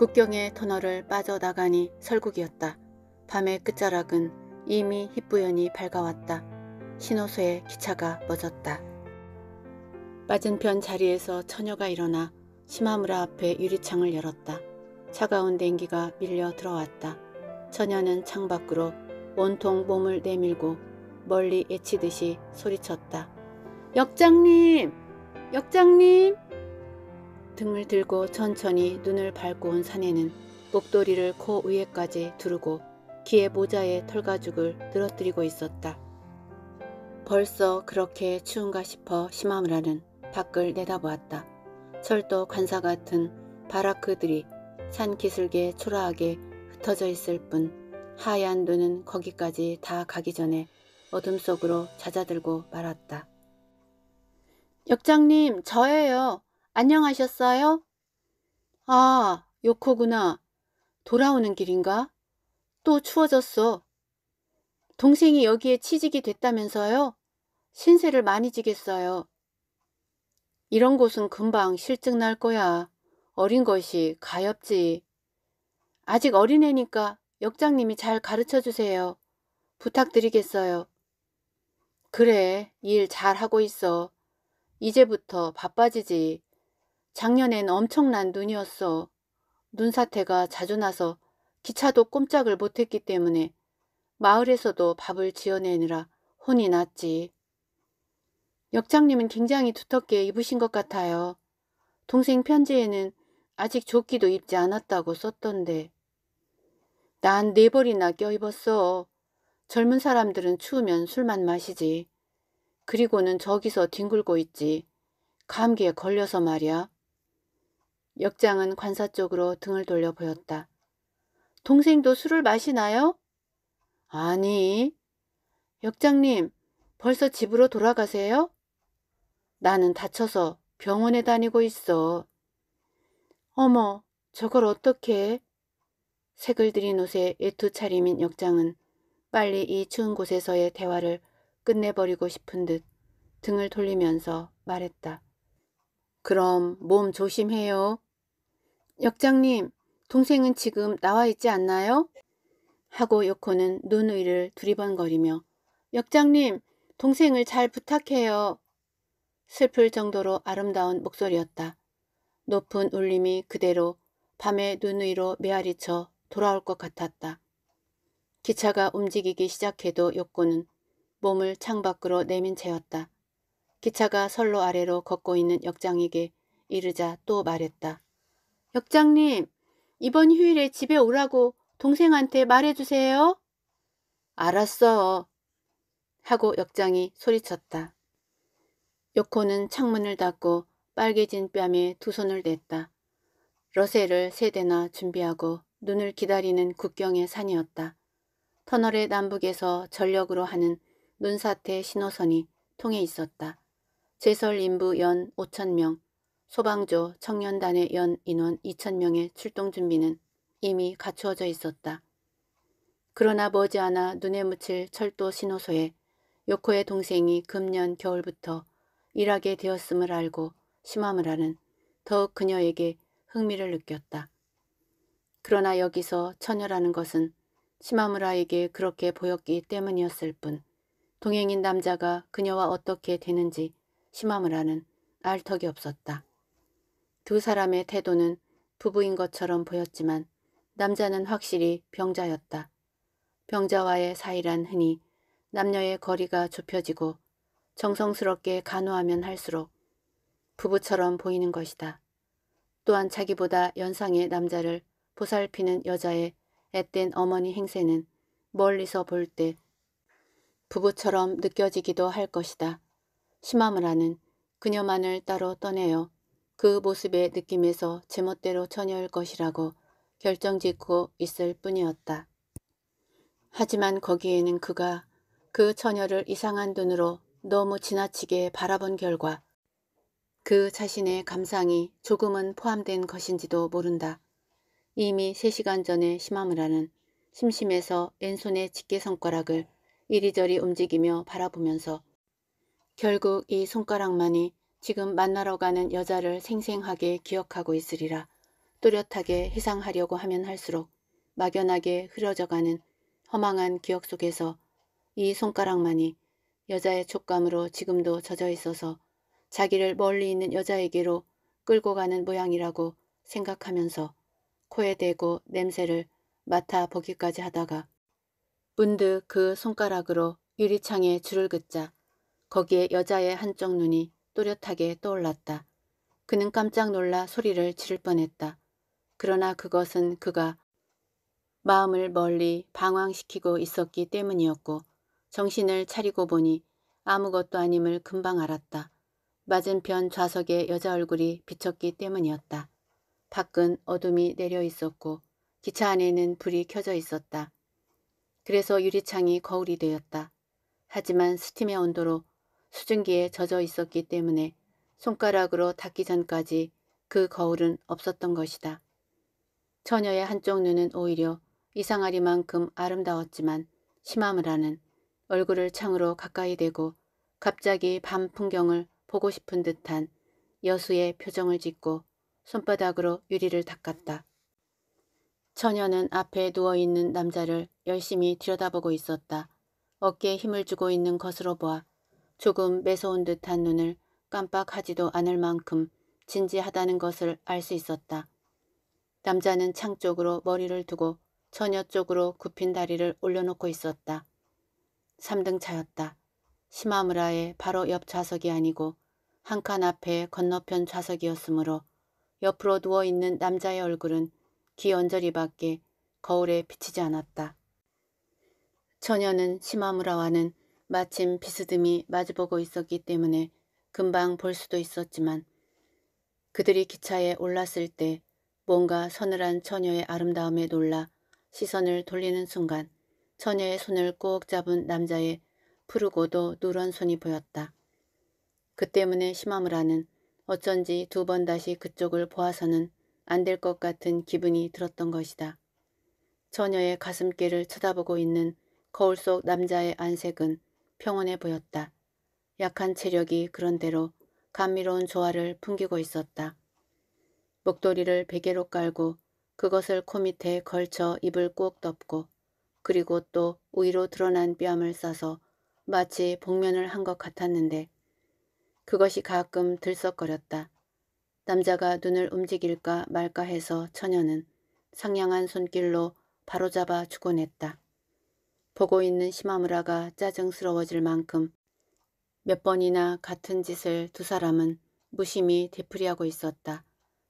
국경의 터널을 빠져나가니 설국이었다. 밤의 끝자락은 이미 희뿌연히 밝아왔다. 신호소에 기차가 멎었다. 맞은편 자리에서 처녀가 일어나 시마무라 앞에 유리창을 열었다. 차가운 냉기가 밀려 들어왔다. 처녀는 창 밖으로 온통 몸을 내밀고 멀리 애치듯이 소리쳤다. 역장님! 역장님! 등을 들고 천천히 눈을 밟고 온 사내는 목도리를 코 위에까지 두르고 귀에 모자에 털가죽을 늘어뜨리고 있었다. 벌써 그렇게 추운가 싶어 시마무라는 밖을 내다보았다. 철도 관사 같은 바라크들이 산 기슭에 초라하게 흩어져 있을 뿐 하얀 눈은 거기까지 다 가기 전에 어둠 속으로 잦아들고 말았다. 역장님, 저예요. 안녕하셨어요? 아, 요코구나. 돌아오는 길인가? 또 추워졌어. 동생이 여기에 취직이 됐다면서요? 신세를 많이 지겠어요. 이런 곳은 금방 실증 날 거야. 어린 것이 가엾지. 아직 어린애니까 역장님이 잘 가르쳐 주세요. 부탁드리겠어요. 그래, 일 잘하고 있어. 이제부터 바빠지지. 작년엔 엄청난 눈이었어. 눈사태가 자주 나서 기차도 꼼짝을 못했기 때문에 마을에서도 밥을 지어내느라 혼이 났지. 역장님은 굉장히 두텁게 입으신 것 같아요. 동생 편지에는 아직 조끼도 입지 않았다고 썼던데. 난 네 벌이나 껴입었어. 젊은 사람들은 추우면 술만 마시지. 그리고는 저기서 뒹굴고 있지. 감기에 걸려서 말이야. 역장은 관사 쪽으로 등을 돌려 보였다. 동생도 술을 마시나요? 아니. 역장님, 벌써 집으로 돌아가세요? 나는 다쳐서 병원에 다니고 있어. 어머, 저걸 어떻게? 색을 들인 옷에 애투 차림인 역장은 빨리 이 추운 곳에서의 대화를 끝내버리고 싶은 듯 등을 돌리면서 말했다. 그럼 몸 조심해요. 역장님, 동생은 지금 나와 있지 않나요? 하고 요코는 눈 위를 두리번거리며 역장님, 동생을 잘 부탁해요. 슬플 정도로 아름다운 목소리였다. 높은 울림이 그대로 밤의 눈 위로 메아리쳐 돌아올 것 같았다. 기차가 움직이기 시작해도 욕구는 몸을 창밖으로 내민 채였다. 기차가 선로 아래로 걷고 있는 역장에게 이르자 또 말했다. 역장님, 이번 휴일에 집에 오라고 동생한테 말해주세요. 알았어. 하고 역장이 소리쳤다. 요코는 창문을 닫고 빨개진 뺨에 두 손을 댔다. 러셀을 세 대나 준비하고 눈을 기다리는 국경의 산이었다. 터널의 남북에서 전력으로 하는 눈사태 신호선이 통해 있었다. 제설 인부 연 5천 명, 소방조 청년단의 연 인원 2천명의 출동 준비는 이미 갖추어져 있었다. 그러나 머지않아 눈에 묻힐 철도 신호소에 요코의 동생이 금년 겨울부터 일하게 되었음을 알고 시마무라는 더욱 그녀에게 흥미를 느꼈다. 그러나 여기서 처녀라는 것은 시마무라에게 그렇게 보였기 때문이었을 뿐 동행인 남자가 그녀와 어떻게 되는지 시마무라는 알 턱이 없었다. 두 사람의 태도는 부부인 것처럼 보였지만 남자는 확실히 병자였다. 병자와의 사이란 흔히 남녀의 거리가 좁혀지고 정성스럽게 간호하면 할수록 부부처럼 보이는 것이다. 또한 자기보다 연상의 남자를 보살피는 여자의 앳된 어머니 행세는 멀리서 볼 때 부부처럼 느껴지기도 할 것이다. 시마무라는 그녀만을 따로 떠내어 그 모습의 느낌에서 제멋대로 처녀일 것이라고 결정 짓고 있을 뿐이었다. 하지만 거기에는 그가 그 처녀를 이상한 눈으로 너무 지나치게 바라본 결과 그 자신의 감상이 조금은 포함된 것인지도 모른다. 이미 3시간 전에 시마무라는 심심해서 왼손의 집게 손가락을 이리저리 움직이며 바라보면서 결국 이 손가락만이 지금 만나러 가는 여자를 생생하게 기억하고 있으리라. 또렷하게 해상하려고 하면 할수록 막연하게 흐려져가는 허망한 기억 속에서 이 손가락만이 여자의 촉감으로 지금도 젖어 있어서 자기를 멀리 있는 여자에게로 끌고 가는 모양이라고 생각하면서 코에 대고 냄새를 맡아 보기까지 하다가 문득 그 손가락으로 유리창에 줄을 긋자 거기에 여자의 한쪽 눈이 또렷하게 떠올랐다. 그는 깜짝 놀라 소리를 지를 뻔했다. 그러나 그것은 그가 마음을 멀리 방황시키고 있었기 때문이었고 정신을 차리고 보니 아무것도 아님을 금방 알았다. 맞은편 좌석에 여자 얼굴이 비쳤기 때문이었다. 밖은 어둠이 내려 있었고 기차 안에는 불이 켜져 있었다. 그래서 유리창이 거울이 되었다. 하지만 스팀의 온도로 수증기에 젖어 있었기 때문에 손가락으로 닿기 전까지 그 거울은 없었던 것이다. 처녀의 한쪽 눈은 오히려 이상하리만큼 아름다웠지만 심하무라는 얼굴을 창으로 가까이 대고 갑자기 밤 풍경을 보고 싶은 듯한 여수의 표정을 짓고 손바닥으로 유리를 닦았다. 처녀는 앞에 누워있는 남자를 열심히 들여다보고 있었다. 어깨에 힘을 주고 있는 것으로 보아 조금 매서운 듯한 눈을 깜빡하지도 않을 만큼 진지하다는 것을 알 수 있었다. 남자는 창 쪽으로 머리를 두고 처녀 쪽으로 굽힌 다리를 올려놓고 있었다. 3등 차였다. 시마무라의 바로 옆 좌석이 아니고 한 칸 앞에 건너편 좌석이었으므로 옆으로 누워있는 남자의 얼굴은 귀 언저리밖에 거울에 비치지 않았다. 처녀는 시마무라와는 마침 비스듬히 마주보고 있었기 때문에 금방 볼 수도 있었지만 그들이 기차에 올랐을 때 뭔가 서늘한 처녀의 아름다움에 놀라 시선을 돌리는 순간 처녀의 손을 꼭 잡은 남자의 푸르고도 누런 손이 보였다. 그 때문에 시마무라는 어쩐지 두 번 다시 그쪽을 보아서는 안 될 것 같은 기분이 들었던 것이다. 처녀의 가슴께를 쳐다보고 있는 거울 속 남자의 안색은 평온해 보였다. 약한 체력이 그런대로 감미로운 조화를 풍기고 있었다. 목도리를 베개로 깔고 그것을 코 밑에 걸쳐 입을 꼭 덮고 그리고 또 위로 드러난 뺨을 싸서 마치 복면을 한 것 같았는데 그것이 가끔 들썩거렸다. 남자가 눈을 움직일까 말까 해서 처녀는 상냥한 손길로 바로잡아 주곤 했다. 보고 있는 시마무라가 짜증스러워질 만큼 몇 번이나 같은 짓을 두 사람은 무심히 되풀이하고 있었다.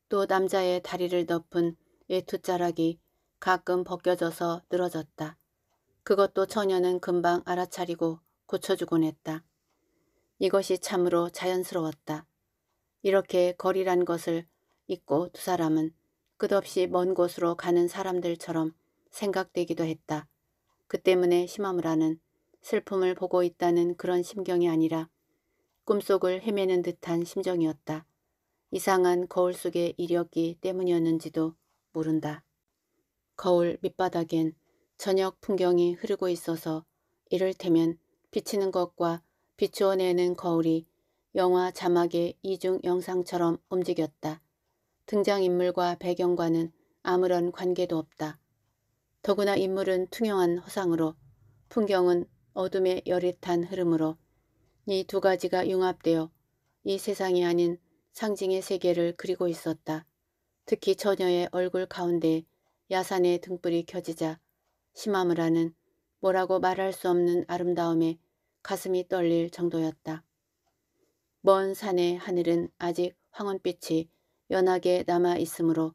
또 남자의 다리를 덮은 외투자락이 가끔 벗겨져서 늘어졌다. 그것도 처녀는 금방 알아차리고 고쳐주곤 했다. 이것이 참으로 자연스러웠다. 이렇게 거리란 것을 잊고 두 사람은 끝없이 먼 곳으로 가는 사람들처럼 생각되기도 했다. 그 때문에 시마무라는 슬픔을 보고 있다는 그런 심경이 아니라 꿈속을 헤매는 듯한 심정이었다. 이상한 거울 속의 이력이 때문이었는지도 모른다. 거울 밑바닥엔 저녁 풍경이 흐르고 있어서 이를테면 비치는 것과 비추어내는 거울이 영화 자막의 이중 영상처럼 움직였다. 등장인물과 배경과는 아무런 관계도 없다. 더구나 인물은 투명한 허상으로 풍경은 어둠의 여릿한 흐름으로 이 두 가지가 융합되어 이 세상이 아닌 상징의 세계를 그리고 있었다. 특히 처녀의 얼굴 가운데 야산의 등불이 켜지자 시마무라는 뭐라고 말할 수 없는 아름다움에 가슴이 떨릴 정도였다. 먼 산의 하늘은 아직 황혼빛이 연하게 남아 있으므로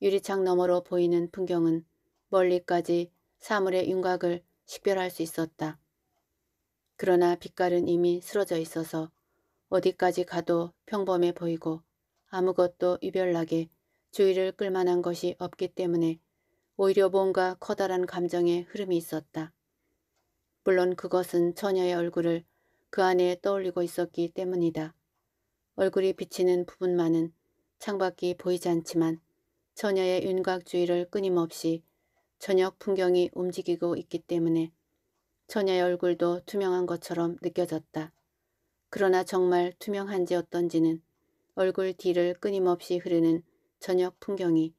유리창 너머로 보이는 풍경은 멀리까지 사물의 윤곽을 식별할 수 있었다. 그러나 빛깔은 이미 쓰러져 있어서 어디까지 가도 평범해 보이고 아무것도 유별나게 주의를 끌만한 것이 없기 때문에 오히려 뭔가 커다란 감정의 흐름이 있었다. 물론 그것은 처녀의 얼굴을 그 안에 떠올리고 있었기 때문이다. 얼굴이 비치는 부분만은 창밖이 보이지 않지만 처녀의 윤곽 주위를 끊임없이 저녁 풍경이 움직이고 있기 때문에 처녀의 얼굴도 투명한 것처럼 느껴졌다. 그러나 정말 투명한지 어떤지는 얼굴 뒤를 끊임없이 흐르는 저녁 풍경이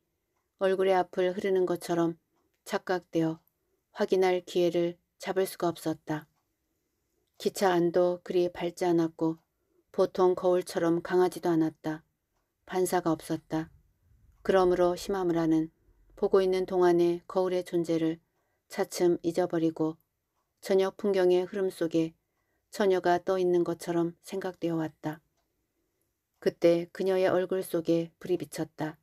얼굴에 앞을 흐르는 것처럼 착각되어 확인할 기회를 잡을 수가 없었다. 기차 안도 그리 밝지 않았고 보통 거울처럼 강하지도 않았다. 반사가 없었다. 그러므로 시마무라는 보고 있는 동안의 거울의 존재를 차츰 잊어버리고 저녁 풍경의 흐름 속에 처녀가 떠 있는 것처럼 생각되어 왔다. 그때 그녀의 얼굴 속에 불이 비쳤다.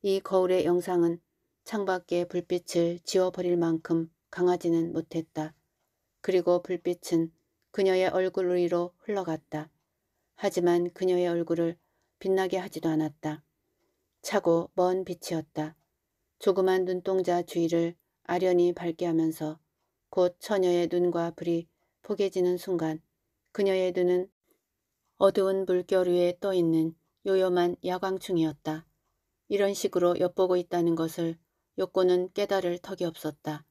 이 거울의 영상은 창밖의 불빛을 지워버릴 만큼 강하지는 못했다. 그리고 불빛은 그녀의 얼굴 위로 흘러갔다. 하지만 그녀의 얼굴을 빛나게 하지도 않았다. 차고 먼 빛이었다. 조그만 눈동자 주위를 아련히 밝게 하면서 곧 처녀의 눈과 불이 포개지는 순간 그녀의 눈은 어두운 물결 위에 떠있는 요염한 야광충이었다. 이런 식으로 엿보고 있다는 것을 욕고는 깨달을 턱이 없었다.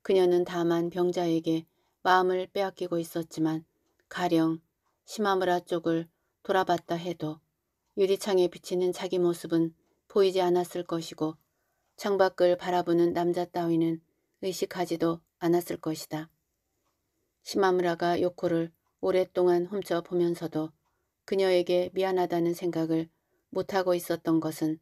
그녀는 다만 병자에게 마음을 빼앗기고 있었지만 가령 시마무라 쪽을 돌아봤다 해도 유리창에 비치는 자기 모습은 보이지 않았을 것이고 창밖을 바라보는 남자 따위는 의식하지도 않았을 것이다. 시마무라가 요코를 오랫동안 훔쳐보면서도 그녀에게 미안하다는 생각을 못하고 있었던 것은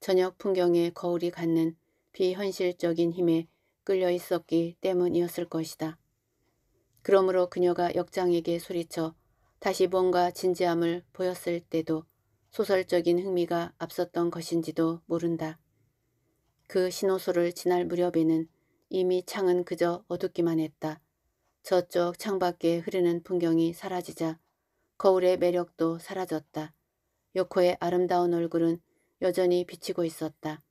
저녁 풍경에 거울이 갖는 비현실적인 힘에 끌려 있었기 때문이었을 것이다. 그러므로 그녀가 역장에게 소리쳐 다시 뭔가 진지함을 보였을 때도 소설적인 흥미가 앞섰던 것인지도 모른다. 그 신호소를 지날 무렵에는 이미 창은 그저 어둡기만 했다. 저쪽 창밖에 흐르는 풍경이 사라지자 거울의 매력도 사라졌다. 요코의 아름다운 얼굴은 여전히 비치고 있었다.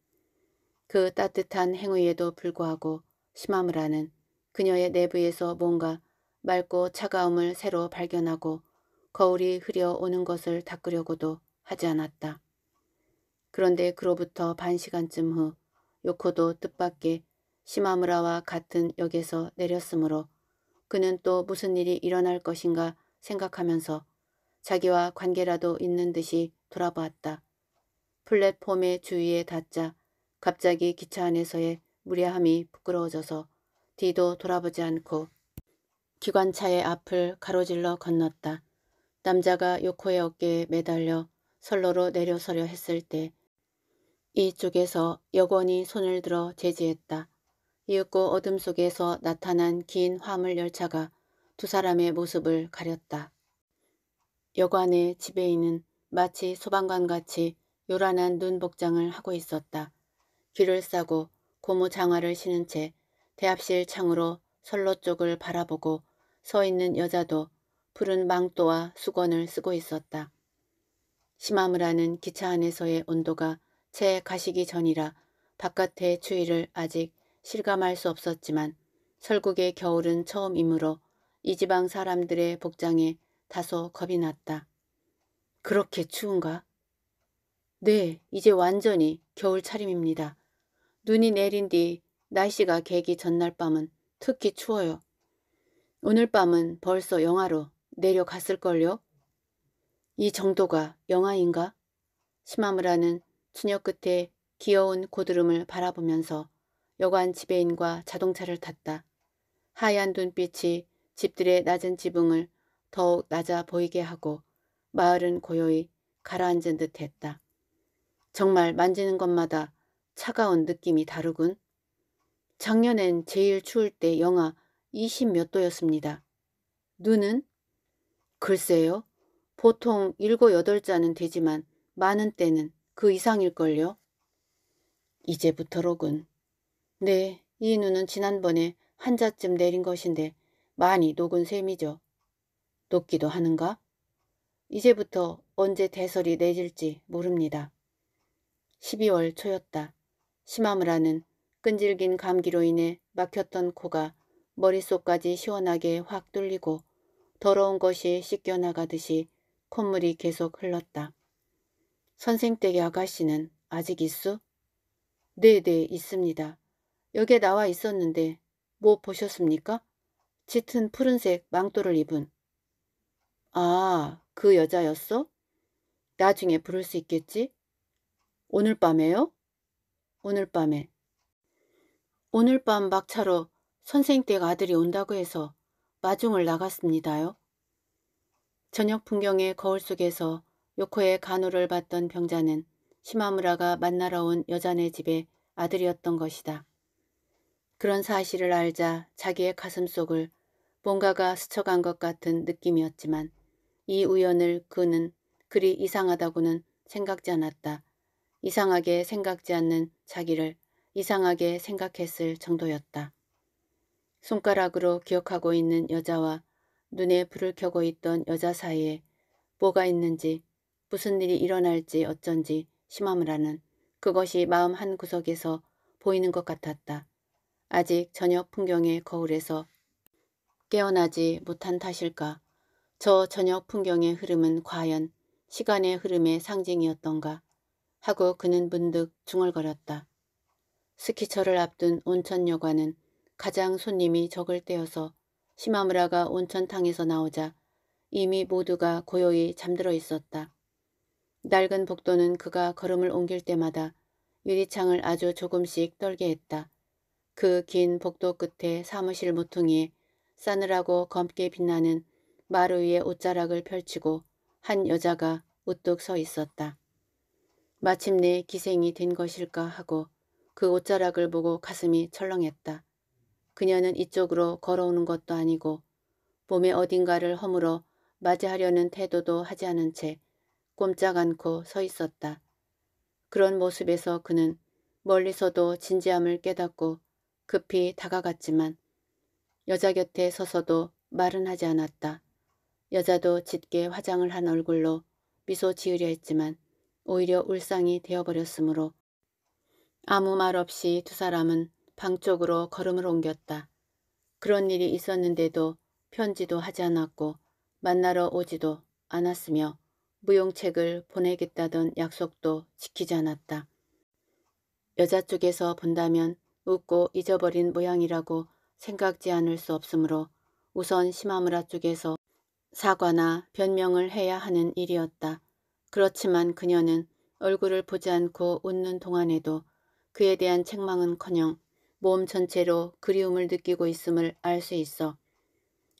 그 따뜻한 행위에도 불구하고 시마무라는 그녀의 내부에서 뭔가 맑고 차가움을 새로 발견하고 거울이 흐려오는 것을 닦으려고도 하지 않았다. 그런데 그로부터 반 시간쯤 후 요코도 뜻밖의 시마무라와 같은 역에서 내렸으므로 그는 또 무슨 일이 일어날 것인가 생각하면서 자기와 관계라도 있는 듯이 돌아보았다. 플랫폼의 주위에 닿자 갑자기 기차 안에서의 무례함이 부끄러워져서 뒤도 돌아보지 않고 기관차의 앞을 가로질러 건넜다. 남자가 요코의 어깨에 매달려 선로로 내려서려 했을 때 이쪽에서 여권이 손을 들어 제지했다. 이윽고 어둠 속에서 나타난 긴 화물 열차가 두 사람의 모습을 가렸다. 여관의 지배인은 마치 소방관같이 요란한 눈 복장을 하고 있었다. 귀를 싸고 고무 장화를 신은 채 대합실 창으로 선로 쪽을 바라보고 서 있는 여자도 푸른 망토와 수건을 쓰고 있었다. 시마무라는 기차 안에서의 온도가 채 가시기 전이라 바깥의 추위를 아직 실감할 수 없었지만 설국의 겨울은 처음이므로 이 지방 사람들의 복장에 다소 겁이 났다. 그렇게 추운가? 네, 이제 완전히 겨울 차림입니다. 눈이 내린 뒤 날씨가 개기 전날 밤은 특히 추워요. 오늘 밤은 벌써 영하로 내려갔을걸요? 이 정도가 영하인가? 시마무라는 추녀 끝에 귀여운 고드름을 바라보면서 여관 지배인과 자동차를 탔다. 하얀 눈빛이 집들의 낮은 지붕을 더욱 낮아 보이게 하고 마을은 고요히 가라앉은 듯 했다. 정말 만지는 것마다 차가운 느낌이 다르군. 작년엔 제일 추울 때 영하 20 몇 도였습니다. 눈은? 글쎄요. 보통 7, 8자는 되지만 많은 때는 그 이상일걸요. 이제부터로군. 네, 이 눈은 지난번에 한 자쯤 내린 것인데 많이 녹은 셈이죠. 녹기도 하는가? 이제부터 언제 대설이 내질지 모릅니다. 12월 초였다. 시마무라는 끈질긴 감기로 인해 막혔던 코가 머릿속까지 시원하게 확 뚫리고 더러운 것이 씻겨나가듯이 콧물이 계속 흘렀다. 선생댁의 아가씨는 아직 있어? 네네 있습니다. 여기에 나와 있었는데 뭐 보셨습니까? 짙은 푸른색 망토를 입은 아, 그 여자였어? 나중에 부를 수 있겠지? 오늘 밤에요? 오늘 밤에. 오늘 밤 막차로 선생댁 아들이 온다고 해서 마중을 나갔습니다요. 저녁 풍경의 거울 속에서 요코의 간호를 받던 병자는 시마무라가 만나러 온 여자네 집의 아들이었던 것이다. 그런 사실을 알자 자기의 가슴 속을 뭔가가 스쳐간 것 같은 느낌이었지만 이 우연을 그는 그리 이상하다고는 생각지 않았다. 이상하게 생각지 않는 자기를 이상하게 생각했을 정도였다. 손가락으로 기억하고 있는 여자와 눈에 불을 켜고 있던 여자 사이에 뭐가 있는지 무슨 일이 일어날지 어쩐지 심하무라는 그것이 마음 한 구석에서 보이는 것 같았다. 아직 저녁 풍경의 거울에서 깨어나지 못한 탓일까. 저 저녁 풍경의 흐름은 과연 시간의 흐름의 상징이었던가 하고 그는 문득 중얼거렸다. 스키철을 앞둔 온천 여관은 가장 손님이 적을 때여서 시마무라가 온천탕에서 나오자 이미 모두가 고요히 잠들어 있었다. 낡은 복도는 그가 걸음을 옮길 때마다 유리창을 아주 조금씩 떨게 했다. 그 긴 복도 끝에 사무실 모퉁이에 싸늘하고 검게 빛나는 마루 위에 옷자락을 펼치고 한 여자가 우뚝 서 있었다. 마침내 기생이 된 것일까 하고 그 옷자락을 보고 가슴이 철렁했다. 그녀는 이쪽으로 걸어오는 것도 아니고 몸에 어딘가를 허물어 맞이하려는 태도도 하지 않은 채 꼼짝 않고 서 있었다. 그런 모습에서 그는 멀리서도 진지함을 깨닫고 급히 다가갔지만 여자 곁에 서서도 말은 하지 않았다. 여자도 짙게 화장을 한 얼굴로 미소 지으려 했지만 오히려 울상이 되어버렸으므로 아무 말 없이 두 사람은 방 쪽으로 걸음을 옮겼다. 그런 일이 있었는데도 편지도 하지 않았고 만나러 오지도 않았으며 무용책을 보내겠다던 약속도 지키지 않았다. 여자 쪽에서 본다면 웃고 잊어버린 모양이라고 생각지 않을 수 없으므로 우선 시마무라 쪽에서 사과나 변명을 해야 하는 일이었다. 그렇지만 그녀는 얼굴을 보지 않고 웃는 동안에도 그에 대한 책망은커녕 몸 전체로 그리움을 느끼고 있음을 알 수 있어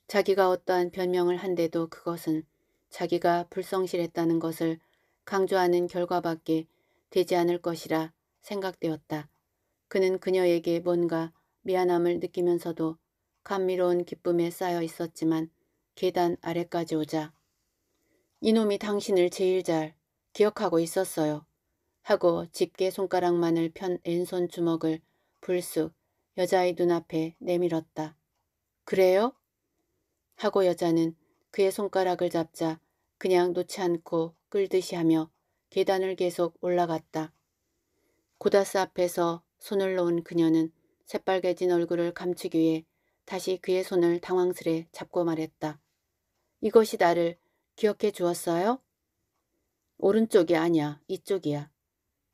자기가 어떠한 변명을 한데도 그것은 자기가 불성실했다는 것을 강조하는 결과밖에 되지 않을 것이라 생각되었다. 그는 그녀에게 뭔가 미안함을 느끼면서도 감미로운 기쁨에 쌓여 있었지만 계단 아래까지 오자 이놈이 당신을 제일 잘 기억하고 있었어요. 하고 집게 손가락만을 편 왼손 주먹을 불쑥 여자의 눈앞에 내밀었다. 그래요? 하고 여자는 그의 손가락을 잡자 그냥 놓지 않고 끌듯이 하며 계단을 계속 올라갔다. 고다스 앞에서 손을 놓은 그녀는 새빨개진 얼굴을 감추기 위해 다시 그의 손을 당황스레 잡고 말했다. 이것이 나를 기억해 주었어요? 오른쪽이 아니야. 이쪽이야.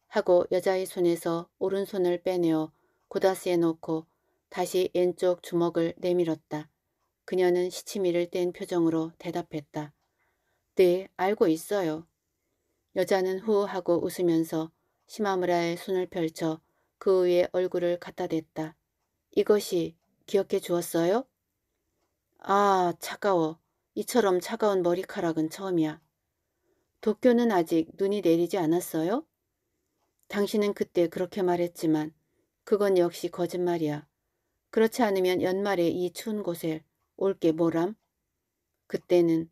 하고 여자의 손에서 오른손을 빼내어 고다스에 놓고 다시 왼쪽 주먹을 내밀었다. 그녀는 시치미를 뗀 표정으로 대답했다. 네, 알고 있어요. 여자는 후 하고 웃으면서 시마무라의 손을 펼쳐 그 위에 얼굴을 갖다 댔다. 이것이 기억해 주었어요? 아, 차가워. 이처럼 차가운 머리카락은 처음이야. 도쿄는 아직 눈이 내리지 않았어요? 당신은 그때 그렇게 말했지만 그건 역시 거짓말이야. 그렇지 않으면 연말에 이 추운 곳에 올 게 뭐람? 그때는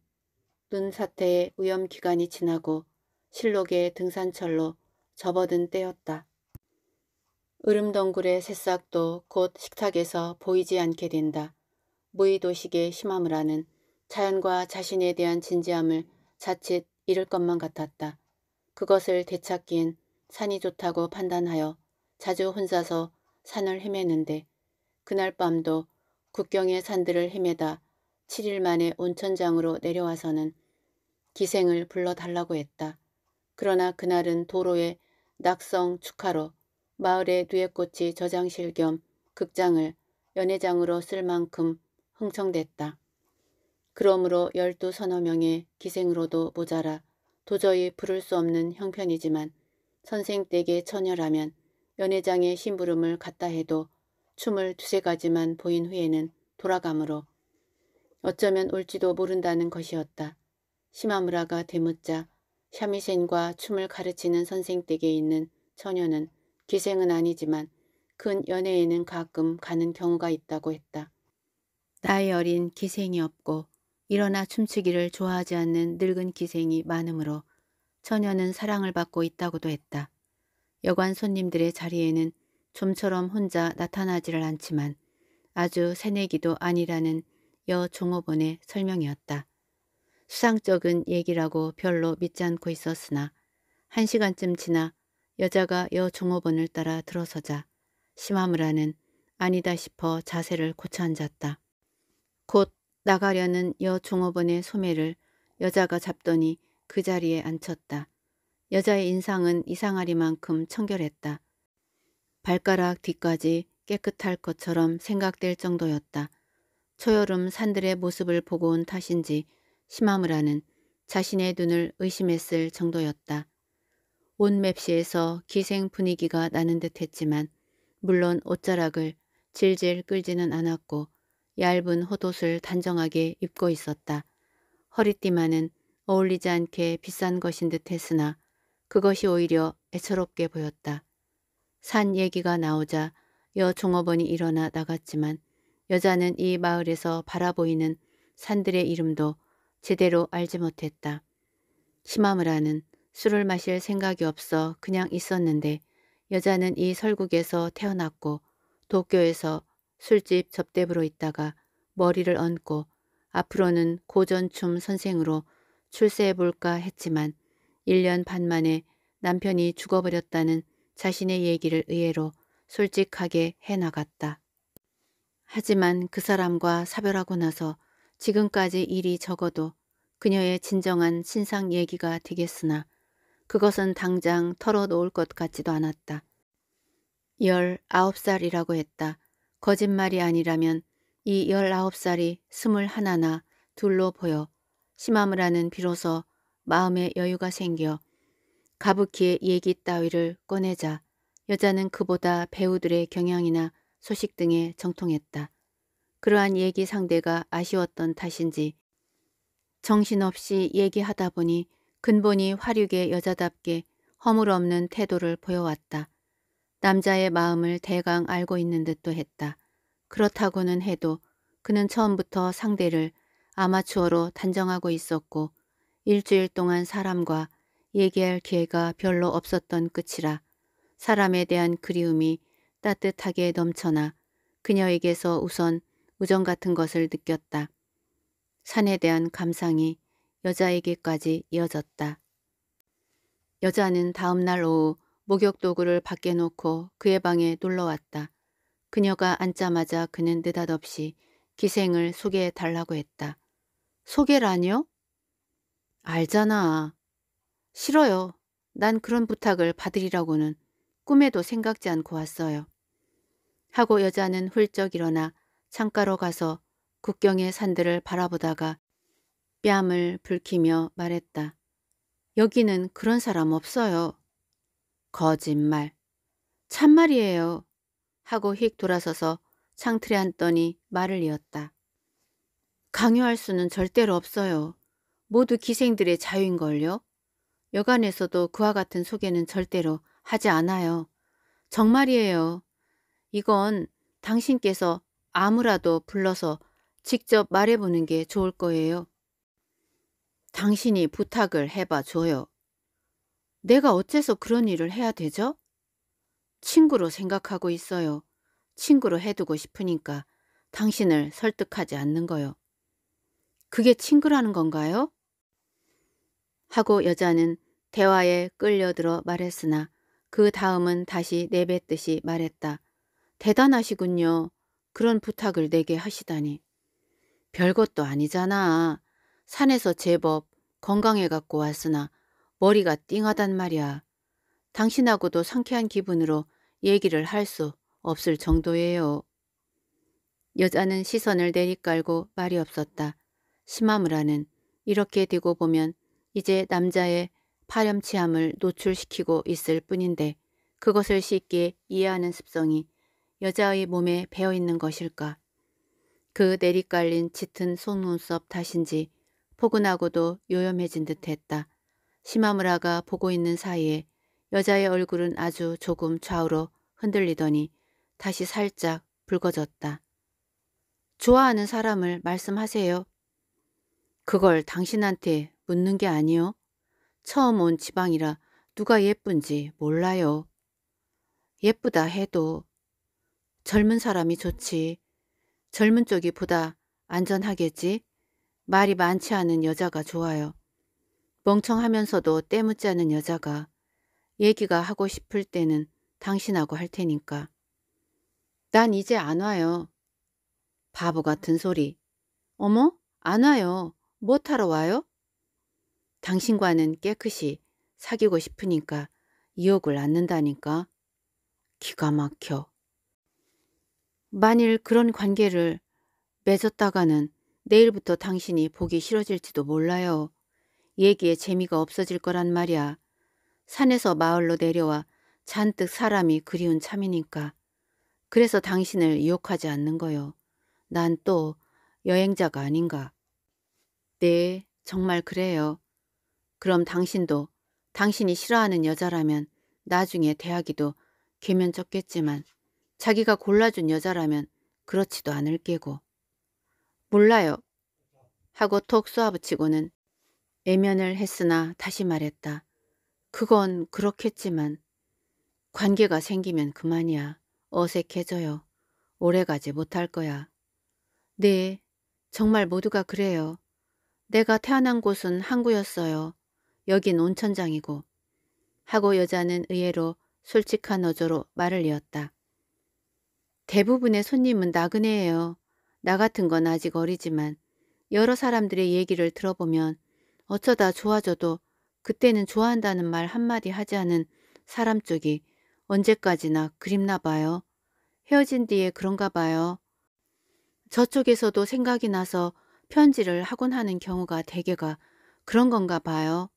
눈 사태의 위험 기간이 지나고 실록의 등산철로 접어든 때였다. 으름덩굴의 새싹도 곧 식탁에서 보이지 않게 된다. 무의도식의 심함을 자연과 자신에 대한 진지함을 자칫 잃을 것만 같았다. 그것을 되찾기엔 산이 좋다고 판단하여 자주 혼자서 산을 헤매는데 그날 밤도 국경의 산들을 헤매다 7일 만에 온천장으로 내려와서는 기생을 불러달라고 했다. 그러나 그날은 도로에 낙성 축하로 마을의 누에꽃이 저장실 겸 극장을 연회장으로 쓸 만큼 흥청됐다. 그러므로 열두 서너 명의 기생으로도 모자라 도저히 부를 수 없는 형편이지만 선생 댁의 처녀라면 연회장에 심부름을 갔다 해도 춤을 두세 가지만 보인 후에는 돌아가므로 어쩌면 올지도 모른다는 것이었다. 시마무라가 되묻자 샤미센과 춤을 가르치는 선생 댁에 있는 처녀는 기생은 아니지만 큰 연회에는 가끔 가는 경우가 있다고 했다. 나이 어린 기생이 없고 일어나 춤추기를 좋아하지 않는 늙은 기생이 많으므로 처녀는 사랑을 받고 있다고도 했다. 여관 손님들의 자리에는 좀처럼 혼자 나타나지를 않지만 아주 새내기도 아니라는 여 종업원의 설명이었다. 수상적인 얘기라고 별로 믿지 않고 있었으나 한 시간쯤 지나 여자가 여 종업원을 따라 들어서자 심하무라는 아니다 싶어 자세를 고쳐 앉았다. 곧 나가려는 여 종업원의 소매를 여자가 잡더니 그 자리에 앉혔다. 여자의 인상은 이상하리만큼 청결했다. 발가락 뒤까지 깨끗할 것처럼 생각될 정도였다. 초여름 산들의 모습을 보고 온 탓인지 심하무라는 자신의 눈을 의심했을 정도였다. 온 맵시에서 기생 분위기가 나는 듯 했지만 물론 옷자락을 질질 끌지는 않았고 얇은 헛옷을 단정하게 입고 있었다. 허리띠만은 어울리지 않게 비싼 것인 듯 했으나 그것이 오히려 애처롭게 보였다. 산 얘기가 나오자 여 종업원이 일어나 나갔지만 여자는 이 마을에서 바라보이는 산들의 이름도 제대로 알지 못했다. 시마무라는 술을 마실 생각이 없어 그냥 있었는데 여자는 이 설국에서 태어났고 도쿄에서 술집 접대부로 있다가 머리를 얹고 앞으로는 고전춤 선생으로 출세해볼까 했지만 1년 반 만에 남편이 죽어버렸다는 자신의 얘기를 의외로 솔직하게 해나갔다. 하지만 그 사람과 사별하고 나서 지금까지 일이 적어도 그녀의 진정한 신상 얘기가 되겠으나 그것은 당장 털어놓을 것 같지도 않았다. 19살이라고 했다. 거짓말이 아니라면 이 19살이 스물 하나나 둘로 보여 시마무라는 비로소 마음의 여유가 생겨 가부키의 얘기 따위를 꺼내자 여자는 그보다 배우들의 경향이나 소식 등에 정통했다. 그러한 얘기 상대가 아쉬웠던 탓인지 정신없이 얘기하다 보니 근본이 화류의 여자답게 허물없는 태도를 보여왔다. 남자의 마음을 대강 알고 있는 듯도 했다. 그렇다고는 해도 그는 처음부터 상대를 아마추어로 단정하고 있었고 일주일 동안 사람과 얘기할 기회가 별로 없었던 끝이라 사람에 대한 그리움이 따뜻하게 넘쳐나 그녀에게서 우선 우정 같은 것을 느꼈다. 산에 대한 감상이 여자에게까지 이어졌다. 여자는 다음날 오후 목욕 도구를 밖에 놓고 그의 방에 놀러왔다. 그녀가 앉자마자 그는 느닷없이 기생을 소개해 달라고 했다. 소개라뇨? 알잖아. 싫어요. 난 그런 부탁을 받으리라고는 꿈에도 생각지 않고 왔어요. 하고 여자는 훌쩍 일어나 창가로 가서 국경의 산들을 바라보다가 뺨을 붉히며 말했다. 여기는 그런 사람 없어요. 거짓말. 참말이에요. 하고 휙 돌아서서 창틀에 앉더니 말을 이었다. 강요할 수는 절대로 없어요. 모두 기생들의 자유인걸요. 여간에서도 그와 같은 소개는 절대로 하지 않아요. 정말이에요. 이건 당신께서 아무라도 불러서 직접 말해보는 게 좋을 거예요. 당신이 부탁을 해봐 줘요. 내가 어째서 그런 일을 해야 되죠? 친구로 생각하고 있어요. 친구로 해두고 싶으니까 당신을 설득하지 않는 거요. 그게 친구라는 건가요? 하고 여자는 대화에 끌려들어 말했으나 그 다음은 다시 내뱉듯이 말했다. 대단하시군요. 그런 부탁을 내게 하시다니. 별것도 아니잖아. 산에서 제법 건강해 갖고 왔으나 머리가 띵하단 말이야. 당신하고도 상쾌한 기분으로 얘기를 할 수 없을 정도예요. 여자는 시선을 내리깔고 말이 없었다. 심하무라는 이렇게 되고 보면 이제 남자의 파렴치함을 노출시키고 있을 뿐인데 그것을 쉽게 이해하는 습성이 여자의 몸에 배어있는 것일까? 그 내리깔린 짙은 속눈썹 탓인지 포근하고도 요염해진 듯 했다. 시마무라가 보고 있는 사이에 여자의 얼굴은 아주 조금 좌우로 흔들리더니 다시 살짝 붉어졌다. 좋아하는 사람을 말씀하세요. 그걸 당신한테 묻는 게 아니요. 처음 온 지방이라 누가 예쁜지 몰라요. 예쁘다 해도 젊은 사람이 좋지. 젊은 쪽이 보다 안전하겠지. 말이 많지 않은 여자가 좋아요. 멍청하면서도 때묻지 않은 여자가 얘기가 하고 싶을 때는 당신하고 할 테니까. 난 이제 안 와요. 바보 같은 소리. 어머? 안 와요. 뭐 타러 와요? 당신과는 깨끗이 사귀고 싶으니까 이욕을 안는다니까. 기가 막혀. 만일 그런 관계를 맺었다가는 내일부터 당신이 보기 싫어질지도 몰라요. 얘기에 재미가 없어질 거란 말이야. 산에서 마을로 내려와 잔뜩 사람이 그리운 참이니까. 그래서 당신을 유혹하지 않는 거요. 난 또 여행자가 아닌가. 네, 정말 그래요. 그럼 당신도 당신이 싫어하는 여자라면 나중에 대하기도 개면쩍겠지만 자기가 골라준 여자라면 그렇지도 않을 게고. 몰라요. 하고 톡 쏘아붙이고는 애면을 했으나 다시 말했다. 그건 그렇겠지만 관계가 생기면 그만이야. 어색해져요. 오래가지 못할 거야. 네, 정말 모두가 그래요. 내가 태어난 곳은 항구였어요. 여긴 온천장이고. 하고 여자는 의외로 솔직한 어조로 말을 이었다. 대부분의 손님은 나그네예요. 나 같은 건 아직 어리지만 여러 사람들의 얘기를 들어보면 어쩌다 좋아져도 그때는 좋아한다는 말 한마디 하지 않은 사람 쪽이 언제까지나 그립나 봐요. 헤어진 뒤에 그런가 봐요. 저쪽에서도 생각이 나서 편지를 하곤 하는 경우가 대개가 그런 건가 봐요.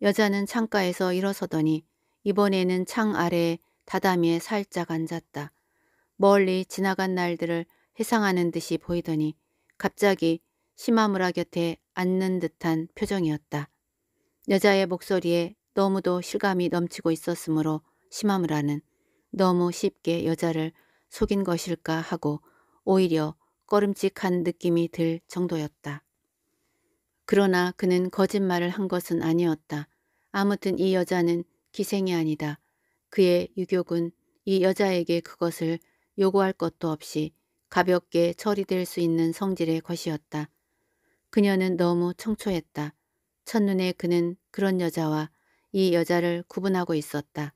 여자는 창가에서 일어서더니 이번에는 창 아래에 다다미에 살짝 앉았다. 멀리 지나간 날들을 회상하는 듯이 보이더니 갑자기 시마무라 곁에 앉는 듯한 표정이었다. 여자의 목소리에 너무도 실감이 넘치고 있었으므로 시마무라는 너무 쉽게 여자를 속인 것일까 하고 오히려 꺼름직한 느낌이 들 정도였다. 그러나 그는 거짓말을 한 것은 아니었다. 아무튼 이 여자는 기생이 아니다. 그의 유격은 이 여자에게 그것을 요구할 것도 없이 가볍게 처리될 수 있는 성질의 것이었다. 그녀는 너무 청초했다. 첫눈에 그는 그런 여자와 이 여자를 구분하고 있었다.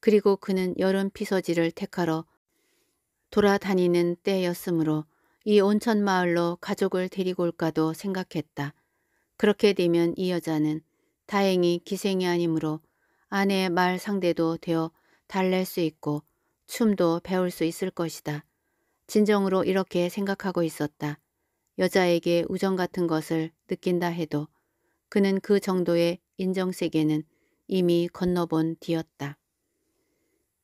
그리고 그는 여름 피서지를 택하러 돌아다니는 때였으므로 이 온천 마을로 가족을 데리고 올까도 생각했다. 그렇게 되면 이 여자는 다행히 기생이 아니므로 아내의 말 상대도 되어 달랠 수 있고 춤도 배울 수 있을 것이다. 진정으로 이렇게 생각하고 있었다. 여자에게 우정 같은 것을 느낀다 해도 그는 그 정도의 인정세계는 이미 건너본 뒤였다.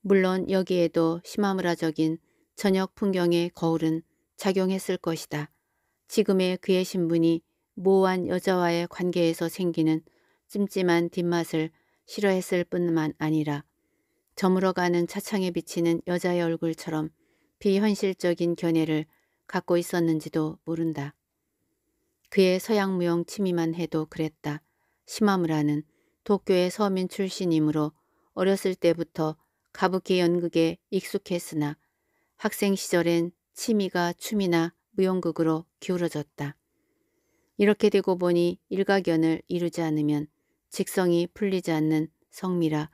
물론 여기에도 시마무라적인 저녁 풍경의 거울은 작용했을 것이다. 지금의 그의 신분이 모호한 여자와의 관계에서 생기는 찜찜한 뒷맛을 싫어했을 뿐만 아니라 저물어가는 차창에 비치는 여자의 얼굴처럼 비현실적인 견해를 갖고 있었는지도 모른다. 그의 서양 무용 취미만 해도 그랬다. 시마무라는 도쿄의 서민 출신이므로 어렸을 때부터 가부키 연극에 익숙했으나 학생 시절엔 취미가 춤이나 무용극으로 기울어졌다. 이렇게 되고 보니 일가견을 이루지 않으면 직성이 풀리지 않는 성미라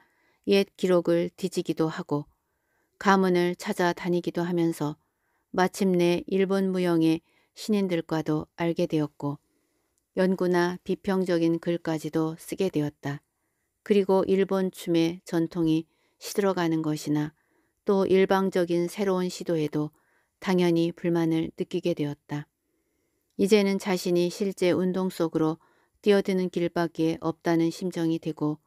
옛 기록을 뒤지기도 하고 가문을 찾아다니기도 하면서 마침내 일본 무용의 신인들과도 알게 되었고 연구나 비평적인 글까지도 쓰게 되었다. 그리고 일본 춤의 전통이 시들어가는 것이나 또 일방적인 새로운 시도에도 당연히 불만을 느끼게 되었다. 이제는 자신이 실제 운동 속으로 뛰어드는 길밖에 없다는 심정이 되고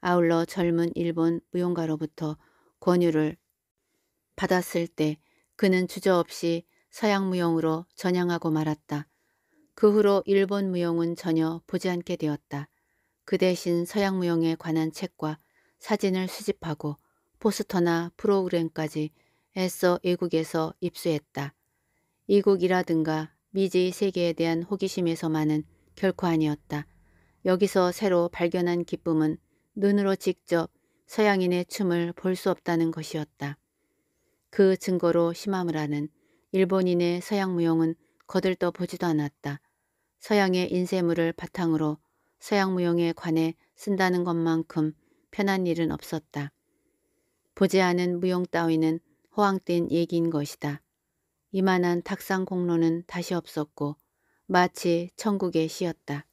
아울러 젊은 일본 무용가로부터 권유를 받았을 때 그는 주저없이 서양 무용으로 전향하고 말았다. 그 후로 일본 무용은 전혀 보지 않게 되었다. 그 대신 서양 무용에 관한 책과 사진을 수집하고 포스터나 프로그램까지 애써 외국에서 입수했다. 이국이라든가 미지 세계에 대한 호기심에서만은 결코 아니었다. 여기서 새로 발견한 기쁨은 눈으로 직접 서양인의 춤을 볼 수 없다는 것이었다. 그 증거로 시마무라는 일본인의 서양 무용은 거들떠 보지도 않았다. 서양의 인쇄물을 바탕으로 서양 무용에 관해 쓴다는 것만큼 편한 일은 없었다. 보지 않은 무용 따위는 호황된 얘기인 것이다. 이만한 탁상 공로는 다시 없었고 마치 천국의 시였다.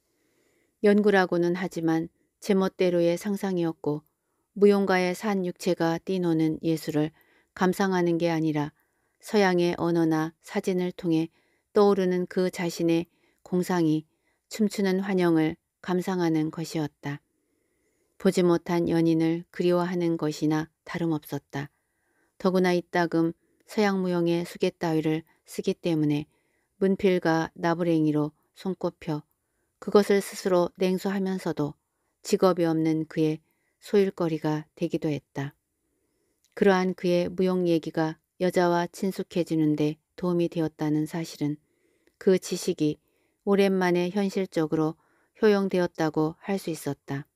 연구라고는 하지만 제멋대로의 상상이었고 무용가의 산 육체가 띠노는 예술을 감상하는 게 아니라 서양의 언어나 사진을 통해 떠오르는 그 자신의 공상이 춤추는 환영을 감상하는 것이었다. 보지 못한 연인을 그리워하는 것이나 다름없었다. 더구나 이따금 서양 무용의 수계 따위를 쓰기 때문에 문필과 나부랭이로 손꼽혀 그것을 스스로 냉소하면서도 직업이 없는 그의 소일거리가 되기도 했다. 그러한 그의 무용 얘기가 여자와 친숙해지는데 도움이 되었다는 사실은 그 지식이 오랜만에 현실적으로 효용되었다고 할 수 있었다.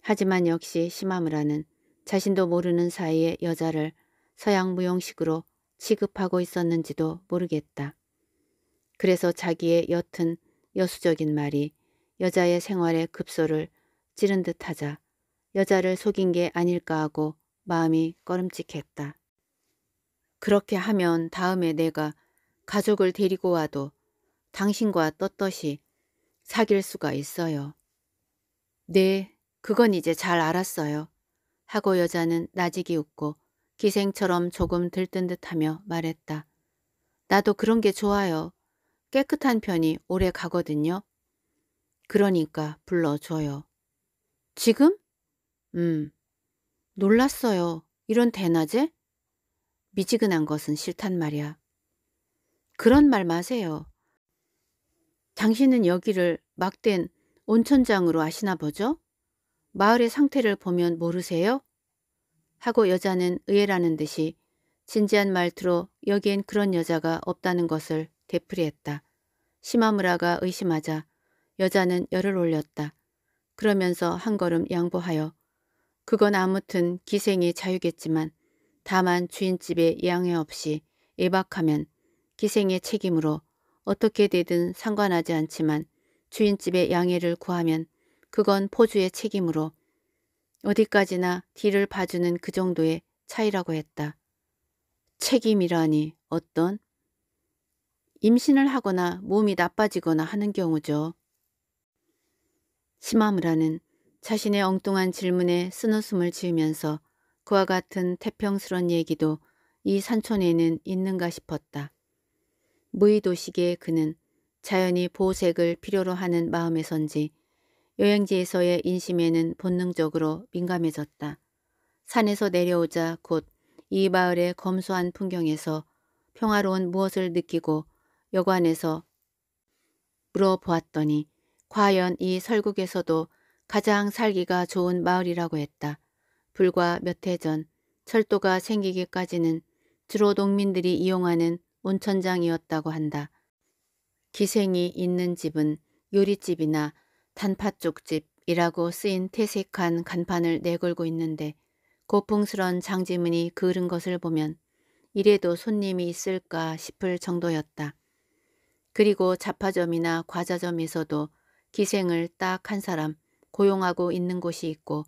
하지만 역시 시마무라는 자신도 모르는 사이에 여자를 서양 무용식으로 취급하고 있었는지도 모르겠다. 그래서 자기의 옅은 여수적인 말이 여자의 생활에 급소를 찌른 듯 하자 여자를 속인 게 아닐까 하고 마음이 꺼름직했다. 그렇게 하면 다음에 내가 가족을 데리고 와도 당신과 떳떳이 사귈 수가 있어요. 네, 그건 이제 잘 알았어요. 하고 여자는 나직이 웃고 기생처럼 조금 들뜬 듯하며 말했다. 나도 그런 게 좋아요. 깨끗한 편이 오래 가거든요. 그러니까 불러줘요. 지금? 음, 놀랐어요. 이런 대낮에? 미지근한 것은 싫단 말이야. 그런 말 마세요. 당신은 여기를 막된 온천장으로 아시나 보죠? 마을의 상태를 보면 모르세요? 하고 여자는 의외라는 듯이 진지한 말투로 여기엔 그런 여자가 없다는 것을 되풀이했다. 시마무라가 의심하자 여자는 열을 올렸다. 그러면서 한 걸음 양보하여 그건 아무튼 기생의 자유겠지만 다만 주인집에 양해 없이 예박하면 기생의 책임으로 어떻게 되든 상관하지 않지만 주인집에 양해를 구하면 그건 포주의 책임으로 어디까지나 뒤를 봐주는 그 정도의 차이라고 했다. 책임이라니 어떤? 임신을 하거나 몸이 나빠지거나 하는 경우죠. 시마무라는 자신의 엉뚱한 질문에 쓴웃음을 지으면서 그와 같은 태평스런 얘기도 이 산촌에는 있는가 싶었다. 무의도식의 그는 자연히 보색을 필요로 하는 마음에선지 여행지에서의 인심에는 본능적으로 민감해졌다. 산에서 내려오자 곧 이 마을의 검소한 풍경에서 평화로운 무엇을 느끼고 여관에서 물어보았더니 과연 이 설국에서도 가장 살기가 좋은 마을이라고 했다. 불과 몇 해 전 철도가 생기기까지는 주로 농민들이 이용하는 온천장이었다고 한다. 기생이 있는 집은 요리집이나 단팥죽집이라고 쓰인 퇴색한 간판을 내걸고 있는데 고풍스런 장지문이 그은 것을 보면 이래도 손님이 있을까 싶을 정도였다. 그리고 잡화점이나 과자점에서도 기생을 딱 한 사람 고용하고 있는 곳이 있고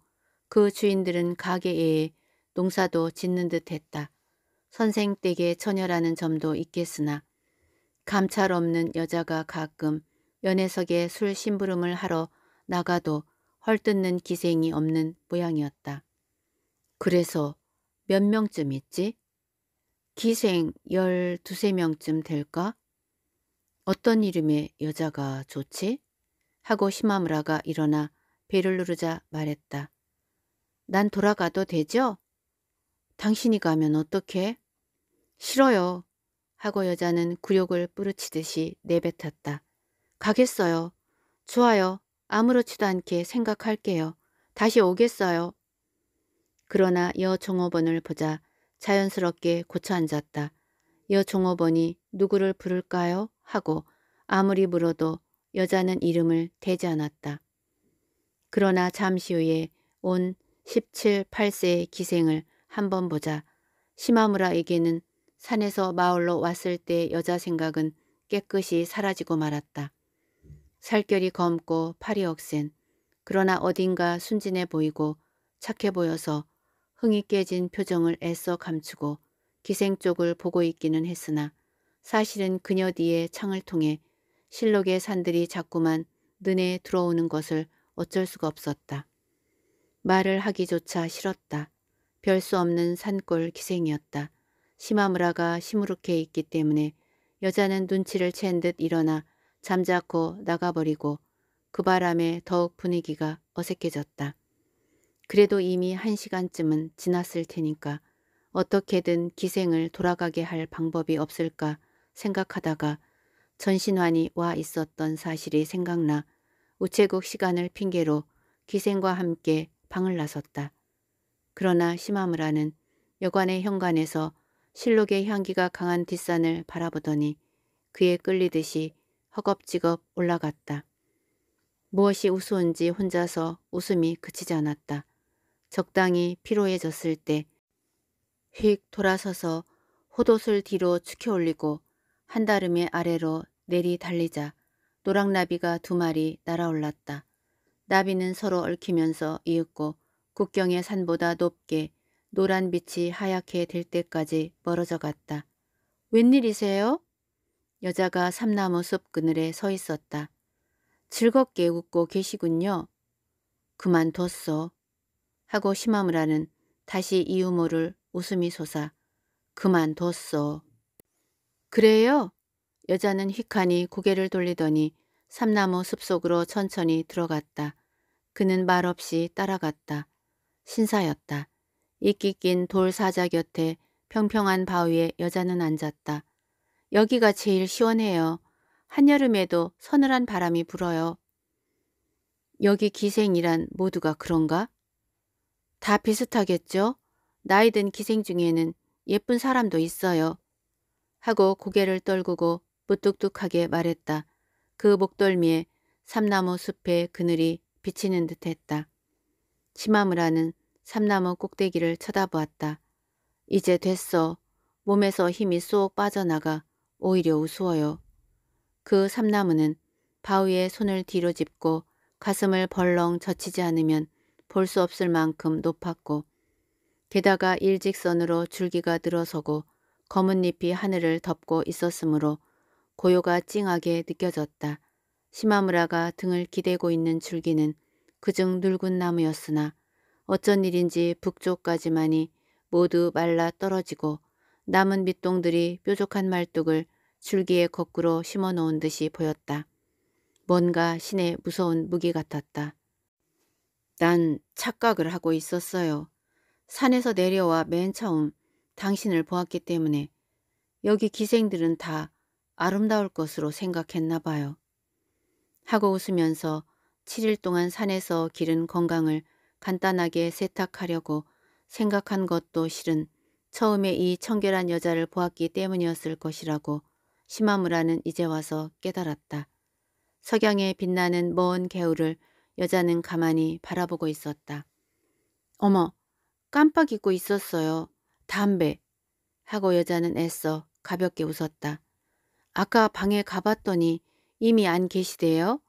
그 주인들은 가게에 농사도 짓는 듯 했다. 선생 댁의 처녀라는 점도 있겠으나 감찰 없는 여자가 가끔 연회석에 술 심부름을 하러 나가도 헐뜯는 기생이 없는 모양이었다. 그래서 몇 명쯤 있지? 기생 열두세 명쯤 될까? 어떤 이름의 여자가 좋지? 하고 시마무라가 일어나 배를 누르자 말했다. 난 돌아가도 되죠? 당신이 가면 어떡해? 싫어요. 하고 여자는 굴욕을 뿌리치듯이 내뱉었다. 가겠어요. 좋아요. 아무렇지도 않게 생각할게요. 다시 오겠어요. 그러나 여 종업원을 보자 자연스럽게 고쳐 앉았다. 여 종업원이 누구를 부를까요? 하고 아무리 물어도 여자는 이름을 대지 않았다. 그러나 잠시 후에 온 17, 8세의 기생을 한번 보자 시마무라에게는 산에서 마을로 왔을 때 여자 생각은 깨끗이 사라지고 말았다. 살결이 검고 팔이 억센 그러나 어딘가 순진해 보이고 착해 보여서 흥이 깨진 표정을 애써 감추고 기생 쪽을 보고 있기는 했으나 사실은 그녀 뒤에 창을 통해 실록의 산들이 자꾸만 눈에 들어오는 것을 어쩔 수가 없었다. 말을 하기조차 싫었다. 별 수 없는 산골 기생이었다. 시마무라가 시무룩해 있기 때문에 여자는 눈치를 챈 듯 일어나 잠자코 나가버리고 그 바람에 더욱 분위기가 어색해졌다. 그래도 이미 한 시간쯤은 지났을 테니까 어떻게든 기생을 돌아가게 할 방법이 없을까 생각하다가 전신환이 와 있었던 사실이 생각나 우체국 시간을 핑계로 기생과 함께 방을 나섰다. 그러나 시마무라는 여관의 현관에서 실록의 향기가 강한 뒷산을 바라보더니 그에 끌리듯이 허겁지겁 올라갔다. 무엇이 우스운지 혼자서 웃음이 그치지 않았다. 적당히 피로해졌을 때 휙 돌아서서 호옷을 뒤로 축혀 올리고 한다름의 아래로 내리 달리자 노랑나비가 두 마리 날아올랐다. 나비는 서로 얽히면서 이윽고 국경의 산보다 높게 노란 빛이 하얗게 될 때까지 멀어져 갔다. 웬일이세요? 여자가 삼나무 숲 그늘에 서 있었다. 즐겁게 웃고 계시군요. 그만뒀어. 하고 시마무라는 다시 이유 모를 웃음이 솟아 그만뒀어. 그래요? 여자는 휙하니 고개를 돌리더니 삼나무 숲속으로 천천히 들어갔다. 그는 말없이 따라갔다. 신사였다. 이끼 낀 돌 사자 곁에 평평한 바위에 여자는 앉았다. 여기가 제일 시원해요. 한여름에도 서늘한 바람이 불어요. 여기 기생이란 모두가 그런가? 다 비슷하겠죠? 나이 든 기생 중에는 예쁜 사람도 있어요. 하고 고개를 떨구고 무뚝뚝하게 말했다. 그 목덜미에 삼나무 숲의 그늘이 비치는 듯했다. 시마무라는 삼나무 꼭대기를 쳐다보았다. 이제 됐어. 몸에서 힘이 쏙 빠져나가 오히려 우스워요. 그 삼나무는 바위에 손을 뒤로 짚고 가슴을 벌렁 젖히지 않으면 볼 수 없을 만큼 높았고 게다가 일직선으로 줄기가 들어서고 검은 잎이 하늘을 덮고 있었으므로 고요가 찡하게 느껴졌다. 시마무라가 등을 기대고 있는 줄기는 그중 늙은 나무였으나 어쩐 일인지 북쪽까지만이 모두 말라 떨어지고 남은 밑동들이 뾰족한 말뚝을 줄기에 거꾸로 심어 놓은 듯이 보였다. 뭔가 신의 무서운 무기 같았다. 난 착각을 하고 있었어요. 산에서 내려와 맨 처음 당신을 보았기 때문에 여기 기생들은 다 아름다울 것으로 생각했나 봐요. 하고 웃으면서 7일 동안 산에서 기른 건강을 간단하게 세탁하려고 생각한 것도 실은 처음에 이 청결한 여자를 보았기 때문이었을 것이라고 시마무라는 이제 와서 깨달았다. 석양에 빛나는 먼 개울을 여자는 가만히 바라보고 있었다. 어머, 깜빡 잊고 있었어요. 담배. 하고 여자는 애써 가볍게 웃었다. 아까 방에 가봤더니 이미 안 계시대요?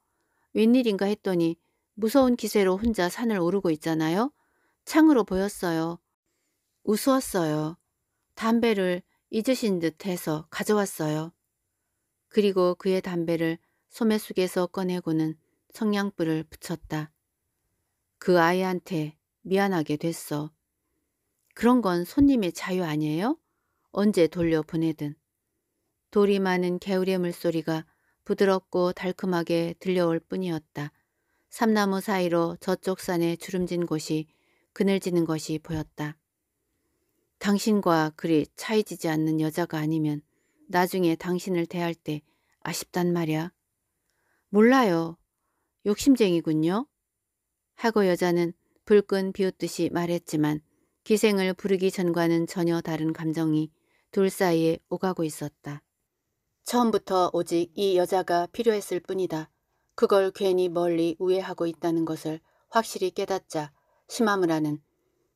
웬일인가 했더니 무서운 기세로 혼자 산을 오르고 있잖아요. 창으로 보였어요. 우스웠어요. 담배를 잊으신 듯 해서 가져왔어요. 그리고 그의 담배를 소매 속에서 꺼내고는 성냥불을 붙였다. 그 아이한테 미안하게 됐어. 그런 건 손님의 자유 아니에요? 언제 돌려보내든. 돌이 많은 개울의 물소리가 부드럽고 달콤하게 들려올 뿐이었다. 삼나무 사이로 저쪽 산에 주름진 곳이 그늘지는 것이 보였다. 당신과 그리 차이지지 않는 여자가 아니면 나중에 당신을 대할 때 아쉽단 말이야. 몰라요. 욕심쟁이군요. 하고 여자는 불끈 비웃듯이 말했지만 기생을 부르기 전과는 전혀 다른 감정이 둘 사이에 오가고 있었다. 처음부터 오직 이 여자가 필요했을 뿐이다. 그걸 괜히 멀리 우회하고 있다는 것을 확실히 깨닫자 시마무라는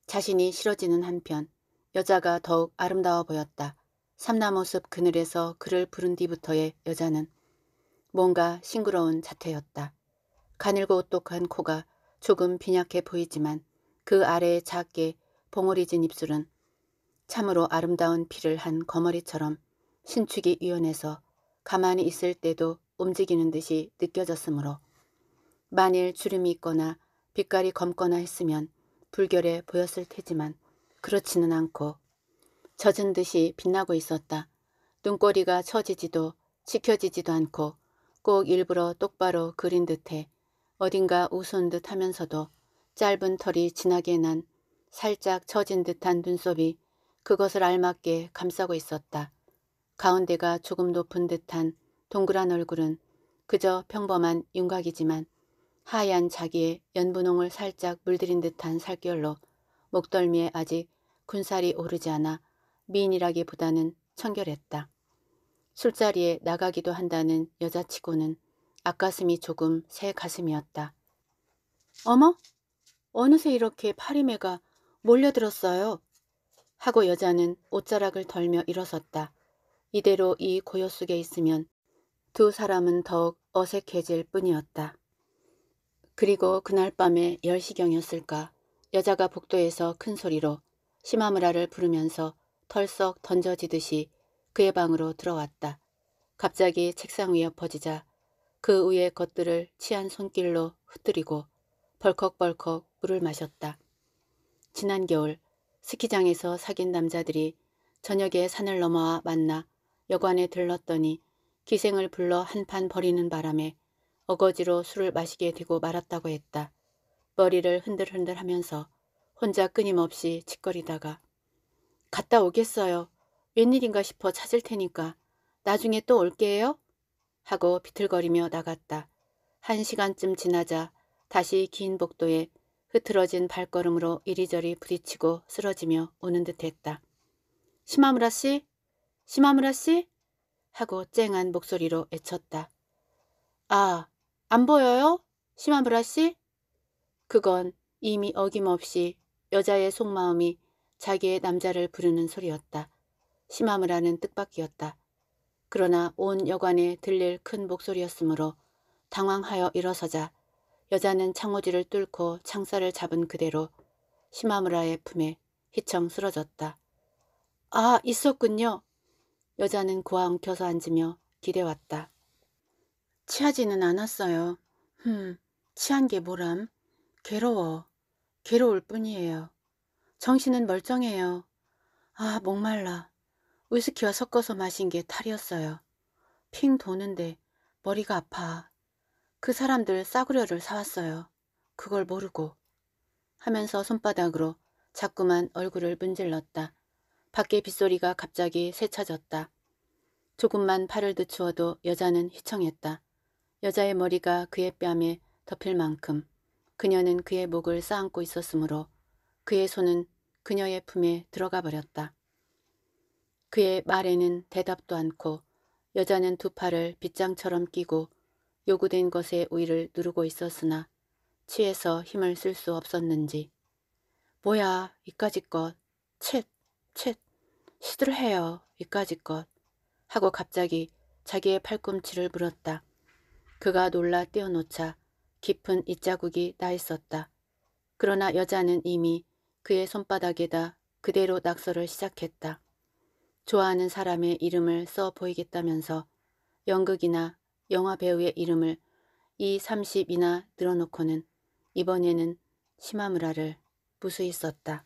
자신이 싫어지는 한편 여자가 더욱 아름다워 보였다. 삼나모습 그늘에서 그를 부른 뒤부터의 여자는 뭔가 싱그러운 자태였다. 가늘고 오똑한 코가 조금 빈약해 보이지만 그 아래에 작게 봉오리진 입술은 참으로 아름다운 피를 한 거머리처럼 신축이 유연해서 가만히 있을 때도 움직이는 듯이 느껴졌으므로 만일 주름이 있거나 빛깔이 검거나 했으면 불결해 보였을 테지만 그렇지는 않고 젖은 듯이 빛나고 있었다. 눈꼬리가 처지지도 지켜지지도 않고 꼭 일부러 똑바로 그린 듯해 어딘가 우스운 듯 하면서도 짧은 털이 진하게 난 살짝 처진 듯한 눈썹이 그것을 알맞게 감싸고 있었다. 가운데가 조금 높은 듯한 동그란 얼굴은 그저 평범한 윤곽이지만 하얀 자기의 연분홍을 살짝 물들인 듯한 살결로 목덜미에 아직 군살이 오르지 않아 미인이라기보다는 청결했다. 술자리에 나가기도 한다는 여자치고는 앞가슴이 조금 새 가슴이었다. 어머? 어느새 이렇게 파리매가 몰려들었어요. 하고 여자는 옷자락을 덜며 일어섰다. 이대로 이 고요 속에 있으면 두 사람은 더욱 어색해질 뿐이었다. 그리고 그날 밤에 10시경이었을까 여자가 복도에서 큰 소리로 시마무라를 부르면서 털썩 던져지듯이 그의 방으로 들어왔다. 갑자기 책상 위에 엎어지자 그 위에 것들을 치한 손길로 흩뜨리고 벌컥벌컥 물을 마셨다. 지난 겨울 스키장에서 사귄 남자들이 저녁에 산을 넘어와 만나 여관에 들렀더니 기생을 불러 한판 버리는 바람에 어거지로 술을 마시게 되고 말았다고 했다. 머리를 흔들흔들 하면서 혼자 끊임없이 짓거리다가 갔다 오겠어요. 웬일인가 싶어 찾을 테니까 나중에 또 올게요. 하고 비틀거리며 나갔다. 한 시간쯤 지나자 다시 긴 복도에 흐트러진 발걸음으로 이리저리 부딪히고 쓰러지며 오는 듯했다. 시마무라 씨? 시마무라 씨? 하고 쨍한 목소리로 애쳤다. 아, 안 보여요? 시마무라 씨? 그건 이미 어김없이 여자의 속마음이 자기의 남자를 부르는 소리였다. 시마무라는 뜻밖이었다. 그러나 온 여관에 들릴 큰 목소리였으므로 당황하여 일어서자 여자는 창호지를 뚫고 창살을 잡은 그대로 시마무라의 품에 휘청 쓰러졌다. 아, 있었군요. 여자는 고아 엉켜서 앉으며 기대왔다. 취하지는 않았어요. 흠, 취한 게 뭐람? 괴로워. 괴로울 뿐이에요. 정신은 멀쩡해요. 아, 목말라. 위스키와 섞어서 마신 게 탈이었어요. 핑 도는데 머리가 아파. 그 사람들 싸구려를 사왔어요. 그걸 모르고. 하면서 손바닥으로 자꾸만 얼굴을 문질렀다. 밖에 빗소리가 갑자기 새쳐졌다. 조금만 팔을 늦추어도 여자는 휘청했다. 여자의 머리가 그의 뺨에 덮일 만큼 그녀는 그의 목을 쌓안고 있었으므로 그의 손은 그녀의 품에 들어가 버렸다. 그의 말에는 대답도 않고 여자는 두 팔을 빗장처럼 끼고 요구된 것에 우위를 누르고 있었으나 취해서 힘을 쓸 수 없었는지 뭐야 이까짓 것 쳇, 쳇, 시들 해요 이까짓 것 하고 갑자기 자기의 팔꿈치를 물었다. 그가 놀라 떼어놓자 깊은 이자국이 나 있었다. 그러나 여자는 이미 그의 손바닥에다 그대로 낙서를 시작했다. 좋아하는 사람의 이름을 써 보이겠다면서 연극이나 영화 배우의 이름을 이 30이나 늘어놓고는 이번에는 시마무라를 무수히 썼다.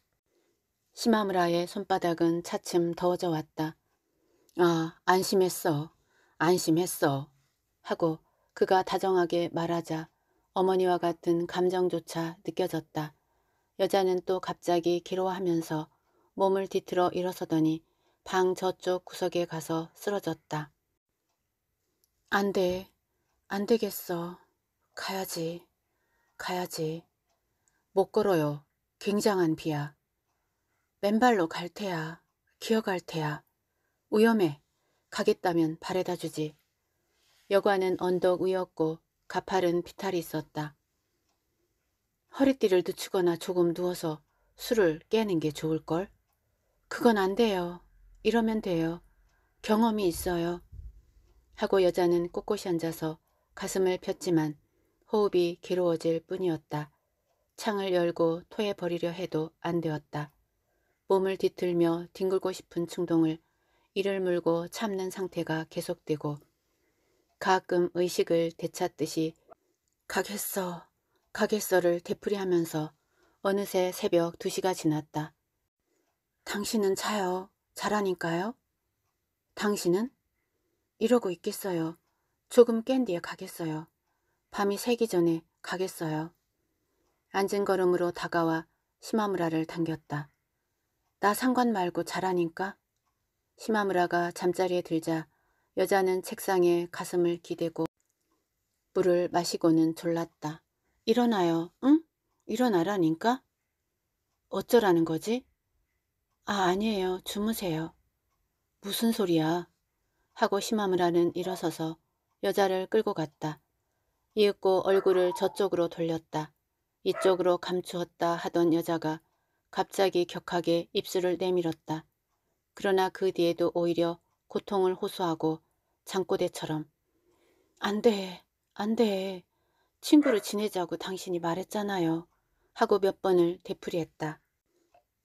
시마무라의 손바닥은 차츰 더워져 왔다. 아, 안심했어. 안심했어. 하고 그가 다정하게 말하자 어머니와 같은 감정조차 느껴졌다. 여자는 또 갑자기 괴로워하면서 몸을 뒤틀어 일어서더니 방 저쪽 구석에 가서 쓰러졌다. 안 돼. 안 되겠어. 가야지. 가야지. 못 걸어요. 굉장한 비야. 맨발로 갈 테야. 기어갈 테야. 위험해. 가겠다면 바래다 주지. 여관은 언덕 위였고 가파른 비탈이 있었다. 허리띠를 늦추거나 조금 누워서 술을 깨는 게 좋을걸? 그건 안 돼요. 이러면 돼요. 경험이 있어요. 하고 여자는 꼿꼿이 앉아서 가슴을 폈지만 호흡이 괴로워질 뿐이었다. 창을 열고 토해 버리려 해도 안 되었다. 몸을 뒤틀며 뒹굴고 싶은 충동을 이를 물고 참는 상태가 계속되고 가끔 의식을 되찾듯이 가겠어, 가겠어를 되풀이하면서 어느새 새벽 2시가 지났다. 당신은 자요. 자라니까요. 당신은? 이러고 있겠어요. 조금 깬 뒤에 가겠어요. 밤이 새기 전에 가겠어요. 앉은 걸음으로 다가와 시마무라를 당겼다. 나 상관 말고 자라니까? 시마무라가 잠자리에 들자 여자는 책상에 가슴을 기대고 물을 마시고는 졸랐다. 일어나요, 응? 일어나라니까? 어쩌라는 거지? 아, 아니에요. 주무세요. 무슨 소리야? 하고 시마무라는 일어서서 여자를 끌고 갔다. 이윽고 얼굴을 저쪽으로 돌렸다. 이쪽으로 감추었다 하던 여자가 갑자기 격하게 입술을 내밀었다. 그러나 그 뒤에도 오히려 고통을 호소하고 장꼬대처럼 안 돼, 안 돼. 친구를 지내자고 당신이 말했잖아요. 하고 몇 번을 되풀이했다.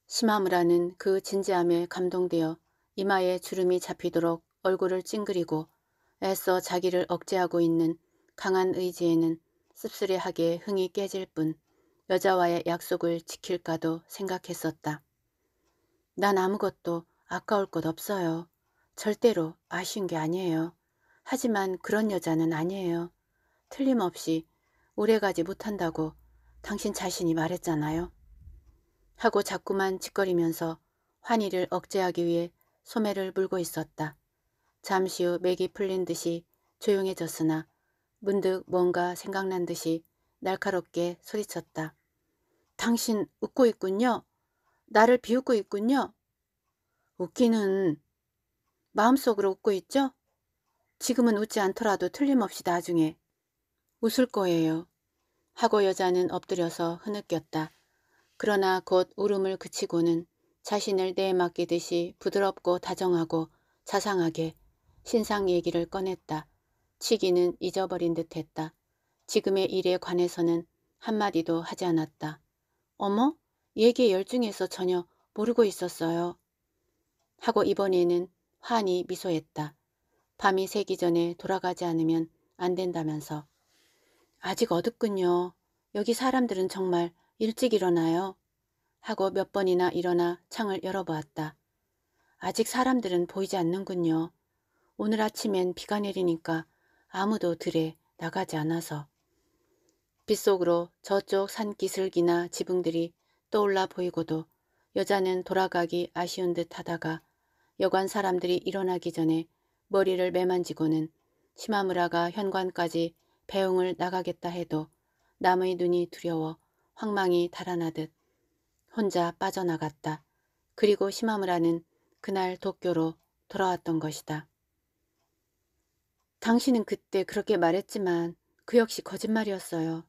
시마무라는 그 진지함에 감동되어 이마에 주름이 잡히도록 얼굴을 찡그리고 애써 자기를 억제하고 있는 강한 의지에는 씁쓸해하게 흥이 깨질 뿐 여자와의 약속을 지킬까도 생각했었다. 난 아무것도 아까울 것 없어요. 절대로 아쉬운 게 아니에요. 하지만 그런 여자는 아니에요. 틀림없이 오래가지 못한다고 당신 자신이 말했잖아요. 하고 자꾸만 짓거리면서 환희를 억제하기 위해 소매를 물고 있었다. 잠시 후 맥이 풀린 듯이 조용해졌으나 문득 뭔가 생각난 듯이 날카롭게 소리쳤다. 당신 웃고 있군요. 나를 비웃고 있군요. 웃기는 마음속으로 웃고 있죠? 지금은 웃지 않더라도 틀림없이 나중에 웃을 거예요. 하고 여자는 엎드려서 흐느꼈다. 그러나 곧 울음을 그치고는 자신을 내맡기듯이 부드럽고 다정하고 자상하게 신상 얘기를 꺼냈다. 치기는 잊어버린 듯했다. 지금의 일에 관해서는 한마디도 하지 않았다. 어머? 얘기에 열중해서 전혀 모르고 있었어요. 하고 이번에는 환히 미소했다. 밤이 새기 전에 돌아가지 않으면 안 된다면서. 아직 어둡군요. 여기 사람들은 정말 일찍 일어나요. 하고 몇 번이나 일어나 창을 열어보았다. 아직 사람들은 보이지 않는군요. 오늘 아침엔 비가 내리니까 아무도 들에 나가지 않아서. 빗속으로 저쪽 산기슭이나 지붕들이 떠올라 보이고도 여자는 돌아가기 아쉬운 듯 하다가 여관 사람들이 일어나기 전에 머리를 매만지고는 시마무라가 현관까지 배웅을 나가겠다 해도 남의 눈이 두려워 황망이 달아나듯 혼자 빠져나갔다. 그리고 시마무라는 그날 도쿄로 돌아왔던 것이다. 당신은 그때 그렇게 말했지만 그 역시 거짓말이었어요.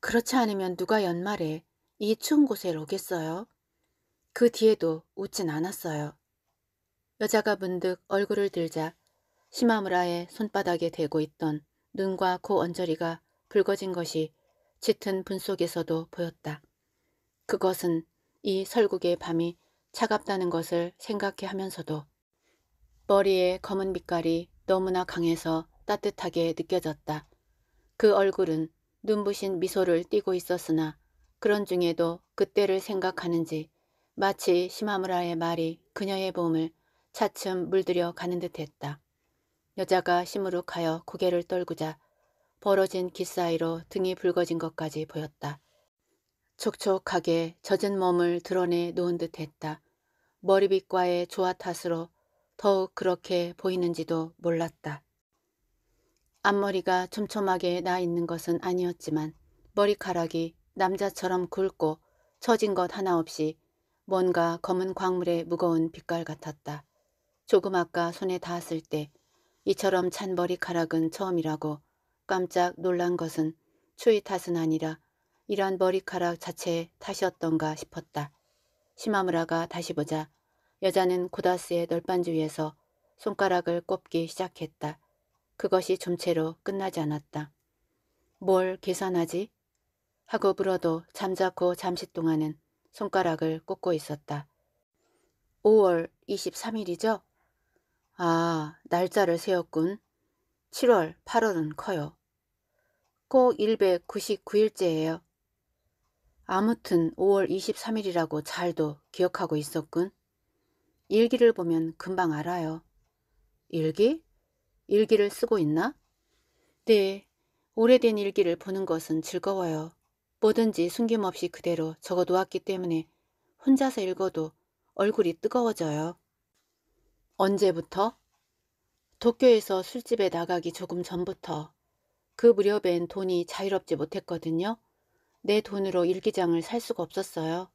그렇지 않으면 누가 연말에 이 추운 곳에 오겠어요? 그 뒤에도 웃진 않았어요. 여자가 문득 얼굴을 들자 시마무라의 손바닥에 대고 있던 눈과 코 언저리가 붉어진 것이 짙은 분 속에서도 보였다. 그것은 이 설국의 밤이 차갑다는 것을 생각해 하면서도 머리의 검은 빛깔이 너무나 강해서 따뜻하게 느껴졌다. 그 얼굴은 눈부신 미소를 띠고 있었으나 그런 중에도 그때를 생각하는지 마치 시마무라의 말이 그녀의 몸을 차츰 물들여 가는 듯했다. 여자가 시무룩하여 고개를 떨구자 벌어진 깃 사이로 등이 붉어진 것까지 보였다. 촉촉하게 젖은 몸을 드러내 놓은 듯했다. 머리빗과의 조화 탓으로 더욱 그렇게 보이는지도 몰랐다. 앞머리가 촘촘하게 나 있는 것은 아니었지만 머리카락이 남자처럼 굵고 처진 것 하나 없이 뭔가 검은 광물의 무거운 빛깔 같았다. 조금 아까 손에 닿았을 때 이처럼 찬 머리카락은 처음이라고 깜짝 놀란 것은 추위 탓은 아니라 이러한 머리카락 자체의 탓이었던가 싶었다. 시마무라가 다시 보자 여자는 고다스의 널빤지 위에서 손가락을 꼽기 시작했다. 그것이 좀채로 끝나지 않았다. 뭘 계산하지? 하고 불어도 잠자코 잠시 동안은 손가락을 꽂고 있었다. 5월 23일이죠? 아, 날짜를 세웠군. 7월, 8월은 커요. 꼭 199일째예요. 아무튼 5월 23일이라고 잘도 기억하고 있었군. 일기를 보면 금방 알아요. 일기? 일기를 쓰고 있나? 네, 오래된 일기를 보는 것은 즐거워요. 뭐든지 숨김없이 그대로 적어 놓았기 때문에 혼자서 읽어도 얼굴이 뜨거워져요. 언제부터? 도쿄에서 술집에 나가기 조금 전부터. 그 무렵엔 돈이 자유롭지 못했거든요. 내 돈으로 일기장을 살 수가 없었어요.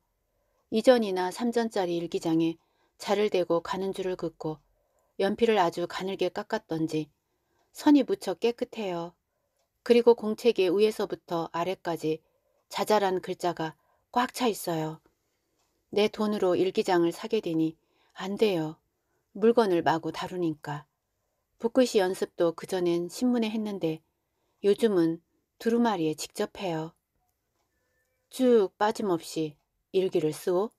이전이나 3전짜리 일기장에 자를 대고 가는 줄을 긋고 연필을 아주 가늘게 깎았던지 선이 무척 깨끗해요. 그리고 공책의 위에서부터 아래까지 자잘한 글자가 꽉 차 있어요. 내 돈으로 일기장을 사게 되니 안 돼요. 물건을 마구 다루니까. 붓글씨 연습도 그전엔 신문에 했는데 요즘은 두루마리에 직접 해요. 쭉 빠짐없이 일기를 쓰오?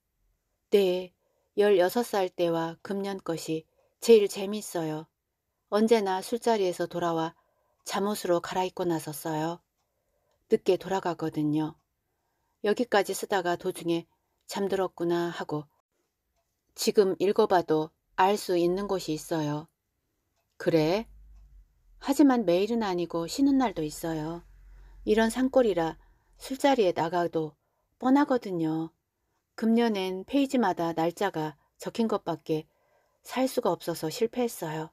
네, 16살 때와 금년 것이 제일 재밌어요. 언제나 술자리에서 돌아와 잠옷으로 갈아입고 나서 써요. 늦게 돌아가거든요. 여기까지 쓰다가 도중에 잠들었구나 하고 지금 읽어봐도 알 수 있는 곳이 있어요. 그래? 하지만 매일은 아니고 쉬는 날도 있어요. 이런 산골이라 술자리에 나가도 뻔하거든요. 금년엔 페이지마다 날짜가 적힌 것밖에 살 수가 없어서 실패했어요.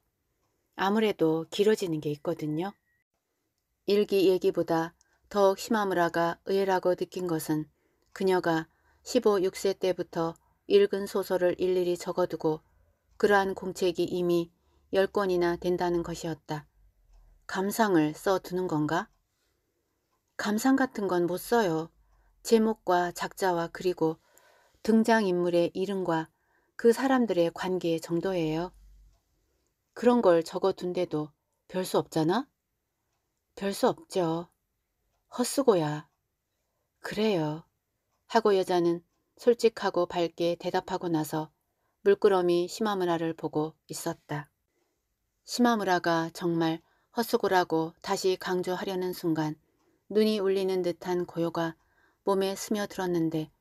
아무래도 길어지는 게 있거든요. 일기 얘기보다 더욱 시마무라가 의외라고 느낀 것은 그녀가 15, 6세 때부터 읽은 소설을 일일이 적어두고 그러한 공책이 이미 10권이나 된다는 것이었다. 감상을 써두는 건가? 감상 같은 건 못 써요. 제목과 작자와 그리고 등장인물의 이름과 그 사람들의 관계 정도예요. 그런 걸 적어둔데도 별 수 없잖아? 별 수 없죠. 헛수고야. 그래요. 하고 여자는 솔직하고 밝게 대답하고 나서 물끄러미 시마무라를 보고 있었다. 시마무라가 정말 헛수고라고 다시 강조하려는 순간 눈이 울리는 듯한 고요가 몸에 스며들었는데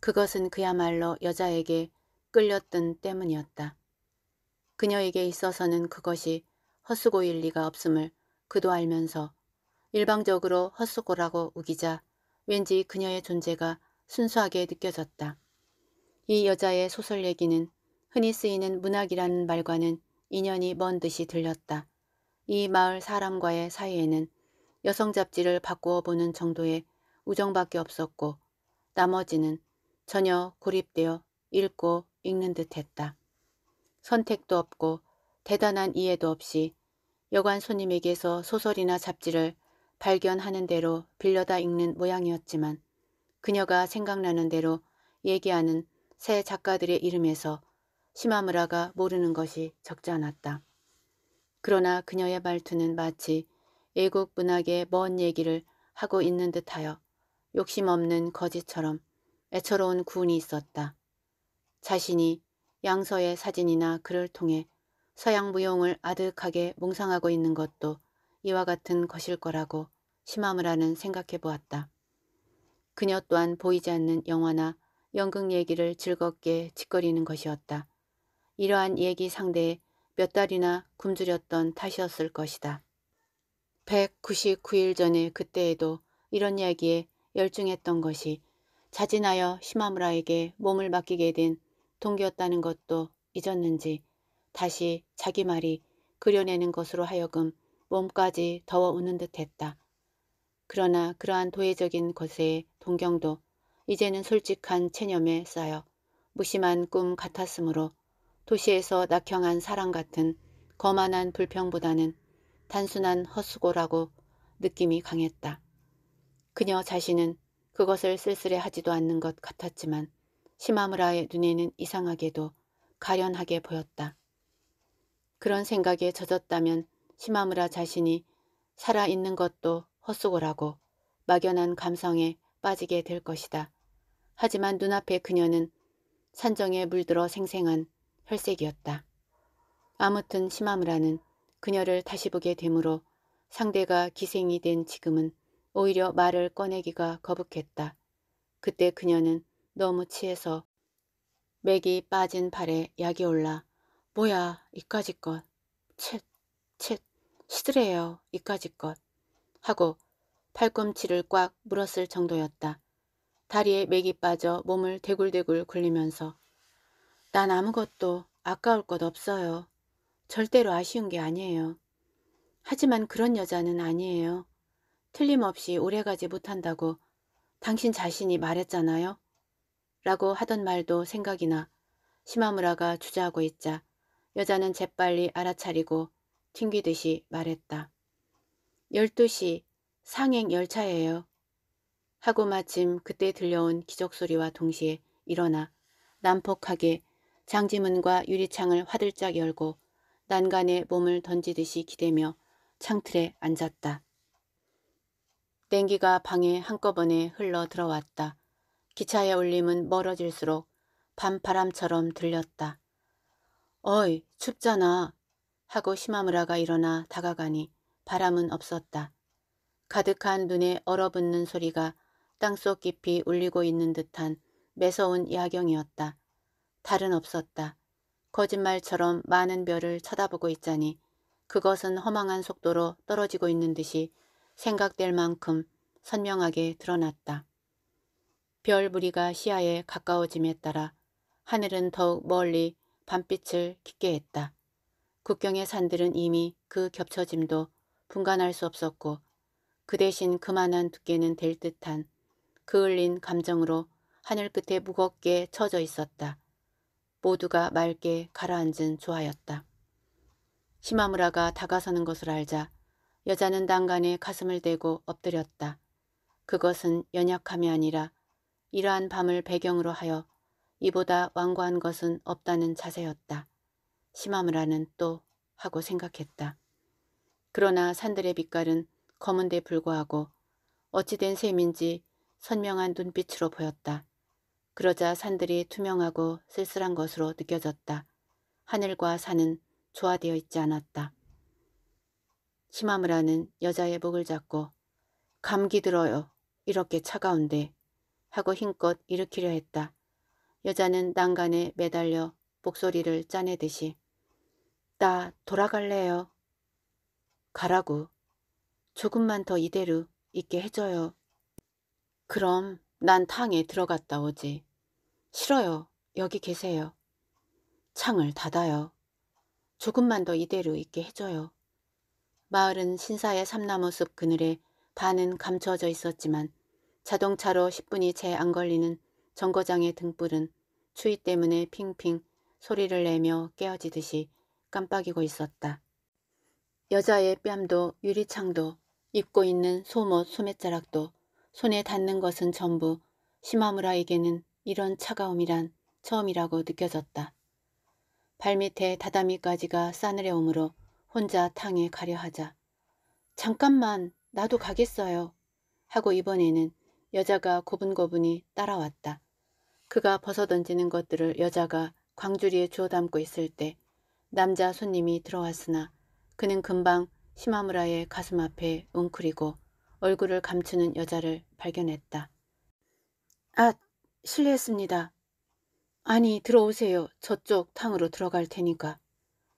그것은 그야말로 여자에게 끌렸던 때문이었다. 그녀에게 있어서는 그것이 헛수고일 리가 없음을 그도 알면서 일방적으로 헛수고라고 우기자 왠지 그녀의 존재가 순수하게 느껴졌다. 이 여자의 소설 얘기는 흔히 쓰이는 문학이라는 말과는 인연이 먼 듯이 들렸다. 이 마을 사람과의 사이에는 여성 잡지를 바꾸어 보는 정도의 우정밖에 없었고 나머지는 전혀 고립되어 읽고 읽는 듯했다. 선택도 없고 대단한 이해도 없이 여관 손님에게서 소설이나 잡지를 발견하는 대로 빌려다 읽는 모양이었지만 그녀가 생각나는 대로 얘기하는 새 작가들의 이름에서 시마무라가 모르는 것이 적지 않았다. 그러나 그녀의 말투는 마치 애국 문학의 먼 얘기를 하고 있는 듯하여 욕심 없는 거지처럼 애처로운 구운이 있었다. 자신이 양서의 사진이나 글을 통해 서양 무용을 아득하게 몽상하고 있는 것도 이와 같은 것일 거라고 심함을 생각해 보았다. 그녀 또한 보이지 않는 영화나 연극 얘기를 즐겁게 짓거리는 것이었다. 이러한 얘기 상대에 몇 달이나 굶주렸던 탓이었을 것이다. 199일 전에 그때에도 이런 이야기에 열중했던 것이 자진하여 시마무라에게 몸을 맡기게 된 동기였다는 것도 잊었는지 다시 자기 말이 그려내는 것으로 하여금 몸까지 더워 오는 듯했다. 그러나 그러한 도회적인 것의 동경도 이제는 솔직한 체념에 쌓여 무심한 꿈 같았으므로 도시에서 낙형한 사랑 같은 거만한 불평보다는 단순한 헛수고라고 느낌이 강했다. 그녀 자신은 그것을 쓸쓸해 하지도 않는 것 같았지만 시마무라의 눈에는 이상하게도 가련하게 보였다. 그런 생각에 젖었다면 시마무라 자신이 살아있는 것도 헛수고라고 막연한 감성에 빠지게 될 것이다. 하지만 눈앞에 그녀는 산정에 물들어 생생한 혈색이었다. 아무튼 시마무라는 그녀를 다시 보게 되므로 상대가 기생이 된 지금은 오히려 말을 꺼내기가 거북했다. 그때 그녀는 너무 취해서 맥이 빠진 발에 약이 올라 뭐야 이까지 것 쳇, 쳇, 시들해요 이까지 것 하고 팔꿈치를 꽉 물었을 정도였다. 다리에 맥이 빠져 몸을 대굴대굴 굴리면서 난 아무것도 아까울 것 없어요. 절대로 아쉬운 게 아니에요. 하지만 그런 여자는 아니에요. 틀림없이 오래가지 못한다고 당신 자신이 말했잖아요. 라고 하던 말도 생각이 나 시마무라가 주저하고 있자 여자는 재빨리 알아차리고 튕기듯이 말했다. 12시 상행 열차예요. 하고 마침 그때 들려온 기적소리와 동시에 일어나 난폭하게 장지문과 유리창을 화들짝 열고 난간에 몸을 던지듯이 기대며 창틀에 앉았다. 땡기가 방에 한꺼번에 흘러 들어왔다. 기차의 울림은 멀어질수록 밤바람처럼 들렸다. 어이 춥잖아 하고 시마무라가 일어나 다가가니 바람은 없었다. 가득한 눈에 얼어붙는 소리가 땅속 깊이 울리고 있는 듯한 매서운 야경이었다. 달은 없었다. 거짓말처럼 많은 별을 쳐다보고 있자니 그것은 허망한 속도로 떨어지고 있는 듯이 생각될 만큼 선명하게 드러났다. 별 무리가 시야에 가까워짐에 따라 하늘은 더욱 멀리 밤빛을 깊게 했다. 국경의 산들은 이미 그 겹쳐짐도 분간할 수 없었고 그 대신 그만한 두께는 될 듯한 그을린 감정으로 하늘 끝에 무겁게 처져 있었다. 모두가 맑게 가라앉은 조화였다. 시마무라가 다가서는 것을 알자 여자는 난간에 가슴을 대고 엎드렸다. 그것은 연약함이 아니라 이러한 밤을 배경으로 하여 이보다 완고한 것은 없다는 자세였다. 시마무라는 또 하고 생각했다. 그러나 산들의 빛깔은 검은데 불구하고 어찌된 셈인지 선명한 눈빛으로 보였다. 그러자 산들이 투명하고 쓸쓸한 것으로 느껴졌다. 하늘과 산은 조화되어 있지 않았다. 시마무라는 여자의 목을 잡고 감기 들어요. 이렇게 차가운데 하고 힘껏 일으키려 했다. 여자는 난간에 매달려 목소리를 짜내듯이 나 돌아갈래요. 가라고. 조금만 더 이대로 있게 해줘요. 그럼 난 탕에 들어갔다 오지. 싫어요. 여기 계세요. 창을 닫아요. 조금만 더 이대로 있게 해줘요. 마을은 신사의 삼나무 숲 그늘에 반은 감춰져 있었지만 자동차로 10분이 채 안 걸리는 정거장의 등불은 추위 때문에 핑핑 소리를 내며 깨어지듯이 깜빡이고 있었다. 여자의 뺨도 유리창도 입고 있는 소못 소매자락도 손에 닿는 것은 전부 시마무라에게는 이런 차가움이란 처음이라고 느껴졌다. 발밑에 다다미까지가 싸늘해 오므로 혼자 탕에 가려 하자 잠깐만 나도 가겠어요 하고 이번에는 여자가 고분고분히 따라왔다. 그가 벗어던지는 것들을 여자가 광주리에 주워 담고 있을 때 남자 손님이 들어왔으나 그는 금방 시마무라의 가슴 앞에 웅크리고 얼굴을 감추는 여자를 발견했다. 아, 실례했습니다. 아니, 들어오세요. 저쪽 탕으로 들어갈 테니까.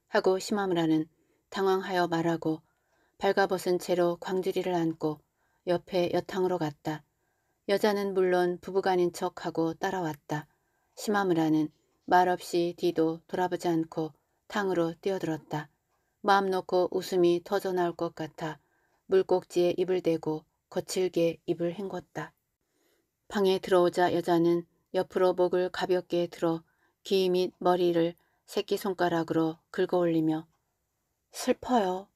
하고 시마무라는 당황하여 말하고 발가벗은 채로 광주리를 안고 옆에 여탕으로 갔다. 여자는 물론 부부간인 척하고 따라왔다. 심하무라는 말없이 뒤도 돌아보지 않고 탕으로 뛰어들었다. 마음 놓고 웃음이 터져 나올 것 같아 물꼭지에 입을 대고 거칠게 입을 헹궜다. 방에 들어오자 여자는 옆으로 목을 가볍게 들어 귀 및 머리를 새끼손가락으로 긁어올리며 슬퍼요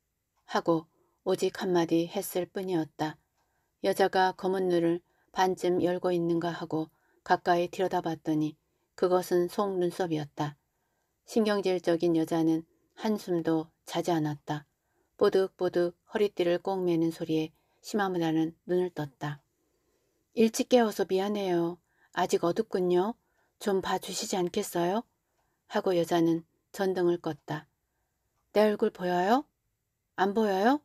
하고 오직 한마디 했을 뿐이었다. 여자가 검은 눈을 반쯤 열고 있는가 하고 가까이 들여다봤더니 그것은 속 눈썹이었다. 신경질적인 여자는 한숨도 자지 않았다. 뽀득뽀득 허리띠를 꼭 매는 소리에 심하무라는 눈을 떴다. 일찍 깨워서 미안해요. 아직 어둡군요. 좀 봐주시지 않겠어요? 하고 여자는 전등을 껐다. 내 얼굴 보여요? 안 보여요?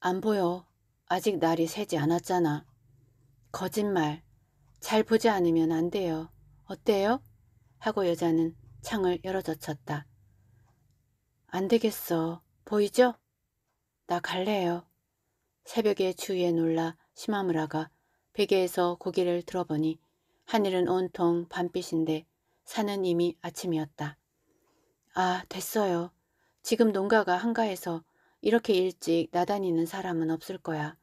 안 보여. 아직 날이 새지 않았잖아. 거짓말. 잘 보지 않으면 안 돼요. 어때요? 하고 여자는 창을 열어젖혔다. 안 되겠어. 보이죠? 나 갈래요. 새벽에 주위에 놀라 심하무라가 베개에서 고개를 들어보니 하늘은 온통 밤빛인데 산은 이미 아침이었다. 아 됐어요. 지금 농가가 한가해서 이렇게 일찍 나다니는 사람은 없을 거야.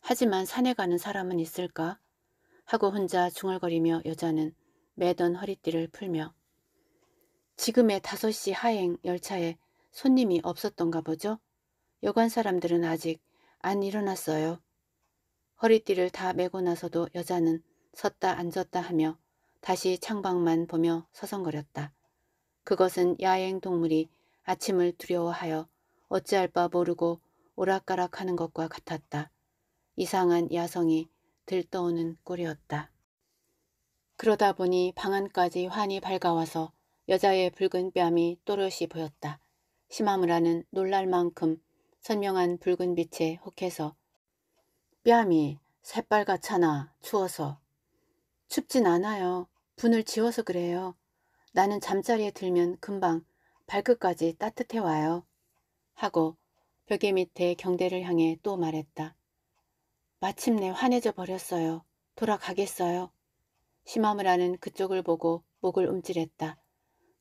하지만 산에 가는 사람은 있을까? 하고 혼자 중얼거리며 여자는 매던 허리띠를 풀며 지금의 5시 하행 열차에 손님이 없었던가 보죠? 여관 사람들은 아직 안 일어났어요. 허리띠를 다 메고 나서도 여자는 섰다 앉았다 하며 다시 창밖만 보며 서성거렸다. 그것은 야행 동물이 아침을 두려워하여 어찌할 바 모르고 오락가락하는 것과 같았다. 이상한 야성이 들떠오는 꼴이었다. 그러다 보니 방 안까지 환히 밝아와서 여자의 붉은 뺨이 또렷이 보였다. 심하무라는 놀랄 만큼 선명한 붉은 빛에 혹해서 뺨이 새빨갛잖아 추워서 춥진 않아요. 분을 지워서 그래요. 나는 잠자리에 들면 금방 발끝까지 따뜻해 와요. 하고 벽의 밑에 경대를 향해 또 말했다. 마침내 환해져 버렸어요. 돌아가겠어요. 심하무라는 그쪽을 보고 목을 움찔했다.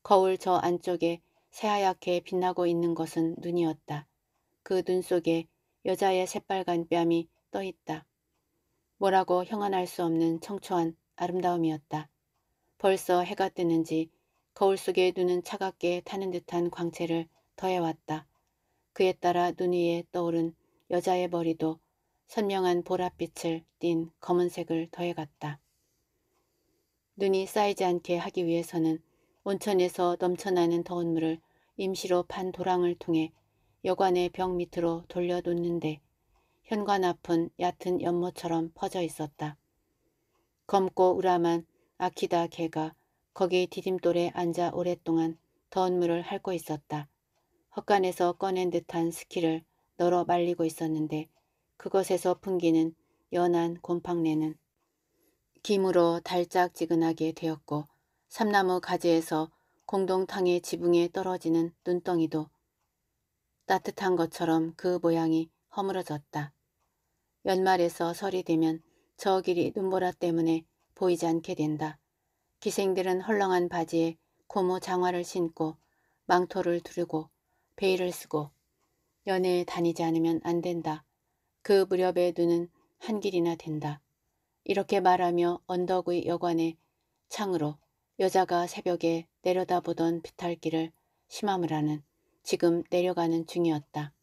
거울 저 안쪽에 새하얗게 빛나고 있는 것은 눈이었다. 그 눈 속에 여자의 새빨간 뺨이 떠있다. 뭐라고 형언할 수 없는 청초한 아름다움이었다. 벌써 해가 뜨는지 거울 속의 눈은 차갑게 타는 듯한 광채를 더해왔다. 그에 따라 눈 위에 떠오른 여자의 머리도 선명한 보랏빛을 띤 검은색을 더해갔다. 눈이 쌓이지 않게 하기 위해서는 온천에서 넘쳐나는 더운 물을 임시로 판 도랑을 통해 여관의 벽 밑으로 돌려놓는데 현관 앞은 얕은 연못처럼 퍼져 있었다. 검고 우람한 아키다 개가 거기 디딤돌에 앉아 오랫동안 더운 물을 핥고 있었다. 헛간에서 꺼낸 듯한 스키를 널어 말리고 있었는데 그것에서 풍기는 연한 곰팡내는 김으로 달짝지근하게 되었고 삼나무 가지에서 공동탕의 지붕에 떨어지는 눈덩이도 따뜻한 것처럼 그 모양이 허물어졌다. 연말에서 설이 되면 저 길이 눈보라 때문에 보이지 않게 된다. 기생들은 헐렁한 바지에 고무 장화를 신고 망토를 두르고 베일을 쓰고 연애에 다니지 않으면 안 된다. 그 무렵에 눈은 한 길이나 된다. 이렇게 말하며 언덕의 여관의 창으로 여자가 새벽에 내려다보던 비탈길을 심하무라는 지금 내려가는 중이었다.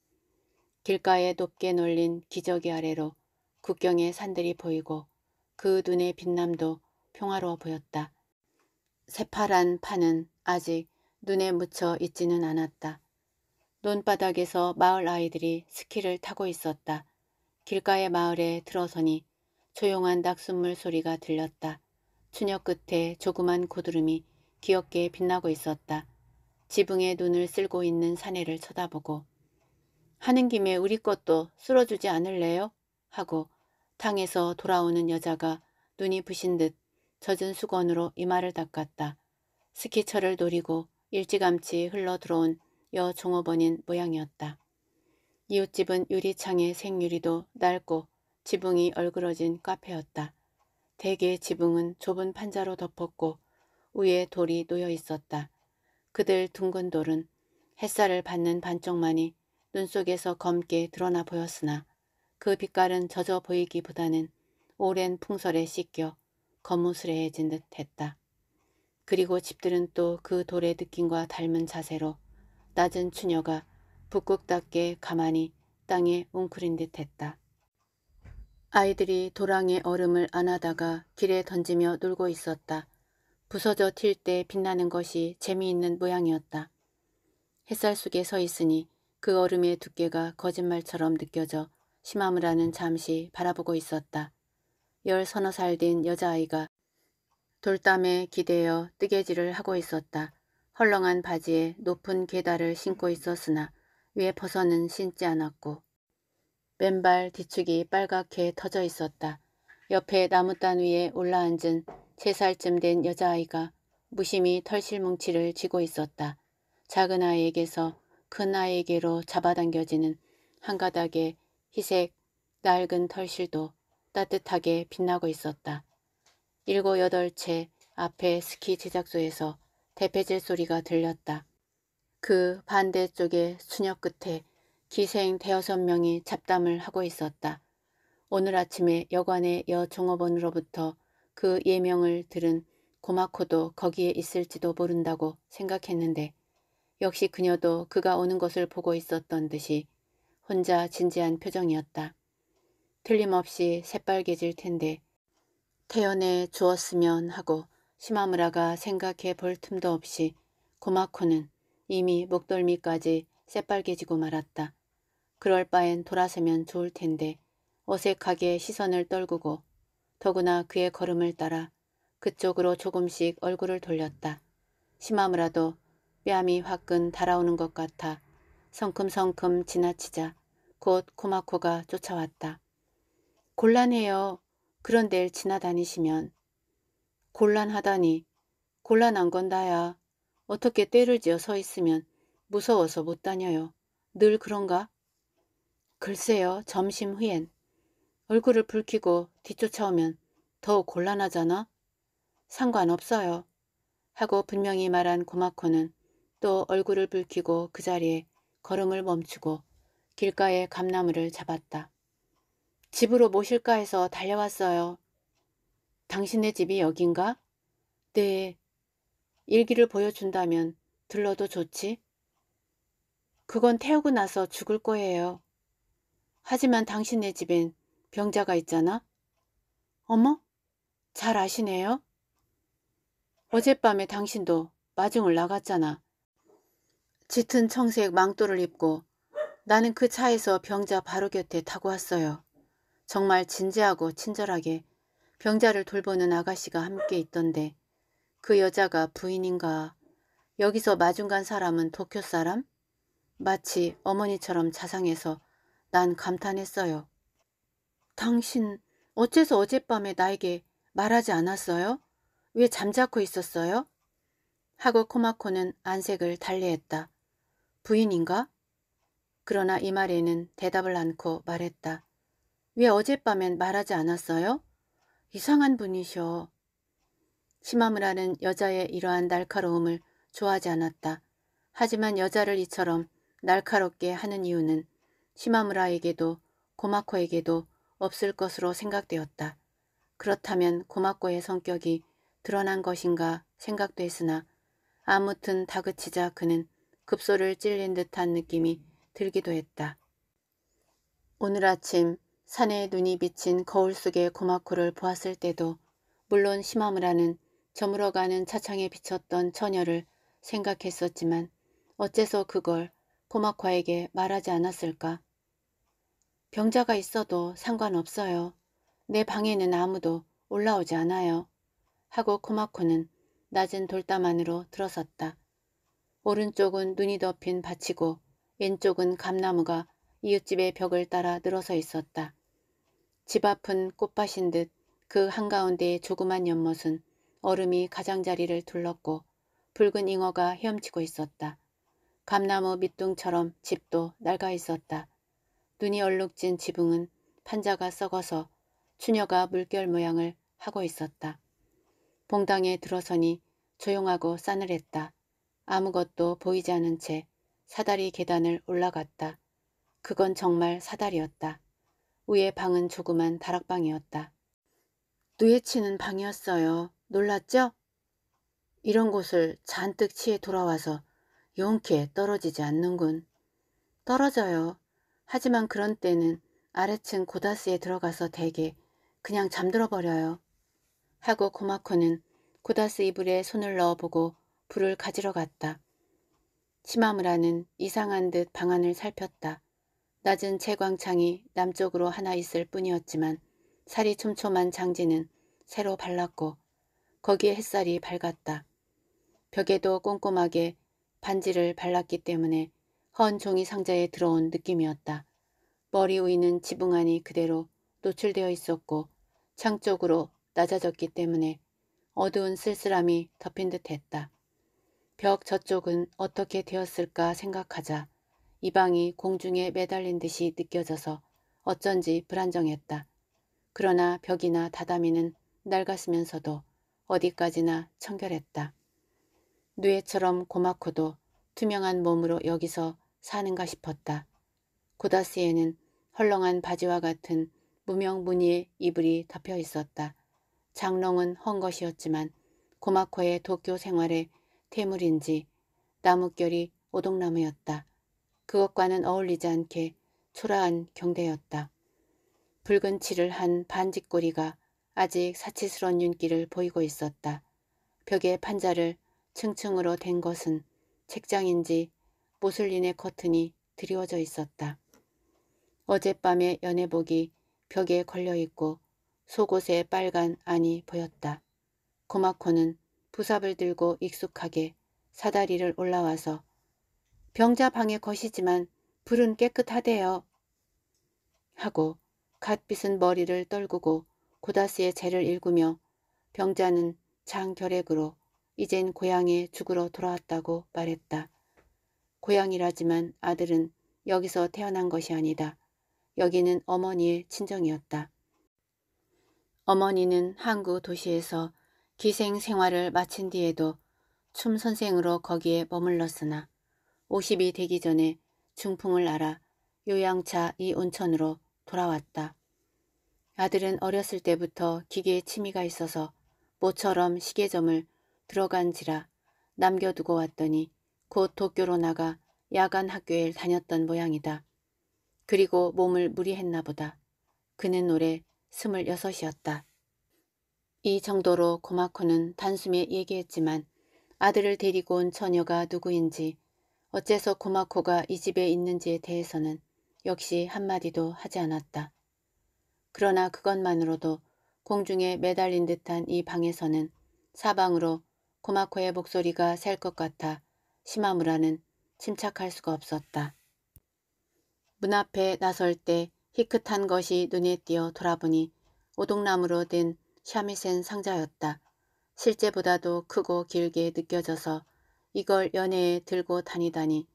길가에 높게 놀린 기저귀 아래로 국경의 산들이 보이고 그 눈의 빛남도 평화로워 보였다. 새파란 판은 아직 눈에 묻혀 있지는 않았다. 논바닥에서 마을 아이들이 스키를 타고 있었다. 길가의 마을에 들어서니 조용한 낙숫물 소리가 들렸다. 추녀 끝에 조그만 고드름이 귀엽게 빛나고 있었다. 지붕에 눈을 쓸고 있는 사내를 쳐다보고 하는 김에 우리 것도 쓸어주지 않을래요? 하고 탕에서 돌아오는 여자가 눈이 부신 듯 젖은 수건으로 이마를 닦았다. 스키철을 노리고 일찌감치 흘러 들어온 여 종업원인 모양이었다. 이웃집은 유리창에 생유리도 낡고 지붕이 얼그러진 카페였다. 대개 지붕은 좁은 판자로 덮었고 위에 돌이 놓여 있었다. 그들 둥근 돌은 햇살을 받는 반쪽만이 눈 속에서 검게 드러나 보였으나 그 빛깔은 젖어 보이기보다는 오랜 풍설에 씻겨 거무스레해진 듯 했다. 그리고 집들은 또 그 돌의 느낌과 닮은 자세로 낮은 추녀가 북극답게 가만히 땅에 웅크린 듯 했다. 아이들이 도랑에 얼음을 안하다가 길에 던지며 놀고 있었다. 부서져 튈 때 빛나는 것이 재미있는 모양이었다. 햇살 속에 서 있으니 그 얼음의 두께가 거짓말처럼 느껴져 심하무라는 잠시 바라보고 있었다. 열 서너 살 된 여자아이가 돌담에 기대어 뜨개질을 하고 있었다. 헐렁한 바지에 높은 계달을 신고 있었으나 위에 벗어는 신지 않았고 맨발 뒤축이 빨갛게 터져 있었다. 옆에 나무단 위에 올라앉은 세 살쯤 된 여자아이가 무심히 털실뭉치를 쥐고 있었다. 작은 아이에게서 큰 아이에게로 잡아당겨지는 한 가닥의 희색 낡은 털실도 따뜻하게 빛나고 있었다. 일곱 여덟 채 앞에 스키 제작소에서 대패질 소리가 들렸다. 그 반대쪽의 수녀 끝에 기생 대여섯 명이 잡담을 하고 있었다. 오늘 아침에 여관의 여종업원으로부터 그 예명을 들은 고마코도 거기에 있을지도 모른다고 생각했는데 역시 그녀도 그가 오는 것을 보고 있었던 듯이 혼자 진지한 표정이었다. 틀림없이 새빨개질 텐데 태연해 주었으면 하고 시마무라가 생각해 볼 틈도 없이 고마코는 이미 목덜미까지 새빨개지고 말았다. 그럴 바엔 돌아서면 좋을 텐데 어색하게 시선을 떨구고 더구나 그의 걸음을 따라 그쪽으로 조금씩 얼굴을 돌렸다. 시마무라도 뺨이 화끈 달아오는 것 같아 성큼성큼 지나치자 곧 코마코가 쫓아왔다. 곤란해요. 그런 데를 지나다니시면. 곤란하다니. 곤란한 건 나야. 어떻게 때를 지어 서 있으면 무서워서 못 다녀요. 늘 그런가? 글쎄요. 점심 후엔. 얼굴을 붉히고 뒤쫓아오면 더욱 곤란하잖아. 상관없어요. 하고 분명히 말한 고마코는 또 얼굴을 붉히고 그 자리에 걸음을 멈추고 길가에 감나무를 잡았다. 집으로 모실까 해서 달려왔어요. 당신네 집이 여긴가? 네. 일기를 보여준다면 들러도 좋지? 그건 태우고 나서 죽을 거예요. 하지만 당신네 집엔 병자가 있잖아? 어머? 잘 아시네요? 어젯밤에 당신도 마중을 나갔잖아. 짙은 청색 망토를 입고 나는 그 차에서 병자 바로 곁에 타고 왔어요. 정말 진지하고 친절하게 병자를 돌보는 아가씨가 함께 있던데 그 여자가 부인인가 여기서 마중 간 사람은 도쿄 사람? 마치 어머니처럼 자상해서 난 감탄했어요. 당신 어째서 어젯밤에 나에게 말하지 않았어요? 왜 잠자코 있었어요? 하고 코마코는 안색을 달리했다. 부인인가? 그러나 이 말에는 대답을 않고 말했다. 왜 어젯밤엔 말하지 않았어요? 이상한 분이셔. 시마무라는 여자의 이러한 날카로움을 좋아하지 않았다. 하지만 여자를 이처럼 날카롭게 하는 이유는 시마무라에게도 고마코에게도 없을 것으로 생각되었다. 그렇다면 고마코의 성격이 드러난 것인가 생각도 했으나 아무튼 다그치자 그는 급소를 찔린 듯한 느낌이 들기도 했다. 오늘 아침 산에 눈이 비친 거울 속의 고마코를 보았을 때도 물론 시마무라는 저물어가는 차창에 비쳤던 처녀를 생각했었지만 어째서 그걸 고마코에게 말하지 않았을까? 병자가 있어도 상관없어요. 내 방에는 아무도 올라오지 않아요. 하고 코마코는 낮은 돌담 안으로 들어섰다. 오른쪽은 눈이 덮인 밭이고 왼쪽은 감나무가 이웃집의 벽을 따라 늘어서 있었다. 집 앞은 꽃밭인 듯 그 한가운데의 조그만 연못은 얼음이 가장자리를 둘렀고 붉은 잉어가 헤엄치고 있었다. 감나무 밑둥처럼 집도 낡아 있었다. 눈이 얼룩진 지붕은 판자가 썩어서 추녀가 물결 모양을 하고 있었다. 봉당에 들어서니 조용하고 싸늘했다. 아무것도 보이지 않은 채 사다리 계단을 올라갔다. 그건 정말 사다리였다. 위에 방은 조그만 다락방이었다. 누에 치는 방이었어요. 놀랐죠? 이런 곳을 잔뜩 치에 돌아와서 용케 떨어지지 않는군. 떨어져요. 하지만 그런 때는 아래층 고다스에 들어가서 대게 그냥 잠들어 버려요. 하고 고마코는 고다스 이불에 손을 넣어보고 불을 가지러 갔다. 치마무라는 이상한 듯 방안을 살폈다. 낮은 채광창이 남쪽으로 하나 있을 뿐이었지만 살이 촘촘한 장지는 새로 발랐고 거기에 햇살이 밝았다. 벽에도 꼼꼼하게 반지를 발랐기 때문에 헌 종이 상자에 들어온 느낌이었다. 머리 위는 지붕 안이 그대로 노출되어 있었고 창 쪽으로 낮아졌기 때문에 어두운 쓸쓸함이 덮인 듯했다. 벽 저쪽은 어떻게 되었을까 생각하자 이 방이 공중에 매달린 듯이 느껴져서 어쩐지 불안정했다. 그러나 벽이나 다다미는 낡았으면서도 어디까지나 청결했다. 뇌처럼 고마코도 투명한 몸으로 여기서 사는가 싶었다. 고다스에는 헐렁한 바지와 같은 무명무니의 이불이 덮여 있었다. 장롱은 헝 것이었지만 고마코의 도쿄 생활에 태물인지 나뭇결이 오동나무였다. 그것과는 어울리지 않게 초라한 경대였다. 붉은 칠을 한 반짓꼬리가 아직 사치스러운 윤기를 보이고 있었다. 벽에 판자를 층층으로 댄 것은 책장인지 모슬린의 커튼이 드리워져 있었다. 어젯밤의 연애복이 벽에 걸려있고 속옷에 빨간 안이 보였다. 고마코는 부삽을 들고 익숙하게 사다리를 올라와서 병자 방의 것이지만 불은 깨끗하대요. 하고 갓 빗은 머리를 떨구고 고다스의 죄를 일구며 병자는 장결핵으로 이젠 고향에 죽으러 돌아왔다고 말했다. 고향이라지만 아들은 여기서 태어난 것이 아니다. 여기는 어머니의 친정이었다. 어머니는 항구 도시에서 기생 생활을 마친 뒤에도 춤 선생으로 거기에 머물렀으나 50이 되기 전에 중풍을 알아 요양차 이 온천으로 돌아왔다. 아들은 어렸을 때부터 기계에 취미가 있어서 모처럼 시계점을 들어간지라 남겨두고 왔더니 곧 도쿄로 나가 야간 학교에 다녔던 모양이다. 그리고 몸을 무리했나 보다. 그는 올해 스물여섯이었다. 이 정도로 고마코는 단숨에 얘기했지만 아들을 데리고 온 처녀가 누구인지 어째서 고마코가 이 집에 있는지에 대해서는 역시 한마디도 하지 않았다. 그러나 그것만으로도 공중에 매달린 듯한 이 방에서는 사방으로 고마코의 목소리가 셀 것 같아 시마무라는 침착할 수가 없었다. 문 앞에 나설 때 희끗한 것이 눈에 띄어 돌아보니 오동나무로 된 샤미센 상자였다. 실제보다도 크고 길게 느껴져서 이걸 연애에 들고 다니다니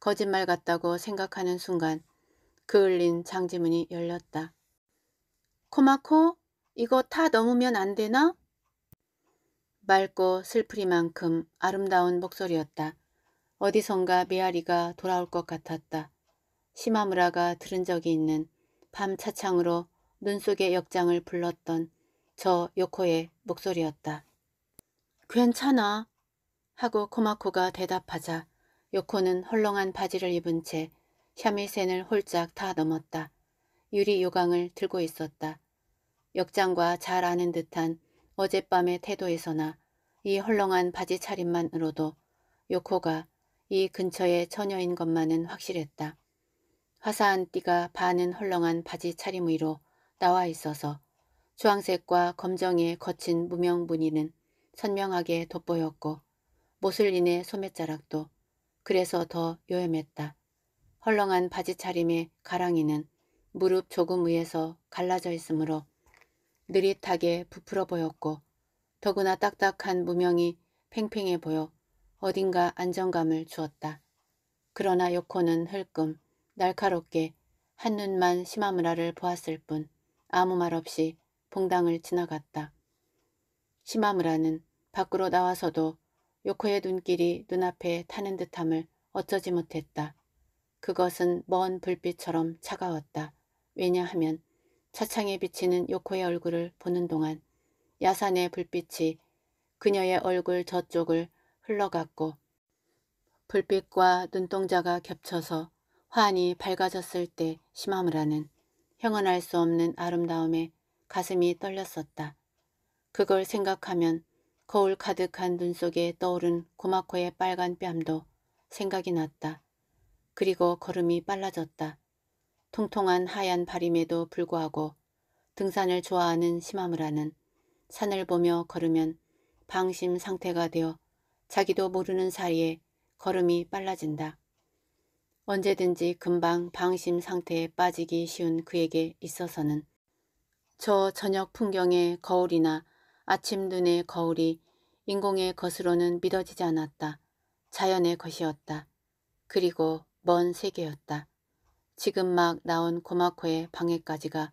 거짓말 같다고 생각하는 순간 그을린 장지문이 열렸다. 코마코 이거 타 넘으면 안 되나? 맑고 슬프리만큼 아름다운 목소리였다. 어디선가 메아리가 돌아올 것 같았다. 시마무라가 들은 적이 있는 밤 차창으로 눈 속의 역장을 불렀던 저 요코의 목소리였다. 괜찮아 하고 코마코가 대답하자 요코는 헐렁한 바지를 입은 채 샤미센을 홀짝 다 넘었다. 유리 요강을 들고 있었다. 역장과 잘 아는 듯한 어젯밤의 태도에서나 이 헐렁한 바지 차림만으로도 요코가 이 근처의 처녀인 것만은 확실했다. 화사한 띠가 바는 헐렁한 바지 차림 위로 나와 있어서 주황색과 검정의 거친 무명 무늬는 선명하게 돋보였고 모슬린의 소매자락도 그래서 더 요염했다. 헐렁한 바지 차림의 가랑이는 무릎 조금 위에서 갈라져 있으므로 느릿하게 부풀어 보였고 더구나 딱딱한 무명이 팽팽해 보여 어딘가 안정감을 주었다. 그러나 요코는 흘끔 날카롭게 한눈만 시마무라를 보았을 뿐 아무 말 없이 봉당을 지나갔다. 시마무라는 밖으로 나와서도 요코의 눈길이 눈앞에 타는 듯함을 어쩌지 못했다. 그것은 먼 불빛처럼 차가웠다. 왜냐하면 차창에 비치는 요코의 얼굴을 보는 동안 야산의 불빛이 그녀의 얼굴 저쪽을 흘러갔고 불빛과 눈동자가 겹쳐서 환히 밝아졌을 때 시마무라는 형언할 수 없는 아름다움에 가슴이 떨렸었다. 그걸 생각하면 거울 가득한 눈 속에 떠오른 고마코의 빨간 뺨도 생각이 났다. 그리고 걸음이 빨라졌다. 통통한 하얀 발임에도 불구하고 등산을 좋아하는 시마무라는 산을 보며 걸으면 방심 상태가 되어 자기도 모르는 사이에 걸음이 빨라진다. 언제든지 금방 방심 상태에 빠지기 쉬운 그에게 있어서는 저 저녁 풍경의 거울이나 아침 눈의 거울이 인공의 것으로는 믿어지지 않았다. 자연의 것이었다. 그리고 먼 세계였다. 지금 막 나온 고마코의 방해까지가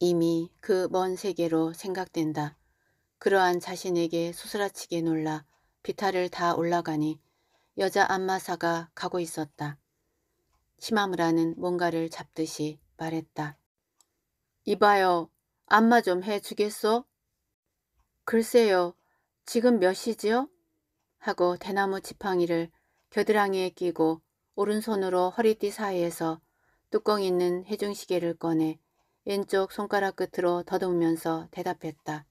이미 그 먼 세계로 생각된다. 그러한 자신에게 수스라치게 놀라 비탈을 다 올라가니 여자 안마사가 가고 있었다. 시마무라는 뭔가를 잡듯이 말했다. 이봐요. 안마 좀 해주겠소? 글쎄요. 지금 몇 시지요? 하고 대나무 지팡이를 겨드랑이에 끼고 오른손으로 허리띠 사이에서 뚜껑 있는 해중시계를 꺼내 왼쪽 손가락 끝으로 더듬으면서 대답했다.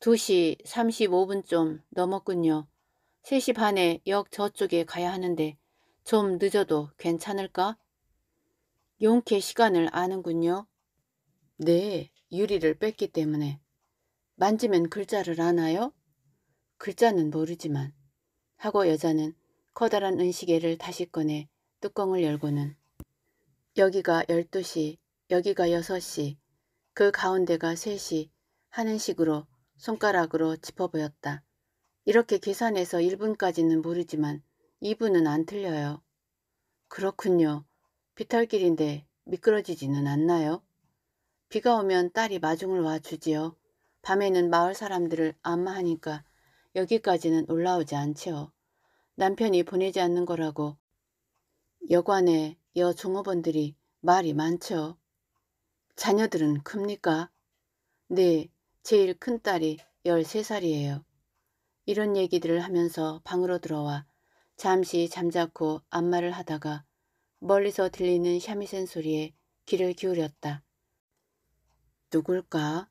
2시 35분 좀 넘었군요. 3시 반에 역 저쪽에 가야 하는데 좀 늦어도 괜찮을까? 용케 시간을 아는군요. 네, 유리를 뺐기 때문에. 만지면 글자를 아나요? 글자는 모르지만 하고 여자는 커다란 은시계를 다시 꺼내 뚜껑을 열고는 여기가 12시, 여기가 6시, 그 가운데가 3시 하는 식으로 손가락으로 짚어 보였다. 이렇게 계산해서 1분까지는 모르지만 2분은 안 틀려요. 그렇군요. 비탈길인데 미끄러지지는 않나요? 비가 오면 딸이 마중을 와주지요. 밤에는 마을 사람들을 안마하니까 여기까지는 올라오지 않지요. 남편이 보내지 않는 거라고 여관에 여 종업원들이 말이 많죠. 자녀들은 큽니까? 네, 제일 큰 딸이 13살이에요. 이런 얘기들을 하면서 방으로 들어와 잠시 잠자코 안마를 하다가 멀리서 들리는 샤미센 소리에 귀를 기울였다. 누굴까?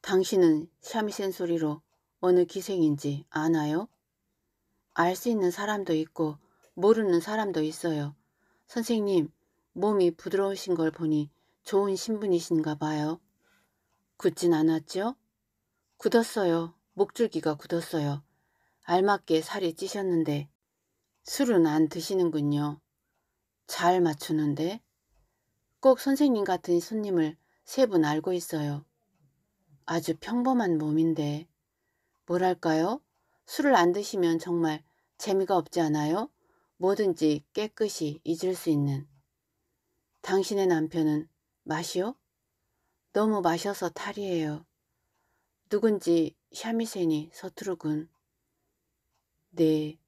당신은 샤미센 소리로 어느 기생인지 아나요? 알 수 있는 사람도 있고 모르는 사람도 있어요. 선생님, 몸이 부드러우신 걸 보니 좋은 신분이신가 봐요. 굳진 않았죠? 굳었어요. 목줄기가 굳었어요. 알맞게 살이 찌셨는데 술은 안 드시는군요. 잘 맞추는데 꼭 선생님 같은 손님을 세 분 알고 있어요. 아주 평범한 몸인데 뭐랄까요? 술을 안 드시면 정말 재미가 없지 않아요? 뭐든지 깨끗이 잊을 수 있는 당신의 남편은 마시오? 너무 마셔서 탈이에요. 누군지 샤미센이 서투르군. 네.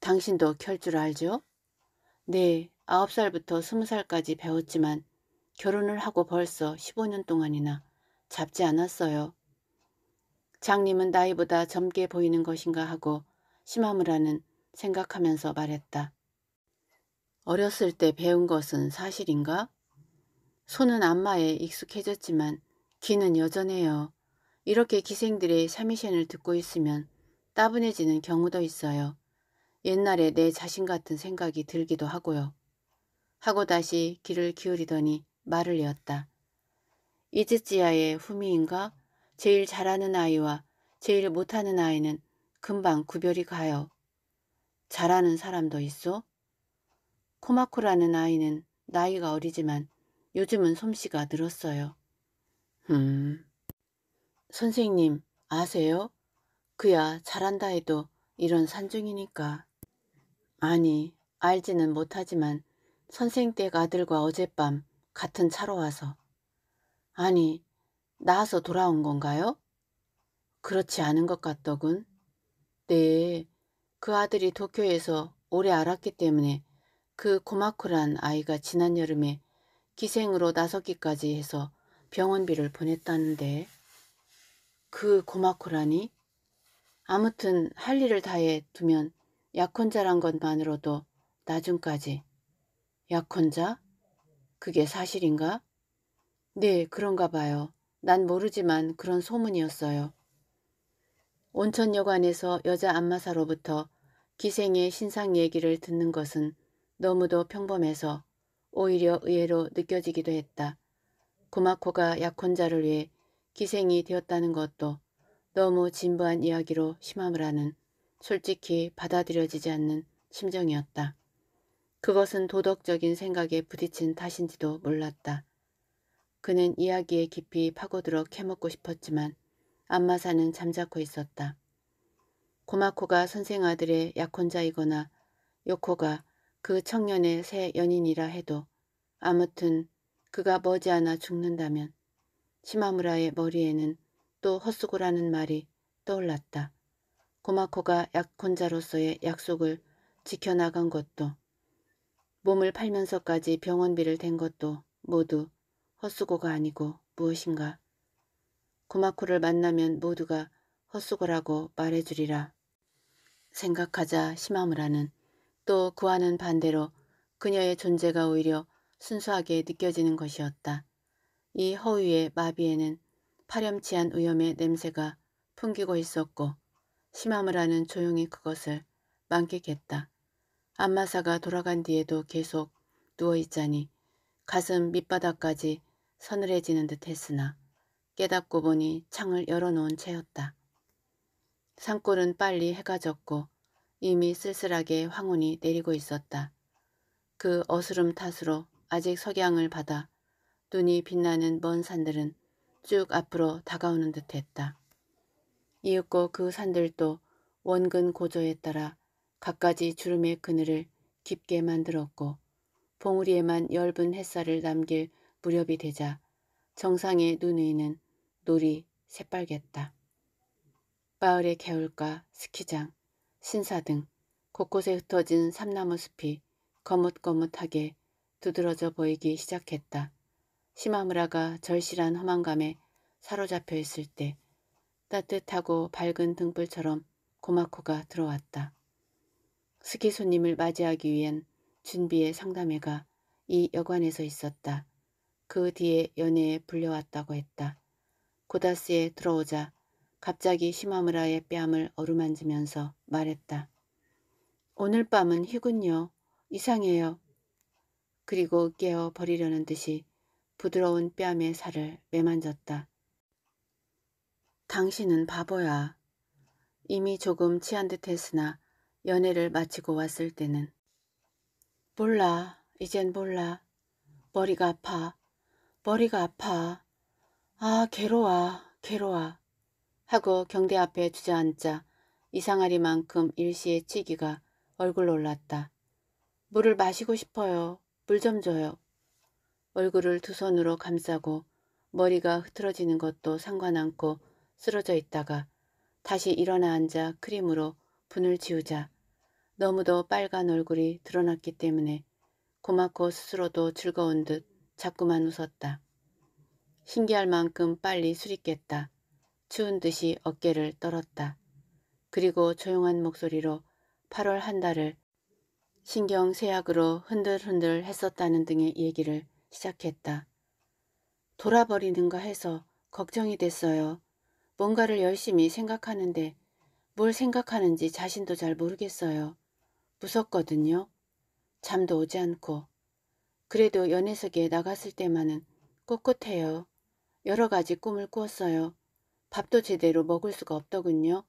당신도 켤 줄 알죠? 네, 아홉 살부터 스무 살까지 배웠지만 결혼을 하고 벌써 15년 동안이나 잡지 않았어요. 장님은 나이보다 젊게 보이는 것인가 하고 심하무라는 생각하면서 말했다. 어렸을 때 배운 것은 사실인가? 손은 안마에 익숙해졌지만 귀는 여전해요. 이렇게 기생들의 샤미셴을 듣고 있으면 따분해지는 경우도 있어요. 옛날에 내 자신 같은 생각이 들기도 하고요. 하고 다시 귀를 기울이더니 말을 이었다. 이즈지야의 후미인가? 제일 잘하는 아이와 제일 못하는 아이는 금방 구별이 가요. 잘하는 사람도 있어? 코마코라는 아이는 나이가 어리지만 요즘은 솜씨가 늘었어요. 음... 선생님 아세요? 그야 잘한다 해도 이런 산중이니까. 아니 알지는 못하지만 선생 댁 아들과 어젯밤 같은 차로 와서. 아니 나와서 돌아온 건가요? 그렇지 않은 것 같더군. 네, 그 아들이 도쿄에서 오래 알았기 때문에 그 고마코란 아이가 지난 여름에 기생으로 나서기까지 해서 병원비를 보냈다는데 그 고마코라니? 아무튼 할 일을 다해 두면 약혼자란 것만으로도 나중까지 약혼자? 그게 사실인가? 네, 그런가 봐요. 난 모르지만 그런 소문이었어요. 온천여관에서 여자 안마사로부터 기생의 신상 얘기를 듣는 것은 너무도 평범해서 오히려 의외로 느껴지기도 했다. 고마코가 약혼자를 위해 기생이 되었다는 것도 너무 진부한 이야기로 심함을 솔직히 받아들여지지 않는 심정이었다. 그것은 도덕적인 생각에 부딪힌 탓인지도 몰랐다. 그는 이야기에 깊이 파고들어 캐먹고 싶었지만 안마사는 잠자코 있었다. 고마코가 선생 아들의 약혼자이거나 요코가 그 청년의 새 연인이라 해도 아무튼 그가 머지않아 죽는다면 시마무라의 머리에는 또 헛수고라는 말이 떠올랐다. 고마코가 약혼자로서의 약속을 지켜나간 것도 몸을 팔면서까지 병원비를 댄 것도 모두 헛수고가 아니고 무엇인가. 고마코를 만나면 모두가 헛수고라고 말해주리라. 생각하자 시마무라는 또 그와는 반대로 그녀의 존재가 오히려 순수하게 느껴지는 것이었다. 이 허위의 마비에는 파렴치한 위험의 냄새가 풍기고 있었고 시마무라는 조용히 그것을 만끽했다. 안마사가 돌아간 뒤에도 계속 누워있자니 가슴 밑바닥까지 서늘해지는 듯 했으나 깨닫고 보니 창을 열어놓은 채였다. 산골은 빨리 해가 졌고 이미 쓸쓸하게 황혼이 내리고 있었다. 그 어스름 탓으로 아직 석양을 받아 눈이 빛나는 먼 산들은 쭉 앞으로 다가오는 듯했다. 이윽고 그 산들도 원근 고조에 따라 갖가지 주름의 그늘을 깊게 만들었고 봉우리에만 엷은 햇살을 남길 무렵이 되자 정상의 눈 위는 놀이 새빨겠다. 마을의 개울가, 스키장, 신사 등 곳곳에 흩어진 삼나무 숲이 거뭇거뭇하게 두드러져 보이기 시작했다. 시마무라가 절실한 허망감에 사로잡혀 있을 때 따뜻하고 밝은 등불처럼 고마코가 들어왔다. 스키 손님을 맞이하기 위한 준비의 상담회가 이 여관에서 있었다. 그 뒤에 연애에 불려왔다고 했다. 고다스에 들어오자 갑자기 시마무라의 뺨을 어루만지면서 말했다. 오늘 밤은 희군요. 이상해요. 그리고 깨어 버리려는 듯이 부드러운 뺨의 살을 매만졌다. 당신은 바보야. 이미 조금 취한 듯 했으나 연애를 마치고 왔을 때는 몰라. 이젠 몰라. 머리가 아파. 머리가 아파. 아 괴로워. 괴로워. 하고 경대 앞에 주저앉자 이상하리만큼 일시의 치기가 얼굴로 올랐다. 물을 마시고 싶어요. 물 좀 줘요. 얼굴을 두 손으로 감싸고 머리가 흐트러지는 것도 상관않고 쓰러져 있다가 다시 일어나 앉아 크림으로 분을 지우자 너무도 빨간 얼굴이 드러났기 때문에 고맙고 스스로도 즐거운 듯 자꾸만 웃었다. 신기할 만큼 빨리 술있겠다. 추운 듯이 어깨를 떨었다. 그리고 조용한 목소리로 8월 한 달을 신경쇠약으로 흔들흔들 했었다는 등의 얘기를 시작했다. 돌아버리는가 해서 걱정이 됐어요. 뭔가를 열심히 생각하는데 뭘 생각하는지 자신도 잘 모르겠어요. 무섭거든요. 잠도 오지 않고. 그래도 연애석에 나갔을 때만은 꿋꿋해요. 여러 가지 꿈을 꾸었어요. 밥도 제대로 먹을 수가 없더군요.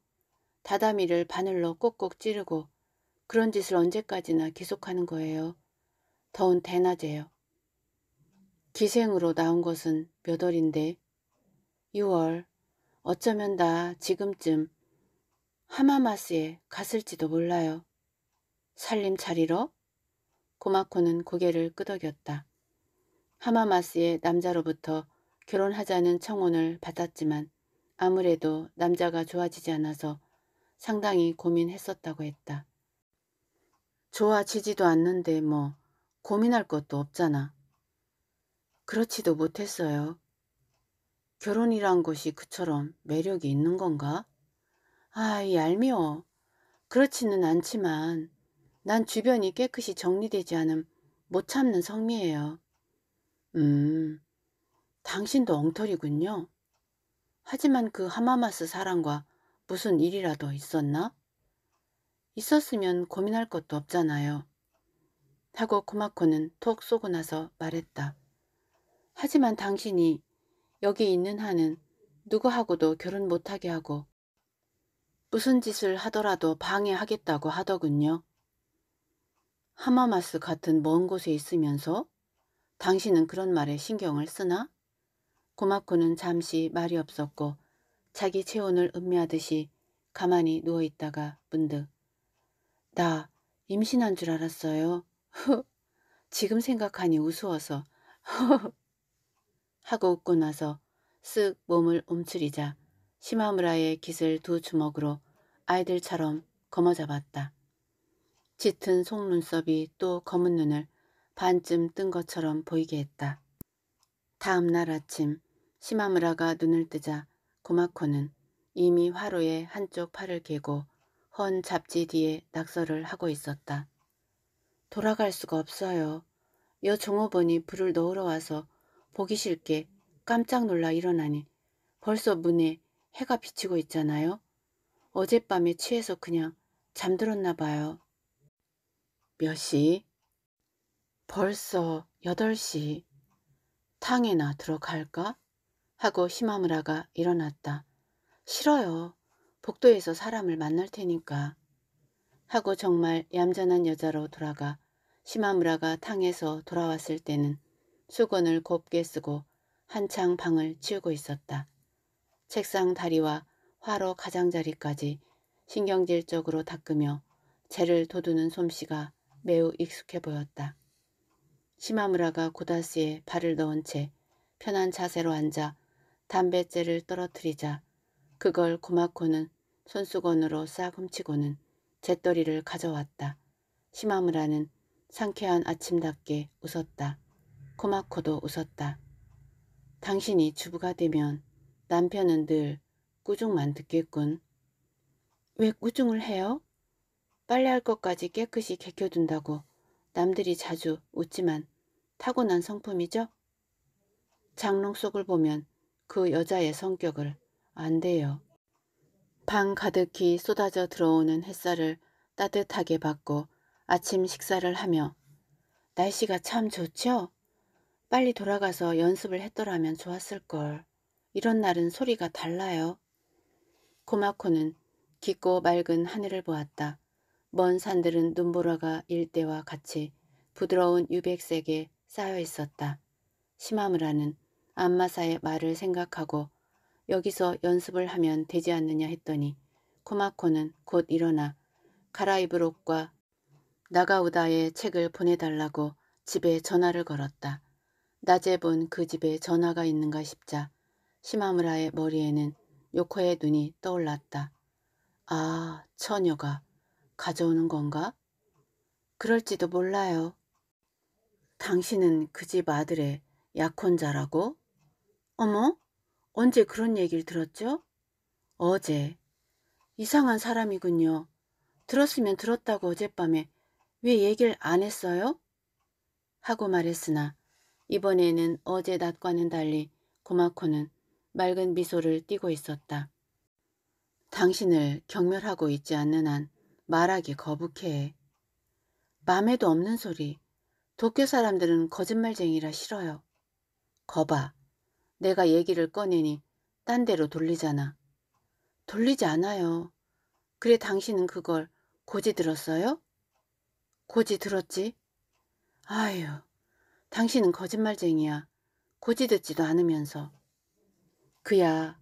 다다미를 바늘로 꼭꼭 찌르고 그런 짓을 언제까지나 계속하는 거예요. 더운 대낮에요. 기생으로 나온 것은 몇 월인데 6월 어쩌면 나 지금쯤 하마마스에 갔을지도 몰라요. 살림 차리러? 고마코는 고개를 끄덕였다. 하마마스의 남자로부터 결혼하자는 청혼을 받았지만 아무래도 남자가 좋아지지 않아서 상당히 고민했었다고 했다. 좋아지지도 않는데 뭐 고민할 것도 없잖아. 그렇지도 못했어요. 결혼이란 것이 그처럼 매력이 있는 건가? 아이 얄미워. 그렇지는 않지만 난 주변이 깨끗이 정리되지 않음 못 참는 성미예요. 음, 당신도 엉터리군요. 하지만 그 하마마스 사람과 무슨 일이라도 있었나? 있었으면 고민할 것도 없잖아요. 하고 코마코는 톡 쏘고 나서 말했다. 하지만 당신이 여기 있는 한은 누구하고도 결혼 못하게 하고 무슨 짓을 하더라도 방해하겠다고 하더군요. 하마마스 같은 먼 곳에 있으면서 당신은 그런 말에 신경을 쓰나? 고마코는 잠시 말이 없었고 자기 체온을 음미하듯이 가만히 누워있다가 문득 나 임신한 줄 알았어요. 지금 생각하니 우스워서 하고 웃고 나서 쓱 몸을 움츠리자 시마무라의 깃을 두 주먹으로 아이들처럼 거머잡았다. 짙은 속눈썹이 또 검은 눈을 반쯤 뜬 것처럼 보이게 했다. 다음 날 아침 시마무라가 눈을 뜨자 고마코는 이미 화로에 한쪽 팔을 개고 헌 잡지 뒤에 낙서를 하고 있었다. 돌아갈 수가 없어요. 여 종업원이 불을 넣으러 와서 보기 싫게 깜짝 놀라 일어나니 벌써 문에 해가 비치고 있잖아요. 어젯밤에 취해서 그냥 잠들었나 봐요. 몇 시? 벌써 8시. 탕에나 들어갈까? 하고 시마무라가 일어났다. 싫어요. 복도에서 사람을 만날 테니까. 하고 정말 얌전한 여자로 돌아가 시마무라가 탕에서 돌아왔을 때는 수건을 곱게 쓰고 한창 방을 치우고 있었다. 책상 다리와 화로 가장자리까지 신경질적으로 닦으며 재를 돋우는 솜씨가 매우 익숙해 보였다. 시마무라가 고다스에 발을 넣은 채 편한 자세로 앉아 담뱃재를 떨어뜨리자 그걸 고마코는 손수건으로 싹 훔치고는 잿더리를 가져왔다. 시마무라는 상쾌한 아침답게 웃었다. 코마코도 웃었다. 당신이 주부가 되면 남편은 늘 꾸중만 듣겠군. 왜 꾸중을 해요? 빨래할 것까지 깨끗이 개켜둔다고 남들이 자주 웃지만 타고난 성품이죠? 장롱 속을 보면 그 여자의 성격을 안 돼요. 방 가득히 쏟아져 들어오는 햇살을 따뜻하게 받고 아침 식사를 하며 날씨가 참 좋죠? 빨리 돌아가서 연습을 했더라면 좋았을걸. 이런 날은 소리가 달라요. 코마코는 깊고 맑은 하늘을 보았다. 먼 산들은 눈보라가 일대와 같이 부드러운 유백색에 쌓여 있었다. 시마무라는 안마사의 말을 생각하고 여기서 연습을 하면 되지 않느냐 했더니 코마코는 곧 일어나 옷과 나가우다의 책을 보내달라고 집에 전화를 걸었다. 낮에 본 그 집에 전화가 있는가 싶자 시마무라의 머리에는 요코의 눈이 떠올랐다. 아, 처녀가 가져오는 건가? 그럴지도 몰라요. 당신은 그 집 아들의 약혼자라고? 어머? 언제 그런 얘기를 들었죠? 어제. 이상한 사람이군요. 들었으면 들었다고 어젯밤에 왜 얘기를 안 했어요? 하고 말했으나 이번에는 어제 낮과는 달리 고마코는 맑은 미소를 띠고 있었다. 당신을 경멸하고 있지 않는 한 말하기 거북해. 맘에도 없는 소리. 도쿄 사람들은 거짓말쟁이라 싫어요. 거봐. 내가 얘기를 꺼내니 딴 데로 돌리잖아. 돌리지 않아요. 그래 당신은 그걸 고지 들었어요? 고지 들었지? 아유, 당신은 거짓말쟁이야. 고지 듣지도 않으면서. 그야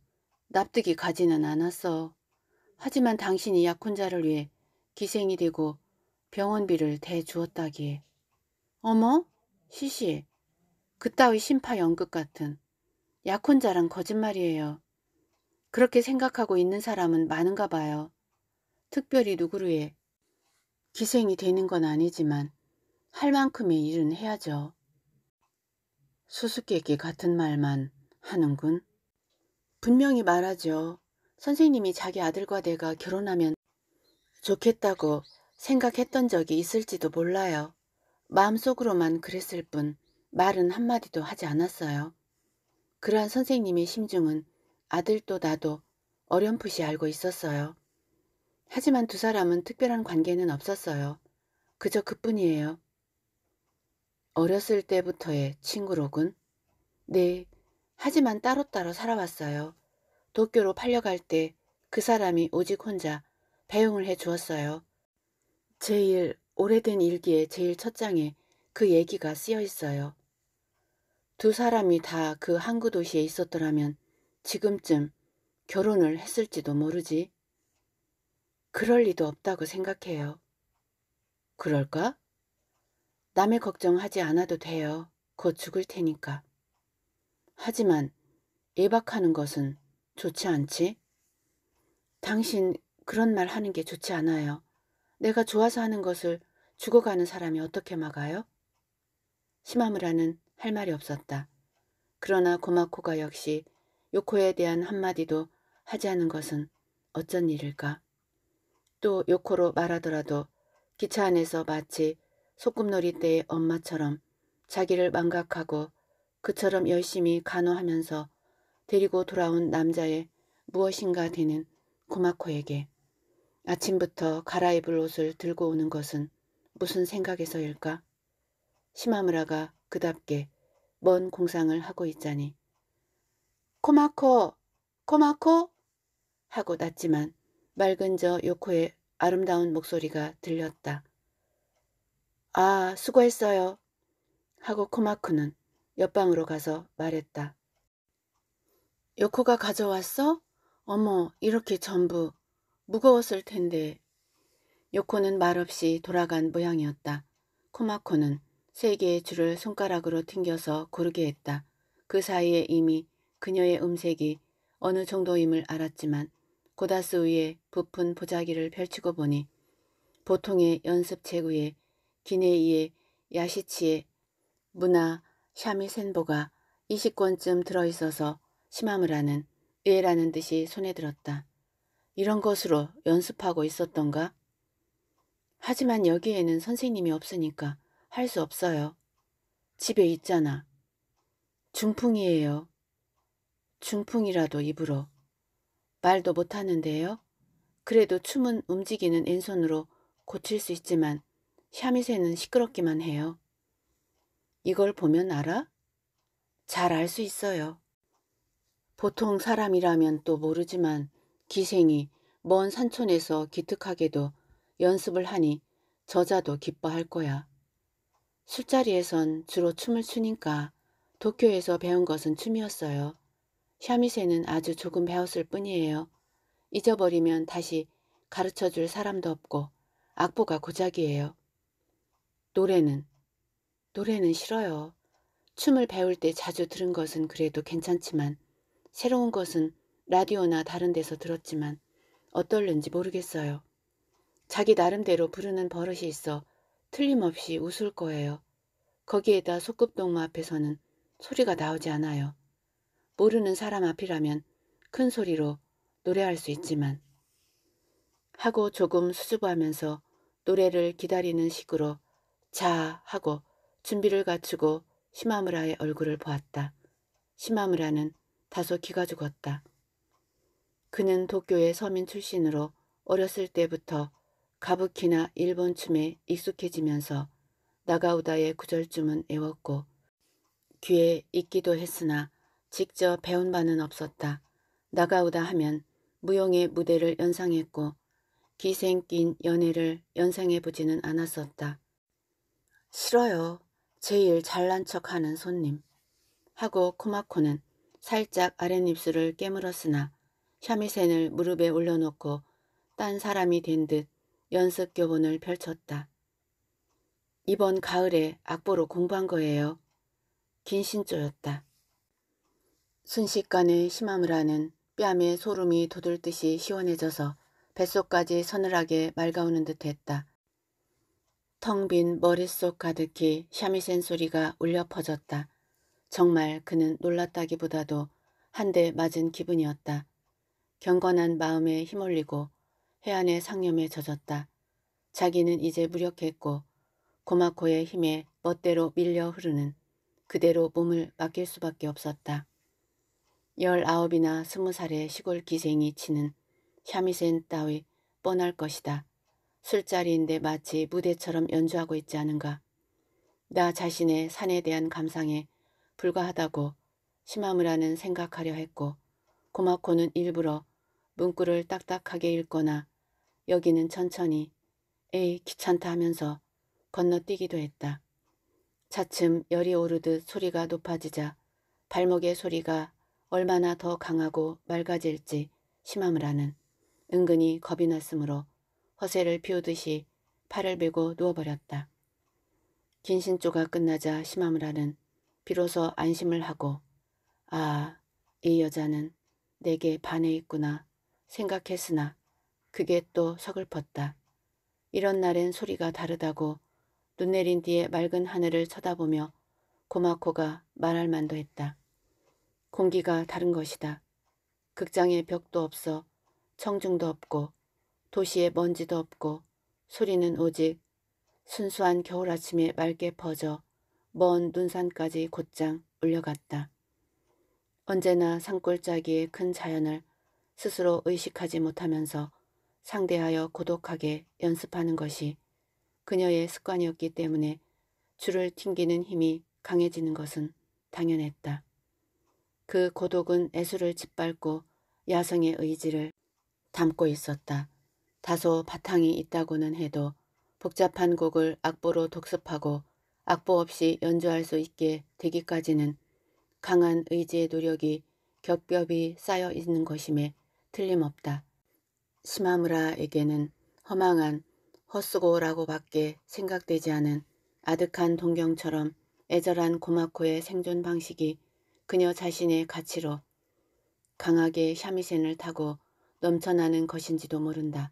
납득이 가지는 않았어. 하지만 당신이 약혼자를 위해 기생이 되고 병원비를 대주었다기에. 어머? 시시. 그따위 심파 연극 같은. 약혼자란 거짓말이에요. 그렇게 생각하고 있는 사람은 많은가 봐요. 특별히 누구를 해 기생이 되는 건 아니지만 할 만큼의 일은 해야죠. 수수께끼 같은 말만 하는군. 분명히 말하죠. 선생님이 자기 아들과 내가 결혼하면 좋겠다고 생각했던 적이 있을지도 몰라요. 마음속으로만 그랬을 뿐 말은 한마디도 하지 않았어요. 그러한 선생님의 심중은 아들도 나도 어렴풋이 알고 있었어요. 하지만 두 사람은 특별한 관계는 없었어요. 그저 그뿐이에요. 어렸을 때부터의 친구로군. 네, 하지만 따로따로 살아왔어요. 도쿄로 팔려갈 때 그 사람이 오직 혼자 배웅을 해 주었어요. 제일 오래된 일기의 제일 첫 장에 그 얘기가 쓰여 있어요. 두 사람이 다 그 항구 도시에 있었더라면 지금쯤 결혼을 했을지도 모르지. 그럴 리도 없다고 생각해요. 그럴까? 남의 걱정하지 않아도 돼요. 곧 죽을 테니까. 하지만 예박하는 것은 좋지 않지? 당신 그런 말 하는 게 좋지 않아요. 내가 좋아서 하는 것을 죽어가는 사람이 어떻게 막아요? 시마무라는 할 말이 없었다. 그러나 고마코가 역시 요코에 대한 한마디도 하지 않은 것은 어쩐 일일까? 또 요코로 말하더라도 기차 안에서 마치 소꿉놀이 때의 엄마처럼 자기를 망각하고 그처럼 열심히 간호하면서 데리고 돌아온 남자의 무엇인가 되는 고마코에게 아침부터 갈아입을 옷을 들고 오는 것은 무슨 생각에서일까? 시마무라가 그답게 먼 공상을 하고 있자니 코마코! 코마코! 하고 났지만 맑은 저 요코의 아름다운 목소리가 들렸다. 아, 수고했어요. 하고 코마코는 옆방으로 가서 말했다. 요코가 가져왔어? 어머, 이렇게 전부 무거웠을 텐데. 요코는 말없이 돌아간 모양이었다. 코마코는 세 개의 줄을 손가락으로 튕겨서 고르게 했다. 그 사이에 이미 그녀의 음색이 어느 정도임을 알았지만 고다스 위에 부푼 보자기를 펼치고 보니 보통의 연습책 위에 기네이의 야시치의 문화 샤미센보가 20권쯤 들어있어서 시마무라는 예라는 듯이 손에 들었다. 이런 것으로 연습하고 있었던가? 하지만 여기에는 선생님이 없으니까 할 수 없어요. 집에 있잖아. 중풍이에요. 중풍이라도 입으로. 말도 못하는데요. 그래도 춤은 움직이는 왼손으로 고칠 수 있지만 샤미새는 시끄럽기만 해요. 이걸 보면 알아? 잘 알 수 있어요. 보통 사람이라면 또 모르지만 기생이 먼 산촌에서 기특하게도 연습을 하니 저자도 기뻐할 거야. 술자리에선 주로 춤을 추니까 도쿄에서 배운 것은 춤이었어요. 샤미새는 아주 조금 배웠을 뿐이에요. 잊어버리면 다시 가르쳐줄 사람도 없고 악보가 고작이에요. 노래는 노래는 싫어요. 춤을 배울 때 자주 들은 것은 그래도 괜찮지만 새로운 것은 라디오나 다른 데서 들었지만 어떨는지 모르겠어요. 자기 나름대로 부르는 버릇이 있어 틀림없이 웃을 거예요. 거기에다 소꿉동무 앞에서는 소리가 나오지 않아요. 모르는 사람 앞이라면 큰 소리로 노래할 수 있지만 하고 조금 수줍어하면서 노래를 기다리는 식으로 자 하고 준비를 갖추고 시마무라의 얼굴을 보았다. 시마무라는 다소 기가 죽었다. 그는 도쿄의 서민 출신으로 어렸을 때부터 가부키나 일본 춤에 익숙해지면서 나가우다의 구절쯤은 외웠고 귀에 있기도 했으나 직접 배운 바는 없었다. 나가우다 하면 무용의 무대를 연상했고 기생 낀 연애를 연상해보지는 않았었다. 싫어요. 제일 잘난 척하는 손님. 하고 코마코는 살짝 아랫입술을 깨물었으나 샤미센을 무릎에 올려놓고 딴 사람이 된 듯 연습 교본을 펼쳤다. 이번 가을에 악보로 공부한 거예요. 긴 신조였다. 순식간에 시마무라는 뺨에 소름이 돋을 듯이 시원해져서 뱃속까지 서늘하게 맑아오는 듯 했다. 텅 빈 머릿속 가득히 샤미센 소리가 울려 퍼졌다. 정말 그는 놀랐다기보다도 한 대 맞은 기분이었다. 경건한 마음에 힘올리고 해안의 상념에 젖었다. 자기는 이제 무력했고 고마코의 힘에 멋대로 밀려 흐르는 그대로 몸을 맡길 수밖에 없었다. 열아홉이나 스무 살의 시골 기생이 치는 샤미센 따위 뻔할 것이다. 술자리인데 마치 무대처럼 연주하고 있지 않은가. 나 자신의 산에 대한 감상에 불과하다고 시마무라는 생각하려 했고 고마코는 일부러 문구를 딱딱하게 읽거나 여기는 천천히 에이 귀찮다 하면서 건너뛰기도 했다. 차츰 열이 오르듯 소리가 높아지자 발목의 소리가 얼마나 더 강하고 맑아질지 시마무라는 은근히 겁이 났으므로 허세를 피우듯이 팔을 베고 누워버렸다. 긴 신조가 끝나자 시마무라는 비로소 안심을 하고 아, 이 여자는 내게 반해 있구나 생각했으나 그게 또 서글펐다. 이런 날엔 소리가 다르다고 눈 내린 뒤에 맑은 하늘을 쳐다보며 고마코가 말할 만도 했다. 공기가 다른 것이다. 극장에 벽도 없어 청중도 없고 도시에 먼지도 없고 소리는 오직 순수한 겨울 아침에 맑게 퍼져 먼 눈산까지 곧장 울려갔다. 언제나 산골짜기의 큰 자연을 스스로 의식하지 못하면서 상대하여 고독하게 연습하는 것이 그녀의 습관이었기 때문에 줄을 튕기는 힘이 강해지는 것은 당연했다. 그 고독은 애수를 짓밟고 야성의 의지를 담고 있었다. 다소 바탕이 있다고는 해도 복잡한 곡을 악보로 독습하고 악보 없이 연주할 수 있게 되기까지는 강한 의지의 노력이 겹겹이 쌓여 있는 것임에 틀림없다. 시마무라에게는 허망한 헛수고라고밖에 생각되지 않은 아득한 동경처럼 애절한 고마코의 생존 방식이 그녀 자신의 가치로 강하게 샤미센을 타고 넘쳐나는 것인지도 모른다.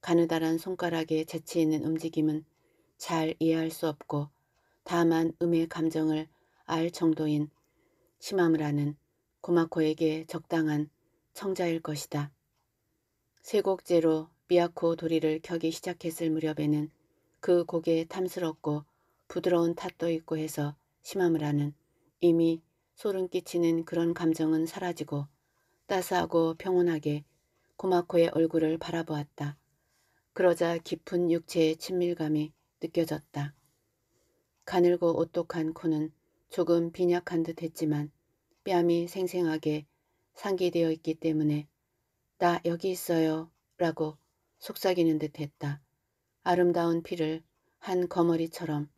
가느다란 손가락에 재치 있는 움직임은 잘 이해할 수 없고 다만 음의 감정을 알 정도인 시마무라는 고마코에게 적당한 청자일 것이다. 세 곡째로 미야코 도리를 켜기 시작했을 무렵에는 그 곡에 탐스럽고 부드러운 탓도 있고 해서 시마무라는 이미 소름 끼치는 그런 감정은 사라지고 따스하고 평온하게 고마코의 얼굴을 바라보았다. 그러자 깊은 육체의 친밀감이 느껴졌다. 가늘고 오똑한 코는 조금 빈약한 듯 했지만 뺨이 생생하게 상기되어 있기 때문에 나 여기 있어요 라고 속삭이는 듯 했다. 아름다운 피를 한 거머리처럼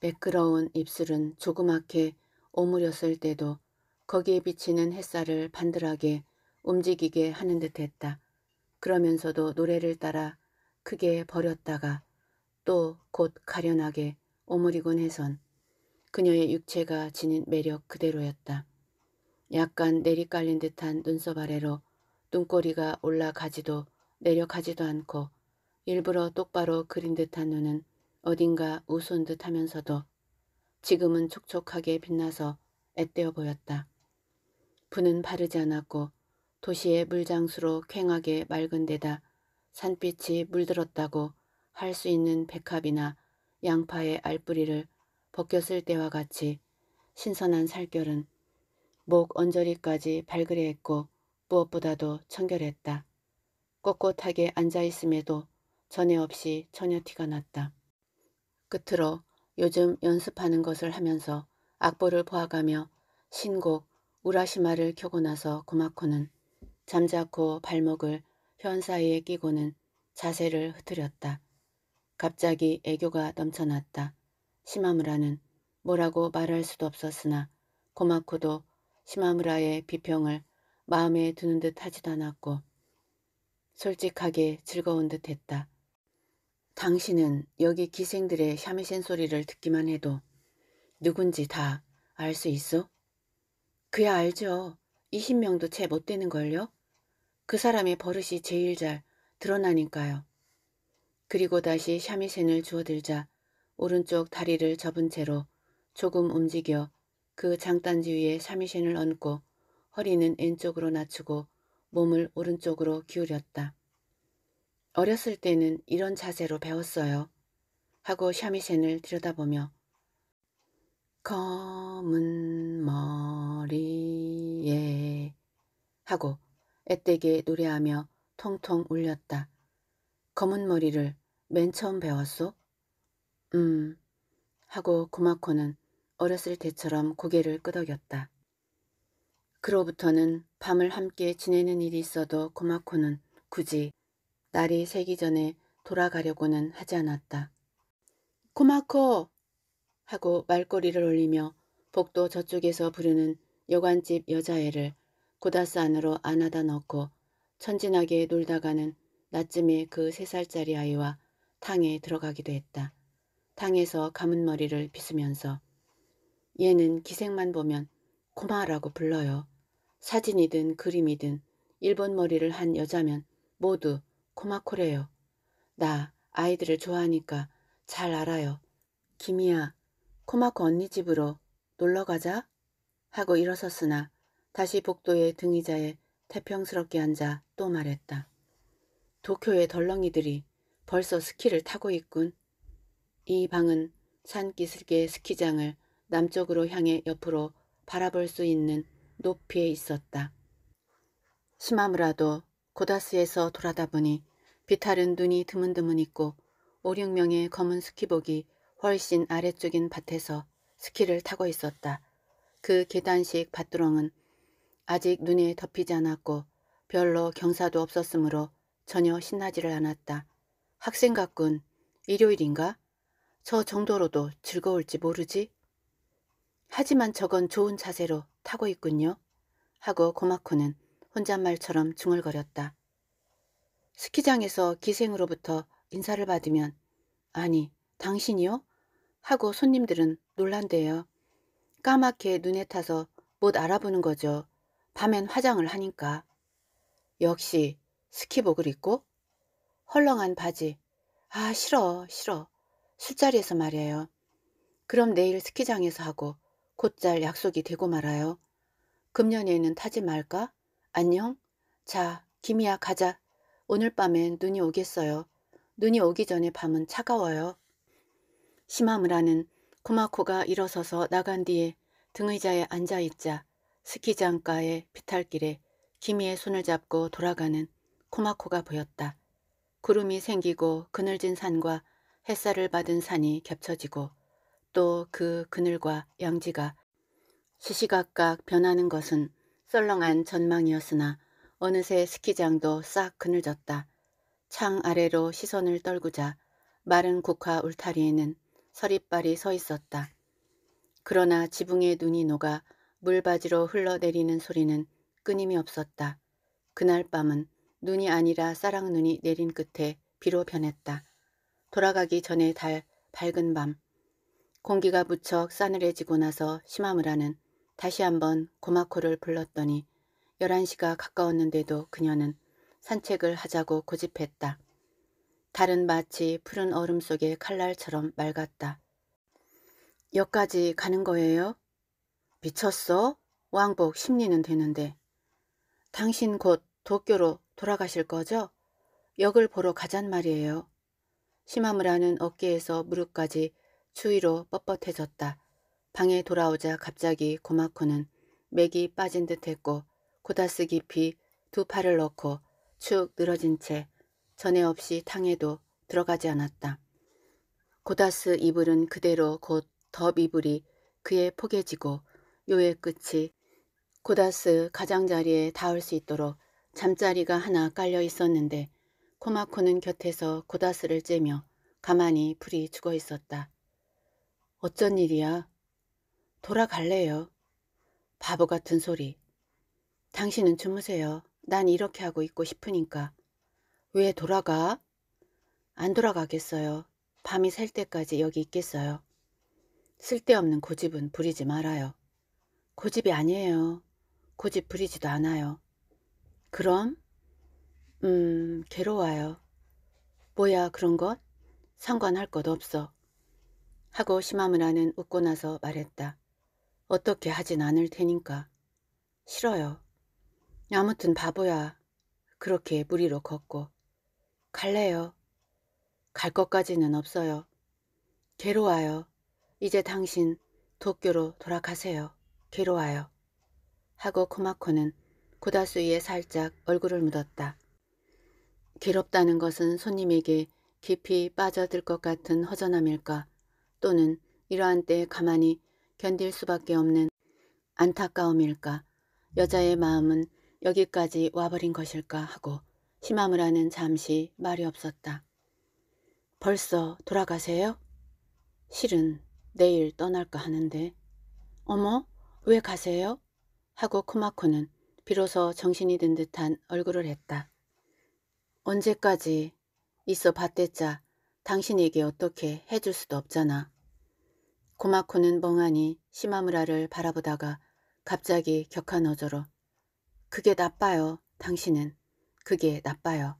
매끄러운 입술은 조그맣게 오므렸을 때도 거기에 비치는 햇살을 반들하게 움직이게 하는 듯 했다. 그러면서도 노래를 따라 크게 버렸다가 또 곧 가련하게 오므리곤 해선 그녀의 육체가 지닌 매력 그대로였다. 약간 내리깔린 듯한 눈썹 아래로 눈꼬리가 올라가지도 내려가지도 않고 일부러 똑바로 그린 듯한 눈은 어딘가 우스운 듯 하면서도 지금은 촉촉하게 빛나서 앳되어 보였다. 분은 바르지 않았고 도시의 물장수로 쾌하게 맑은 데다 산빛이 물들었다고 할 수 있는 백합이나 양파의 알뿌리를 벗겼을 때와 같이 신선한 살결은 목 언저리까지 발그레했고 무엇보다도 청결했다. 꼿꼿하게 앉아있음에도 전에 없이 처녀 티가 났다. 끝으로 요즘 연습하는 것을 하면서 악보를 보아가며 신곡 우라시마를 켜고 나서 고마코는 잠자코 발목을 현 사이에 끼고는 자세를 흐트렸다. 갑자기 애교가 넘쳐났다. 시마무라는 뭐라고 말할 수도 없었으나 고마코도 시마무라의 비평을 마음에 드는 듯 하지도 않았고 솔직하게 즐거운 듯 했다. 당신은 여기 기생들의 샤미센 소리를 듣기만 해도 누군지 다 알 수 있어? 그야 알죠. 20명도 채 못 되는걸요? 그 사람의 버릇이 제일 잘 드러나니까요. 그리고 다시 샤미센을 주워들자 오른쪽 다리를 접은 채로 조금 움직여 그 장단지 위에 샤미센을 얹고 허리는 왼쪽으로 낮추고 몸을 오른쪽으로 기울였다. 어렸을 때는 이런 자세로 배웠어요. 하고 샤미센을 들여다보며 검은 머리에 하고 앳되게 노래하며 통통 울렸다. 검은 머리를 맨 처음 배웠소? 음, 하고 고마코는 어렸을 때처럼 고개를 끄덕였다. 그로부터는 밤을 함께 지내는 일이 있어도 고마코는 굳이 날이 새기 전에 돌아가려고는 하지 않았다. 고마코! 하고 말꼬리를 올리며 복도 저쪽에서 부르는 여관집 여자애를 고다스 안으로 안아다 넣고 천진하게 놀다가는 낮쯤에 그 세 살짜리 아이와 탕에 들어가기도 했다. 탕에서 감은 머리를 빗으면서 얘는 기생만 보면 고마라고 불러요. 사진이든 그림이든 일본 머리를 한 여자면 모두 고마코래요. 나 아이들을 좋아하니까 잘 알아요. 김이야, 코마코 언니 집으로 놀러 가자 하고 일어섰으나 다시 복도의 등의자에 태평스럽게 앉아 또 말했다. 도쿄의 덜렁이들이 벌써 스키를 타고 있군. 이 방은 산기슭의 스키장을 남쪽으로 향해 옆으로 바라볼 수 있는 높이에 있었다. 시마무라도 고다스에서 돌아다 보니 비탈은 눈이 드문드문 있고 5, 6명의 검은 스키복이 훨씬 아래쪽인 밭에서 스키를 타고 있었다. 그 계단식 밭두렁은 아직 눈에 덮이지 않았고 별로 경사도 없었으므로 전혀 신나지를 않았다. 학생 같군. 일요일인가? 저 정도로도 즐거울지 모르지? 하지만 저건 좋은 자세로 타고 있군요. 하고 고마코는 혼잣말처럼 중얼거렸다. 스키장에서 기생으로부터 인사를 받으면 아니 당신이요? 하고 손님들은 놀란대요. 까맣게 눈에 타서 못 알아보는 거죠. 밤엔 화장을 하니까. 역시 스키복을 입고 헐렁한 바지. 아 싫어 싫어. 술자리에서 말이에요. 그럼 내일 스키장에서 하고 곧잘 약속이 되고 말아요. 금년에는 타지 말까? 안녕? 자, 김이야 가자. 오늘 밤엔 눈이 오겠어요. 눈이 오기 전에 밤은 차가워요. 시마무라는 코마코가 일어서서 나간 뒤에 등의자에 앉아있자 스키장가의 비탈길에 기미의 손을 잡고 돌아가는 코마코가 보였다. 구름이 생기고 그늘진 산과 햇살을 받은 산이 겹쳐지고 또 그 그늘과 양지가 시시각각 변하는 것은 썰렁한 전망이었으나 어느새 스키장도 싹 그늘졌다. 창 아래로 시선을 떨구자 마른 국화 울타리에는 서리빨이 서 있었다. 그러나 지붕에 눈이 녹아 물바지로 흘러내리는 소리는 끊임이 없었다. 그날 밤은 눈이 아니라 쌀랑눈이 내린 끝에 비로 변했다. 돌아가기 전에 달 밝은 밤. 공기가 무척 싸늘해지고 나서 시마무라는 다시 한번 고마코를 불렀더니 11시가 가까웠는데도 그녀는 산책을 하자고 고집했다. 달은 마치 푸른 얼음 속의 칼날처럼 맑았다. 역까지 가는 거예요? 미쳤어? 왕복 심리는 되는데. 당신 곧 도쿄로 돌아가실 거죠? 역을 보러 가잔 말이에요. 시마무라는 어깨에서 무릎까지 추위로 뻣뻣해졌다. 방에 돌아오자 갑자기 고마코는 맥이 빠진 듯 했고 고다스 깊이 두 팔을 넣고 축 늘어진 채 전에 없이 탕에도 들어가지 않았다. 고다스 이불은 그대로 곧덥 이불이 그의 포개지고 요의 끝이 고다스 가장자리에 닿을 수 있도록 잠자리가 하나 깔려 있었는데 코마코는 곁에서 고다스를 째며 가만히 불이 죽어 있었다. 어쩐 일이야? 돌아갈래요. 바보 같은 소리. 당신은 주무세요. 난 이렇게 하고 있고 싶으니까. 왜 돌아가? 안 돌아가겠어요. 밤이 살 때까지 여기 있겠어요. 쓸데없는 고집은 부리지 말아요. 고집이 아니에요. 고집 부리지도 않아요. 그럼? 음, 괴로워요. 뭐야 그런 것? 상관할 것 없어. 하고 시마무라는 웃고 나서 말했다. 어떻게 하진 않을 테니까. 싫어요. 아무튼 바보야. 그렇게 무리로 걷고. 갈래요. 갈 것까지는 없어요. 괴로워요. 이제 당신 도쿄로 돌아가세요. 괴로워요. 하고 코마코는 고다수이에 살짝 얼굴을 묻었다. 괴롭다는 것은 손님에게 깊이 빠져들 것 같은 허전함일까 또는 이러한 때 가만히 견딜 수밖에 없는 안타까움일까 여자의 마음은 여기까지 와버린 것일까 하고 시마무라는 잠시 말이 없었다. 벌써 돌아가세요? 실은 내일 떠날까 하는데 어머 왜 가세요? 하고 쿠마코는 비로소 정신이 든 듯한 얼굴을 했다. 언제까지 있어 봤댔자 당신에게 어떻게 해줄 수도 없잖아. 고마코는 멍하니 시마무라를 바라보다가 갑자기 격한 어조로 그게 나빠요. 당신은. 그게 나빠요.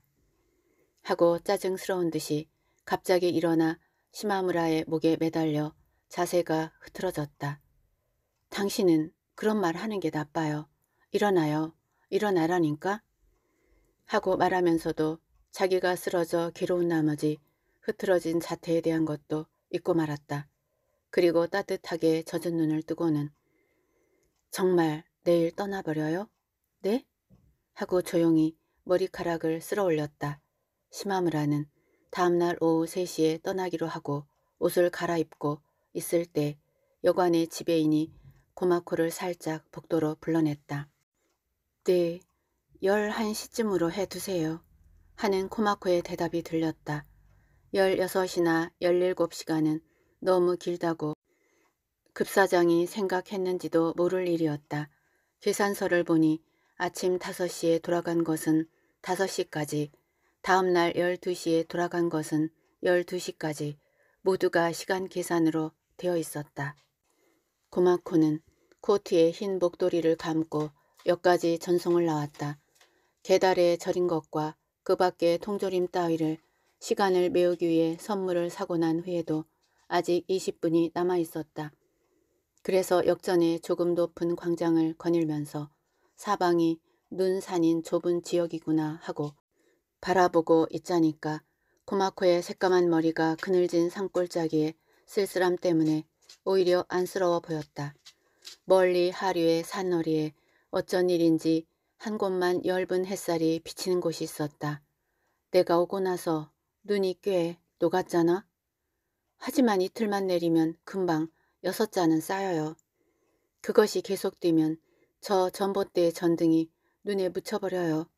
하고 짜증스러운 듯이 갑자기 일어나 시마무라의 목에 매달려 자세가 흐트러졌다. 당신은 그런 말 하는 게 나빠요. 일어나요. 일어나라니까. 하고 말하면서도 자기가 쓰러져 괴로운 나머지 흐트러진 자태에 대한 것도 잊고 말았다. 그리고 따뜻하게 젖은 눈을 뜨고는 정말 내일 떠나버려요? 네? 하고 조용히 머리카락을 쓸어 올렸다. 시마무라는 다음날 오후 3시에 떠나기로 하고 옷을 갈아입고 있을 때 여관의 지배인이 고마코를 살짝 복도로 불러냈다. 네, 11시쯤으로 해두세요. 하는 코마코의 대답이 들렸다. 16이나 17시간은 너무 길다고 급사장이 생각했는지도 모를 일이었다. 계산서를 보니 아침 5시에 돌아간 것은 5시까지, 다음날 12시에 돌아간 것은 12시까지 모두가 시간 계산으로 되어 있었다. 고마코는 코트에 흰 목도리를 감고 여기까지 전송을 나왔다. 계달에 절인 것과 그 밖의 통조림 따위를 시간을 메우기 위해 선물을 사고 난 후에도 아직 20분이 남아 있었다. 그래서 역전에 조금 높은 광장을 거닐면서 사방이 눈산인 좁은 지역이구나 하고 바라보고 있자니까 고마코의 새까만 머리가 그늘진 산골짜기에 쓸쓸함 때문에 오히려 안쓰러워 보였다. 멀리 하류의 산너리에 어쩐 일인지 한 곳만 엷은 햇살이 비치는 곳이 있었다. 내가 오고 나서 눈이 꽤 녹았잖아. 하지만 이틀만 내리면 금방 여섯 잔은 쌓여요. 그것이 계속되면 저 전봇대의 전등이 눈에 묻혀버려요.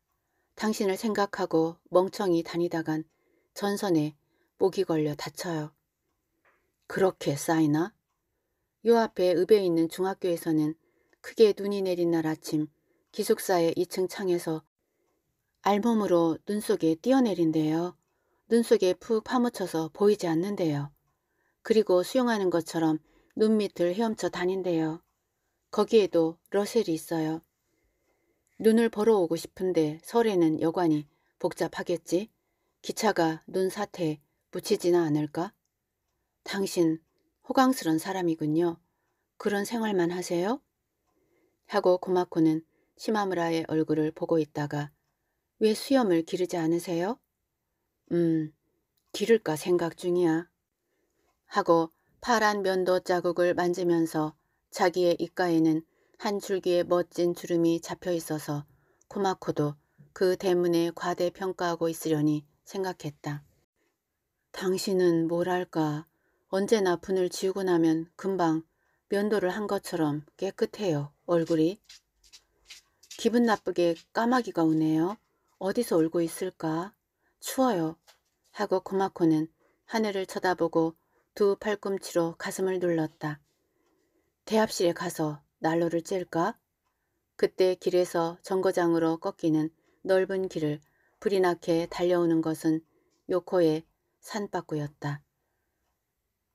당신을 생각하고 멍청이 다니다간 전선에 목이 걸려 다쳐요. 그렇게 쌓이나? 요 앞에 읍에 있는 중학교에서는 크게 눈이 내린 날 아침 기숙사의 2층 창에서 알몸으로 눈 속에 뛰어내린대요. 눈 속에 푹 파묻혀서 보이지 않는데요. 그리고 수영하는 것처럼 눈 밑을 헤엄쳐 다닌대요. 거기에도 러셀이 있어요. 눈을 보러 오고 싶은데 설에는 여관이 복잡하겠지? 기차가 눈 사태에 묻히지는 않을까? 당신 호강스런 사람이군요. 그런 생활만 하세요? 하고 고마코는 시마무라의 얼굴을 보고 있다가 왜 수염을 기르지 않으세요? 음, 기를까 생각 중이야. 하고 파란 면도 자국을 만지면서 자기의 입가에는 한 줄기의 멋진 주름이 잡혀 있어서 코마코도 그 대문에 과대평가하고 있으려니 생각했다. 당신은 뭐랄까 언제나 분을 지우고 나면 금방 면도를 한 것처럼 깨끗해요 얼굴이. 기분 나쁘게 까마귀가 오네요. 어디서 울고 있을까? 추워요. 하고 코마코는 하늘을 쳐다보고 두 팔꿈치로 가슴을 눌렀다. 대합실에 가서 난로를 찔까? 그때 길에서 정거장으로 꺾이는 넓은 길을 불이 나게 달려오는 것은 요코의 산바꾸였다.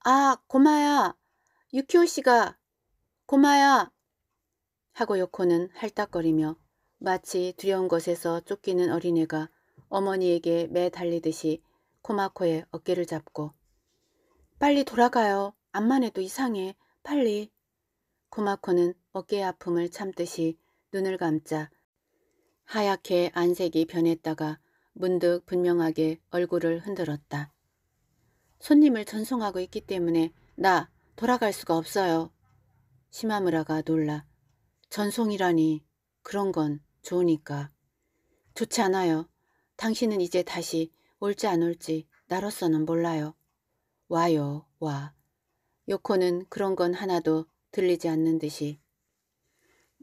아, 고마야. 유키오 씨가 고마야. 하고 요코는 할딱거리며 마치 두려운 것에서 쫓기는 어린애가 어머니에게 매달리듯이 코마코의 어깨를 잡고 빨리 돌아가요. 암만 해도 이상해. 빨리. 코마코는 어깨 아픔을 참듯이 눈을 감자 하얗게 안색이 변했다가 문득 분명하게 얼굴을 흔들었다. 손님을 전송하고 있기 때문에 나 돌아갈 수가 없어요. 시마무라가 놀라 전송이라니 그런 건 좋으니까. 좋지 않아요. 당신은 이제 다시 올지 안 올지 나로서는 몰라요. 와요, 와. 요코는 그런 건 하나도 들리지 않는 듯이.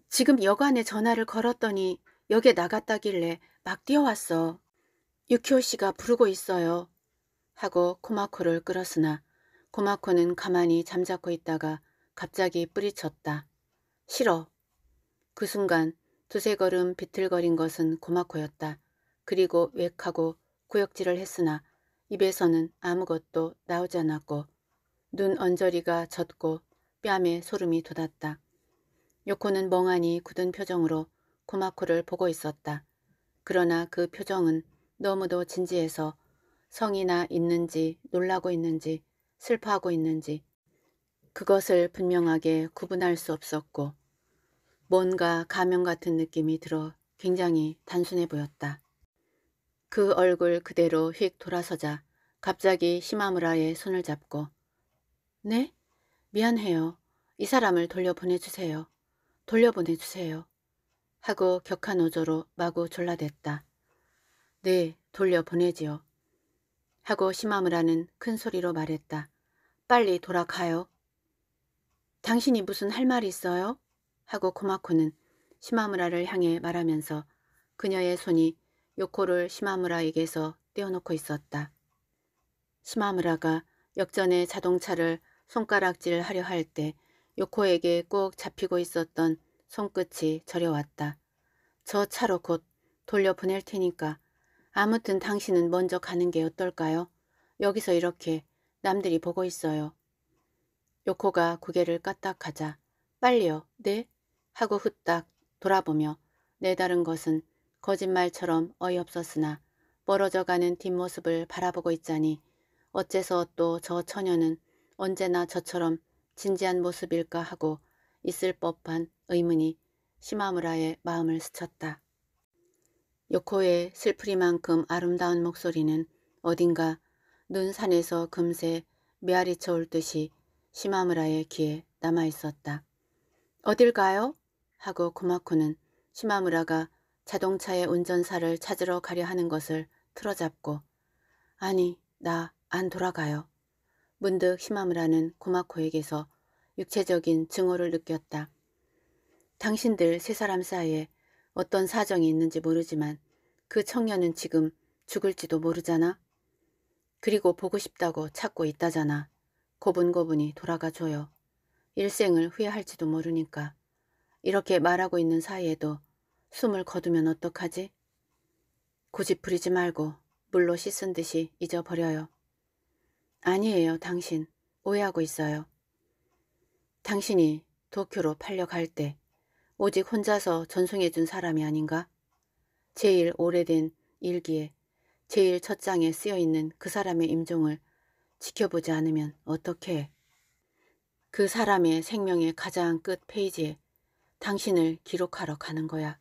지금 여관에 전화를 걸었더니 역에 나갔다길래 막 뛰어왔어. 유키오 씨가 부르고 있어요. 하고 코마코를 끌었으나 코마코는 가만히 잠자코 있다가 갑자기 뿌리쳤다. 싫어. 그 순간 두세 걸음 비틀거린 것은 고마코였다. 그리고 웩하고 구역질을 했으나 입에서는 아무것도 나오지 않았고 눈 언저리가 젖고 뺨에 소름이 돋았다. 요코는 멍하니 굳은 표정으로 고마코를 보고 있었다. 그러나 그 표정은 너무도 진지해서 성이나 있는지 놀라고 있는지 슬퍼하고 있는지 그것을 분명하게 구분할 수 없었고 뭔가 가면 같은 느낌이 들어 굉장히 단순해 보였다. 그 얼굴 그대로 휙 돌아서자 갑자기 시마무라의 손을 잡고 네? 미안해요. 이 사람을 돌려보내주세요. 돌려보내주세요. 하고 격한 어조로 마구 졸라댔다. 네, 돌려보내지요. 하고 시마무라는 큰 소리로 말했다. 빨리 돌아가요. 당신이 무슨 할 말이 있어요? 하고 코마코는 시마무라를 향해 말하면서 그녀의 손이 요코를 시마무라에게서 떼어놓고 있었다. 시마무라가 역전에 자동차를 손가락질 하려 할 때 요코에게 꼭 잡히고 있었던 손끝이 저려왔다. 저 차로 곧 돌려보낼 테니까 아무튼 당신은 먼저 가는 게 어떨까요? 여기서 이렇게 남들이 보고 있어요. 요코가 고개를 까딱하자 빨리요. 네? 하고 후딱 돌아보며 내다른 것은 거짓말처럼 어이없었으나 멀어져가는 뒷모습을 바라보고 있자니 어째서 또 저 처녀는 언제나 저처럼 진지한 모습일까 하고 있을 법한 의문이 시마무라의 마음을 스쳤다. 요코의 슬프리만큼 아름다운 목소리는 어딘가 눈산에서 금세 메아리쳐 올 듯이 시마무라의 귀에 남아있었다. 어딜 가요? 하고 고마코는 시마무라가 자동차의 운전사를 찾으러 가려 하는 것을 틀어잡고 아니 나 안 돌아가요. 문득 시마무라는 고마코에게서 육체적인 증오를 느꼈다. 당신들 세 사람 사이에 어떤 사정이 있는지 모르지만 그 청년은 지금 죽을지도 모르잖아. 그리고 보고 싶다고 찾고 있다잖아. 고분고분이 돌아가줘요. 일생을 후회할지도 모르니까. 이렇게 말하고 있는 사이에도 숨을 거두면 어떡하지? 고집 부리지 말고 물로 씻은 듯이 잊어버려요. 아니에요, 당신. 오해하고 있어요. 당신이 도쿄로 팔려갈 때 오직 혼자서 전송해준 사람이 아닌가? 제일 오래된 일기에 제일 첫 장에 쓰여있는 그 사람의 임종을 지켜보지 않으면 어떻게 해? 그 사람의 생명의 가장 끝 페이지에 당신을 기록하러 가는 거야.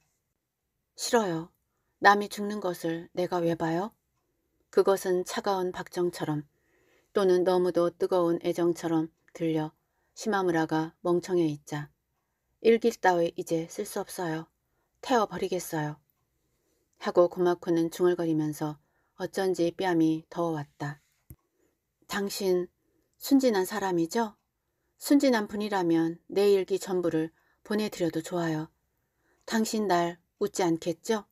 싫어요. 남이 죽는 것을 내가 왜 봐요? 그것은 차가운 박정처럼 또는 너무도 뜨거운 애정처럼 들려 시마무라가 멍청해 있자. 일기 따위 이제 쓸 수 없어요. 태워버리겠어요. 하고 고마코는 중얼거리면서 어쩐지 뺨이 더워왔다. 당신 순진한 사람이죠? 순진한 분이라면 내 일기 전부를 보내드려도 좋아요. 당신 날 웃지 않겠죠?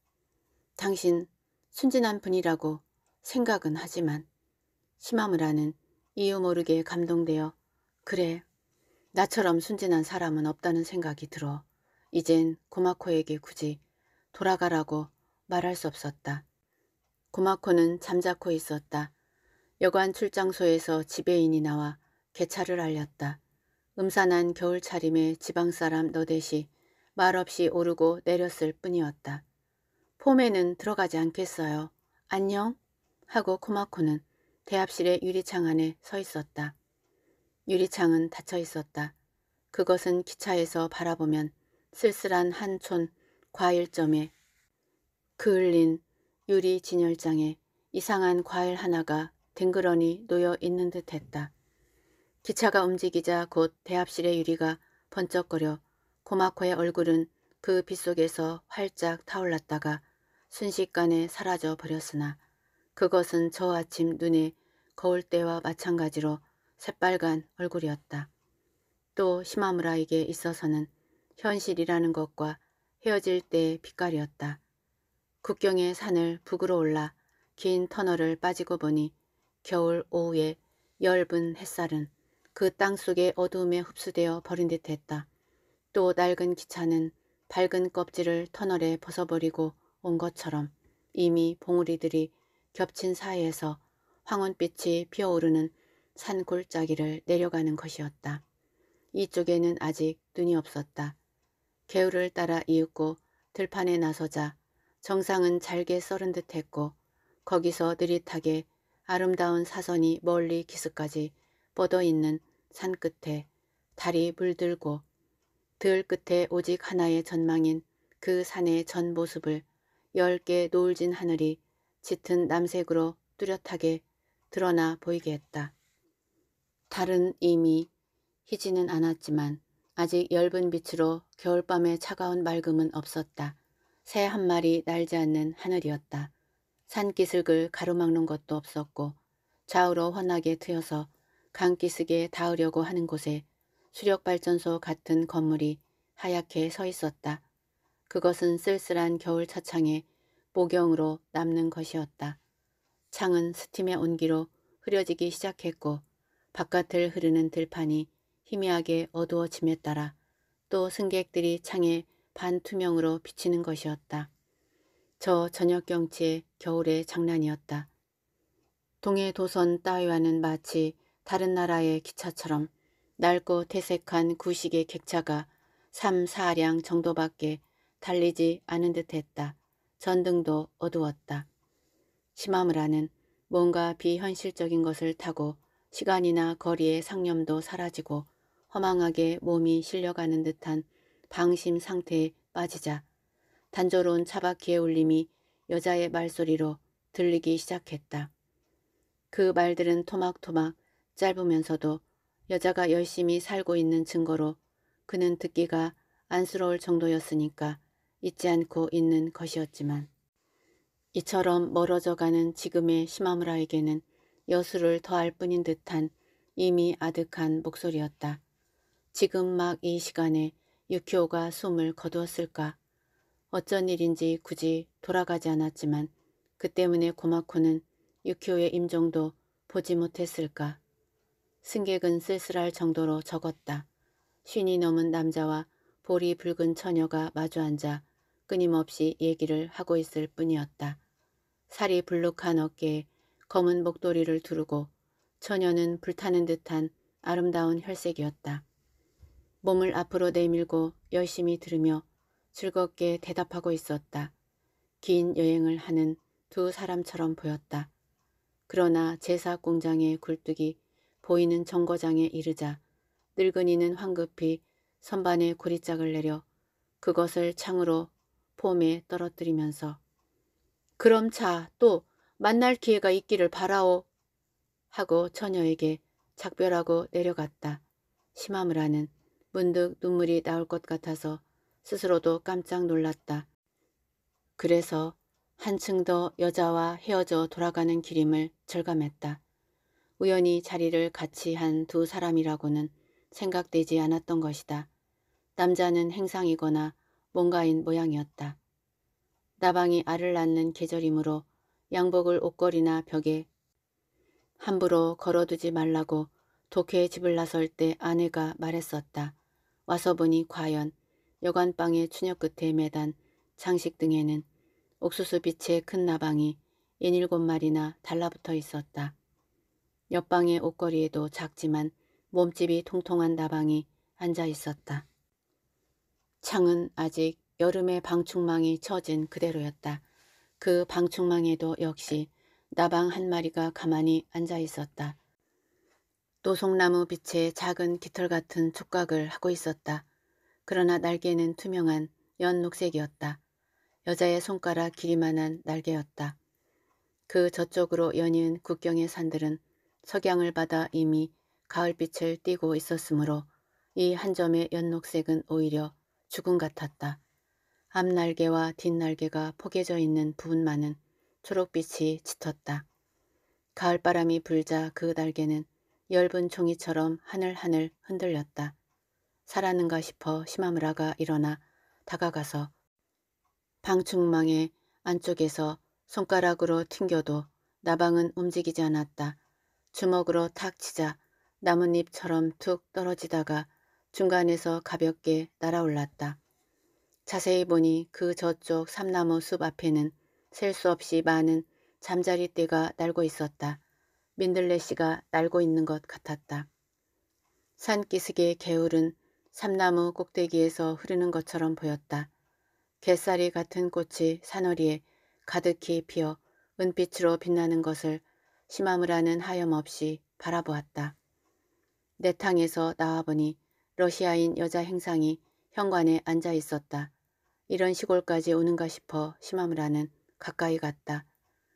당신 순진한 분이라고 생각은 하지만 시마무라는 이유 모르게 감동되어 그래 나처럼 순진한 사람은 없다는 생각이 들어 이젠 고마코에게 굳이 돌아가라고 말할 수 없었다. 고마코는 잠자코 있었다. 여관 출장소에서 지배인이 나와 개차를 알렸다. 음산한 겨울 차림의 지방 사람 너댓이 말없이 오르고 내렸을 뿐이었다. 폼에는 들어가지 않겠어요. 안녕? 하고 코마코는 대합실의 유리창 안에 서 있었다. 유리창은 닫혀 있었다. 그것은 기차에서 바라보면 쓸쓸한 한촌 과일점에 그을린 유리 진열장에 이상한 과일 하나가 댕그러니 놓여 있는 듯 했다. 기차가 움직이자 곧 대합실의 유리가 번쩍거려 고마코의 얼굴은 그 빛 속에서 활짝 타올랐다가 순식간에 사라져 버렸으나 그것은 저 아침 눈에 거울 때와 마찬가지로 새빨간 얼굴이었다. 또 시마무라에게 있어서는 현실이라는 것과 헤어질 때의 빛깔이었다. 국경의 산을 북으로 올라 긴 터널을 빠지고 보니 겨울 오후에 엷은 햇살은 그 땅 속의 어두움에 흡수되어 버린 듯했다. 또 낡은 기차는 밝은 껍질을 터널에 벗어버리고 온 것처럼 이미 봉우리들이 겹친 사이에서 황혼빛이 피어오르는 산 골짜기를 내려가는 것이었다. 이쪽에는 아직 눈이 없었다. 개울을 따라 이윽고 들판에 나서자 정상은 잘게 썰은 듯했고 거기서 느릿하게 아름다운 사선이 멀리 기슭까지 뻗어있는 산 끝에 달이 물들고 들 끝에 오직 하나의 전망인 그 산의 전 모습을 열 개 노을진 하늘이 짙은 남색으로 뚜렷하게 드러나 보이게 했다. 달은 이미 희지는 않았지만 아직 엷은 빛으로 겨울밤의 차가운 맑음은 없었다. 새 한 마리 날지 않는 하늘이었다. 산기슭을 가로막는 것도 없었고 좌우로 훤하게 트여서 강기슭에 닿으려고 하는 곳에 수력발전소 같은 건물이 하얗게 서 있었다. 그것은 쓸쓸한 겨울 차창에 모경으로 남는 것이었다. 창은 스팀의 온기로 흐려지기 시작했고 바깥을 흐르는 들판이 희미하게 어두워짐에 따라 또 승객들이 창에 반투명으로 비치는 것이었다. 저 저녁 경치의 겨울의 장난이었다. 동해 도선 따위와는 마치 다른 나라의 기차처럼 낡고 퇴색한 구식의 객차가 3, 4량 정도밖에 달리지 않은 듯했다. 전등도 어두웠다. 시마무라는 뭔가 비현실적인 것을 타고 시간이나 거리의 상념도 사라지고 허망하게 몸이 실려가는 듯한 방심 상태에 빠지자 단조로운 차바퀴의 울림이 여자의 말소리로 들리기 시작했다. 그 말들은 토막토막 짧으면서도 여자가 열심히 살고 있는 증거로 그는 듣기가 안쓰러울 정도였으니까 잊지 않고 있는 것이었지만 이처럼 멀어져가는 지금의 시마무라에게는 여수를 더할 뿐인 듯한 이미 아득한 목소리였다. 지금 막 이 시간에 유키오가 숨을 거두었을까? 어쩐 일인지 굳이 돌아가지 않았지만 그 때문에 고마코는 유키오의 임종도 보지 못했을까? 승객은 쓸쓸할 정도로 적었다. 쉰이 넘은 남자와 볼이 붉은 처녀가 마주 앉아 끊임없이 얘기를 하고 있을 뿐이었다. 살이 불룩한 어깨에 검은 목도리를 두르고 처녀는 불타는 듯한 아름다운 혈색이었다. 몸을 앞으로 내밀고 열심히 들으며 즐겁게 대답하고 있었다. 긴 여행을 하는 두 사람처럼 보였다. 그러나 제사 공장의 굴뚝이 보이는 정거장에 이르자 늙은이는 황급히 선반에 고리짝을 내려 그것을 창으로 폼에 떨어뜨리면서 그럼 자, 또 만날 기회가 있기를 바라오 하고 처녀에게 작별하고 내려갔다. 심하무라는 문득 눈물이 나올 것 같아서 스스로도 깜짝 놀랐다. 그래서 한층 더 여자와 헤어져 돌아가는 길임을 절감했다. 우연히 자리를 같이 한 두 사람이라고는 생각되지 않았던 것이다. 남자는 행상이거나 뭔가인 모양이었다. 나방이 알을 낳는 계절이므로 양복을 옷걸이나 벽에 함부로 걸어두지 말라고 독해 집을 나설 때 아내가 말했었다. 와서 보니 과연 여관방의 추녀 끝에 매단 장식 등에는 옥수수빛의 큰 나방이 예닐곱 마리나 달라붙어 있었다. 옆방의 옷걸이에도 작지만 몸집이 통통한 나방이 앉아 있었다. 창은 아직 여름의 방충망이 처진 그대로였다. 그 방충망에도 역시 나방 한 마리가 가만히 앉아 있었다. 노송나무 빛에 작은 깃털 같은 촉각을 하고 있었다. 그러나 날개는 투명한 연녹색이었다. 여자의 손가락 길이만한 날개였다. 그 저쪽으로 연이은 국경의 산들은 석양을 받아 이미 가을빛을 띠고 있었으므로 이 한 점의 연녹색은 오히려 죽음 같았다. 앞날개와 뒷날개가 포개져 있는 부분만은 초록빛이 짙었다. 가을바람이 불자 그 날개는 엷은 종이처럼 하늘하늘 흔들렸다. 살았는가 싶어 시마무라가 일어나 다가가서 방충망의 안쪽에서 손가락으로 튕겨도 나방은 움직이지 않았다. 주먹으로 탁 치자 나뭇잎처럼 툭 떨어지다가 중간에서 가볍게 날아올랐다. 자세히 보니 그 저쪽 삼나무 숲 앞에는 셀 수 없이 많은 잠자리떼가 날고 있었다. 민들레씨가 날고 있는 것 같았다. 산기슭의 개울은 삼나무 꼭대기에서 흐르는 것처럼 보였다. 개쌀이 같은 꽃이 산허리에 가득히 피어 은빛으로 빛나는 것을 시마무라는 하염없이 바라보았다. 내탕에서 나와보니 러시아인 여자 행상이 현관에 앉아 있었다. 이런 시골까지 오는가 싶어 시마무라는 가까이 갔다.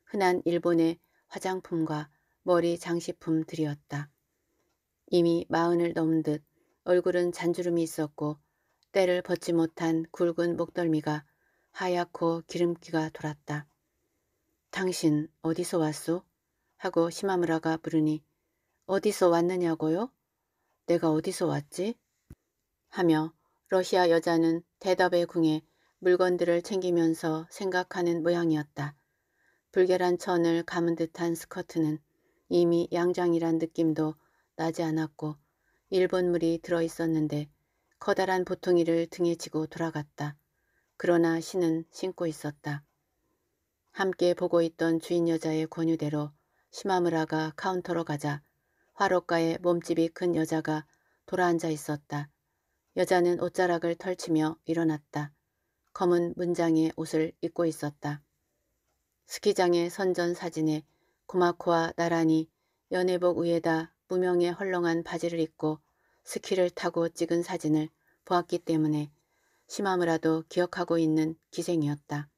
흔한 일본의 화장품과 머리 장식품들이었다. 이미 마흔을 넘은 듯 얼굴은 잔주름이 있었고 때를 벗지 못한 굵은 목덜미가 하얗고 기름기가 돌았다. 당신 어디서 왔소? 하고 시마무라가 부르니 어디서 왔느냐고요? 내가 어디서 왔지? 하며 러시아 여자는 대답의 궁에 물건들을 챙기면서 생각하는 모양이었다. 불결한 천을 감은 듯한 스커트는 이미 양장이란 느낌도 나지 않았고 일본물이 들어있었는데 커다란 보통이를 등에 지고 돌아갔다. 그러나 신은 신고 있었다. 함께 보고 있던 주인 여자의 권유대로 시마무라가 카운터로 가자 화롯가에 몸집이 큰 여자가 돌아앉아 있었다. 여자는 옷자락을 털치며 일어났다. 검은 문장의 옷을 입고 있었다. 스키장의 선전 사진에 구마코와 나란히 연회복 위에다 무명의 헐렁한 바지를 입고 스키를 타고 찍은 사진을 보았기 때문에 시마무라도 기억하고 있는 기생이었다.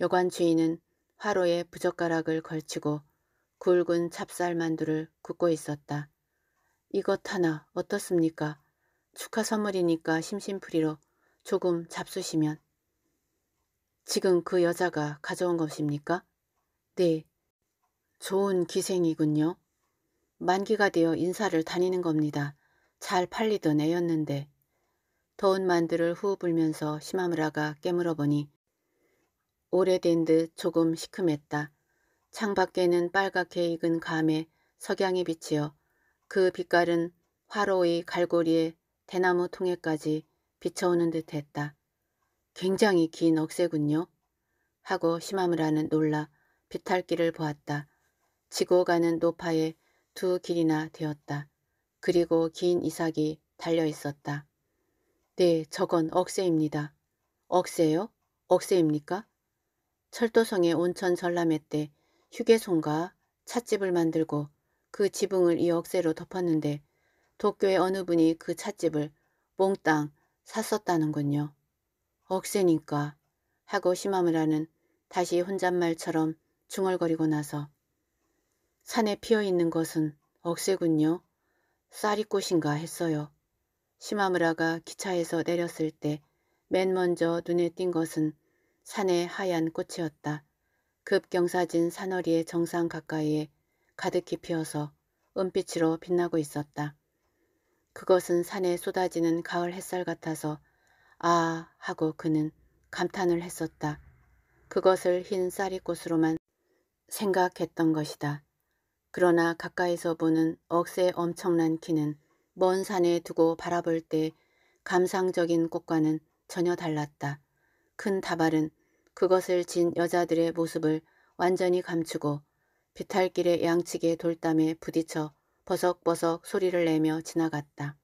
여관 주인은 화로에 부젓가락을 걸치고 굵은 찹쌀 만두를 굽고 있었다. 이것 하나 어떻습니까? 축하 선물이니까 심심풀이로 조금 잡수시면. 지금 그 여자가 가져온 것입니까? 네. 좋은 기생이군요. 만기가 되어 인사를 다니는 겁니다. 잘 팔리던 애였는데. 더운 만두를 후 불면서 시마무라가 깨물어 보니 오래된 듯 조금 시큼했다. 창밖에는 빨갛게 익은 감에 석양이 비치어 그 빛깔은 화로의 갈고리에 대나무 통에까지 비쳐오는 듯 했다. 굉장히 긴 억새군요. 하고 시마무라는 놀라 비탈길을 보았다. 지고 가는 노파에 두 길이나 되었다. 그리고 긴 이삭이 달려 있었다. 네, 저건 억새입니다. 억새요? 억새입니까? 철도성의 온천 전람회 때 휴게소인가 찻집을 만들고 그 지붕을 이 억새로 덮었는데 도쿄의 어느 분이 그 찻집을 몽땅 샀었다는군요. 억새니까 하고 시마무라는 다시 혼잣말처럼 중얼거리고 나서 산에 피어있는 것은 억새군요. 쌀이꽃인가 했어요. 시마무라가 기차에서 내렸을 때 맨 먼저 눈에 띈 것은 산의 하얀 꽃이었다. 급경사진 산허리의 정상 가까이에 가득히 피어서 은빛으로 빛나고 있었다. 그것은 산에 쏟아지는 가을 햇살 같아서 아 하고 그는 감탄을 했었다. 그것을 흰 쌀이꽃으로만 생각했던 것이다. 그러나 가까이서 보는 억새 엄청난 키는 먼 산에 두고 바라볼 때 감상적인 꽃과는 전혀 달랐다. 큰 다발은 그것을 진 여자들의 모습을 완전히 감추고 비탈길의 양측의 돌담에 부딪혀 버석버석 소리를 내며 지나갔다.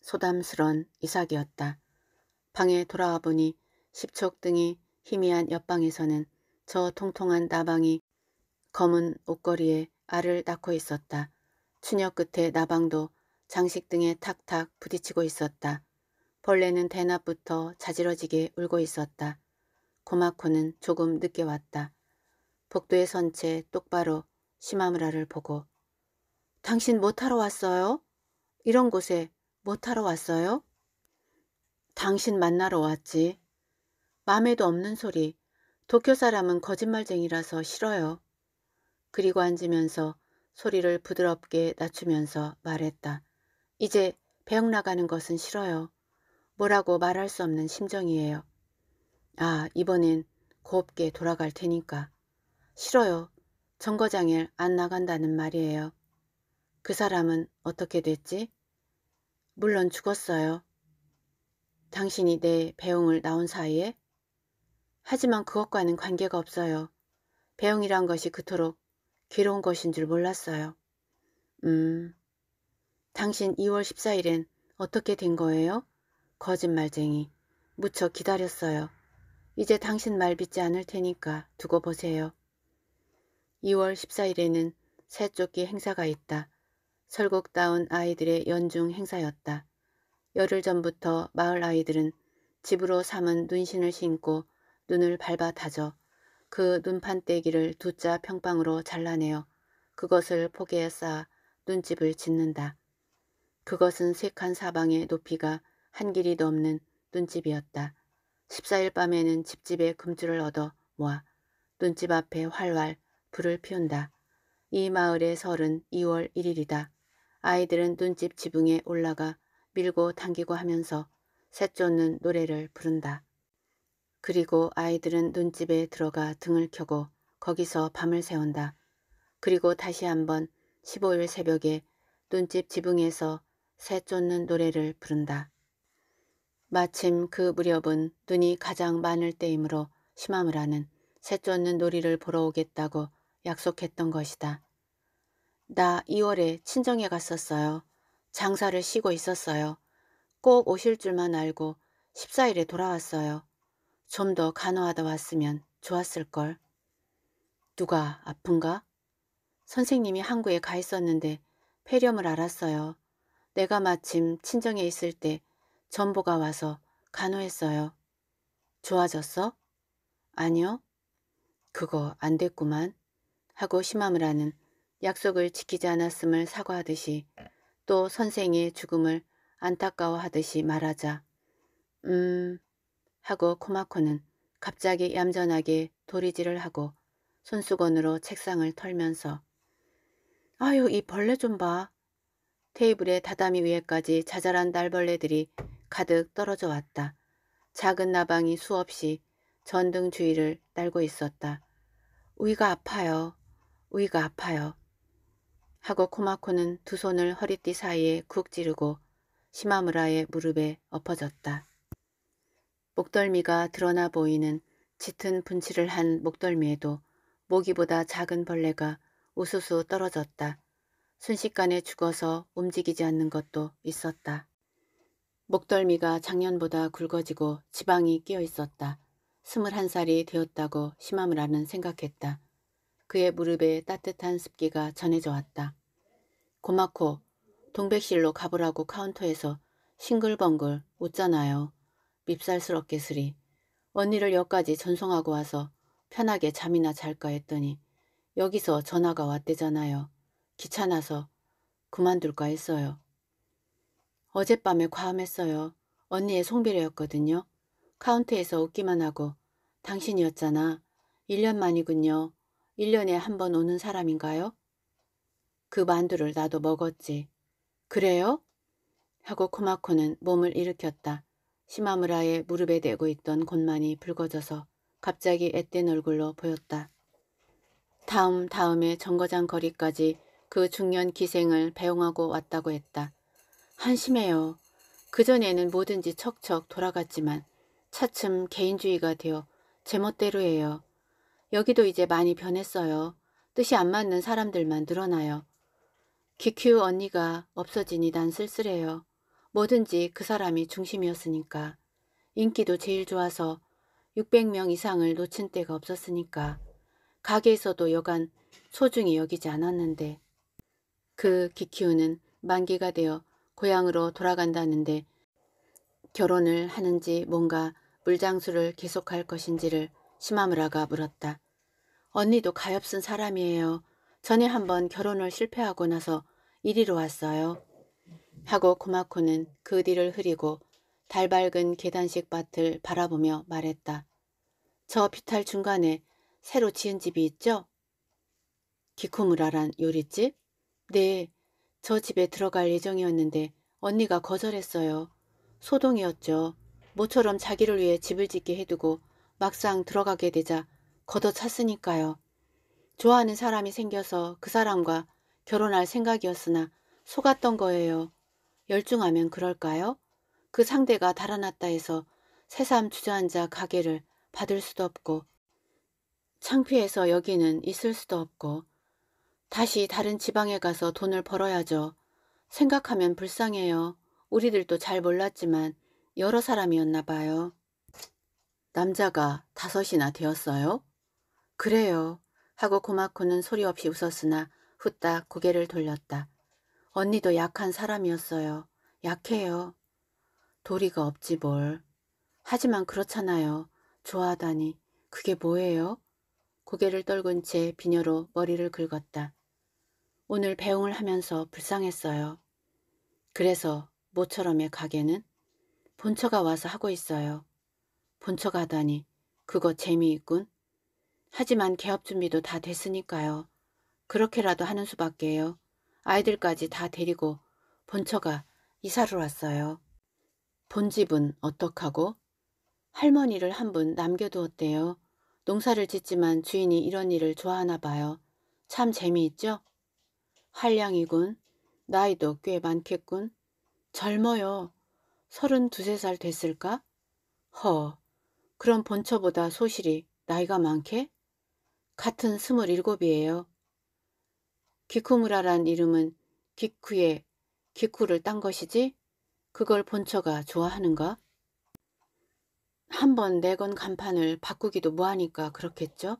소담스런 이삭이었다. 방에 돌아와 보니 십촉등이 희미한 옆방에서는 저 통통한 나방이 검은 옷걸이에 알을 낳고 있었다. 추녀 끝에 나방도 장식등에 탁탁 부딪히고 있었다. 벌레는 대낮부터 자지러지게 울고 있었다. 고마코는 조금 늦게 왔다. 복도에 선 채 똑바로 시마무라를 보고 당신 못하러 왔어요? 이런 곳에 못하러 왔어요? 당신 만나러 왔지. 맘에도 없는 소리. 도쿄 사람은 거짓말쟁이라서 싫어요. 그리고 앉으면서 소리를 부드럽게 낮추면서 말했다. 이제 배역 나가는 것은 싫어요. 뭐라고 말할 수 없는 심정이에요. 아, 이번엔 곱게 돌아갈 테니까. 싫어요. 정거장에 안 나간다는 말이에요. 그 사람은 어떻게 됐지? 물론 죽었어요. 당신이 내 배웅을 나온 사이에? 하지만 그것과는 관계가 없어요. 배웅이란 것이 그토록 괴로운 것인 줄 몰랐어요. 음, 당신 2월 14일엔 어떻게 된 거예요? 거짓말쟁이. 무척 기다렸어요. 이제 당신 말 믿지 않을 테니까 두고 보세요. 2월 14일에는 새쫓기 행사가 있다. 설국다운 아이들의 연중 행사였다. 열흘 전부터 마을 아이들은 집으로 삼은 눈신을 신고 눈을 밟아 다져 그 눈판떼기를 두 자 평방으로 잘라내어 그것을 포개에 쌓아 눈집을 짓는다. 그것은 세 칸 사방의 높이가 한 길이도 없는 눈집이었다. 14일 밤에는 집집에 금줄을 얻어 모아 눈집 앞에 활활 불을 피운다. 이 마을의 설은 2월 1일이다. 아이들은 눈집 지붕에 올라가 밀고 당기고 하면서 새 쫓는 노래를 부른다. 그리고 아이들은 눈집에 들어가 등을 켜고 거기서 밤을 새운다. 그리고 다시 한번 15일 새벽에 눈집 지붕에서 새 쫓는 노래를 부른다. 마침 그 무렵은 눈이 가장 많을 때이므로 시마무라는 새 쫓는 놀이를 보러 오겠다고 약속했던 것이다. 나 2월에 친정에 갔었어요. 장사를 쉬고 있었어요. 꼭 오실 줄만 알고 14일에 돌아왔어요. 좀 더 간호하다 왔으면 좋았을걸. 누가 아픈가? 선생님이 항구에 가 있었는데 폐렴을 알았어요. 내가 마침 친정에 있을 때 전보가 와서 간호했어요. 좋아졌어? 아니요. 그거 안 됐구만. 하고 시마무라는 약속을 지키지 않았음을 사과하듯이 또 선생의 죽음을 안타까워하듯이 말하자 음 하고 코마코는 갑자기 얌전하게 도리질을 하고 손수건으로 책상을 털면서 아유 이 벌레 좀 봐. 테이블의 다다미 위에까지 자잘한 날벌레들이 가득 떨어져 왔다. 작은 나방이 수없이 전등 주위를 날고 있었다. 위가 아파요. 위가 아파요. 하고 코마코는 두 손을 허리띠 사이에 쿡 찌르고 시마무라의 무릎에 엎어졌다. 목덜미가 드러나 보이는 짙은 분칠을 한 목덜미에도 모기보다 작은 벌레가 우수수 떨어졌다. 순식간에 죽어서 움직이지 않는 것도 있었다. 목덜미가 작년보다 굵어지고 지방이 끼어 있었다. 스물한 살이 되었다고 시마무라는 생각했다. 그의 무릎에 따뜻한 습기가 전해져 왔다. 고마코, 동백실로 가보라고 카운터에서 싱글벙글 웃잖아요. 밉살스럽게 쓰리. 언니를 여기까지 전송하고 와서 편하게 잠이나 잘까 했더니 여기서 전화가 왔대잖아요. 귀찮아서 그만둘까 했어요. 어젯밤에 과음했어요. 언니의 송비례였거든요. 카운터에서 웃기만 하고 당신이었잖아. 1년 만이군요. 1년에 한 번 오는 사람인가요? 그 만두를 나도 먹었지. 그래요? 하고 코마코는 몸을 일으켰다. 시마무라의 무릎에 대고 있던 곳만이 붉어져서 갑자기 앳된 얼굴로 보였다. 다음 다음에 정거장 거리까지 그 중년 기생을 배웅하고 왔다고 했다. 한심해요. 그전에는 뭐든지 척척 돌아갔지만 차츰 개인주의가 되어 제멋대로 해요. 여기도 이제 많이 변했어요. 뜻이 안 맞는 사람들만 늘어나요. 기큐 언니가 없어지니 난 쓸쓸해요. 뭐든지 그 사람이 중심이었으니까. 인기도 제일 좋아서 600명 이상을 놓친 때가 없었으니까 가게에서도 여간 소중히 여기지 않았는데 그 기키우는 만기가 되어 고향으로 돌아간다는데 결혼을 하는지 뭔가 물장수를 계속할 것인지를 시마무라가 물었다. 언니도 가엾은 사람이에요. 전에 한번 결혼을 실패하고 나서 이리로 왔어요. 하고 고마코는 그 뒤를 흐리고 달 밝은 계단식 밭을 바라보며 말했다. 저 비탈 중간에 새로 지은 집이 있죠? 기코무라란 요리집? 네, 저 집에 들어갈 예정이었는데 언니가 거절했어요. 소동이었죠. 모처럼 자기를 위해 집을 짓게 해두고 막상 들어가게 되자 걷어찼으니까요. 좋아하는 사람이 생겨서 그 사람과 결혼할 생각이었으나 속았던 거예요. 열중하면 그럴까요? 그 상대가 달아났다 해서 새삼 주저앉아 가게를 받을 수도 없고 창피해서 여기는 있을 수도 없고 다시 다른 지방에 가서 돈을 벌어야죠. 생각하면 불쌍해요. 우리들도 잘 몰랐지만 여러 사람이었나 봐요. 남자가 다섯이나 되었어요? 그래요. 하고 고마코는 소리 없이 웃었으나 후딱 고개를 돌렸다. 언니도 약한 사람이었어요. 약해요. 도리가 없지 뭘. 하지만 그렇잖아요. 좋아하다니. 그게 뭐예요? 고개를 떨군 채 비녀로 머리를 긁었다. 오늘 배웅을 하면서 불쌍했어요. 그래서 모처럼의 가게는 본처가 와서 하고 있어요. 본처가 하다니 그거 재미있군. 하지만 개업 준비도 다 됐으니까요. 그렇게라도 하는 수밖에요. 아이들까지 다 데리고 본처가 이사를 왔어요. 본집은 어떡하고? 할머니를 한 분 남겨두었대요. 농사를 짓지만 주인이 이런 일을 좋아하나 봐요. 참 재미있죠? 한량이군. 나이도 꽤 많겠군. 젊어요. 서른 두세 살 됐을까? 허, 그럼 본처보다 소실이 나이가 많게? 같은 스물일곱이에요. 기쿠무라란 이름은 기쿠에 기쿠를 딴 것이지? 그걸 본처가 좋아하는가? 한 번 내건 간판을 바꾸기도 뭐하니까 그렇겠죠?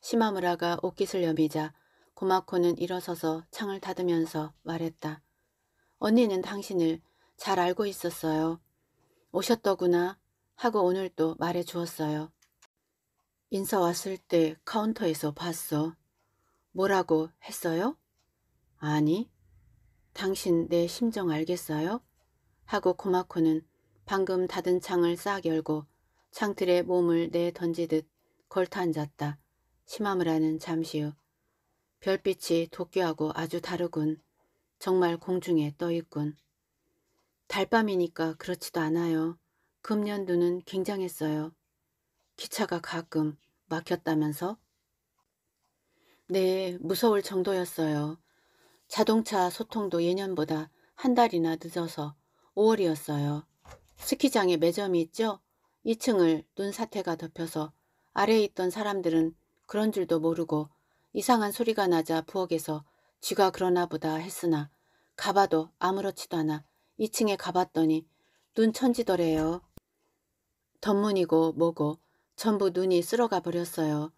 시마무라가 옷깃을 여미자 고마코는 일어서서 창을 닫으면서 말했다. 언니는 당신을 잘 알고 있었어요. 오셨더구나 하고 오늘 또 말해 주었어요. 인사 왔을 때 카운터에서 봤어. 뭐라고 했어요? 아니, 당신 내 심정 알겠어요? 하고 고마코는 방금 닫은 창을 싹 열고 창틀에 몸을 내 던지듯 걸터 앉았다. 시마무라는 잠시 후 별빛이 도끼하고 아주 다르군. 정말 공중에 떠있군. 달밤이니까 그렇지도 않아요. 금년도는 굉장했어요. 기차가 가끔 막혔다면서? 네, 무서울 정도였어요. 자동차 소통도 예년보다 한 달이나 늦어서 5월이었어요. 스키장에 매점이 있죠? 2층을 눈사태가 덮여서 아래에 있던 사람들은 그런 줄도 모르고 이상한 소리가 나자 부엌에서 쥐가 그러나 보다 했으나 가봐도 아무렇지도 않아 2층에 가봤더니 눈 천지더래요. 덧문이고 뭐고 전부 눈이 쓸어가 버렸어요.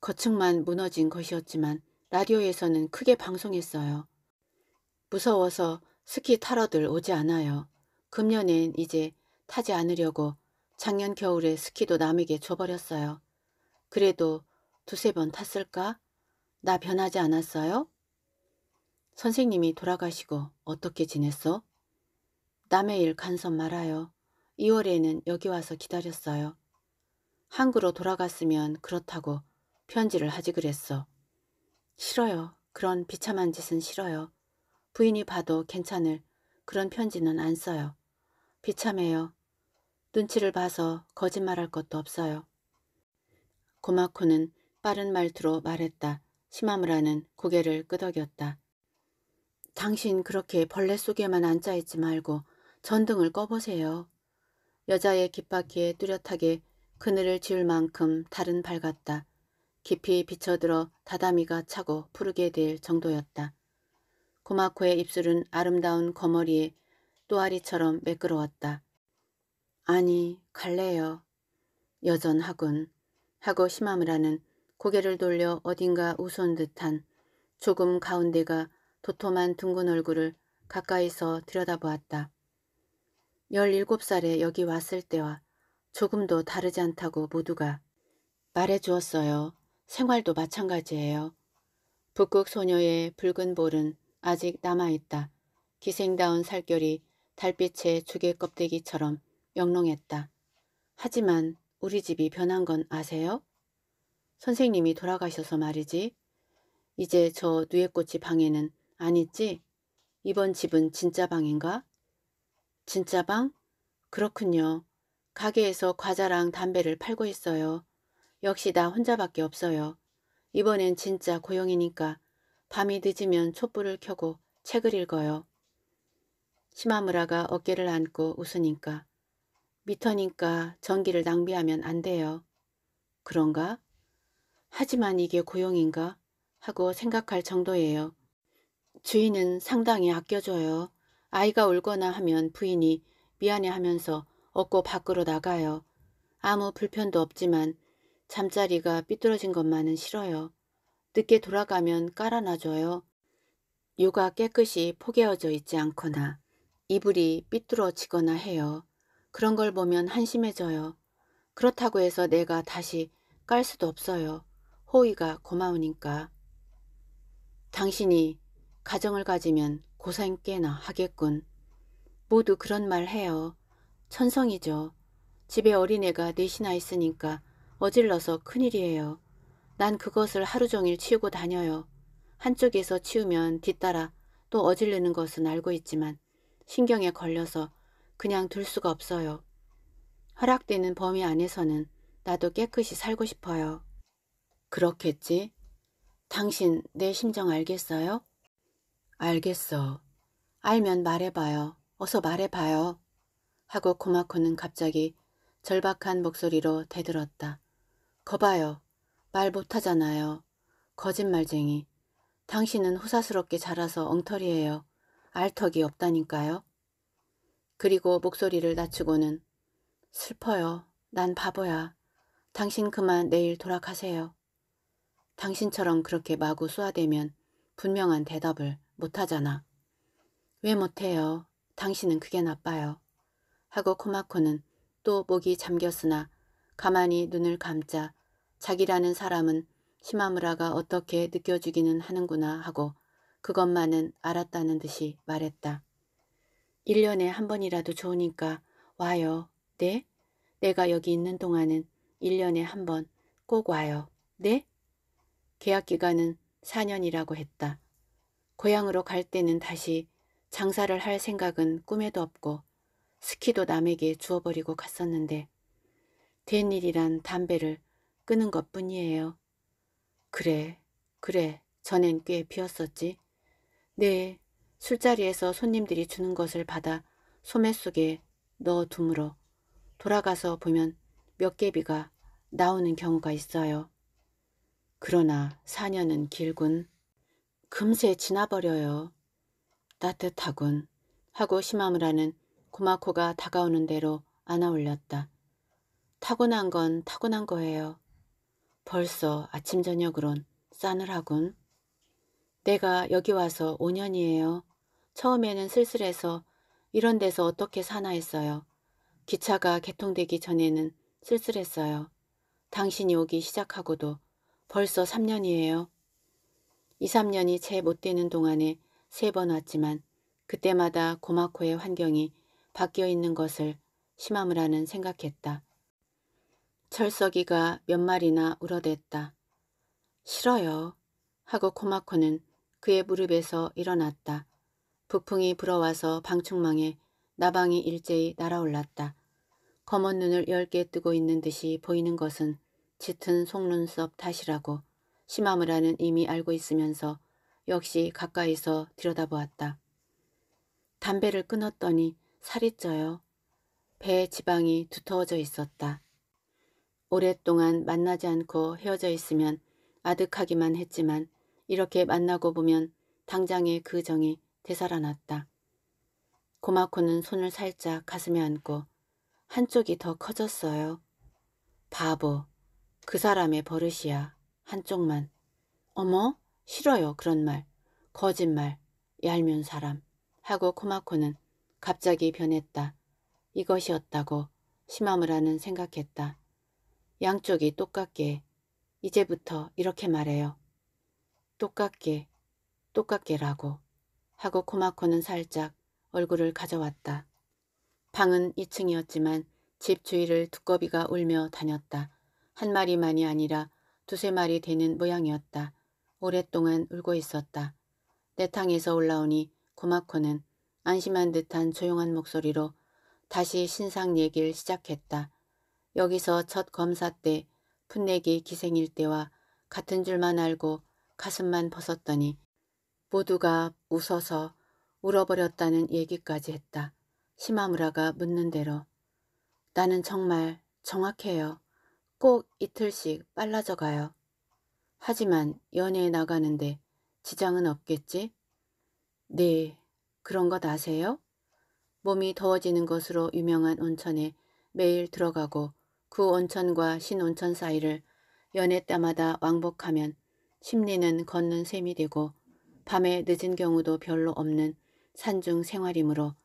거층만 무너진 것이었지만 라디오에서는 크게 방송했어요. 무서워서 스키 타러들 오지 않아요. 금년엔 이제 타지 않으려고 작년 겨울에 스키도 남에게 줘버렸어요. 그래도 두세 번 탔을까? 나 변하지 않았어요? 선생님이 돌아가시고 어떻게 지냈어? 남의 일 간섭 말아요. 2월에는 여기 와서 기다렸어요. 한국으로 돌아갔으면 그렇다고 편지를 하지 그랬어. 싫어요. 그런 비참한 짓은 싫어요. 부인이 봐도 괜찮을 그런 편지는 안 써요. 비참해요. 눈치를 봐서 거짓말할 것도 없어요. 고마코는 빠른 말투로 말했다. 시마무라는 고개를 끄덕였다. 당신 그렇게 벌레 속에만 앉아있지 말고 전등을 꺼보세요. 여자의 깃바퀴에 뚜렷하게 그늘을 지을 만큼 달은 밝았다. 깊이 비쳐들어 다다미가 차고 푸르게 될 정도였다. 고마코의 입술은 아름다운 거머리에 또아리처럼 매끄러웠다. 아니 갈래요. 여전하군. 하고 심하무라는 고개를 돌려 어딘가 우스운 듯한 조금 가운데가 도톰한 둥근 얼굴을 가까이서 들여다보았다. 17살에 여기 왔을 때와 조금도 다르지 않다고 모두가 말해주었어요. 생활도 마찬가지예요. 북극 소녀의 붉은 볼은 아직 남아있다. 기생다운 살결이 달빛의 주개 껍데기처럼 영롱했다. 하지만 우리 집이 변한 건 아세요? 선생님이 돌아가셔서 말이지. 이제 저 누에꽃이 방에는 안 있지? 이번 집은 진짜 방인가? 진짜 방? 그렇군요. 가게에서 과자랑 담배를 팔고 있어요. 역시 나 혼자밖에 없어요. 이번엔 진짜 고용이니까 밤이 늦으면 촛불을 켜고 책을 읽어요. 시마무라가 어깨를 안고 웃으니까 미터니까 전기를 낭비하면 안 돼요. 그런가? 하지만 이게 고용인가? 하고 생각할 정도예요. 주인은 상당히 아껴줘요. 아이가 울거나 하면 부인이 미안해하면서 얻고 밖으로 나가요. 아무 불편도 없지만 잠자리가 삐뚤어진 것만은 싫어요. 늦게 돌아가면 깔아놔줘요. 유가 깨끗이 포개어져 있지 않거나 이불이 삐뚤어지거나 해요. 그런 걸 보면 한심해져요. 그렇다고 해서 내가 다시 깔 수도 없어요. 호의가 고마우니까. 당신이 가정을 가지면 고생 꽤나 하겠군. 모두 그런 말 해요. 천성이죠. 집에 어린애가 넷이나 있으니까 어질러서 큰일이에요. 난 그것을 하루 종일 치우고 다녀요. 한쪽에서 치우면 뒤따라 또 어질르는 것은 알고 있지만 신경에 걸려서 그냥 둘 수가 없어요. 허락되는 범위 안에서는 나도 깨끗이 살고 싶어요. 그렇겠지? 당신 내 심정 알겠어요? 알겠어. 알면 말해봐요. 어서 말해봐요. 하고 코마코는 갑자기 절박한 목소리로 대들었다. 거봐요. 말 못하잖아요. 거짓말쟁이. 당신은 호사스럽게 자라서 엉터리예요. 알턱이 없다니까요. 그리고 목소리를 낮추고는 슬퍼요. 난 바보야. 당신 그만 내일 돌아가세요. 당신처럼 그렇게 마구 쏘아대면 분명한 대답을 못하잖아. 왜 못해요? 당신은 그게 나빠요. 하고 코마코는 또 목이 잠겼으나 가만히 눈을 감자 자기라는 사람은 시마무라가 어떻게 느껴주기는 하는구나 하고 그것만은 알았다는 듯이 말했다. 1년에 한 번이라도 좋으니까 와요. 네? 내가 여기 있는 동안은 1년에 한 번 꼭 와요. 네? 계약 기간은 4년이라고 했다. 고향으로 갈 때는 다시 장사를 할 생각은 꿈에도 없고 스키도 남에게 주워버리고 갔었는데 된 일이란 담배를 끄는 것뿐이에요. 그래, 그래, 전엔 꽤 비었었지. 네, 술자리에서 손님들이 주는 것을 받아 소매 속에 넣어두므로 돌아가서 보면 몇 개비가 나오는 경우가 있어요. 그러나 4년은 길군. 금세 지나버려요. 따뜻하군. 하고 시마무라는 고마코가 다가오는 대로 안아 올렸다. 타고난 건 타고난 거예요. 벌써 아침 저녁으론 싸늘하군. 내가 여기 와서 5년이에요. 처음에는 쓸쓸해서 이런 데서 어떻게 사나 했어요. 기차가 개통되기 전에는 쓸쓸했어요. 당신이 오기 시작하고도 벌써 3년이에요. 2, 3년이 채 못 되는 동안에 세 번 왔지만 그때마다 고마코의 환경이 바뀌어 있는 것을 심하무라는 생각했다. 철석이가 몇 마리나 울어댔다. 싫어요. 하고 코마코는 그의 무릎에서 일어났다. 북풍이 불어와서 방충망에 나방이 일제히 날아올랐다. 검은 눈을 열 개 뜨고 있는 듯이 보이는 것은 짙은 속눈썹 탓이라고 심하무라는 이미 알고 있으면서 역시 가까이서 들여다보았다. 담배를 끊었더니 살이 쪄요. 배에 지방이 두터워져 있었다. 오랫동안 만나지 않고 헤어져 있으면 아득하기만 했지만 이렇게 만나고 보면 당장의 그 정이 되살아났다. 고마코는 손을 살짝 가슴에 안고 한쪽이 더 커졌어요. 바보. 그 사람의 버릇이야. 한쪽만. 어머? 싫어요. 그런 말. 거짓말. 얄미운 사람. 하고 코마코는 갑자기 변했다. 이것이었다고 시마무라는 생각했다. 양쪽이 똑같게 이제부터 이렇게 말해요. 똑같게 똑같게라고 하고 코마코는 살짝 얼굴을 가져왔다. 방은 2층이었지만 집 주위를 두꺼비가 울며 다녔다. 한 마리만이 아니라 두세 마리 되는 모양이었다. 오랫동안 울고 있었다. 내탕에서 올라오니 고마코는 안심한 듯한 조용한 목소리로 다시 신상 얘기를 시작했다. 여기서 첫 검사 때 풋내기 기생일 때와 같은 줄만 알고 가슴만 벗었더니 모두가 웃어서 울어버렸다는 얘기까지 했다. 시마무라가 묻는 대로 나는 정말 정확해요. 꼭 이틀씩 빨라져 가요. 하지만 연애에 나가는데 지장은 없겠지? 네, 그런 것 아세요? 몸이 더워지는 것으로 유명한 온천에 매일 들어가고 그 온천과 신온천 사이를 연애 때마다 왕복하면 심리는 걷는 셈이 되고 밤에 늦은 경우도 별로 없는 산중 생활이므로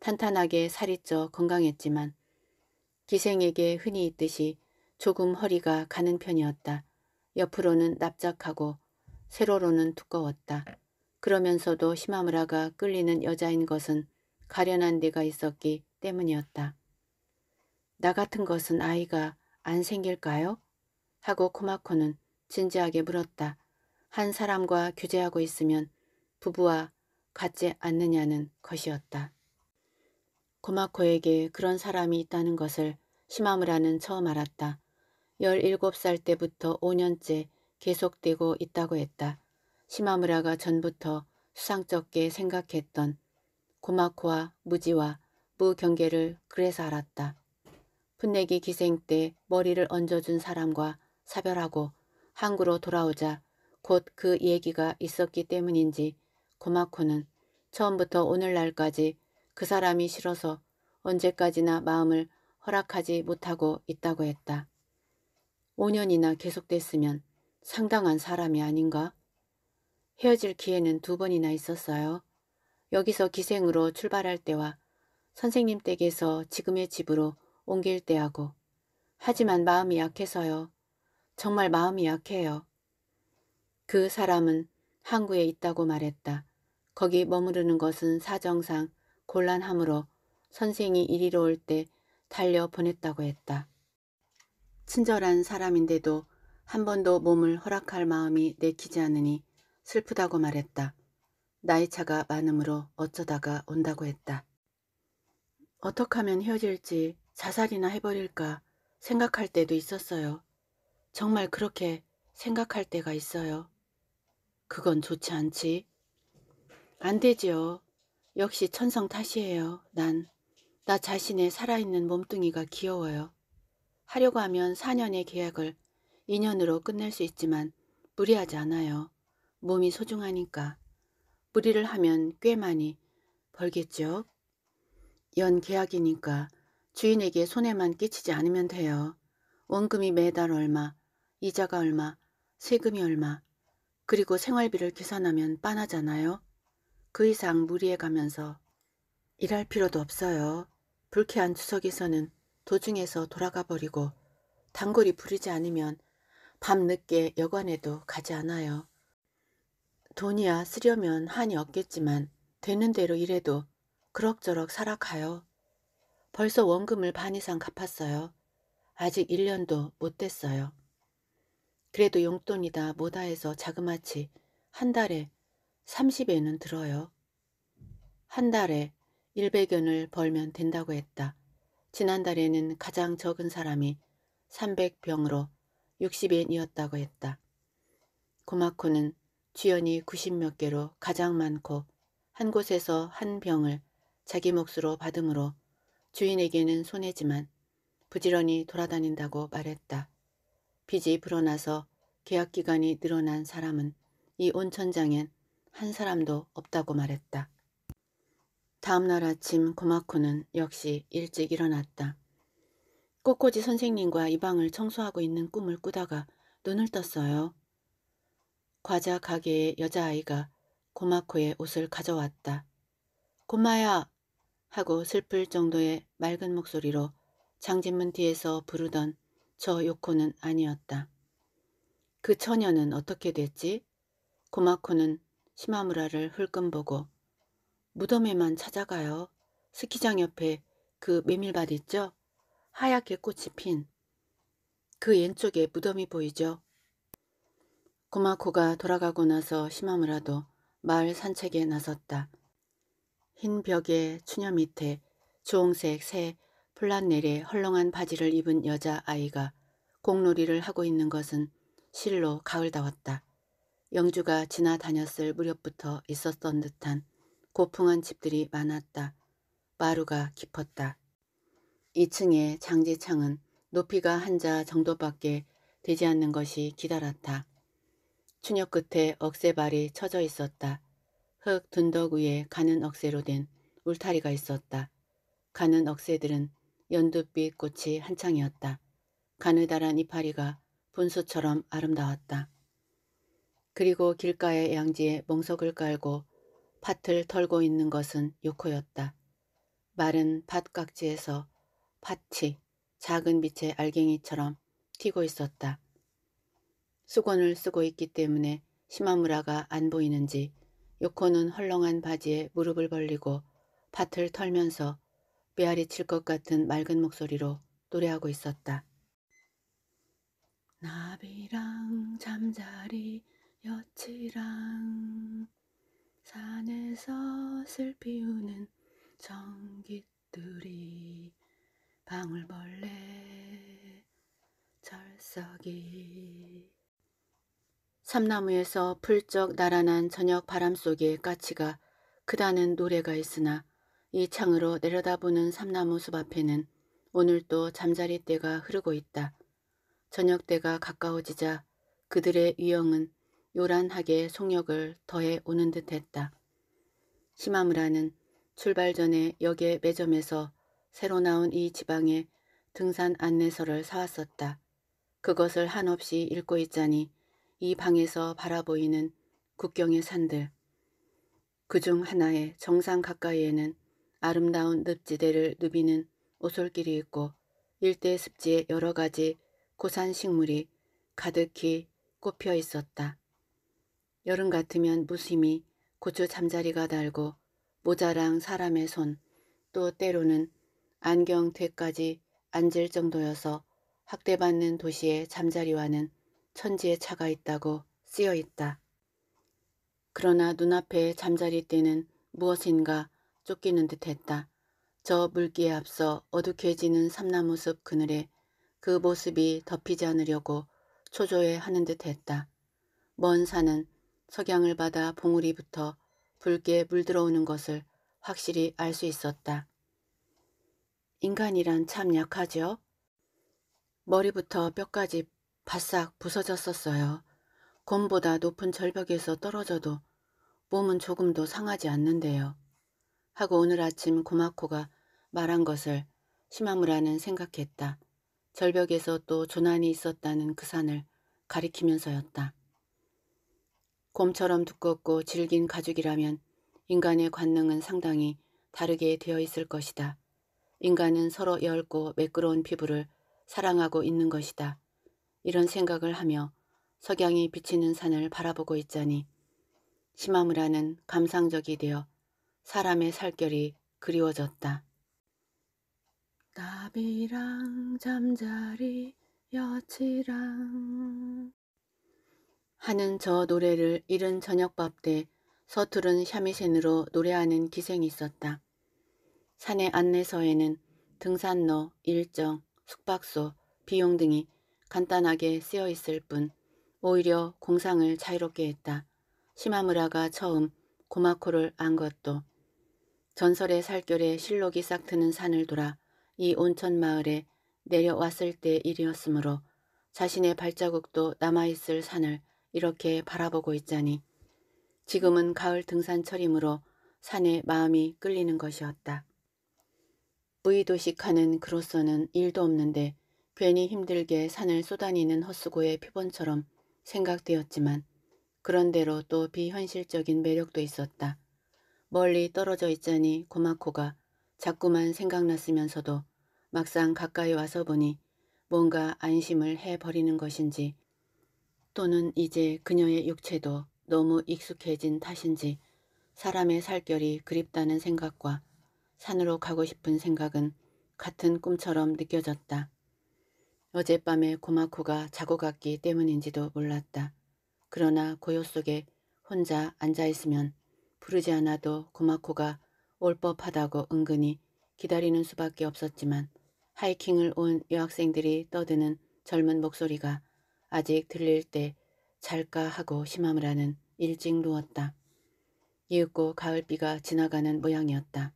탄탄하게 살이 쪄 건강했지만 기생에게 흔히 있듯이 조금 허리가 가는 편이었다. 옆으로는 납작하고 세로로는 두꺼웠다. 그러면서도 시마무라가 끌리는 여자인 것은 가련한 데가 있었기 때문이었다. 나 같은 것은 아이가 안 생길까요? 하고 코마코는 진지하게 물었다. 한 사람과 규제하고 있으면 부부와 같지 않느냐는 것이었다. 고마코에게 그런 사람이 있다는 것을 시마무라는 처음 알았다. 17살 때부터 5년째 계속되고 있다고 했다. 시마무라가 전부터 수상쩍게 생각했던 고마코와 무지와 무경계를 그래서 알았다. 풋내기 기생 때 머리를 얹어준 사람과 사별하고 항구로 돌아오자 곧 그 얘기가 있었기 때문인지 고마코는 처음부터 오늘날까지 그 사람이 싫어서 언제까지나 마음을 허락하지 못하고 있다고 했다. 5년이나 계속됐으면 상당한 사람이 아닌가? 헤어질 기회는 두 번이나 있었어요. 여기서 기생으로 출발할 때와 선생님 댁에서 지금의 집으로 옮길 때하고 하지만 마음이 약해서요. 정말 마음이 약해요. 그 사람은 항구에 있다고 말했다. 거기 머무르는 것은 사정상 곤란하므로 선생이 이리로 올 때 달려 보냈다고 했다. 친절한 사람인데도 한 번도 몸을 허락할 마음이 내키지 않으니 슬프다고 말했다. 나이 차가 많으므로 어쩌다가 온다고 했다. 어떻게 하면 헤어질지 자살이나 해버릴까 생각할 때도 있었어요. 정말 그렇게 생각할 때가 있어요. 그건 좋지 않지. 안 되지요. 역시 천성 탓이에요. 난. 나 자신의 살아있는 몸뚱이가 귀여워요. 하려고 하면 4년의 계약을 2년으로 끝낼 수 있지만 무리하지 않아요. 몸이 소중하니까. 무리를 하면 꽤 많이 벌겠죠. 연 계약이니까 주인에게 손해만 끼치지 않으면 돼요. 원금이 매달 얼마, 이자가 얼마, 세금이 얼마, 그리고 생활비를 계산하면 빤하잖아요. 그 이상 무리해 가면서 일할 필요도 없어요. 불쾌한 추석에서는 도중에서 돌아가 버리고 단골이 부르지 않으면 밤늦게 여관에도 가지 않아요. 돈이야 쓰려면 한이 없겠지만 되는 대로 일해도 그럭저럭 살아가요. 벌써 원금을 반 이상 갚았어요. 아직 1년도 못 됐어요. 그래도 용돈이다 뭐다 해서 자그마치 한 달에 30에는 들어요. 한 달에 100연을 벌면 된다고 했다. 지난달에는 가장 적은 사람이 300병으로 60엔이었다고 했다. 고마코는 주연이 90몇 개로 가장 많고 한 곳에서 한 병을 자기 몫으로 받음으로 주인에게는 손해지만 부지런히 돌아다닌다고 말했다. 빚이 불어나서 계약 기간이 늘어난 사람은 이 온천장엔 한 사람도 없다고 말했다. 다음날 아침 고마코는 역시 일찍 일어났다. 꼬꼬지 선생님과 이 방을 청소하고 있는 꿈을 꾸다가 눈을 떴어요. 과자 가게의 여자아이가 고마코의 옷을 가져왔다. 고마야! 하고 슬플 정도의 맑은 목소리로 장진문 뒤에서 부르던 저 요코는 아니었다. 그 처녀는 어떻게 됐지? 고마코는 시마무라를 흘끔 보고 무덤에만 찾아가요. 스키장 옆에 그 메밀밭 있죠? 하얗게 꽃이 핀. 그 왼쪽에 무덤이 보이죠? 고마코가 돌아가고 나서 시마무라도 마을 산책에 나섰다. 흰 벽에 추녀 밑에 주홍색 새 플란넬에 헐렁한 바지를 입은 여자아이가 공놀이를 하고 있는 것은 실로 가을다웠다. 영주가 지나다녔을 무렵부터 있었던 듯한 고풍한 집들이 많았다. 마루가 깊었다. 2층의 장지창은 높이가 한 자 정도밖에 되지 않는 것이 기다랗다. 추녀 끝에 억새발이 쳐져 있었다. 흙 둔덕 위에 가는 억새로 된 울타리가 있었다. 가는 억새들은 연두빛 꽃이 한창이었다. 가느다란 이파리가 분수처럼 아름다웠다. 그리고 길가의 양지에 멍석을 깔고 밭을 털고 있는 것은 요코였다. 마른 밭깍지에서 팥이 작은 빛의 알갱이처럼 튀고 있었다. 수건을 쓰고 있기 때문에 시마무라가 안 보이는지 요코는 헐렁한 바지에 무릎을 벌리고 밭을 털면서 메아리 칠 것 같은 맑은 목소리로 노래하고 있었다. 나비랑 잠자리 여치랑 산에서 슬피 우는 전깃들이 방울벌레 절석이 삼나무에서 풀쩍 날아난 저녁 바람 속에 까치가 크다는 노래가 있으나 이 창으로 내려다보는 삼나무 숲 앞에는 오늘 또 잠자리 때가 흐르고 있다. 저녁 때가 가까워지자 그들의 유형은 요란하게 속력을 더해 오는 듯했다. 시마무라는 출발 전에 역의 매점에서 새로 나온 이 지방의 등산 안내서를 사왔었다. 그것을 한없이 읽고 있자니 이 방에서 바라보이는 국경의 산들, 그 중 하나의 정상 가까이에는 아름다운 늪지대를 누비는 오솔길이 있고 일대 습지에 여러 가지 고산 식물이 가득히 꼽혀 있었다. 여름 같으면 무심히 고추 잠자리가 달고 모자랑 사람의 손, 또 때로는 안경대까지 앉을 정도여서 학대받는 도시의 잠자리와는 천지의 차가 있다고 쓰여 있다. 그러나 눈앞에 잠자리 때는 무엇인가 쫓기는 듯했다. 저 물기에 앞서 어둑해지는 삼나무 숲 그늘에 그 모습이 덮이지 않으려고 초조해 하는 듯했다. 먼 산은 석양을 받아 봉우리 부터 붉게 물들어오는 것을 확실히 알 수 있었다. 인간이란 참 약하죠. 머리부터 뼈까지 바싹 부서졌었어요. 곰보다 높은 절벽에서 떨어져도 몸은 조금도 상하지 않는데요. 하고 오늘 아침 고마코가 말한 것을 시마무라는 생각했다. 절벽에서 또 조난이 있었다는 그 산을 가리키면서였다. 곰처럼 두껍고 질긴 가죽이라면 인간의 관능은 상당히 다르게 되어 있을 것이다. 인간은 서로 얇고 매끄러운 피부를 사랑하고 있는 것이다. 이런 생각을 하며 석양이 비치는 산을 바라보고 있자니 시마무라는 감상적이 되어 사람의 살결이 그리워졌다. 나비랑 잠자리 여치랑 하는 저 노래를 이른 저녁밥 때 서투른 샤미센으로 노래하는 기생이 있었다. 산의 안내서에는 등산로, 일정, 숙박소, 비용 등이 간단하게 쓰여 있을 뿐 오히려 공상을 자유롭게 했다. 시마무라가 처음 고마코를 안 것도 전설의 살결에 실록이 싹 트는 산을 돌아 이 온천 마을에 내려왔을 때 일이었으므로 자신의 발자국도 남아있을 산을 이렇게 바라보고 있자니 지금은 가을 등산철이므로 산에 마음이 끌리는 것이었다. 무의도식하는 그로서는 일도 없는데 괜히 힘들게 산을 쏘다니는 헛수고의 표본처럼 생각되었지만 그런대로 또 비현실적인 매력도 있었다. 멀리 떨어져 있자니 고마코가 자꾸만 생각났으면서도 막상 가까이 와서 보니 뭔가 안심을 해버리는 것인지 또는 이제 그녀의 육체도 너무 익숙해진 탓인지 사람의 살결이 그립다는 생각과 산으로 가고 싶은 생각은 같은 꿈처럼 느껴졌다. 어젯밤에 고마코가 자고 갔기 때문인지도 몰랐다. 그러나 고요 속에 혼자 앉아있으면 부르지 않아도 고마코가 올 법하다고 은근히 기다리는 수밖에 없었지만 하이킹을 온 여학생들이 떠드는 젊은 목소리가 아직 들릴 때 잘까 하고 심함을 일찍 누웠다. 이윽고 가을비가 지나가는 모양이었다.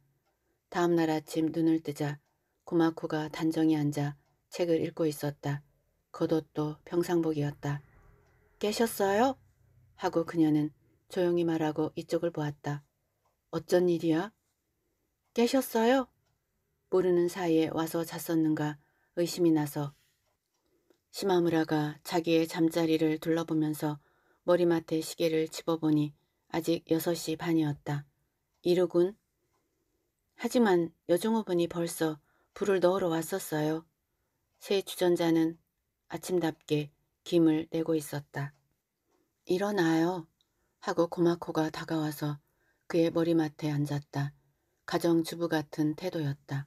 다음날 아침 눈을 뜨자 고마코가 단정히 앉아 책을 읽고 있었다. 겉옷도 평상복이었다. 깨셨어요? 하고 그녀는 조용히 말하고 이쪽을 보았다. 어쩐 일이야? 깨셨어요? 모르는 사이에 와서 잤었는가 의심이 나서 시마무라가 자기의 잠자리를 둘러보면서 머리맡에 시계를 집어보니 아직 6시 반이었다. 이르군. 하지만 여종호분이 벌써 불을 넣으러 왔었어요. 새 주전자는 아침답게 김을 내고 있었다. 일어나요. 하고 고마코가 다가와서 그의 머리맡에 앉았다. 가정주부 같은 태도였다.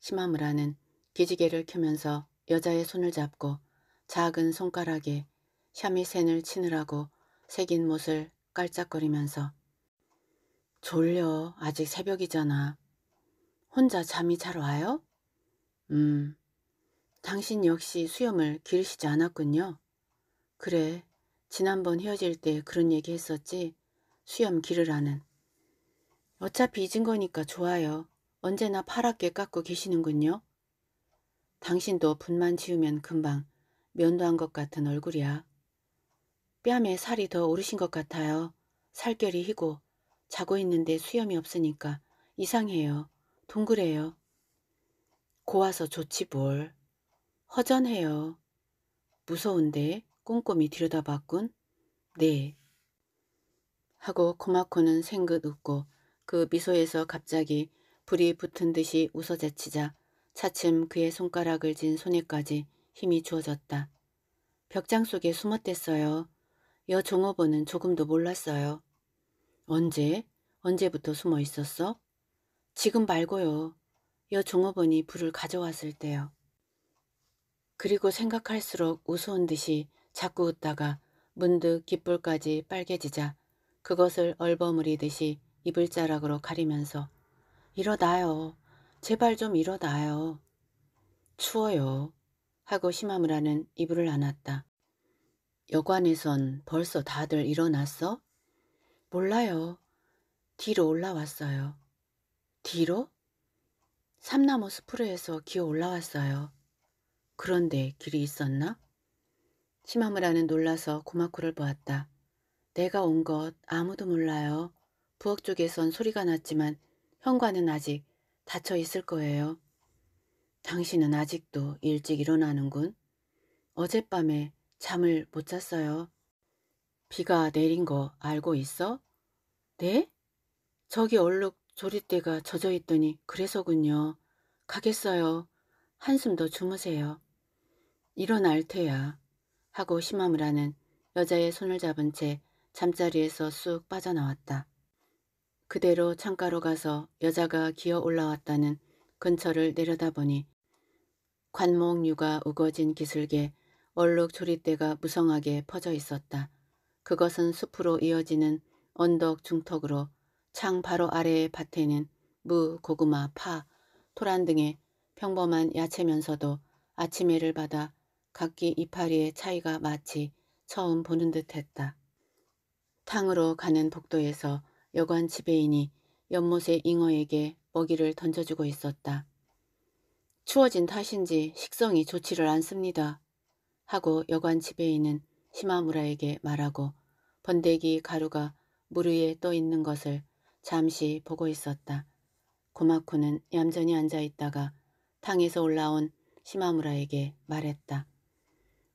시마무라는 기지개를 켜면서 여자의 손을 잡고 작은 손가락에 샤미센을 치느라고 새긴 못을 깔짝거리면서 졸려 아직 새벽이잖아. 혼자 잠이 잘 와요? 음, 당신 역시 수염을 기르시지 않았군요. 그래, 지난번 헤어질 때 그런 얘기 했었지. 수염 기르라는. 어차피 잊은 거니까 좋아요. 언제나 파랗게 깎고 계시는군요. 당신도 분만 지우면 금방 면도한 것 같은 얼굴이야. 뺨에 살이 더 오르신 것 같아요. 살결이 희고 자고 있는데 수염이 없으니까 이상해요. 동그래요. 고와서 좋지 뭘. 허전해요. 무서운데 꼼꼼히 들여다봤군. 네. 하고 코마코는 생긋 웃고 그 미소에서 갑자기 불이 붙은 듯이 웃어제치자 차츰 그의 손가락을 쥔 손에까지 힘이 주어졌다. 벽장 속에 숨었댔어요. 여 종업원은 조금도 몰랐어요. 언제? 언제부터 숨어 있었어? 지금 말고요. 여 종업원이 불을 가져왔을 때요. 그리고 생각할수록 우스운 듯이 자꾸 웃다가 문득 깃불까지 빨개지자 그것을 얼버무리듯이 이불자락으로 가리면서 일어나요. 제발 좀 일어나요. 추워요. 하고 시마무라는 이불을 안았다. 여관에선 벌써 다들 일어났어? 몰라요. 뒤로 올라왔어요. 뒤로? 삼나무 스프레에서 기어 올라왔어요. 그런데 길이 있었나? 시마무라는 놀라서 고마코를 보았다. 내가 온 것 아무도 몰라요. 부엌 쪽에선 소리가 났지만 현관은 아직 닫혀 있을 거예요. 당신은 아직도 일찍 일어나는군. 어젯밤에 잠을 못 잤어요. 비가 내린 거 알고 있어? 네? 저기 얼룩 조릿대가 젖어 있더니 그래서군요. 가겠어요. 한숨 더 주무세요. 일어날 테야. 하고 시마무라는 여자의 손을 잡은 채 잠자리에서 쑥 빠져나왔다. 그대로 창가로 가서 여자가 기어 올라왔다는 근처를 내려다보니 관목류가 우거진 기슭에 얼룩 조릿대가 무성하게 퍼져 있었다. 그것은 숲으로 이어지는 언덕 중턱으로 창 바로 아래의 밭에는 무, 고구마, 파, 토란 등의 평범한 야채면서도 아침 해를 받아 각기 이파리의 차이가 마치 처음 보는 듯했다. 탕으로 가는 복도에서 여관 지배인이 연못의 잉어에게 먹이를 던져주고 있었다. 추워진 탓인지 식성이 좋지를 않습니다. 하고 여관 지배인은 시마무라에게 말하고 번데기 가루가 물 위에 떠 있는 것을 잠시 보고 있었다. 고마코는 얌전히 앉아있다가 탕에서 올라온 시마무라에게 말했다.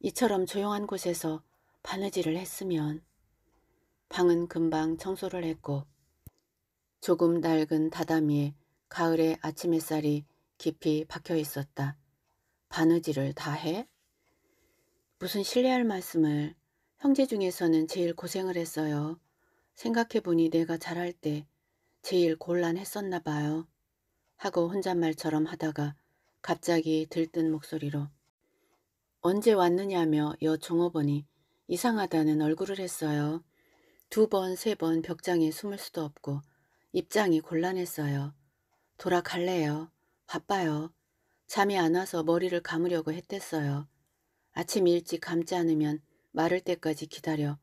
이처럼 조용한 곳에서 바느질을 했으면 방은 금방 청소를 했고 조금 낡은 다다미에 가을의 아침 햇살이 깊이 박혀 있었다. 바느질을 다 해? 무슨 신뢰할 말씀을 형제 중에서는 제일 고생을 했어요. 생각해보니 내가 잘할 때 제일 곤란했었나 봐요. 하고 혼잣말처럼 하다가 갑자기 들뜬 목소리로 언제 왔느냐며 여 종업원이 이상하다는 얼굴을 했어요. 두 번, 세 번 벽장에 숨을 수도 없고 입장이 곤란했어요. 돌아갈래요. 바빠요. 잠이 안 와서 머리를 감으려고 했댔어요. 아침 일찍 감지 않으면 마를 때까지 기다려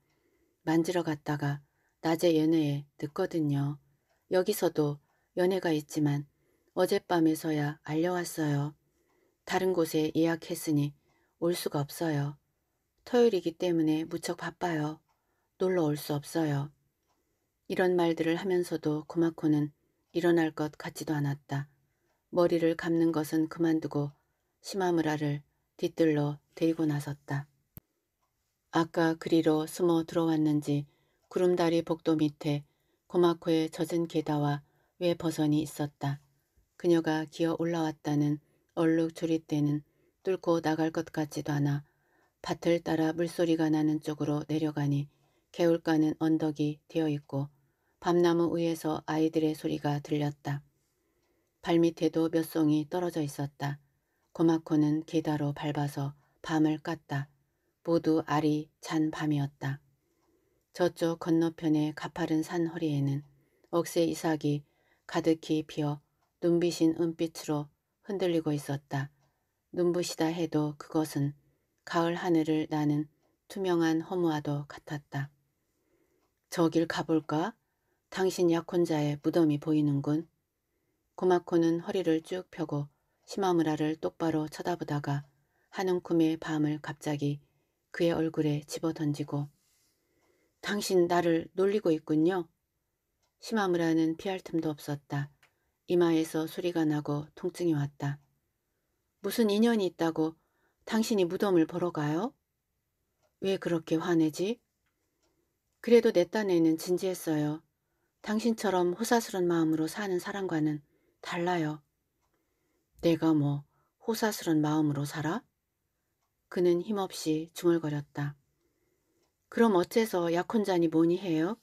만지러 갔다가 낮에 연회에 늦거든요. 여기서도 연회가 있지만 어젯밤에서야 알려왔어요. 다른 곳에 예약했으니 올 수가 없어요. 토요일이기 때문에 무척 바빠요. 놀러 올 수 없어요. 이런 말들을 하면서도 구마코는 일어날 것 같지도 않았다. 머리를 감는 것은 그만두고 시마무라를 뒤뜰러 데리고 나섰다. 아까 그리로 숨어 들어왔는지 구름다리 복도 밑에 고마코의 젖은 게다와 외 버선이 있었다. 그녀가 기어 올라왔다는 얼룩 조릿대는 뚫고 나갈 것 같지도 않아 밭을 따라 물소리가 나는 쪽으로 내려가니 개울가는 언덕이 되어 있고 밤나무 위에서 아이들의 소리가 들렸다. 발밑에도 몇 송이 떨어져 있었다. 고마코는 계다로 밟아서 밤을 깠다. 모두 알이 잔 밤이었다. 저쪽 건너편의 가파른 산 허리에는 억새 이삭이 가득히 피어 눈비신 은빛으로 흔들리고 있었다. 눈부시다 해도 그것은 가을 하늘을 나는 투명한 허무와도 같았다. 저길 가볼까? 당신 약혼자의 무덤이 보이는군. 고마코는 허리를 쭉 펴고 시마무라를 똑바로 쳐다보다가 한 움큼의 밤을 갑자기 그의 얼굴에 집어던지고 당신 나를 놀리고 있군요. 시마무라는 피할 틈도 없었다. 이마에서 소리가 나고 통증이 왔다. 무슨 인연이 있다고 당신이 무덤을 보러 가요? 왜 그렇게 화내지? 그래도 내 딴에는 진지했어요. 당신처럼 호사스런 마음으로 사는 사람과는 달라요. 내가 뭐 호사스런 마음으로 살아? 그는 힘없이 중얼거렸다. 그럼 어째서 약혼자니 뭐니 해요?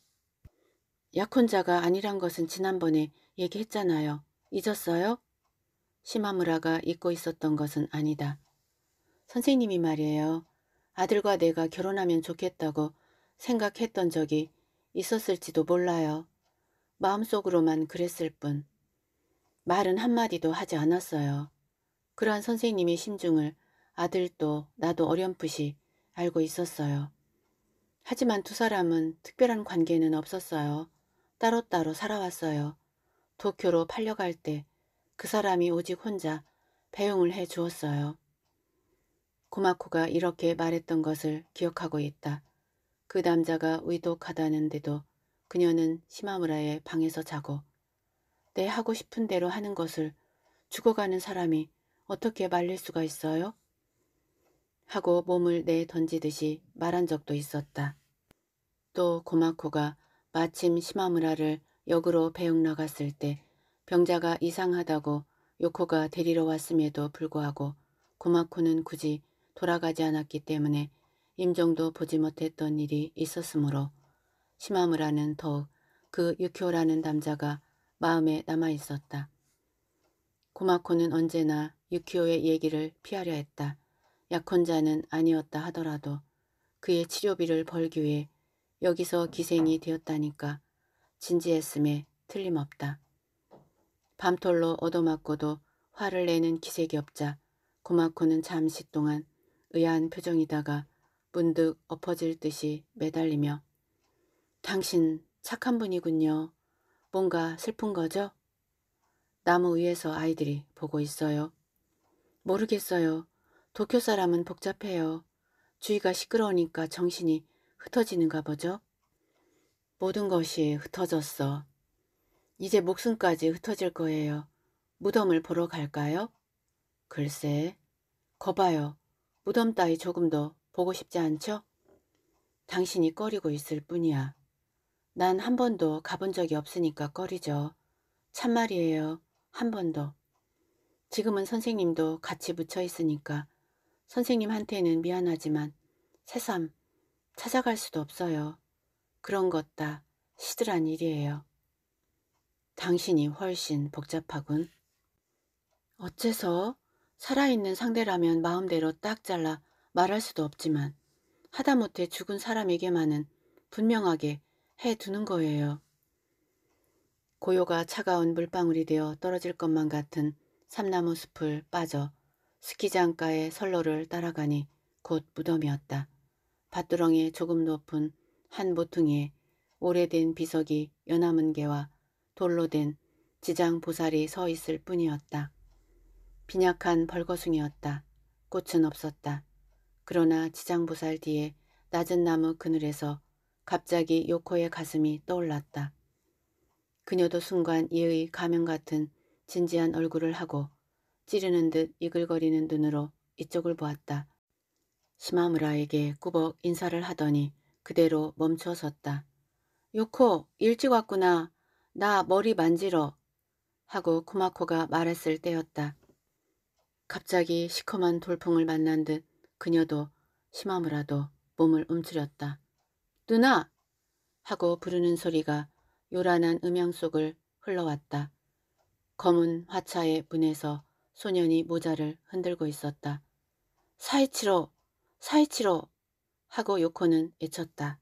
약혼자가 아니란 것은 지난번에 얘기했잖아요. 잊었어요? 시마무라가 잊고 있었던 것은 아니다. 선생님이 말이에요. 아들과 내가 결혼하면 좋겠다고 생각했던 적이 있었을지도 몰라요. 마음속으로만 그랬을 뿐. 말은 한마디도 하지 않았어요. 그러한 선생님의 심중을 아들도 나도 어렴풋이 알고 있었어요. 하지만 두 사람은 특별한 관계는 없었어요. 따로따로 살아왔어요. 도쿄로 팔려갈 때 그 사람이 오직 혼자 배웅을 해 주었어요. 고마코가 이렇게 말했던 것을 기억하고 있다. 그 남자가 의독하다는데도 그녀는 시마무라의 방에서 자고 내 하고 싶은 대로 하는 것을 죽어가는 사람이 어떻게 말릴 수가 있어요? 하고 몸을 내 던지듯이 말한 적도 있었다. 또 고마코가 마침 시마무라를 역으로 배웅 나갔을 때 병자가 이상하다고 요코가 데리러 왔음에도 불구하고 고마코는 굳이 돌아가지 않았기 때문에 임종도 보지 못했던 일이 있었으므로 시마무라는 더욱 그 유키오라는 남자가 마음에 남아 있었다. 고마코는 언제나 유키오의 얘기를 피하려 했다. 약혼자는 아니었다 하더라도 그의 치료비를 벌기 위해 여기서 기생이 되었다니까 진지했음에 틀림없다. 밤톨로 얻어맞고도 화를 내는 기색이 없자 고마코는 잠시 동안 의아한 표정이다가 문득 엎어질 듯이 매달리며 당신 착한 분이군요. 뭔가 슬픈 거죠? 나무 위에서 아이들이 보고 있어요. 모르겠어요. 도쿄 사람은 복잡해요. 주위가 시끄러우니까 정신이 흩어지는가 보죠? 모든 것이 흩어졌어. 이제 목숨까지 흩어질 거예요. 무덤을 보러 갈까요? 글쎄, 거봐요. 무덤 따위 조금도 보고 싶지 않죠? 당신이 꺼리고 있을 뿐이야. 난 한 번도 가본 적이 없으니까 꺼리죠. 참말이에요. 한 번도. 지금은 선생님도 같이 묻혀 있으니까 선생님한테는 미안하지만 새삼 찾아갈 수도 없어요. 그런 것 다 시들한 일이에요. 당신이 훨씬 복잡하군. 어째서 살아있는 상대라면 마음대로 딱 잘라 말할 수도 없지만 하다못해 죽은 사람에게만은 분명하게 해두는 거예요. 고요가 차가운 물방울이 되어 떨어질 것만 같은 삼나무 숲을 빠져 스키장가의 선로를 따라가니 곧 무덤이었다. 밭두렁에 조금 높은 한 모퉁이에 오래된 비석이 개와 돌로 된 지장 보살이 서 있을 뿐이었다. 빈약한 벌거숭이였다. 꽃은 없었다. 그러나 지장보살 뒤에 낮은 나무 그늘에서 갑자기 요코의 가슴이 떠올랐다. 그녀도 순간 이의 가면 같은 진지한 얼굴을 하고 찌르는 듯 이글거리는 눈으로 이쪽을 보았다. 시마무라에게 꾸벅 인사를 하더니 그대로 멈춰 섰다. 요코 일찍 왔구나. 나 머리 만지러. 하고 쿠마코가 말했을 때였다. 갑자기 시커먼 돌풍을 만난 듯 그녀도 시마무라도 몸을 움츠렸다. 누나! 하고 부르는 소리가 요란한 음향 속을 흘러왔다. 검은 화차의 문에서 소년이 모자를 흔들고 있었다. 사이치로! 사이치로! 하고 요코는 외쳤다.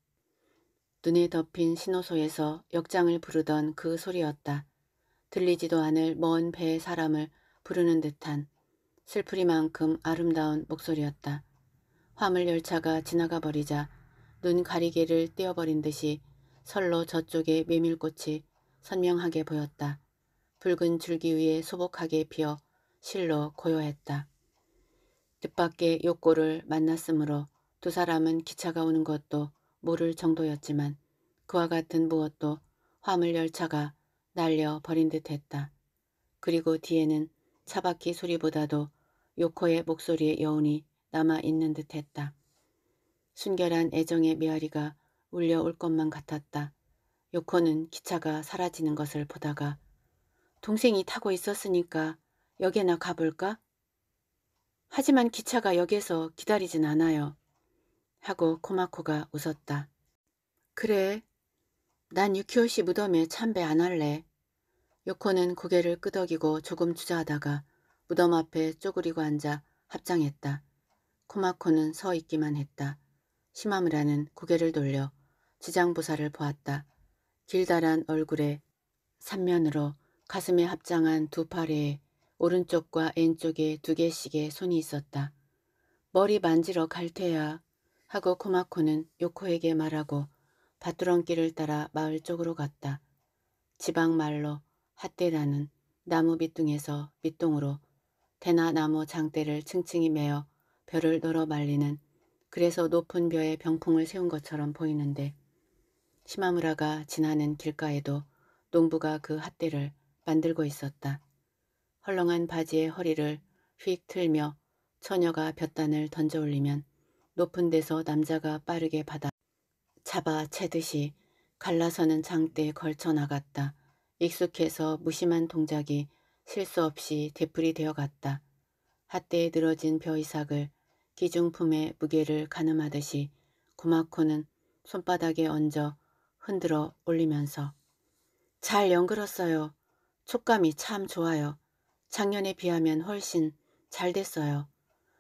눈에 덮인 신호소에서 역장을 부르던 그 소리였다. 들리지도 않을 먼 배의 사람을 부르는 듯한 슬프리만큼 아름다운 목소리였다. 화물 열차가 지나가 버리자 눈 가리개를 떼어버린 듯이 선로 저쪽에 메밀꽃이 선명하게 보였다. 붉은 줄기 위에 소복하게 피어 실로 고요했다. 뜻밖의 욕고를 만났으므로 두 사람은 기차가 오는 것도 모를 정도였지만 그와 같은 무엇도 화물 열차가 날려 버린 듯 했다. 그리고 뒤에는 차바퀴 소리보다도 요코의 목소리의 여운이 남아있는 듯했다. 순결한 애정의 메아리가 울려올 것만 같았다. 요코는 기차가 사라지는 것을 보다가 동생이 타고 있었으니까 역에나 가볼까? 하지만 기차가 역에서 기다리진 않아요. 하고 코마코가 웃었다. 그래, 난 유키오 씨 무덤에 참배 안 할래. 요코는 고개를 끄덕이고 조금 주저하다가 무덤 앞에 쪼그리고 앉아 합장했다. 코마코는 서 있기만 했다. 시마무라는 고개를 돌려 지장보살을 보았다. 길다란 얼굴에 삼면으로 가슴에 합장한 두 팔에 오른쪽과 왼쪽에 두 개씩의 손이 있었다. 머리 만지러 갈 테야 하고 코마코는 요코에게 말하고 밭두렁길을 따라 마을 쪽으로 갔다. 지방말로 핫대라는 나무 밑둥에서 밑동으로 대나 나무 장대를 층층이 메어 벼를 널어 말리는 그래서 높은 벼에 병풍을 세운 것처럼 보이는데 시마무라가 지나는 길가에도 농부가 그 핫대를 만들고 있었다. 헐렁한 바지의 허리를 휙 틀며 처녀가 볕단을 던져 올리면 높은 데서 남자가 빠르게 받아 잡아 채듯이 갈라서는 장대에 걸쳐 나갔다. 익숙해서 무심한 동작이 실수 없이 되풀이 되어 갔다. 핫대에 늘어진 벼이삭을 기중품의 무게를 가늠하듯이 구마코는 손바닥에 얹어 흔들어 올리면서 잘 연그렀어요. 촉감이 참 좋아요. 작년에 비하면 훨씬 잘 됐어요.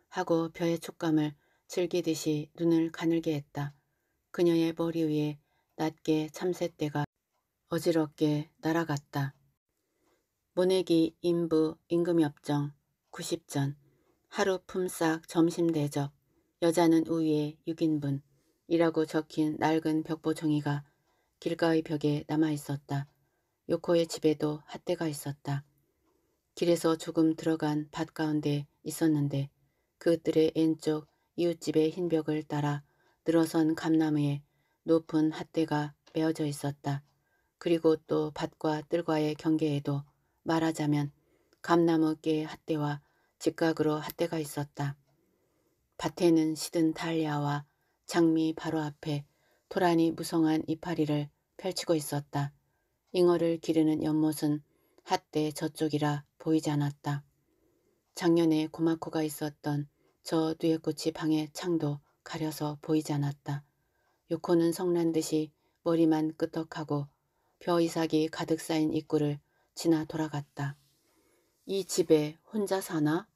하고 벼의 촉감을 즐기듯이 눈을 가늘게 했다. 그녀의 머리 위에 낮게 참새떼가 어지럽게 날아갔다. 모내기 인부 임금협정 90전 하루 품삯 점심 대접 여자는 우위에 6인분 이라고 적힌 낡은 벽보 종이가 길가의 벽에 남아있었다. 요코의 집에도 핫대가 있었다. 길에서 조금 들어간 밭 가운데 있었는데 그들의 왼쪽 이웃집의 흰 벽을 따라 늘어선 감나무에 높은 핫대가 메어져 있었다. 그리고 또 밭과 뜰과의 경계에도 말하자면 감나무 깨 핫대와 직각으로 핫대가 있었다. 밭에는 시든 달리아와 장미 바로 앞에 도란이 무성한 이파리를 펼치고 있었다. 잉어를 기르는 연못은 핫대 저쪽이라 보이지 않았다. 작년에 고마코가 있었던 저 누에꽃이 방의 창도 가려서 보이지 않았다. 요코는 성난 듯이 머리만 끄덕하고 벼이삭이 가득 쌓인 입구를 지나 돌아갔다. 이 집에 혼자 사나?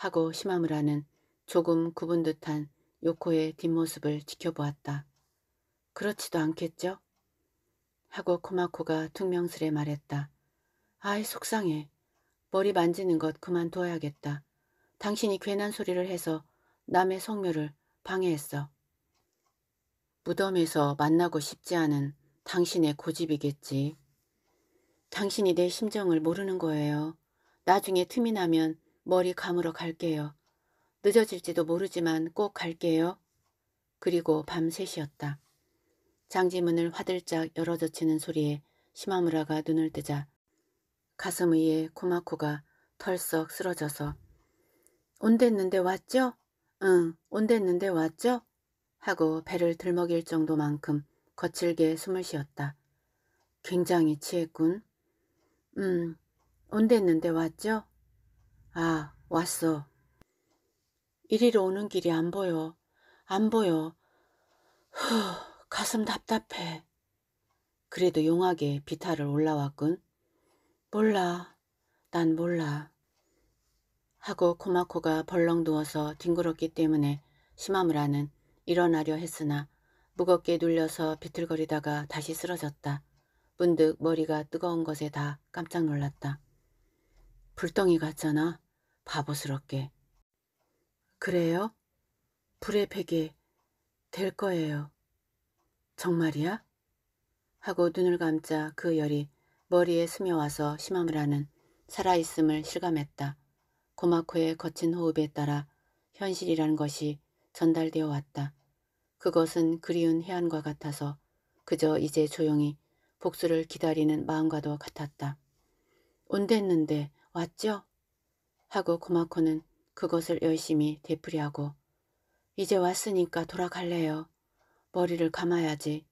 하고 시마무라는 조금 구분 듯한 요코의 뒷모습을 지켜보았다. 그렇지도 않겠죠? 하고 코마코가 퉁명스레 말했다. 아이 속상해. 머리 만지는 것 그만둬야겠다. 당신이 괜한 소리를 해서 남의 성묘를 방해했어. 무덤에서 만나고 싶지 않은 당신의 고집이겠지. 당신이 내 심정을 모르는 거예요. 나중에 틈이 나면 머리 감으러 갈게요. 늦어질지도 모르지만 꼭 갈게요. 그리고 밤 3시였다. 장지문을 화들짝 열어젖히는 소리에 시마무라가 눈을 뜨자 가슴 위에 코마코가 털썩 쓰러져서 온댔는데 왔죠? 응, 온댔는데 왔죠? 하고 배를 들먹일 정도만큼 거칠게 숨을 쉬었다. 굉장히 취했군. 음, 온댔는데 왔죠? 아, 왔어. 이리로 오는 길이 안 보여. 안 보여. 후, 가슴 답답해. 그래도 용하게 비탈을 올라왔군. 몰라. 난 몰라. 하고 코마코가 벌렁 누워서 뒹굴었기 때문에 시마무라는 일어나려 했으나 무겁게 눌려서 비틀거리다가 다시 쓰러졌다. 문득 머리가 뜨거운 것에 다 깜짝 놀랐다. 불덩이 같잖아. 바보스럽게. 그래요? 불의 베개 될 거예요. 정말이야? 하고 눈을 감자 그 열이 머리에 스며와서 시마무라는 살아있음을 실감했다. 고마코의 거친 호흡에 따라 현실이라는 것이 전달되어 왔다. 그것은 그리운 해안과 같아서 그저 이제 조용히 복수를 기다리는 마음과도 같았다. 온댔는데 왔죠? 하고 고마코는 그것을 열심히 되풀이하고 이제 왔으니까 돌아갈래요. 머리를 감아야지.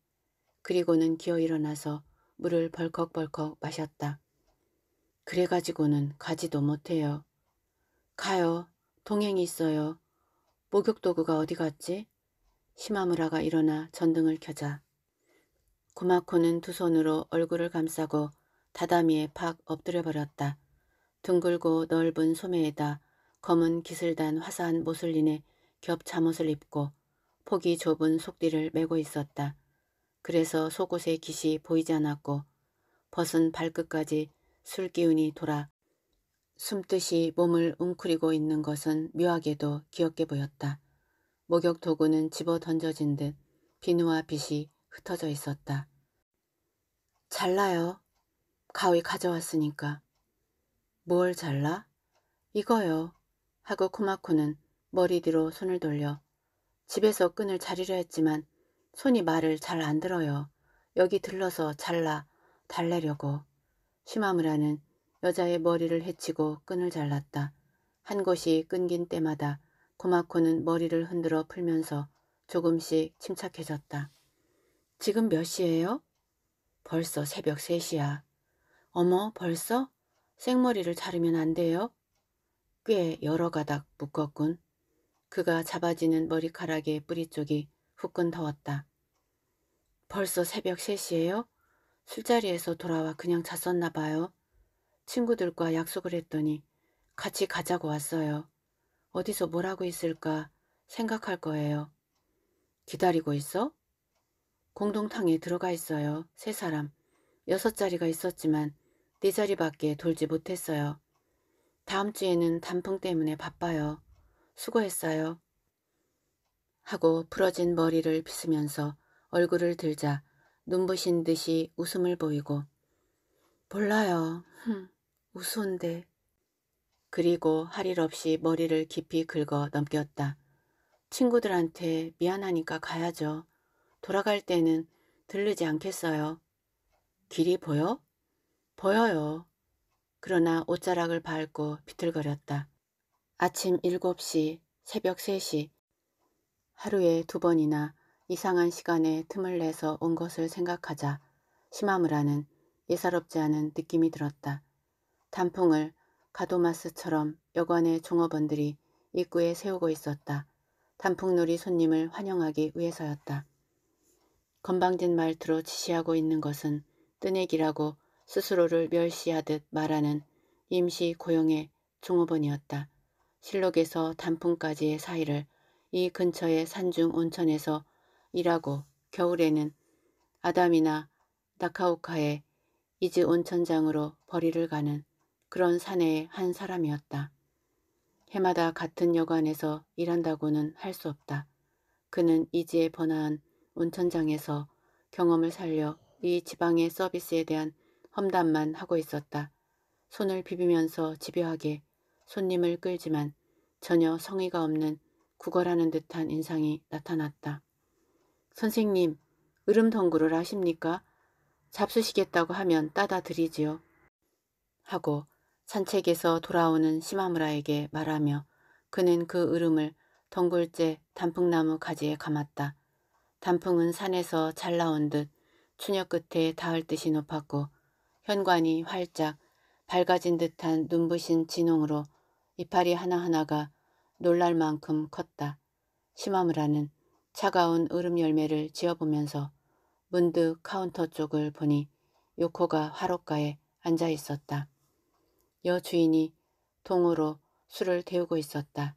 그리고는 기어 일어나서 물을 벌컥벌컥 마셨다. 그래가지고는 가지도 못해요. 가요. 동행이 있어요. 목욕도구가 어디 갔지? 시마무라가 일어나 전등을 켜자. 구마코는 두 손으로 얼굴을 감싸고 다다미에 팍 엎드려 버렸다. 둥글고 넓은 소매에다 검은 기슬단 화사한 모슬린에 겹 잠옷을 입고 폭이 좁은 속띠를 메고 있었다. 그래서 속옷의 깃이 보이지 않았고 벗은 발끝까지 술기운이 돌아 숨듯이 몸을 웅크리고 있는 것은 묘하게도 귀엽게 보였다. 목욕 도구는 집어 던져진 듯 비누와 빛이 흩어져 있었다. 잘라요. 가위 가져왔으니까. 뭘 잘라? 이거요. 하고 코마코는 머리 뒤로 손을 돌려 집에서 끈을 자르려 했지만 손이 말을 잘 안 들어요. 여기 들러서 잘라 달래려고. 시마무라는 여자의 머리를 헤치고 끈을 잘랐다. 한 곳이 끊긴 때마다 고마코는 머리를 흔들어 풀면서 조금씩 침착해졌다. 지금 몇 시예요? 벌써 새벽 3시야. 어머 벌써? 생머리를 자르면 안 돼요? 꽤 여러 가닥 묶었군. 그가 잡아지는 머리카락의 뿌리 쪽이 후끈 더웠다. 벌써 새벽 3시예요? 술자리에서 돌아와 그냥 잤었나 봐요. 친구들과 약속을 했더니 같이 가자고 왔어요. 어디서 뭘 하고 있을까 생각할 거예요. 기다리고 있어? 공동탕에 들어가 있어요. 세 사람. 여섯 자리가 있었지만 네 자리밖에 돌지 못했어요. 다음 주에는 단풍 때문에 바빠요. 수고했어요. 하고 풀어진 머리를 빗으면서 얼굴을 들자 눈부신 듯이 웃음을 보이고 몰라요. 흠, 우스운데. 그리고 할 일 없이 머리를 깊이 긁어 넘겼다. 친구들한테 미안하니까 가야죠. 돌아갈 때는 들르지 않겠어요. 길이 보여? 보여요. 그러나 옷자락을 밟고 비틀거렸다. 아침 7시, 새벽 3시, 하루에 두 번이나 이상한 시간에 틈을 내서 온 것을 생각하자 시마무라는 예사롭지 않은 느낌이 들었다. 단풍을 가도마스처럼 여관의 종업원들이 입구에 세우고 있었다. 단풍놀이 손님을 환영하기 위해서였다. 건방진 말투로 지시하고 있는 것은 뜨내기라고 스스로를 멸시하듯 말하는 임시 고용의 종업원이었다. 실록에서 단풍까지의 사이를 이 근처의 산중 온천에서 일하고 겨울에는 아담이나 나카오카의 이즈 온천장으로 벌이를 가는 그런 사내의 한 사람이었다. 해마다 같은 여관에서 일한다고는 할 수 없다. 그는 이지의 번화한 온천장에서 경험을 살려 이 지방의 서비스에 대한 험담만 하고 있었다. 손을 비비면서 집요하게 손님을 끌지만 전혀 성의가 없는 구걸하는 듯한 인상이 나타났다. 선생님, 으름덩구를 아십니까? 잡수시겠다고 하면 따다 드리지요. 하고 산책에서 돌아오는 시마무라에게 말하며 그는 그 으름을 덩굴째 단풍나무 가지에 감았다. 단풍은 산에서 잘 나온 듯 추녀 끝에 닿을 듯이 높았고 현관이 활짝 밝아진 듯한 눈부신 진홍으로 이파리 하나하나가 놀랄 만큼 컸다. 시마무라는 차가운 으름 열매를 집어보면서 문득 카운터 쪽을 보니 요코가 화롯가에 앉아 있었다. 여주인이 동으로 술을 데우고 있었다.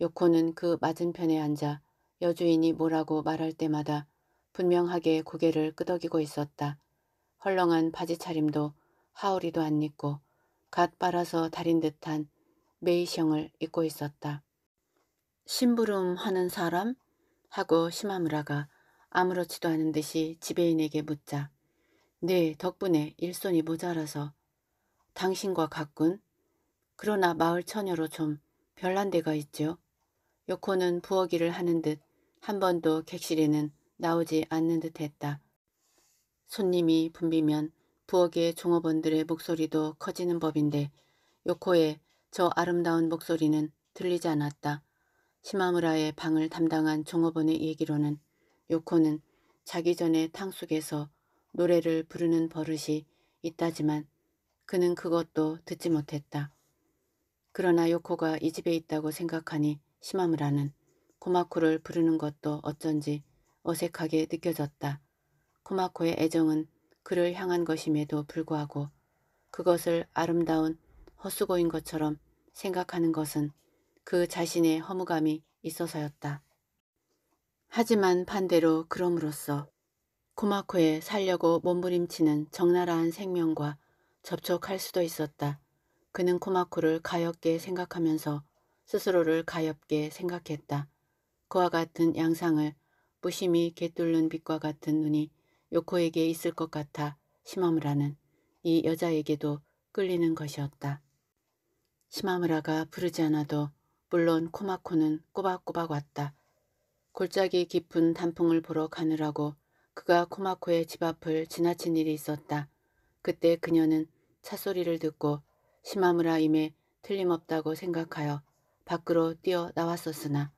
요코는 그 맞은편에 앉아 여주인이 뭐라고 말할 때마다 분명하게 고개를 끄덕이고 있었다. 헐렁한 바지 차림도 하울이도 안 입고 갓 빨아서 달인 듯한 메이셩을 입고 있었다. 심부름 하는 사람? 하고 시마무라가 아무렇지도 않은 듯이 지배인에게 묻자 네 덕분에 일손이 모자라서 당신과 같군. 그러나 마을 처녀로 좀 별난 데가 있죠. 요코는 부엌일을 하는 듯 한 번도 객실에는 나오지 않는 듯 했다. 손님이 붐비면 부엌의 종업원들의 목소리도 커지는 법인데 요코의 저 아름다운 목소리는 들리지 않았다. 시마무라의 방을 담당한 종업원의 얘기로는 요코는 자기 전에 탕숙에서 노래를 부르는 버릇이 있다지만 그는 그것도 듣지 못했다. 그러나 요코가 이 집에 있다고 생각하니 시마무라는 코마코를 부르는 것도 어쩐지 어색하게 느껴졌다. 코마코의 애정은 그를 향한 것임에도 불구하고 그것을 아름다운 헛수고인 것처럼 생각하는 것은 그 자신의 허무감이 있어서였다. 하지만 반대로 그럼으로써 코마코에 살려고 몸부림치는 적나라한 생명과 접촉할 수도 있었다. 그는 코마코를 가엽게 생각하면서 스스로를 가엽게 생각했다. 그와 같은 양상을 무심히 개뚫는 빛과 같은 눈이 요코에게 있을 것 같아 시마무라는 이 여자에게도 끌리는 것이었다. 시마무라가 부르지 않아도 물론 코마코는 꼬박꼬박 왔다. 골짜기 깊은 단풍을 보러 가느라고 그가 코마코의 집 앞을 지나친 일이 있었다. 그때 그녀는 차소리를 듣고 시마무라임에 틀림없다고 생각하여 밖으로 뛰어 나왔었으나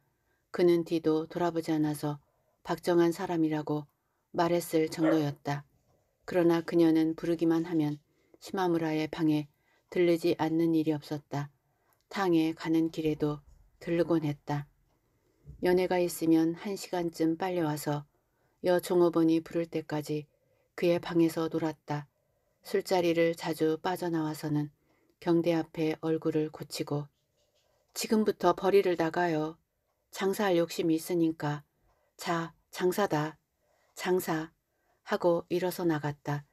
그는 뒤도 돌아보지 않아서 박정한 사람이라고 말했을 정도였다. 그러나 그녀는 부르기만 하면 시마무라의 방에 들르지 않는 일이 없었다. 탕에 가는 길에도 들르곤 했다. 연애가 있으면 한 시간쯤 빨리 와서 여 종업원이 부를 때까지 그의 방에서 놀았다. 술자리를 자주 빠져나와서는 경대 앞에 얼굴을 고치고 지금부터 벌이를 나가요. 장사할 욕심이 있으니까 자 장사다. 장사 하고 일어서 나갔다.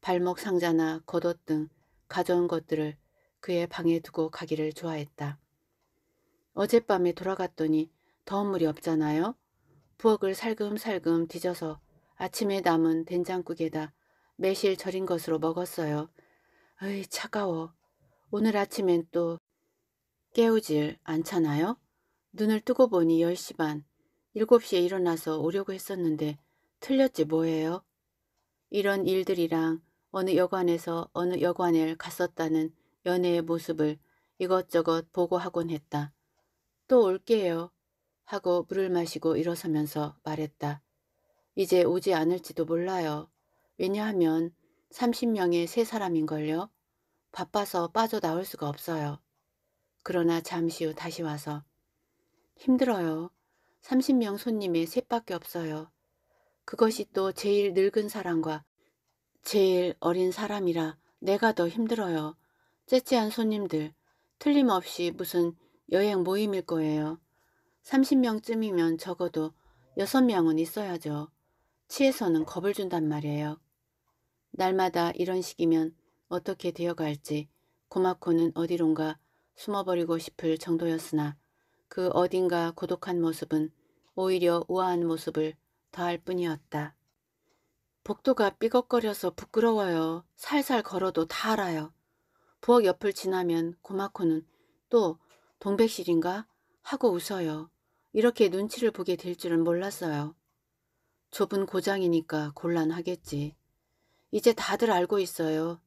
발목 상자나 겉옷 등 가져온 것들을 그의 방에 두고 가기를 좋아했다. 어젯밤에 돌아갔더니 더운 물이 없잖아요. 부엌을 살금살금 뒤져서 아침에 남은 된장국에다 매실 절인 것으로 먹었어요. 으이 차가워. 오늘 아침엔 또 깨우질 않잖아요. 눈을 뜨고 보니 10시 반, 7시에 일어나서 오려고 했었는데 틀렸지 뭐예요. 이런 일들이랑 어느 여관에서 어느 여관에 갔었다는 연애의 모습을 이것저것 보고하곤 했다. 또 올게요. 하고 물을 마시고 일어서면서 말했다. 이제 오지 않을지도 몰라요. 왜냐하면 30명의 세 사람인걸요. 바빠서 빠져나올 수가 없어요. 그러나 잠시 후 다시 와서 힘들어요. 30명 손님의 셋밖에 없어요. 그것이 또 제일 늙은 사람과 제일 어린 사람이라 내가 더 힘들어요. 째째한 손님들, 틀림없이 무슨 여행 모임일 거예요. 30명쯤이면 적어도 6명은 있어야죠. 치에서는 겁을 준단 말이에요. 날마다 이런 식이면 어떻게 되어갈지 고마코는 어디론가 숨어버리고 싶을 정도였으나 그 어딘가 고독한 모습은 오히려 우아한 모습을 더할 뿐이었다. 복도가 삐걱거려서 부끄러워요. 살살 걸어도 다 알아요. 부엌 옆을 지나면 고마코는 또 동백실인가 하고 웃어요. 이렇게 눈치를 보게 될 줄은 몰랐어요. 좁은 고장이니까 곤란하겠지. 이제 다들 알고 있어요.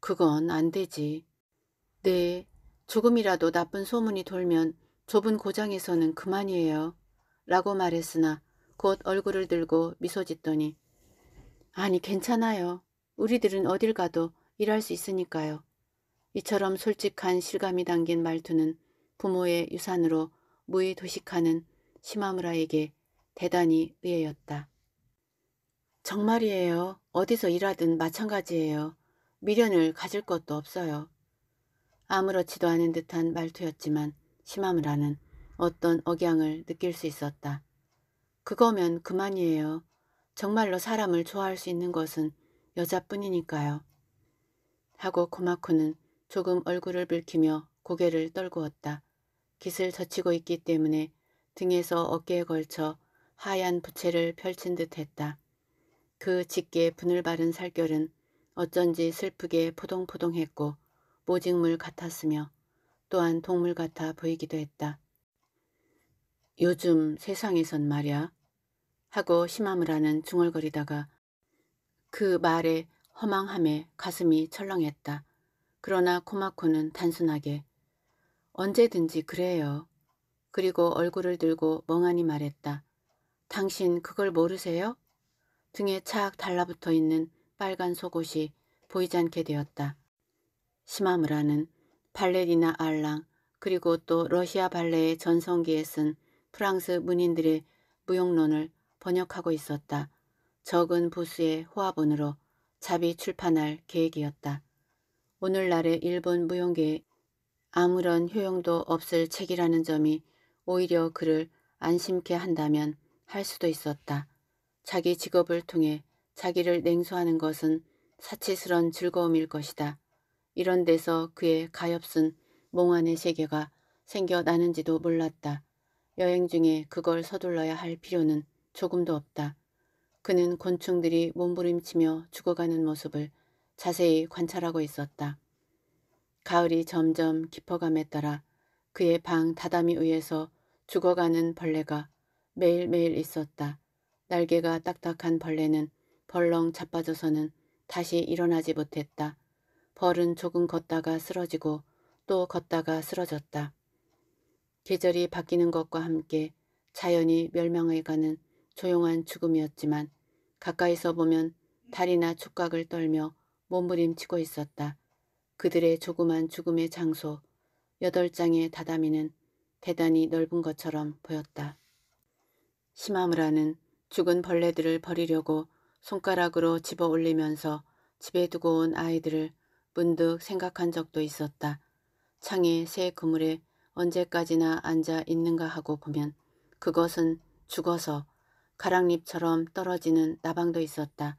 그건 안 되지. 네, 조금이라도 나쁜 소문이 돌면 좁은 고장에서는 그만이에요. 라고 말했으나 곧 얼굴을 들고 미소 짓더니 아니 괜찮아요. 우리들은 어딜 가도 일할 수 있으니까요. 이처럼 솔직한 실감이 담긴 말투는 부모의 유산으로 무의 도식하는 시마무라에게 대단히 의외였다. 정말이에요. 어디서 일하든 마찬가지예요. 미련을 가질 것도 없어요. 아무렇지도 않은 듯한 말투였지만 시마무라는 어떤 억양을 느낄 수 있었다. 그거면 그만이에요. 정말로 사람을 좋아할 수 있는 것은 여자뿐이니까요. 하고 코마코는 조금 얼굴을 붉히며 고개를 떨구었다. 깃을 젖히고 있기 때문에 등에서 어깨에 걸쳐 하얀 부채를 펼친 듯 했다. 그 짙게 분을 바른 살결은 어쩐지 슬프게 포동포동했고 모직물 같았으며 또한 동물 같아 보이기도 했다. 요즘 세상에선 말야 하고 시마무라는 중얼거리다가 그 말에 허망함에 가슴이 철렁했다. 그러나 코마코는 단순하게 언제든지 그래요. 그리고 얼굴을 들고 멍하니 말했다. 당신 그걸 모르세요? 등에 착 달라붙어 있는 빨간 속옷이 보이지 않게 되었다. 시마무라는 발레리나 알랑 그리고 또 러시아 발레의 전성기에 쓴 프랑스 문인들의 무용론을 번역하고 있었다. 적은 부수의 호화본으로 잡이 출판할 계획이었다. 오늘날의 일본 무용계에 아무런 효용도 없을 책이라는 점이 오히려 그를 안심케 한다면 할 수도 있었다. 자기 직업을 통해 자기를 냉소하는 것은 사치스런 즐거움일 것이다. 이런 데서 그의 가엾은 몽환의 세계가 생겨나는지도 몰랐다. 여행 중에 그걸 서둘러야 할 필요는 조금도 없다. 그는 곤충들이 몸부림치며 죽어가는 모습을 자세히 관찰하고 있었다. 가을이 점점 깊어감에 따라 그의 방 다다미 위에서 죽어가는 벌레가 매일매일 있었다. 날개가 딱딱한 벌레는 벌렁 자빠져서는 다시 일어나지 못했다. 벌은 조금 걷다가 쓰러지고 또 걷다가 쓰러졌다. 계절이 바뀌는 것과 함께 자연이 멸망해가는 조용한 죽음이었지만 가까이서 보면 다리나 촉각을 떨며 몸부림치고 있었다. 그들의 조그만 죽음의 장소, 여덟 장의 다다미는 대단히 넓은 것처럼 보였다. 시마무라는 죽은 벌레들을 버리려고 손가락으로 집어 올리면서 집에 두고 온 아이들을 문득 생각한 적도 있었다. 창에 새 그물에 언제까지나 앉아 있는가 하고 보면 그것은 죽어서 가랑잎처럼 떨어지는 나방도 있었다.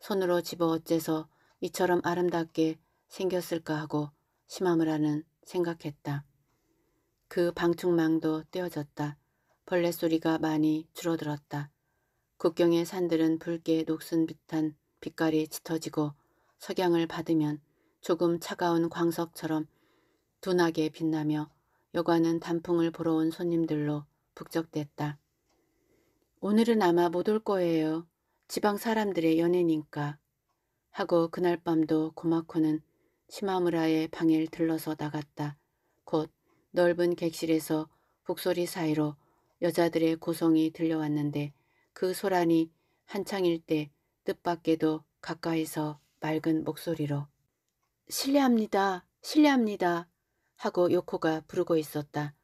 손으로 집어 어째서 이처럼 아름답게 생겼을까 하고 심하무라는 생각했다. 그 방충망도 떼어졌다. 벌레 소리가 많이 줄어들었다. 국경의 산들은 붉게 녹슨 듯한 빛깔이 짙어지고 석양을 받으면 조금 차가운 광석처럼 둔하게 빛나며 여관은 단풍을 보러 온 손님들로 북적댔다. 오늘은 아마 못 올 거예요. 지방 사람들의 연애니까. 하고 그날 밤도 고마코는 시마무라의 방을 들러서 나갔다. 곧 넓은 객실에서 북소리 사이로 여자들의 고성이 들려왔는데 그 소란이 한창일 때 뜻밖에도 가까이서 맑은 목소리로 실례합니다. 실례합니다. 하고 요코가 부르고 있었다.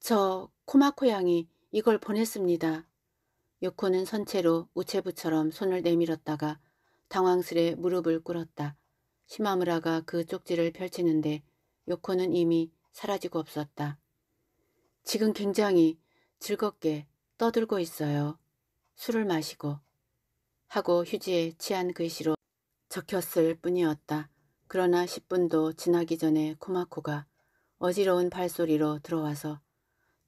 저 코마코 양이 이걸 보냈습니다. 요코는 선체로 우체부처럼 손을 내밀었다가 당황스레 무릎을 꿇었다. 시마무라가 그 쪽지를 펼치는데 요코는 이미 사라지고 없었다. 지금 굉장히 즐겁게 떠들고 있어요. 술을 마시고 하고 휴지에 치한 글씨로 적혔을 뿐이었다. 그러나 10분도 지나기 전에 코마코가 어지러운 발소리로 들어와서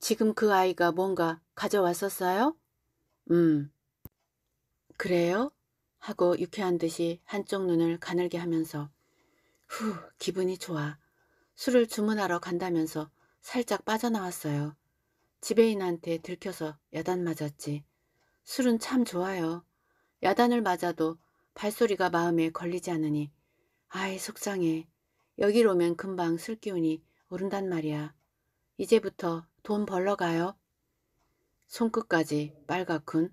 지금 그 아이가 뭔가 가져왔었어요? 음. 그래요? 하고 유쾌한 듯이 한쪽 눈을 가늘게 하면서 후 기분이 좋아. 술을 주문하러 간다면서 살짝 빠져나왔어요. 지배인한테 들켜서 야단 맞았지. 술은 참 좋아요. 야단을 맞아도 발소리가 마음에 걸리지 않으니 아이 속상해. 여기로 오면 금방 술 기운이 오른단 말이야. 이제부터 돈 벌러 가요. 손끝까지 빨갛군.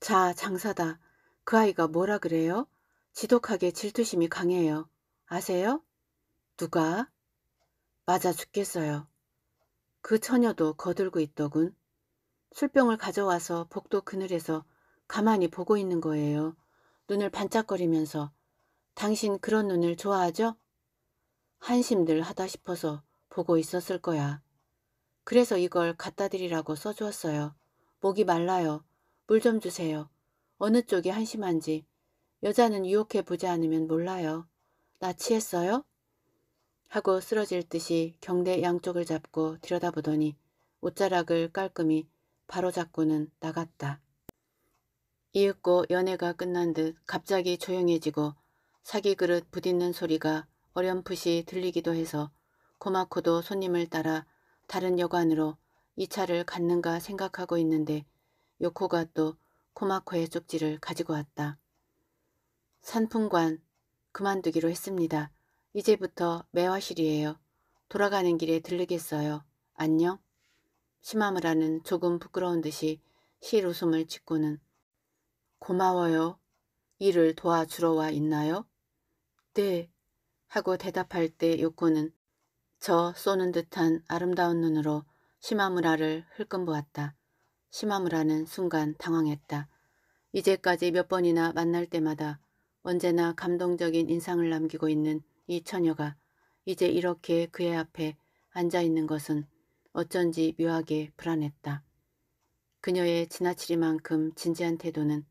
자 장사다. 그 아이가 뭐라 그래요? 지독하게 질투심이 강해요. 아세요? 누가? 맞아 죽겠어요. 그 처녀도 거들고 있더군. 술병을 가져와서 복도 그늘에서 가만히 보고 있는 거예요. 눈을 반짝거리면서 당신 그런 눈을 좋아하죠? 한심들 하다 싶어서 보고 있었을 거야. 그래서 이걸 갖다 드리라고 써주었어요. 목이 말라요. 물 좀 주세요. 어느 쪽이 한심한지 여자는 유혹해 보지 않으면 몰라요. 나 취했어요? 하고 쓰러질 듯이 경대 양쪽을 잡고 들여다보더니 옷자락을 깔끔히 바로잡고는 나갔다. 이윽고 연애가 끝난 듯 갑자기 조용해지고 사기 그릇 부딪는 소리가 어렴풋이 들리기도 해서 고마코도 손님을 따라 다른 여관으로 이 차를 갔는가 생각하고 있는데 요코가 또 코마코의 쪽지를 가지고 왔다. 산풍관 그만두기로 했습니다. 이제부터 매화실이에요. 돌아가는 길에 들르겠어요. 안녕. 시마무라는 조금 부끄러운 듯이 실 웃음을 짓고는 고마워요. 일을 도와주러 와 있나요? 네. 하고 대답할 때 요코는 저 쏘는 듯한 아름다운 눈으로 시마무라를 흘끔 보았다. 시마무라는 순간 당황했다. 이제까지 몇 번이나 만날 때마다 언제나 감동적인 인상을 남기고 있는 이 처녀가 이제 이렇게 그의 앞에 앉아있는 것은 어쩐지 묘하게 불안했다. 그녀의 지나치리만큼 진지한 태도는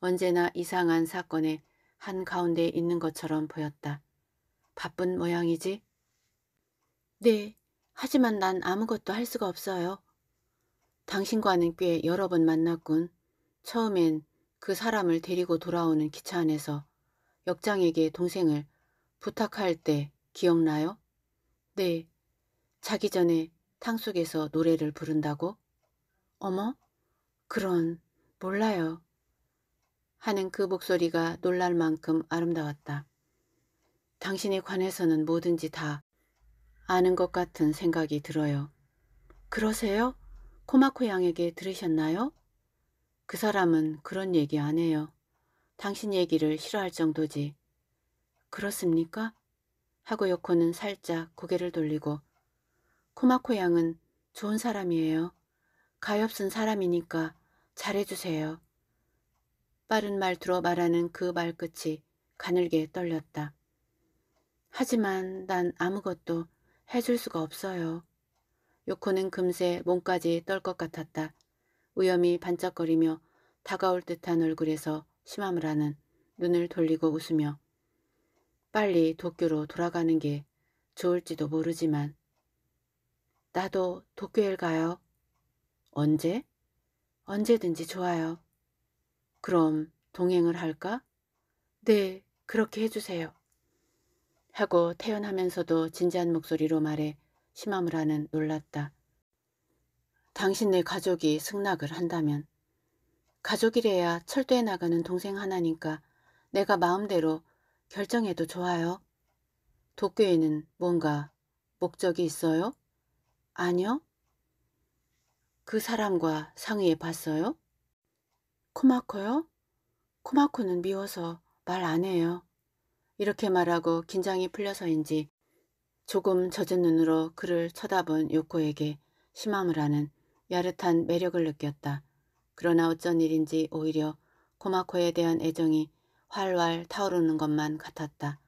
언제나 이상한 사건의 한가운데 있는 것처럼 보였다. 바쁜 모양이지? 네, 하지만 난 아무것도 할 수가 없어요. 당신과는 꽤 여러 번 만났군. 처음엔 그 사람을 데리고 돌아오는 기차 안에서 역장에게 동생을 부탁할 때 기억나요? 네. 자기 전에 탕속에서 노래를 부른다고? 어머? 그런 몰라요. 하는 그 목소리가 놀랄 만큼 아름다웠다. 당신에 관해서는 뭐든지 다 아는 것 같은 생각이 들어요. 그러세요? 코마코 양에게 들으셨나요? 그 사람은 그런 얘기 안 해요. 당신 얘기를 싫어할 정도지. 그렇습니까? 하고 요코는 살짝 고개를 돌리고 코마코 양은 좋은 사람이에요. 가엾은 사람이니까 잘해주세요. 빠른 말투로 말하는 그 말끝이 가늘게 떨렸다. 하지만 난 아무것도 해줄 수가 없어요. 요코는 금세 몸까지 떨 것 같았다. 위험이 반짝거리며 다가올 듯한 얼굴에서 시마무라는 눈을 돌리고 웃으며 빨리 도쿄로 돌아가는 게 좋을지도 모르지만 나도 도쿄에 가요. 언제? 언제든지 좋아요. 그럼 동행을 할까? 네, 그렇게 해주세요. 하고 태연하면서도 진지한 목소리로 말해 시마무라는 놀랐다. 당신네 가족이 승낙을 한다면 가족이래야 철도에 나가는 동생 하나니까 내가 마음대로 결정해도 좋아요. 도쿄에는 뭔가 목적이 있어요? 아니요. 그 사람과 상의해 봤어요? 코마코요? 코마코는 미워서 말 안 해요. 이렇게 말하고 긴장이 풀려서인지 조금 젖은 눈으로 그를 쳐다본 요코에게 시마무라는 야릇한 매력을 느꼈다. 그러나 어쩐 일인지 오히려 코마코에 대한 애정이 활활 타오르는 것만 같았다.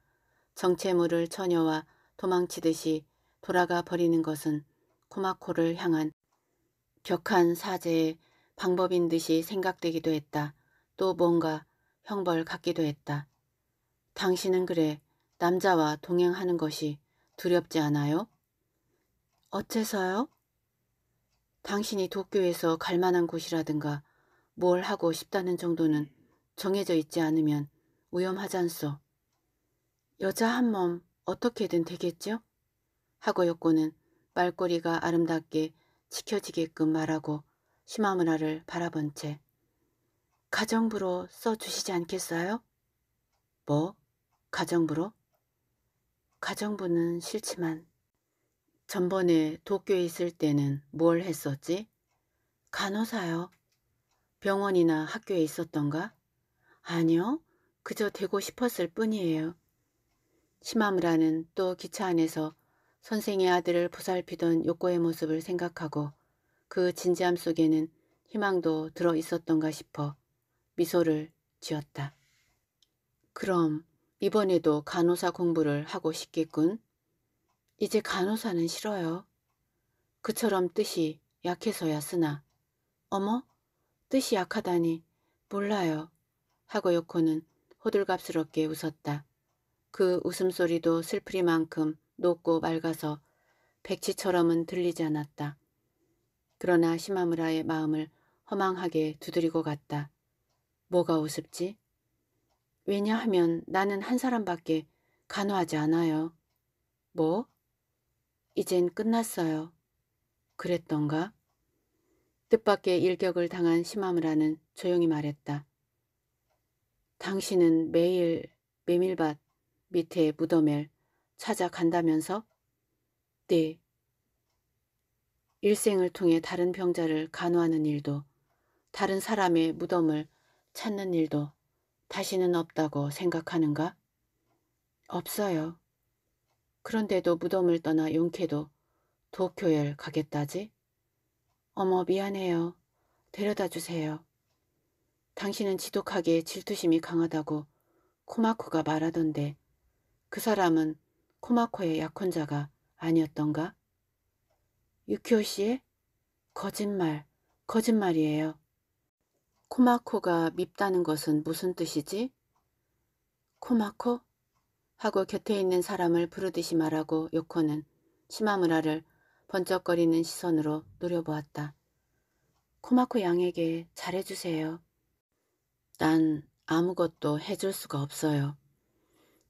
정체물을 처녀와 도망치듯이 돌아가 버리는 것은 코마코를 향한 격한 사제의 방법인 듯이 생각되기도 했다. 또 뭔가 형벌 같기도 했다. 당신은 그래 남자와 동행하는 것이 두렵지 않아요? 어째서요? 당신이 도쿄에서 갈 만한 곳이라든가 뭘 하고 싶다는 정도는 정해져 있지 않으면 위험하잖소. 여자 한 몸 어떻게든 되겠죠? 하고 였고는 말꼬리가 아름답게 지켜지게끔 말하고 시마무라를 바라본 채 가정부로 써주시지 않겠어요? 뭐? 가정부로? 가정부는 싫지만 전번에 도쿄에 있을 때는 뭘 했었지? 간호사요. 병원이나 학교에 있었던가? 아니요. 그저 되고 싶었을 뿐이에요. 시마무라는 또 기차 안에서 선생의 아들을 보살피던 요코의 모습을 생각하고 그 진지함 속에는 희망도 들어 있었던가 싶어 미소를 지었다. 그럼 이번에도 간호사 공부를 하고 싶겠군. 이제 간호사는 싫어요. 그처럼 뜻이 약해서야 쓰나. 어머? 뜻이 약하다니 몰라요. 하고 요코는 호들갑스럽게 웃었다. 그 웃음소리도 슬프리만큼 높고 맑아서 백치처럼은 들리지 않았다. 그러나 시마무라의 마음을 허망하게 두드리고 갔다. 뭐가 우습지? 왜냐하면 나는 한 사람밖에 간호하지 않아요. 뭐? 이젠 끝났어요. 그랬던가? 뜻밖의 일격을 당한 시마무라는 조용히 말했다. 당신은 매일 메밀밭 밑에 무덤을 찾아간다면서? 네. 일생을 통해 다른 병자를 간호하는 일도 다른 사람의 무덤을 찾는 일도 다시는 없다고 생각하는가? 없어요. 그런데도 무덤을 떠나 용케도 도쿄에 가겠다지? 어머 미안해요. 데려다 주세요. 당신은 지독하게 질투심이 강하다고 코마코가 말하던데 그 사람은 코마코의 약혼자가 아니었던가? 유키오 씨의? 거짓말, 거짓말이에요. 코마코가 밉다는 것은 무슨 뜻이지? 코마코? 하고 곁에 있는 사람을 부르듯이 말하고 요코는 시마무라를 번쩍거리는 시선으로 노려보았다. 코마코 양에게 잘해주세요. 난 아무것도 해줄 수가 없어요.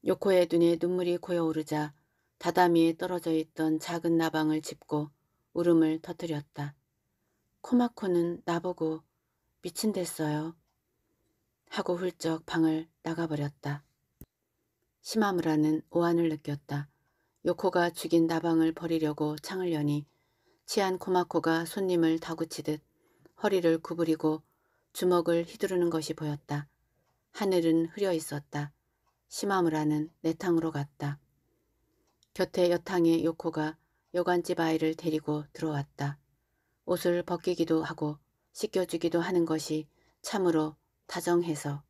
요코의 눈에 눈물이 고여오르자 다다미에 떨어져 있던 작은 나방을 짚고 울음을 터뜨렸다. 코마코는 나보고 미친 됐어요. 하고 훌쩍 방을 나가버렸다. 시마무라는 오한을 느꼈다. 요코가 죽인 나방을 버리려고 창을 여니 치안 코마코가 손님을 다구치듯 허리를 구부리고 주먹을 휘두르는 것이 보였다. 하늘은 흐려 있었다. 시마무라는 내탕으로 갔다. 곁에 여탕의 요코가 여관집 아이를 데리고 들어왔다. 옷을 벗기기도 하고 씻겨주기도 하는 것이 참으로 다정해서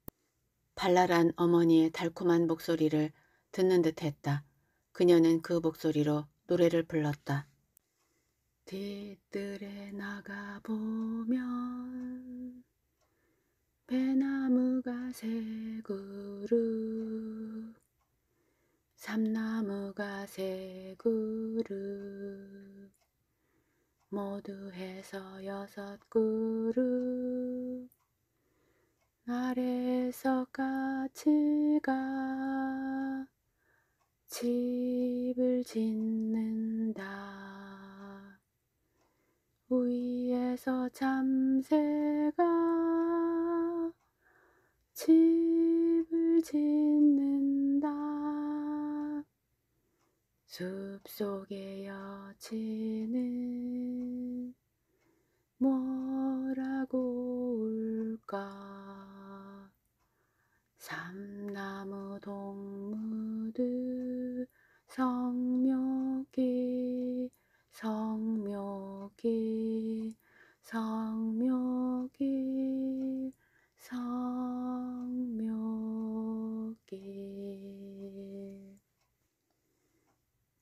발랄한 어머니의 달콤한 목소리를 듣는 듯했다. 그녀는 그 목소리로 노래를 불렀다. 뒤뜰에 나가보면 배나무가 세 그루 삼나무가 세 그루 모두 해서 여섯 그루 아래서 까치가 집을 짓는다. 위에서 참새가 집을 짓는다 숲속의 여친은 뭐라고 울까? 삼나무 동무들 성묘기 성묘기 성묘기 성묘기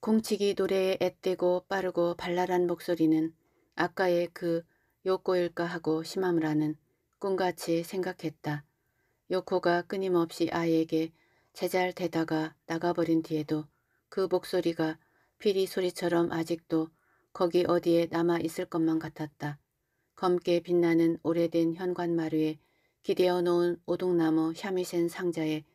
공치기 노래의 앳되고 빠르고 발랄한 목소리는 아까의 그 요코일까 하고 심하무라는 꿈같이 생각했다. 요코가 끊임없이 아이에게 제잘대다가 나가버린 뒤에도 그 목소리가 피리 소리처럼 아직도 거기 어디에 남아 있을 것만 같았다. 검게 빛나는 오래된 현관마루에 기대어 놓은 오동나무 샤미센 상자에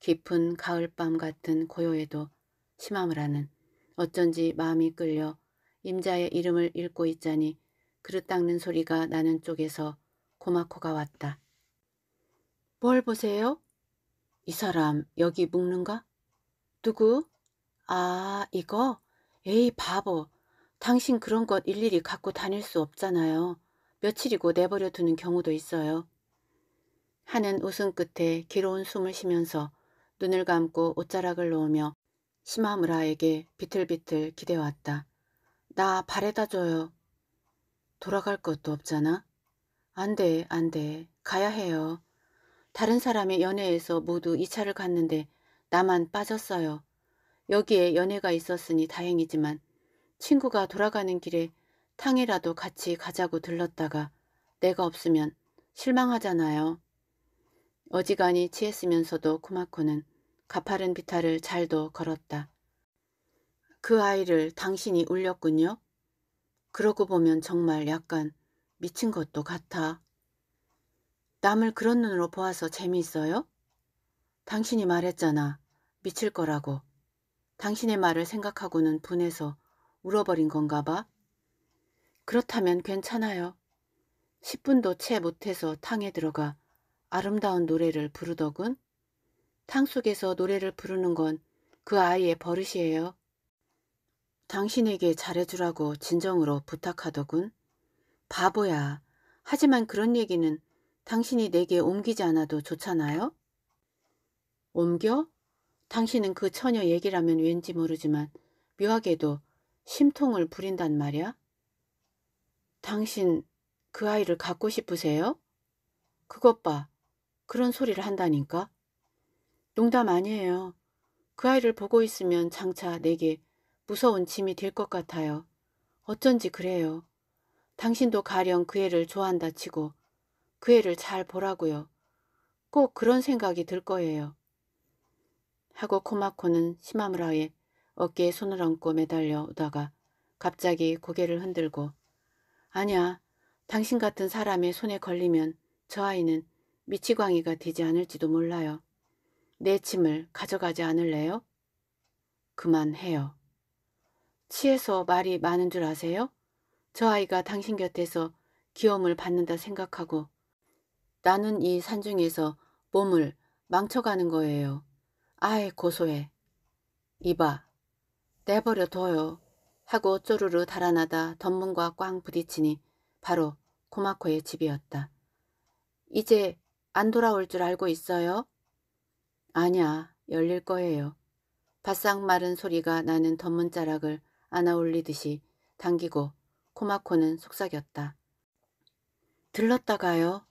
깊은 가을밤 같은 고요에도 심하무라는 어쩐지 마음이 끌려 임자의 이름을 읽고 있자니 그릇 닦는 소리가 나는 쪽에서 고마코가 왔다. 뭘 보세요? 이 사람 여기 묵는가? 누구? 아 이거? 에이 바보. 당신 그런 것 일일이 갖고 다닐 수 없잖아요. 며칠이고 내버려 두는 경우도 있어요. 하는 웃음 끝에 기로운 숨을 쉬면서 눈을 감고 옷자락을 놓으며 시마무라에게 비틀비틀 기대왔다. 나 발에다 줘요. 돌아갈 것도 없잖아. 안 돼, 안 돼. 가야 해요. 다른 사람의 연애에서 모두 이 차를 갔는데 나만 빠졌어요. 여기에 연애가 있었으니 다행이지만 친구가 돌아가는 길에 탕이라도 같이 가자고 들렀다가 내가 없으면 실망하잖아요. 어지간히 취했으면서도 코마코는 가파른 비타를 잘도 걸었다. 그 아이를 당신이 울렸군요. 그러고 보면 정말 약간 미친 것도 같아. 남을 그런 눈으로 보아서 재미있어요? 당신이 말했잖아. 미칠 거라고. 당신의 말을 생각하고는 분해서 울어버린 건가 봐. 그렇다면 괜찮아요. 10분도 채 못해서 탕에 들어가 아름다운 노래를 부르더군. 탕 속에서 노래를 부르는 건 그 아이의 버릇이에요. 당신에게 잘해주라고 진정으로 부탁하더군. 바보야. 하지만 그런 얘기는 당신이 내게 옮기지 않아도 좋잖아요? 옮겨? 당신은 그 처녀 얘기라면 왠지 모르지만 묘하게도 심통을 부린단 말이야? 당신 그 아이를 갖고 싶으세요? 그것 봐. 그런 소리를 한다니까. 농담 아니에요. 그 아이를 보고 있으면 장차 내게 무서운 짐이 될 것 같아요. 어쩐지 그래요. 당신도 가령 그 애를 좋아한다 치고 그 애를 잘 보라고요. 꼭 그런 생각이 들 거예요. 하고 코마코는 시마무라의 어깨에 손을 얹고 매달려 오다가 갑자기 고개를 흔들고 아냐 당신 같은 사람의 손에 걸리면 저 아이는 미치광이가 되지 않을지도 몰라요. 내 짐을 가져가지 않을래요? 그만해요. 치에서 말이 많은 줄 아세요? 저 아이가 당신 곁에서 귀여움을 받는다 생각하고 나는 이 산중에서 몸을 망쳐가는 거예요. 아이 고소해. 이봐. 내버려 둬요. 하고 쪼르르 달아나다 덤문과 꽝 부딪히니 바로 코마코의 집이었다. 이제 안 돌아올 줄 알고 있어요? 아냐, 열릴 거예요. 바싹 마른 소리가 나는 덤문자락을 안아 올리듯이 당기고 코마코는 속삭였다. 들렀다가요.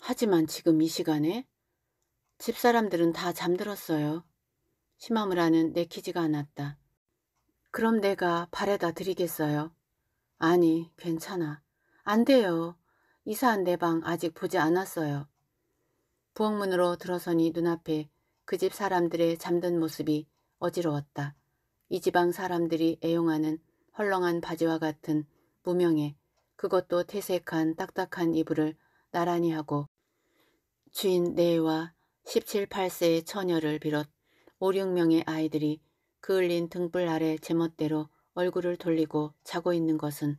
하지만 지금 이 시간에 집사람들은 다 잠들었어요. 시마무라는 내키지가 않았다. 그럼 내가 발에다 드리겠어요. 아니 괜찮아. 안 돼요. 이사한 내 방 아직 보지 않았어요. 부엌문으로 들어서니 눈앞에 그 집 사람들의 잠든 모습이 어지러웠다. 이 지방 사람들이 애용하는 헐렁한 바지와 같은 무명에 그것도 퇴색한 딱딱한 이불을 나란히 하고 주인 네와 17, 8세의 처녀를 비롯 5, 6명의 아이들이 그을린 등불 아래 제멋대로 얼굴을 돌리고 자고 있는 것은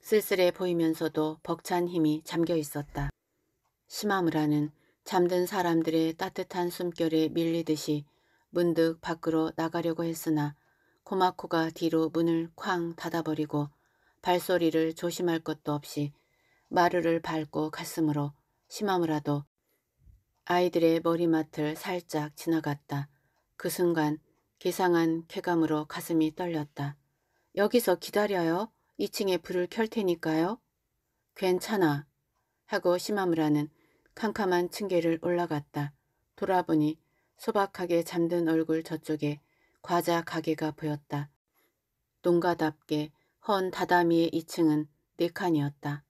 쓸쓸해 보이면서도 벅찬 힘이 잠겨 있었다. 시마무라는 잠든 사람들의 따뜻한 숨결에 밀리듯이 문득 밖으로 나가려고 했으나 코마코가 뒤로 문을 쾅 닫아버리고 발소리를 조심할 것도 없이 마루를 밟고 가슴으로 시마무라도 아이들의 머리맡을 살짝 지나갔다. 그 순간 기상한 쾌감으로 가슴이 떨렸다. 여기서 기다려요. 2층에 불을 켤 테니까요. 괜찮아. 하고 시마무라는 캄캄한 층계를 올라갔다. 돌아보니 소박하게 잠든 얼굴 저쪽에 과자 가게가 보였다. 농가답게 헌 다다미의 2층은 네 칸이었다.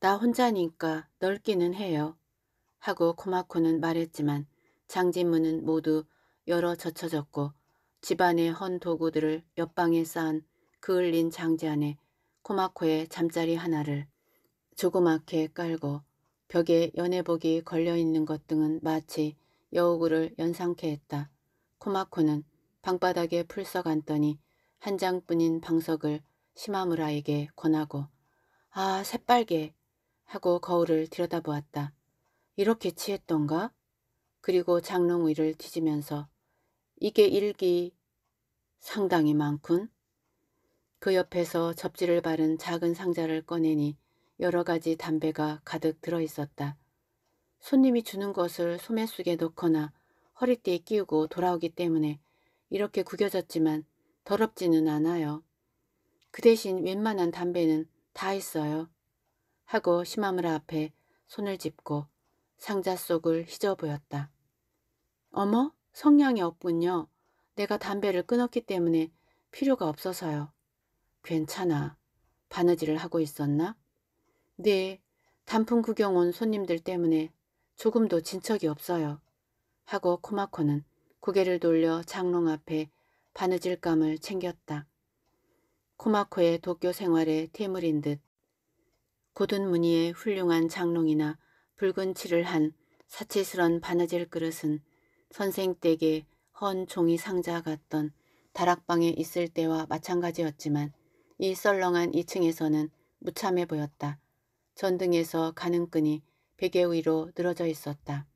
나 혼자니까 넓기는 해요. 하고 코마코는 말했지만 장진문은 모두 열어 젖혀졌고 집안의 헌 도구들을 옆방에 쌓은 그을린 장지 안에 코마코의 잠자리 하나를 조그맣게 깔고 벽에 연애복이 걸려있는 것 등은 마치 여우구를 연상케 했다. 코마코는 방바닥에 풀썩 앉더니 한 장뿐인 방석을 시마무라에게 권하고 아 새빨개 하고 거울을 들여다보았다. 이렇게 취했던가? 그리고 장롱 위를 뒤지면서 이게 일기 상당히 많군. 그 옆에서 접지를 바른 작은 상자를 꺼내니 여러 가지 담배가 가득 들어 있었다. 손님이 주는 것을 소매 속에 넣거나 허리띠에 끼우고 돌아오기 때문에 이렇게 구겨졌지만 더럽지는 않아요. 그 대신 웬만한 담배는 다 있어요. 하고 시마무라 앞에 손을 짚고 상자 속을 휘저 보였다. 어머 성냥이 없군요. 내가 담배를 끊었기 때문에 필요가 없어서요. 괜찮아. 바느질을 하고 있었나? 네, 단풍 구경 온 손님들 때문에 조금도 진척이 없어요. 하고 코마코는 고개를 돌려 장롱 앞에 바느질감을 챙겼다. 코마코의 도쿄 생활의 태물인 듯 고든 무늬의 훌륭한 장롱이나 붉은 칠을 한 사치스런 바느질 그릇은 선생 댁의 헌 종이 상자 같던 다락방에 있을 때와 마찬가지였지만 이 썰렁한 2층에서는 무참해 보였다. 전등에서 가는 끈이 베개 위로 늘어져 있었다.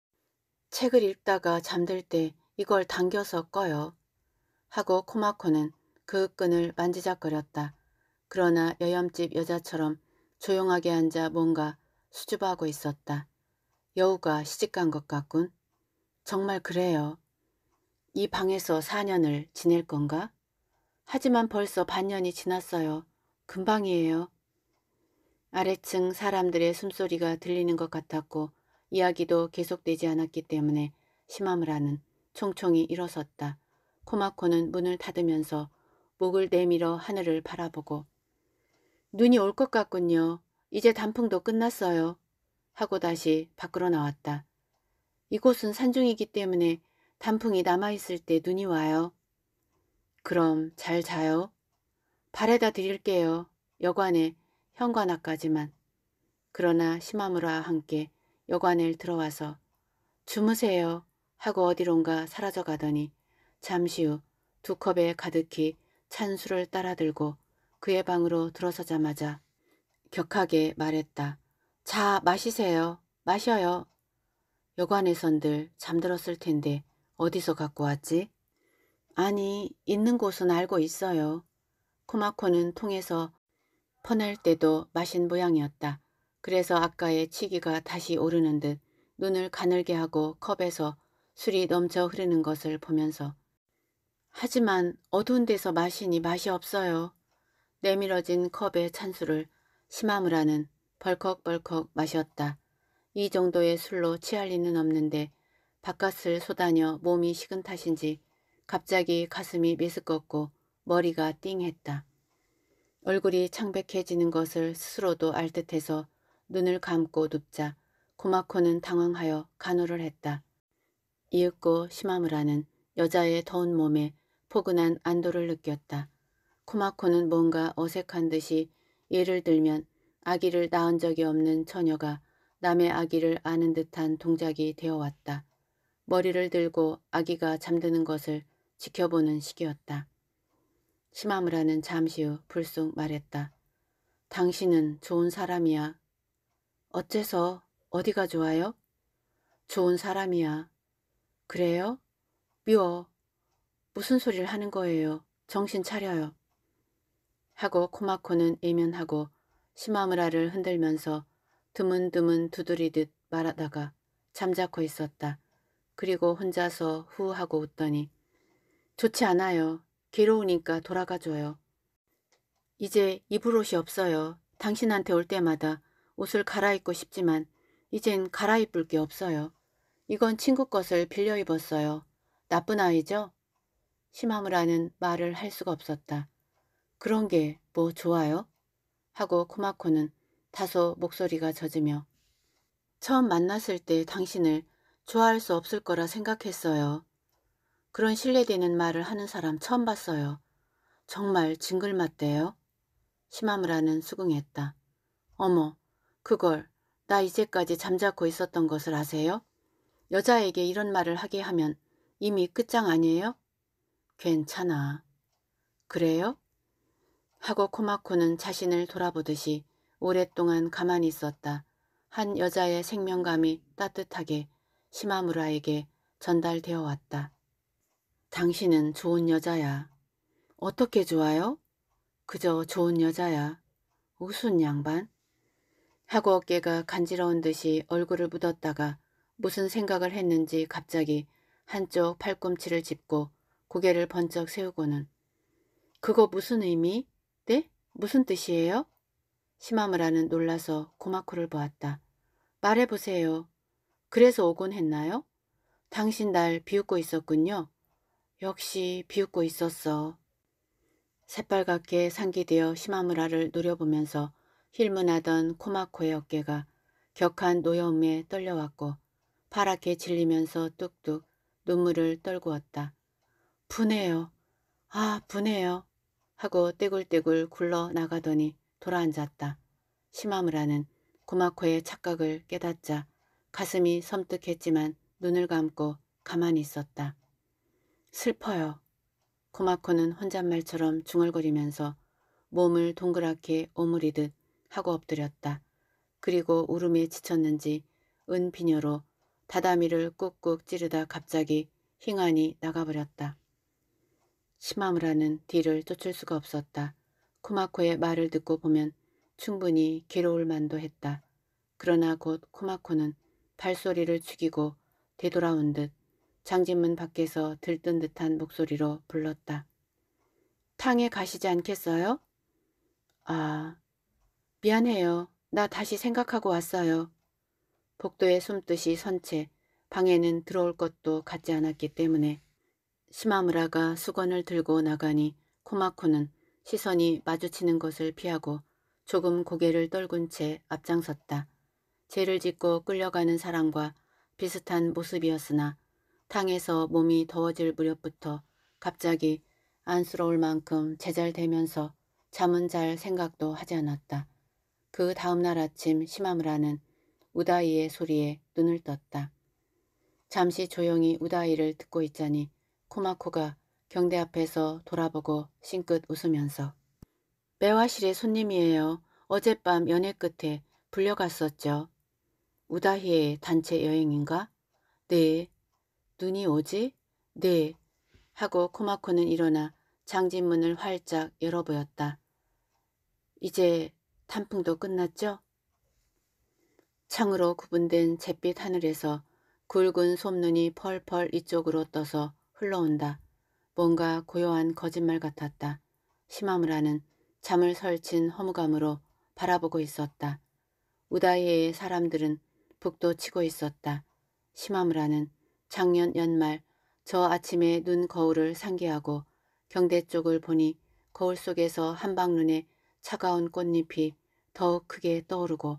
책을 읽다가 잠들 때 이걸 당겨서 꺼요. 하고 코마코는 그 끈을 만지작거렸다. 그러나 여염집 여자처럼 조용하게 앉아 뭔가 수줍어하고 있었다. 여우가 시집간 것 같군. 정말 그래요. 이 방에서 4년을 지낼 건가? 하지만 벌써 반년이 지났어요. 금방이에요. 아래층 사람들의 숨소리가 들리는 것 같았고 이야기도 계속되지 않았기 때문에 시마무라는 총총히 일어섰다. 코마코는 문을 닫으면서 목을 내밀어 하늘을 바라보고 눈이 올 것 같군요. 이제 단풍도 끝났어요. 하고 다시 밖으로 나왔다. 이곳은 산중이기 때문에 단풍이 남아있을 때 눈이 와요. 그럼 잘 자요. 발에다 드릴게요. 여관에 현관 앞까지만. 그러나 시마무라와 함께 여관에 들어와서 주무세요 하고 어디론가 사라져 가더니 잠시 후 두 컵에 가득히 찬 술을 따라 들고 그의 방으로 들어서자마자 격하게 말했다. 자 마시세요. 마셔요. 여관에선들 잠들었을 텐데 어디서 갖고 왔지? 아니 있는 곳은 알고 있어요. 코마코는 통에서 퍼낼 때도 마신 모양이었다. 그래서 아까의 치기가 다시 오르는 듯 눈을 가늘게 하고 컵에서 술이 넘쳐 흐르는 것을 보면서 하지만 어두운 데서 마시니 맛이 없어요. 내밀어진 컵의 찬술을 시마무라는 벌컥벌컥 마셨다. 이 정도의 술로 취할 리는 없는데 바깥을 쏟아녀 몸이 식은 탓인지 갑자기 가슴이 메스껍고 머리가 띵했다. 얼굴이 창백해지는 것을 스스로도 알 듯해서 눈을 감고 눕자 고마코는 당황하여 간호를 했다. 이윽고 시마무라는 여자의 더운 몸에 포근한 안도를 느꼈다. 코마코는 뭔가 어색한 듯이 예를 들면 아기를 낳은 적이 없는 처녀가 남의 아기를 아는 듯한 동작이 되어왔다. 머리를 들고 아기가 잠드는 것을 지켜보는 시기였다. 시마무라는 잠시 후 불쑥 말했다. 당신은 좋은 사람이야. 어째서 어디가 좋아요? 좋은 사람이야. 그래요? 미워. 무슨 소리를 하는 거예요. 정신 차려요. 하고 코마코는 예면하고 시마무라를 흔들면서 드문드문 두드리듯 말하다가 잠자코 있었다. 그리고 혼자서 후 하고 웃더니 좋지 않아요. 괴로우니까 돌아가줘요. 이제 입을 옷이 없어요. 당신한테 올 때마다 옷을 갈아입고 싶지만 이젠 갈아입을 게 없어요. 이건 친구 것을 빌려 입었어요. 나쁜 아이죠? 시마무라는 말을 할 수가 없었다. 그런 게 뭐 좋아요? 하고 코마코는 다소 목소리가 젖으며 처음 만났을 때 당신을 좋아할 수 없을 거라 생각했어요. 그런 신뢰되는 말을 하는 사람 처음 봤어요. 정말 징글맞대요. 시마무라는 수긍했다. 어머, 그걸 나 이제까지 잠자코 있었던 것을 아세요? 여자에게 이런 말을 하게 하면 이미 끝장 아니에요? 괜찮아. 그래요? 하고 코마코는 자신을 돌아보듯이 오랫동안 가만히 있었다. 한 여자의 생명감이 따뜻하게 시마무라에게 전달되어 왔다. 당신은 좋은 여자야. 어떻게 좋아요? 그저 좋은 여자야. 우순 양반? 하고 어깨가 간지러운 듯이 얼굴을 묻었다가 무슨 생각을 했는지 갑자기 한쪽 팔꿈치를 짚고 고개를 번쩍 세우고는 그거 무슨 의미? 네? 무슨 뜻이에요? 시마무라는 놀라서 고마코를 보았다. 말해보세요. 그래서 오곤 했나요? 당신 날 비웃고 있었군요. 역시 비웃고 있었어. 새빨갛게 상기되어 시마무라를 노려보면서 힐문하던 코마코의 어깨가 격한 노여움에 떨려왔고 파랗게 질리면서 뚝뚝 눈물을 떨구었다. 분해요. 아 분해요. 하고 떼굴떼굴 굴러 나가더니 돌아앉았다. 시마무라는 고마코의 착각을 깨닫자 가슴이 섬뜩했지만 눈을 감고 가만히 있었다. 슬퍼요. 고마코는 혼잣말처럼 중얼거리면서 몸을 동그랗게 오므리듯 하고 엎드렸다. 그리고 울음에 지쳤는지 은비녀로 다다미를 꾹꾹 찌르다 갑자기 힝하니 나가버렸다. 시마무라는 뒤를 쫓을 수가 없었다. 코마코의 말을 듣고 보면 충분히 괴로울 만도 했다. 그러나 곧 코마코는 발소리를 죽이고 되돌아온 듯 장진문 밖에서 들뜬 듯한 목소리로 불렀다. 탕에 가시지 않겠어요? 아, 미안해요. 나 다시 생각하고 왔어요. 복도에 숨듯이 선 채 방에는 들어올 것도 같지 않았기 때문에 시마무라가 수건을 들고 나가니 코마코는 시선이 마주치는 것을 피하고 조금 고개를 떨군 채 앞장섰다. 죄를 짓고 끌려가는 사람과 비슷한 모습이었으나 탕에서 몸이 더워질 무렵부터 갑자기 안쓰러울 만큼 제잘되면서 잠은 잘 생각도 하지 않았다. 그 다음날 아침 시마무라는 우다이의 소리에 눈을 떴다. 잠시 조용히 우다이를 듣고 있자니 코마코가 경대 앞에서 돌아보고 싱긋 웃으면서 매화실의 손님이에요. 어젯밤 연애 끝에 불려갔었죠. 우다희의 단체 여행인가? 네. 눈이 오지? 네. 하고 코마코는 일어나 장진문을 활짝 열어보였다. 이제 단풍도 끝났죠? 창으로 구분된 잿빛 하늘에서 굵은 솜눈이 펄펄 이쪽으로 떠서 흘러온다. 뭔가 고요한 거짓말 같았다. 시마무라는 잠을 설친 허무감으로 바라보고 있었다. 우다이의 사람들은 북도 치고 있었다. 시마무라는 작년 연말 저 아침에 눈 거울을 상기하고 경대 쪽을 보니 거울 속에서 한방눈에 차가운 꽃잎이 더욱 크게 떠오르고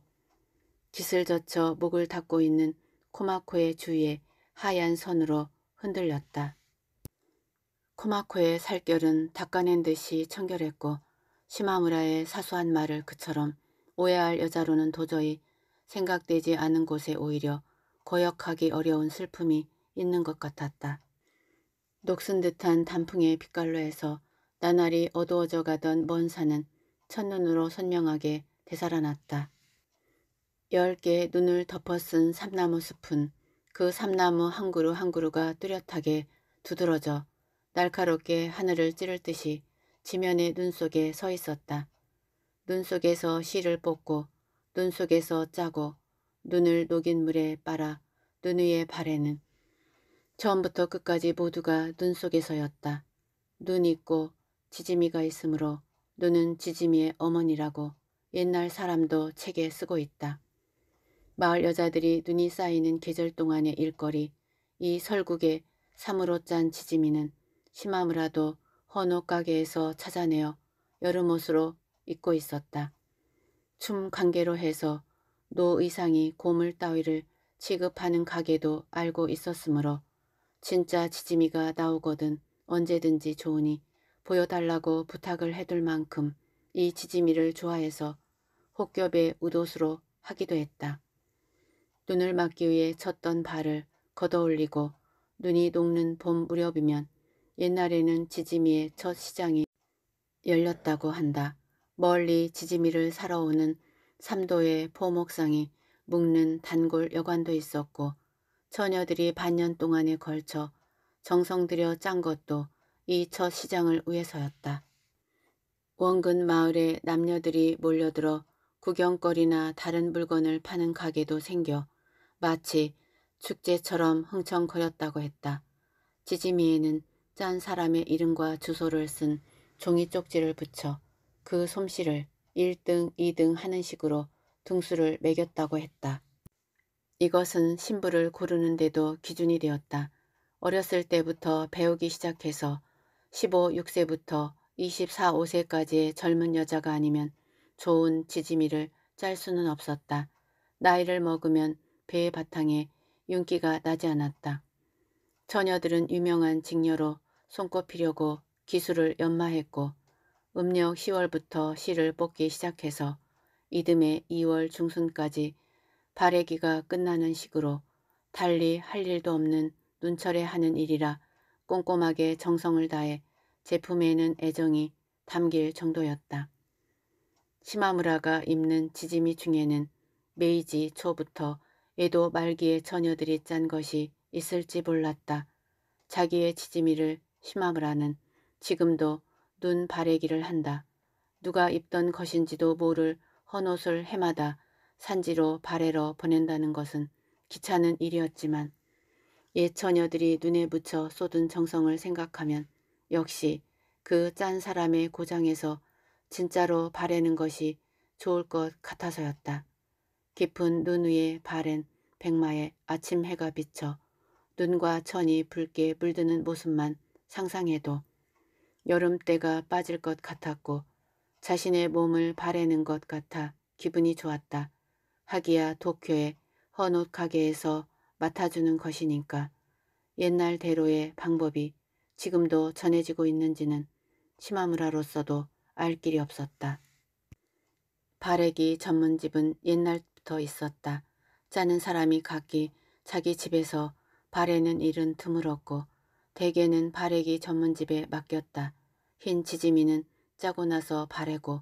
깃을 젖혀 목을 닫고 있는 코마코의 주위에 하얀 선으로 흔들렸다. 코마코의 살결은 닦아낸 듯이 청결했고 시마무라의 사소한 말을 그처럼 오해할 여자로는 도저히 생각되지 않은 곳에 오히려 고역하기 어려운 슬픔이 있는 것 같았다. 녹슨 듯한 단풍의 빛깔로에서 나날이 어두워져 가던 먼 산은 첫눈으로 선명하게 되살아났다. 열개 눈을 덮어쓴 삼나무 숲은 그 삼나무 한 그루 한 그루가 뚜렷하게 두드러져 날카롭게 하늘을 찌를 듯이 지면의 눈 속에 서 있었다. 눈 속에서 실을 뽑고 눈 속에서 짜고 눈을 녹인 물에 빨아 눈 위에 바래는 처음부터 끝까지 모두가 눈 속에서였다. 눈 있고 지짐이가 있으므로 눈은 지짐이의 어머니라고 옛날 사람도 책에 쓰고 있다. 마을 여자들이 눈이 쌓이는 계절 동안의 일거리, 이 설국에 삼으로 짠 지짐이는 심하무라도 헌옷 가게에서 찾아내어 여름옷으로 입고 있었다. 춤 관계로 해서 노 의상이 고물 따위를 취급하는 가게도 알고 있었으므로 진짜 지짐이가 나오거든 언제든지 좋으니 보여달라고 부탁을 해둘 만큼 이 지짐이를 좋아해서 혹겹의 우도수로 하기도 했다. 눈을 막기 위해 쳤던 발을 걷어올리고 눈이 녹는 봄 무렵이면 옛날에는 지짐이의 첫 시장이 열렸다고 한다. 멀리 지짐이를 사러 오는 삼도의 포목상이 묵는 단골 여관도 있었고 처녀들이 반년 동안에 걸쳐 정성 들여 짠 것도 이 첫 시장을 위해서였다. 원근 마을에 남녀들이 몰려들어 구경거리나 다른 물건을 파는 가게도 생겨 마치 축제처럼 흥청거렸다고 했다. 지지미에는 짠 사람의 이름과 주소를 쓴 종이 쪽지를 붙여 그 솜씨를 1등, 2등 하는 식으로 등수를 매겼다고 했다. 이것은 신부를 고르는데도 기준이 되었다. 어렸을 때부터 배우기 시작해서 15, 6세부터 24, 5세까지의 젊은 여자가 아니면 좋은 지지미를 짤 수는 없었다. 나이를 먹으면 배의 바탕에 윤기가 나지 않았다. 처녀들은 유명한 직녀로 손꼽히려고 기술을 연마했고 음력 10월부터 실을 뽑기 시작해서 이듬해 2월 중순까지 발해기가 끝나는 식으로 달리 할 일도 없는 눈철에 하는 일이라 꼼꼼하게 정성을 다해 제품에는 애정이 담길 정도였다. 시마무라가 입는 지짐이 중에는 메이지 초부터 에도 말기의 처녀들이 짠 것이 있을지 몰랐다. 자기의 지짐이를 시마무라는 지금도 눈 바래기를 한다. 누가 입던 것인지도 모를 헌옷을 해마다 산지로 발해러 보낸다는 것은 귀찮은 일이었지만 옛 처녀들이 눈에 묻혀 쏟은 정성을 생각하면 역시 그 짠 사람의 고장에서 진짜로 바래는 것이 좋을 것 같아서였다. 깊은 눈 위에 바랜 백마에 아침 해가 비쳐 눈과 천이 붉게 물드는 모습만 상상해도 여름 때가 빠질 것 같았고 자신의 몸을 바래는 것 같아 기분이 좋았다. 하기야 도쿄의 헌옷 가게에서 맡아주는 것이니까 옛날대로의 방법이 지금도 전해지고 있는지는 시마무라로서도 알 길이 없었다. 바래기 전문집은 옛날부터 있었다. 짜는 사람이 각기 자기 집에서 바래는 일은 드물었고 대개는 바래기 전문집에 맡겼다. 흰 지짐이는 짜고 나서 바래고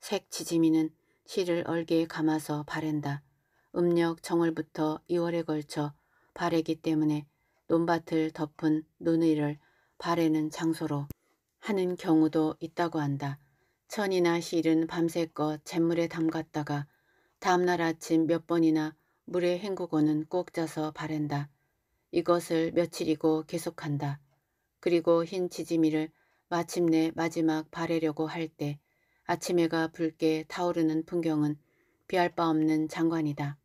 색 지짐이는 실을 얼개에 감아서 바랜다. 음력 정월부터 2월에 걸쳐 바래기 때문에 논밭을 덮은 눈의를 바래는 장소로 하는 경우도 있다고 한다. 천이나 실은 밤새껏 잿물에 담갔다가 다음날 아침 몇 번이나 물에 헹구고는 꼭 짜서 바랜다. 이것을 며칠이고 계속한다. 그리고 흰 지짐이를 마침내 마지막 바래려고 할 때 아침 해가 붉게 타오르는 풍경은 비할 바 없는 장관이다.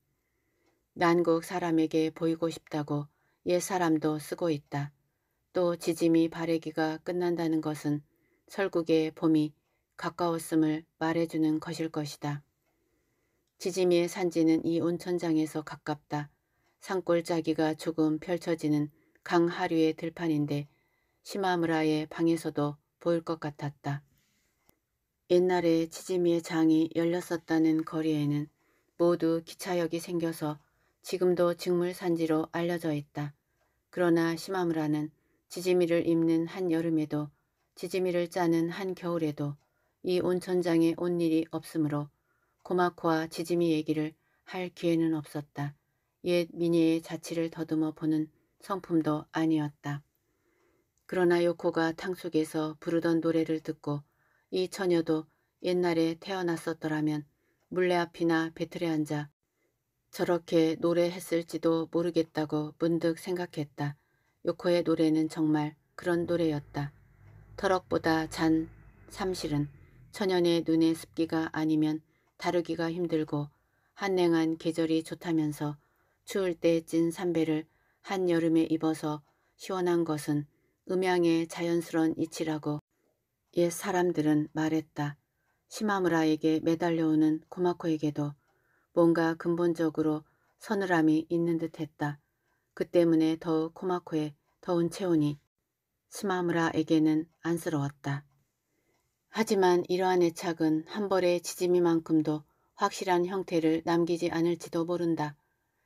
난국 사람에게 보이고 싶다고 옛 사람도 쓰고 있다. 또 지짐이 바래기가 끝난다는 것은 설국의 봄이 가까웠음을 말해주는 것일 것이다. 지짐이의 산지는 이 온천장에서 가깝다. 산골짜기가 조금 펼쳐지는 강 하류의 들판인데 시마무라의 방에서도 보일 것 같았다. 옛날에 지지미의 장이 열렸었다는 거리에는 모두 기차역이 생겨서 지금도 직물산지로 알려져 있다. 그러나 시마무라는 지지미를 입는 한 여름에도 지지미를 짜는 한 겨울에도 이 온천장에 온 일이 없으므로 고마코와 지지미 얘기를 할 기회는 없었다. 옛 미니의 자취를 더듬어 보는 성품도 아니었다. 그러나 요코가 탕 속에서 부르던 노래를 듣고 이 처녀도 옛날에 태어났었더라면 물레 앞이나 배틀에 앉아 저렇게 노래했을지도 모르겠다고 문득 생각했다. 요코의 노래는 정말 그런 노래였다. 터럭보다 잔 삼실은 천연의 눈의 습기가 아니면 다루기가 힘들고 한냉한 계절이 좋다면서 추울 때 찐 삼배를 한여름에 입어서 시원한 것은 음양의 자연스러운 이치라고 옛 사람들은 말했다. 시마무라에게 매달려오는 고마코에게도 뭔가 근본적으로 서늘함이 있는 듯했다. 그 때문에 더욱 코마코의 더운 체온이 시마무라에게는 안쓰러웠다. 하지만 이러한 애착은 한 벌의 지짐이만큼도 확실한 형태를 남기지 않을지도 모른다.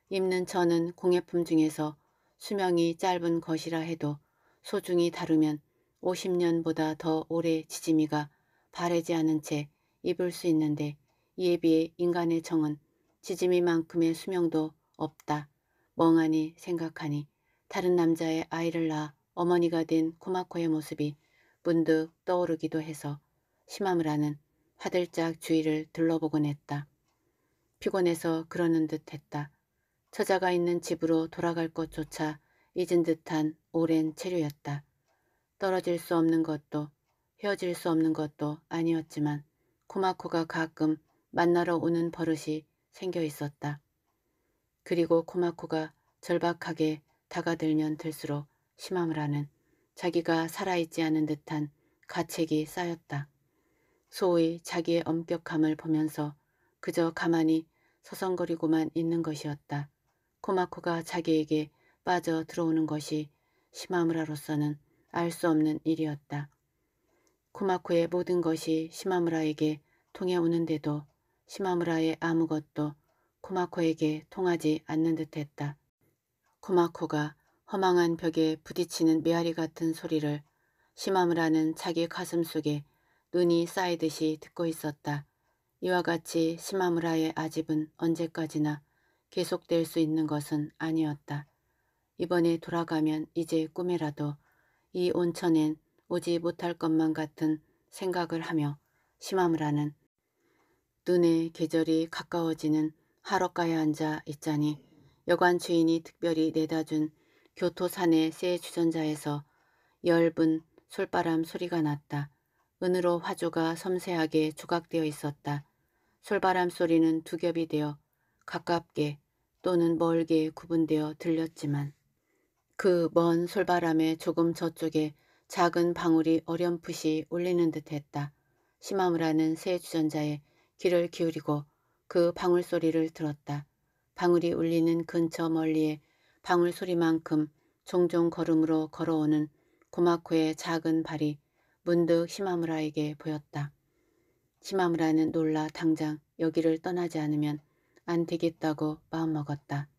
입는 천은 공예품 중에서 수명이 짧은 것이라 해도 소중히 다루면 50년보다 더 오래 지짐이가 바래지 않은 채 입을 수 있는데 이에 비해 인간의 정은 지짐이만큼의 수명도 없다. 멍하니 생각하니 다른 남자의 아이를 낳아 어머니가 된 코마코의 모습이 문득 떠오르기도 해서 시마무라는 화들짝 주위를 둘러보곤 했다. 피곤해서 그러는 듯 했다. 처자가 있는 집으로 돌아갈 것조차 잊은 듯한 오랜 체류였다. 떨어질 수 없는 것도 헤어질 수 없는 것도 아니었지만 코마코가 가끔 만나러 오는 버릇이 생겨 있었다. 그리고 코마코가 절박하게 다가들면 들수록 시마무라는 자기가 살아있지 않은 듯한 가책이 쌓였다. 소위 자기의 엄격함을 보면서 그저 가만히 서성거리고만 있는 것이었다. 코마코가 자기에게 빠져 들어오는 것이 시마무라로서는 알 수 없는 일이었다. 코마코의 모든 것이 시마무라에게 통해 오는데도 시마무라의 아무것도 코마코에게 통하지 않는 듯했다. 코마코가 허망한 벽에 부딪히는 메아리 같은 소리를 시마무라는 자기 가슴 속에 눈이 쌓이듯이 듣고 있었다. 이와 같이 시마무라의 아집은 언제까지나 계속될 수 있는 것은 아니었다. 이번에 돌아가면 이제 꿈에라도 이 온천엔 오지 못할 것만 같은 생각을 하며 시마무라는 눈에 계절이 가까워지는 하럭가에 앉아 있자니 여관 주인이 특별히 내다준 교토산의 새 주전자에서 엷은 솔바람 소리가 났다. 은으로 화조가 섬세하게 조각되어 있었다. 솔바람 소리는 두 겹이 되어 가깝게 또는 멀게 구분되어 들렸지만 그 먼 솔바람에 조금 저쪽에 작은 방울이 어렴풋이 울리는 듯했다. 시마무라는 새 주전자에 귀를 기울이고 그 방울 소리를 들었다. 방울이 울리는 근처 멀리에 방울 소리만큼 종종 걸음으로 걸어오는 고마코의 작은 발이 문득 시마무라에게 보였다. 시마무라는 놀라 당장 여기를 떠나지 않으면 안 되겠다고 마음먹었다.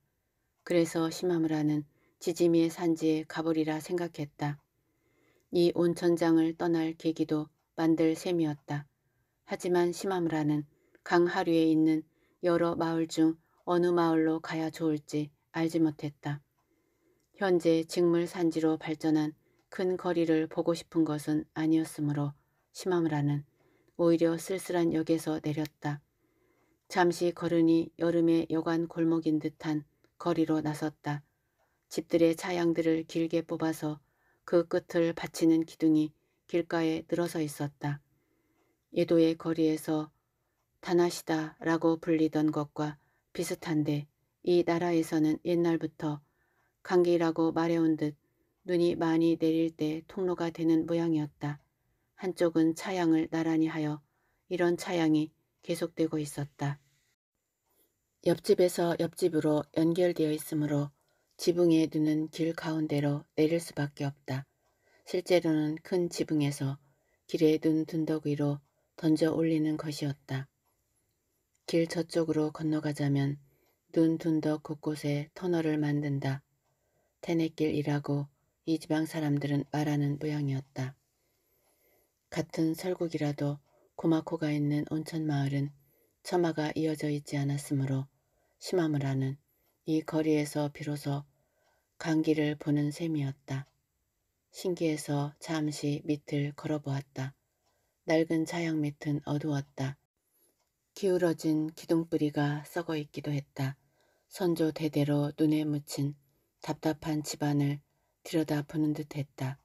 그래서 시마무라는 지지미의 산지에 가보리라 생각했다. 이 온천장을 떠날 계기도 만들 셈이었다. 하지만 시마무라는 강 하류에 있는 여러 마을 중 어느 마을로 가야 좋을지 알지 못했다. 현재 직물 산지로 발전한 큰 거리를 보고 싶은 것은 아니었으므로 시마무라는 오히려 쓸쓸한 역에서 내렸다. 잠시 걸으니 여름의 여관 골목인 듯한 거리로 나섰다. 집들의 차양들을 길게 뽑아서 그 끝을 받치는 기둥이 길가에 늘어서 있었다. 예도의 거리에서 다나시다라고 불리던 것과 비슷한데 이 나라에서는 옛날부터 감기라고 말해온 듯 눈이 많이 내릴 때 통로가 되는 모양이었다. 한쪽은 차양을 나란히 하여 이런 차양이 계속되고 있었다. 옆집에서 옆집으로 연결되어 있으므로 지붕에 두는 길 가운데로 내릴 수밖에 없다. 실제로는 큰 지붕에서 길에 둔 둔덕 위로 던져 올리는 것이었다. 길 저쪽으로 건너가자면 눈 둔덕 곳곳에 터널을 만든다. 태내길이라고 이 지방 사람들은 말하는 모양이었다. 같은 설국이라도 고마코가 있는 온천 마을은 처마가 이어져 있지 않았으므로 시마무라는 이 거리에서 비로소 강길을 보는 셈이었다. 신기해서 잠시 밑을 걸어보았다. 낡은 차양 밑은 어두웠다. 기울어진 기둥뿌리가 썩어 있기도 했다. 선조 대대로 눈에 묻힌 답답한 집안을 들여다보는 듯했다.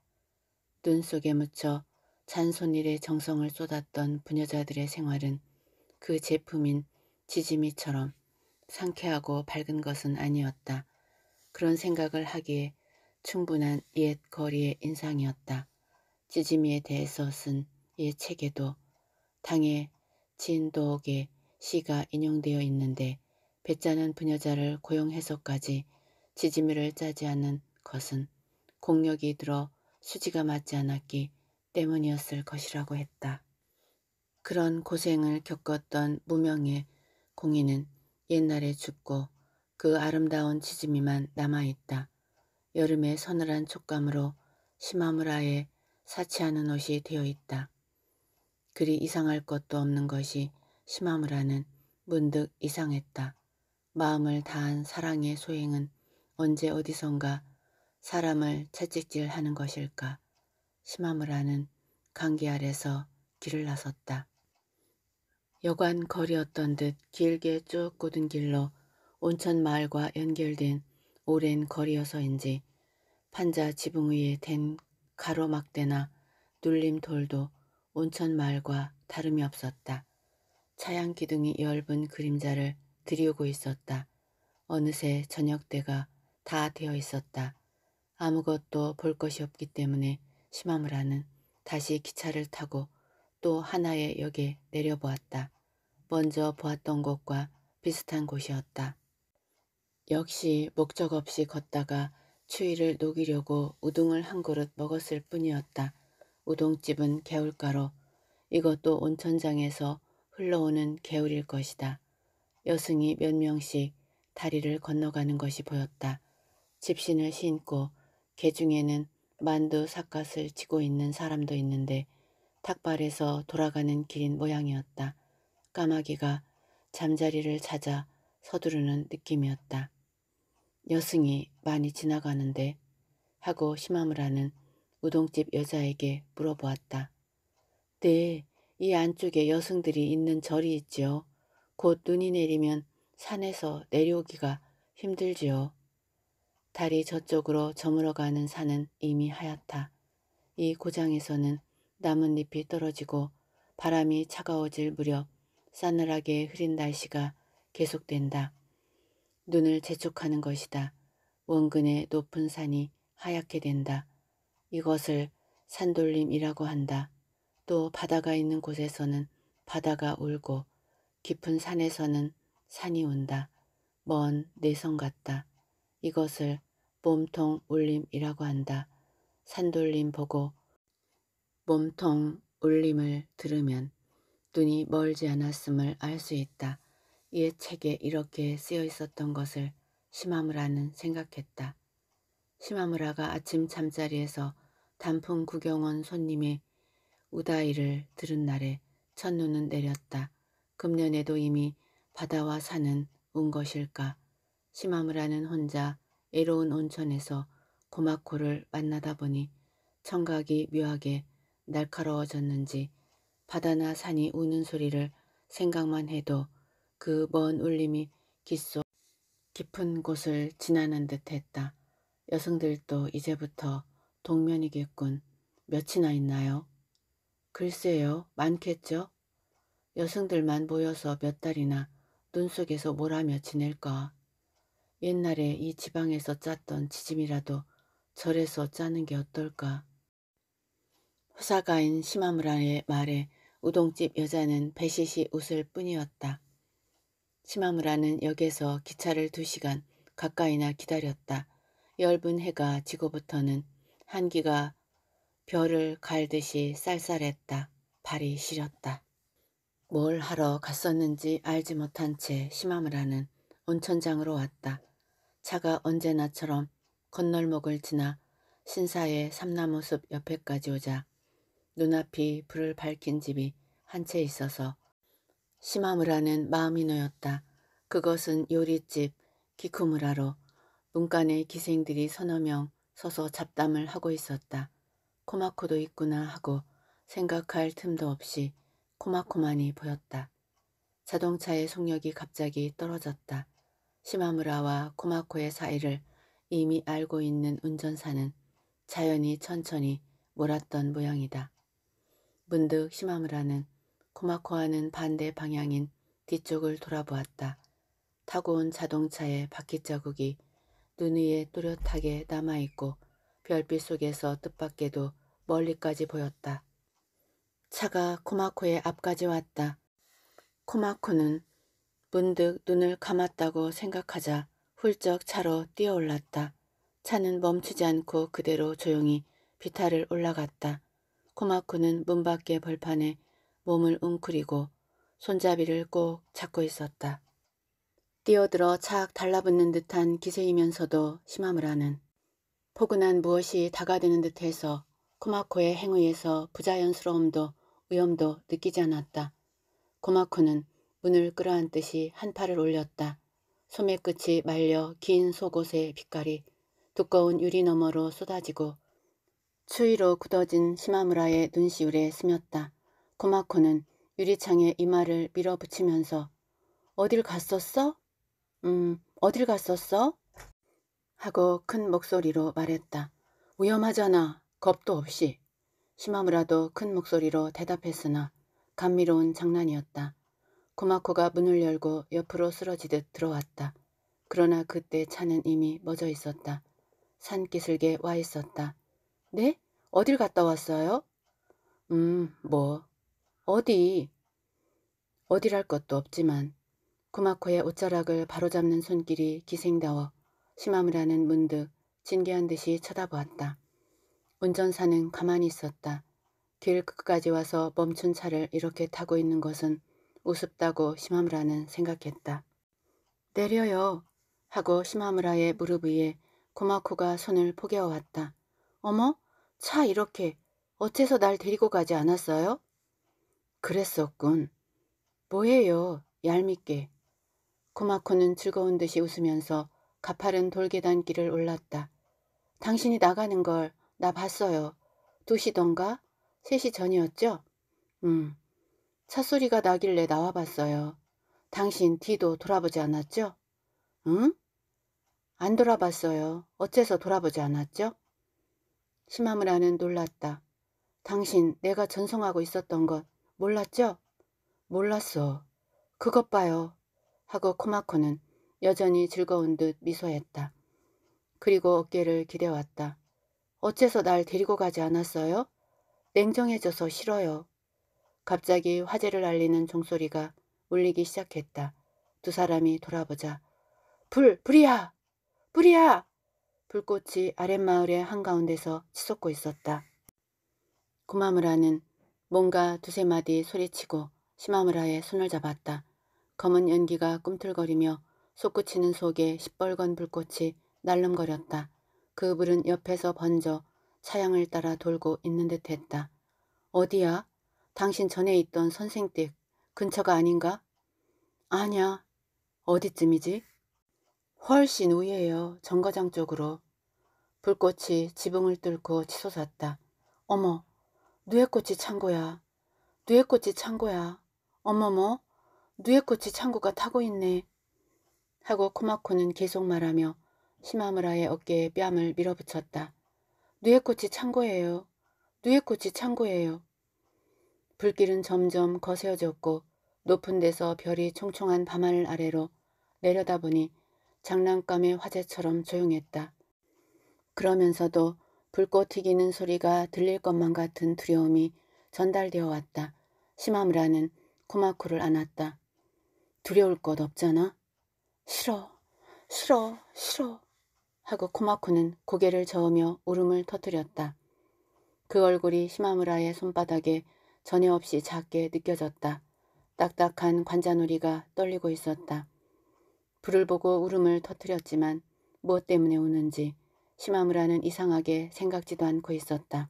눈 속에 묻혀 잔손일에 정성을 쏟았던 부녀자들의 생활은 그 제품인 지짐이처럼 상쾌하고 밝은 것은 아니었다. 그런 생각을 하기에 충분한 옛 거리의 인상이었다. 지짐이에 대해서 쓴 옛 책에도 당의 진도옥의 시가 인용되어 있는데 배짜는 부녀자를 고용해서까지 지짐이를 짜지 않은 것은 공력이 들어 수지가 맞지 않았기 때문이었을 것이라고 했다. 그런 고생을 겪었던 무명의 공인은 옛날에 죽고 그 아름다운 지짐이만 남아있다. 여름의 서늘한 촉감으로 시마무라에 사치하는 옷이 되어 있다. 그리 이상할 것도 없는 것이 시마무라는 문득 이상했다. 마음을 다한 사랑의 소행은 언제 어디선가 사람을 채찍질하는 것일까. 시마무라는 강기 아래서 길을 나섰다. 여관 거리였던 듯 길게 쭉 곧은 길로 온천 마을과 연결된 오랜 거리여서인지 판자 지붕 위에 댄 가로막대나 눌림 돌도 온천 마을과 다름이 없었다. 차양 기둥이 엷은 그림자를 들이우고 있었다. 어느새 저녁 때가 다 되어 있었다. 아무것도 볼 것이 없기 때문에 시마무라는 다시 기차를 타고 또 하나의 역에 내려보았다. 먼저 보았던 곳과 비슷한 곳이었다. 역시 목적 없이 걷다가 추위를 녹이려고 우동을 한 그릇 먹었을 뿐이었다. 우동집은 개울가로 이것도 온천장에서 흘러오는 개울일 것이다. 여승이 몇 명씩 다리를 건너가는 것이 보였다. 집신을 신고 개 중에는 만두 삿갓을 지고 있는 사람도 있는데 탁발에서 돌아가는 길인 모양이었다. 까마귀가 잠자리를 찾아 서두르는 느낌이었다. 여승이 많이 지나가는데 하고 시마무라는 우동집 여자에게 물어보았다. 네, 이 안쪽에 여승들이 있는 절이 있지요. 곧 눈이 내리면 산에서 내려오기가 힘들지요. 달이 저쪽으로 저물어가는 산은 이미 하얗다. 이 고장에서는 나뭇잎이 떨어지고 바람이 차가워질 무렵 싸늘하게 흐린 날씨가 계속된다. 눈을 재촉하는 것이다. 원근의 높은 산이 하얗게 된다. 이것을 산돌림이라고 한다. 또 바다가 있는 곳에서는 바다가 울고 깊은 산에서는 산이 운다. 먼 내성 같다. 이것을 몸통 울림이라고 한다. 산돌림 보고 몸통 울림을 들으면 눈이 멀지 않았음을 알 수 있다. 이의 책에 이렇게 쓰여 있었던 것을 시마무라는 생각했다. 시마무라가 아침 잠자리에서 단풍 구경 온 손님의 우다이를 들은 날에 첫눈은 내렸다. 금년에도 이미 바다와 산은 운 것일까. 시마무라는 혼자 애로운 온천에서 고마코를 만나다 보니 청각이 묘하게 날카로워졌는지 바다나 산이 우는 소리를 생각만 해도 그 먼 울림이 귓속 깊은 곳을 지나는 듯 했다. 여성들도 이제부터 동면이겠군. 몇이나 있나요? 글쎄요, 많겠죠? 여성들만 모여서 몇 달이나 눈 속에서 몰하며 지낼까. 옛날에 이 지방에서 짰던 지짐이라도 절에서 짜는 게 어떨까. 후사가인 시마무라의 말에 우동집 여자는 배시시 웃을 뿐이었다. 시마무라는 역에서 기차를 두 시간 가까이나 기다렸다. 엷은 해가 지고부터는 한기가 별을 갈듯이 쌀쌀했다. 발이 시렸다. 뭘 하러 갔었는지 알지 못한 채 시마무라는 온천장으로 왔다. 차가 언제나처럼 건널목을 지나 신사의 삼나무숲 옆에까지 오자 눈앞이 불을 밝힌 집이 한 채 있어서 시마무라는 마음이 놓였다. 그것은 요리집 기쿠무라로 문간의 기생들이 서너 명 서서 잡담을 하고 있었다. 코마코도 있구나 하고 생각할 틈도 없이 코마코만이 보였다. 자동차의 속력이 갑자기 떨어졌다. 시마무라와 코마코의 사이를 이미 알고 있는 운전사는 자연히 천천히 몰았던 모양이다. 문득 시마무라는 코마코와는 반대 방향인 뒤쪽을 돌아보았다. 타고 온 자동차의 바퀴 자국이 눈 위에 또렷하게 남아있고 별빛 속에서 뜻밖에도 멀리까지 보였다. 차가 코마코의 앞까지 왔다. 코마코는 문득 눈을 감았다고 생각하자 훌쩍 차로 뛰어올랐다. 차는 멈추지 않고 그대로 조용히 비탈을 올라갔다. 코마코는 문 밖의 벌판에 몸을 웅크리고 손잡이를 꼭 잡고 있었다. 뛰어들어 착 달라붙는 듯한 기세이면서도 시마무라는 포근한 무엇이 다가드는 듯해서 코마코의 행위에서 부자연스러움도 위험도 느끼지 않았다. 코마코는 문을 끌어안듯이 한 팔을 올렸다. 소매 끝이 말려 긴 속옷의 빛깔이 두꺼운 유리 너머로 쏟아지고 추위로 굳어진 시마무라의 눈시울에 스몄다. 코마코는 유리창에 이마를 밀어붙이면서 어딜 갔었어? 음, 어딜 갔었어? 하고 큰 목소리로 말했다. 위험하잖아. 겁도 없이. 시마무라도 큰 목소리로 대답했으나 감미로운 장난이었다. 코마코가 문을 열고 옆으로 쓰러지듯 들어왔다. 그러나 그때 차는 이미 멎어 있었다. 산기슭에 와 있었다. 네? 어딜 갔다 왔어요? 음, 뭐. 어디? 어디랄 것도 없지만 코마코의 옷자락을 바로잡는 손길이 기생다워 시마무라는 문득 진기한 듯이 쳐다보았다. 운전사는 가만히 있었다. 길 끝까지 와서 멈춘 차를 이렇게 타고 있는 것은 우습다고 시마무라는 생각했다. 내려요 하고 시마무라의 무릎 위에 코마코가 손을 포개어왔다. 어머 차 이렇게 어째서 날 데리고 가지 않았어요? 그랬었군. 뭐예요 얄밉게. 코마코는 즐거운 듯이 웃으면서 가파른 돌계단 길을 올랐다. 당신이 나가는 걸 나 봤어요. 2시던가? 3시 전이었죠? 음. 차 소리가 나길래 나와 봤어요. 당신 뒤도 돌아보지 않았죠? 응? 안 돌아봤어요. 어째서 돌아보지 않았죠? 시마무라는 놀랐다. 당신 내가 전송하고 있었던 것 몰랐죠? 몰랐어. 그것 봐요. 하고 코마코는 여전히 즐거운 듯 미소했다. 그리고 어깨를 기대왔다. 어째서 날 데리고 가지 않았어요? 냉정해져서 싫어요. 갑자기 화재를 알리는 종소리가 울리기 시작했다. 두 사람이 돌아보자. 불! 불이야! 불이야! 불꽃이 아랫마을의 한가운데서 치솟고 있었다. 구마무라는 뭔가 두세 마디 소리치고 시마무라의 손을 잡았다. 검은 연기가 꿈틀거리며 솟구치는 속에 시뻘건 불꽃이 날름거렸다. 그 불은 옆에서 번져 차양을 따라 돌고 있는 듯 했다. 어디야? 당신 전에 있던 선생댁 근처가 아닌가? 아냐. 어디쯤이지? 훨씬 위에요. 정거장 쪽으로. 불꽃이 지붕을 뚫고 치솟았다. 어머, 누에꽃이 창고야. 누에꽃이 창고야. 어머머, 누에꽃이 창고가 타고 있네. 하고 코마코는 계속 말하며 시마무라의 어깨에 뺨을 밀어붙였다. 누에꽃이 창고예요. 누에꽃이 창고예요. 불길은 점점 거세어졌고 높은 데서 별이 총총한 밤하늘 아래로 내려다보니 장난감의 화재처럼 조용했다. 그러면서도 불꽃 튀기는 소리가 들릴 것만 같은 두려움이 전달되어 왔다. 시마무라는 코마코를 안았다. 두려울 것 없잖아? 싫어, 싫어, 싫어. 하고 코마코는 고개를 저으며 울음을 터뜨렸다. 그 얼굴이 시마무라의 손바닥에 전혀 없이 작게 느껴졌다. 딱딱한 관자놀이가 떨리고 있었다. 불을 보고 울음을 터뜨렸지만 무엇 때문에 우는지 시마무라는 이상하게 생각지도 않고 있었다.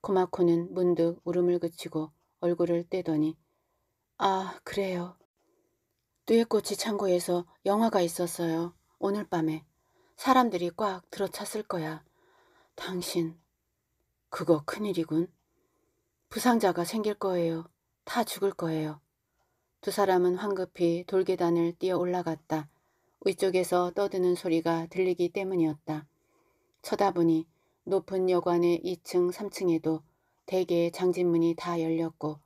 코마코는 문득 울음을 그치고 얼굴을 떼더니 아 그래요. 뚜에꽃이 창고에서 영화가 있었어요. 오늘 밤에. 사람들이 꽉 들어찼을 거야. 당신 그거 큰일이군. 부상자가 생길 거예요. 다 죽을 거예요. 두 사람은 황급히 돌계단을 뛰어 올라갔다. 위쪽에서 떠드는 소리가 들리기 때문이었다. 쳐다보니 높은 여관의 2층, 3층에도 대개의 장진문이 다 열렸고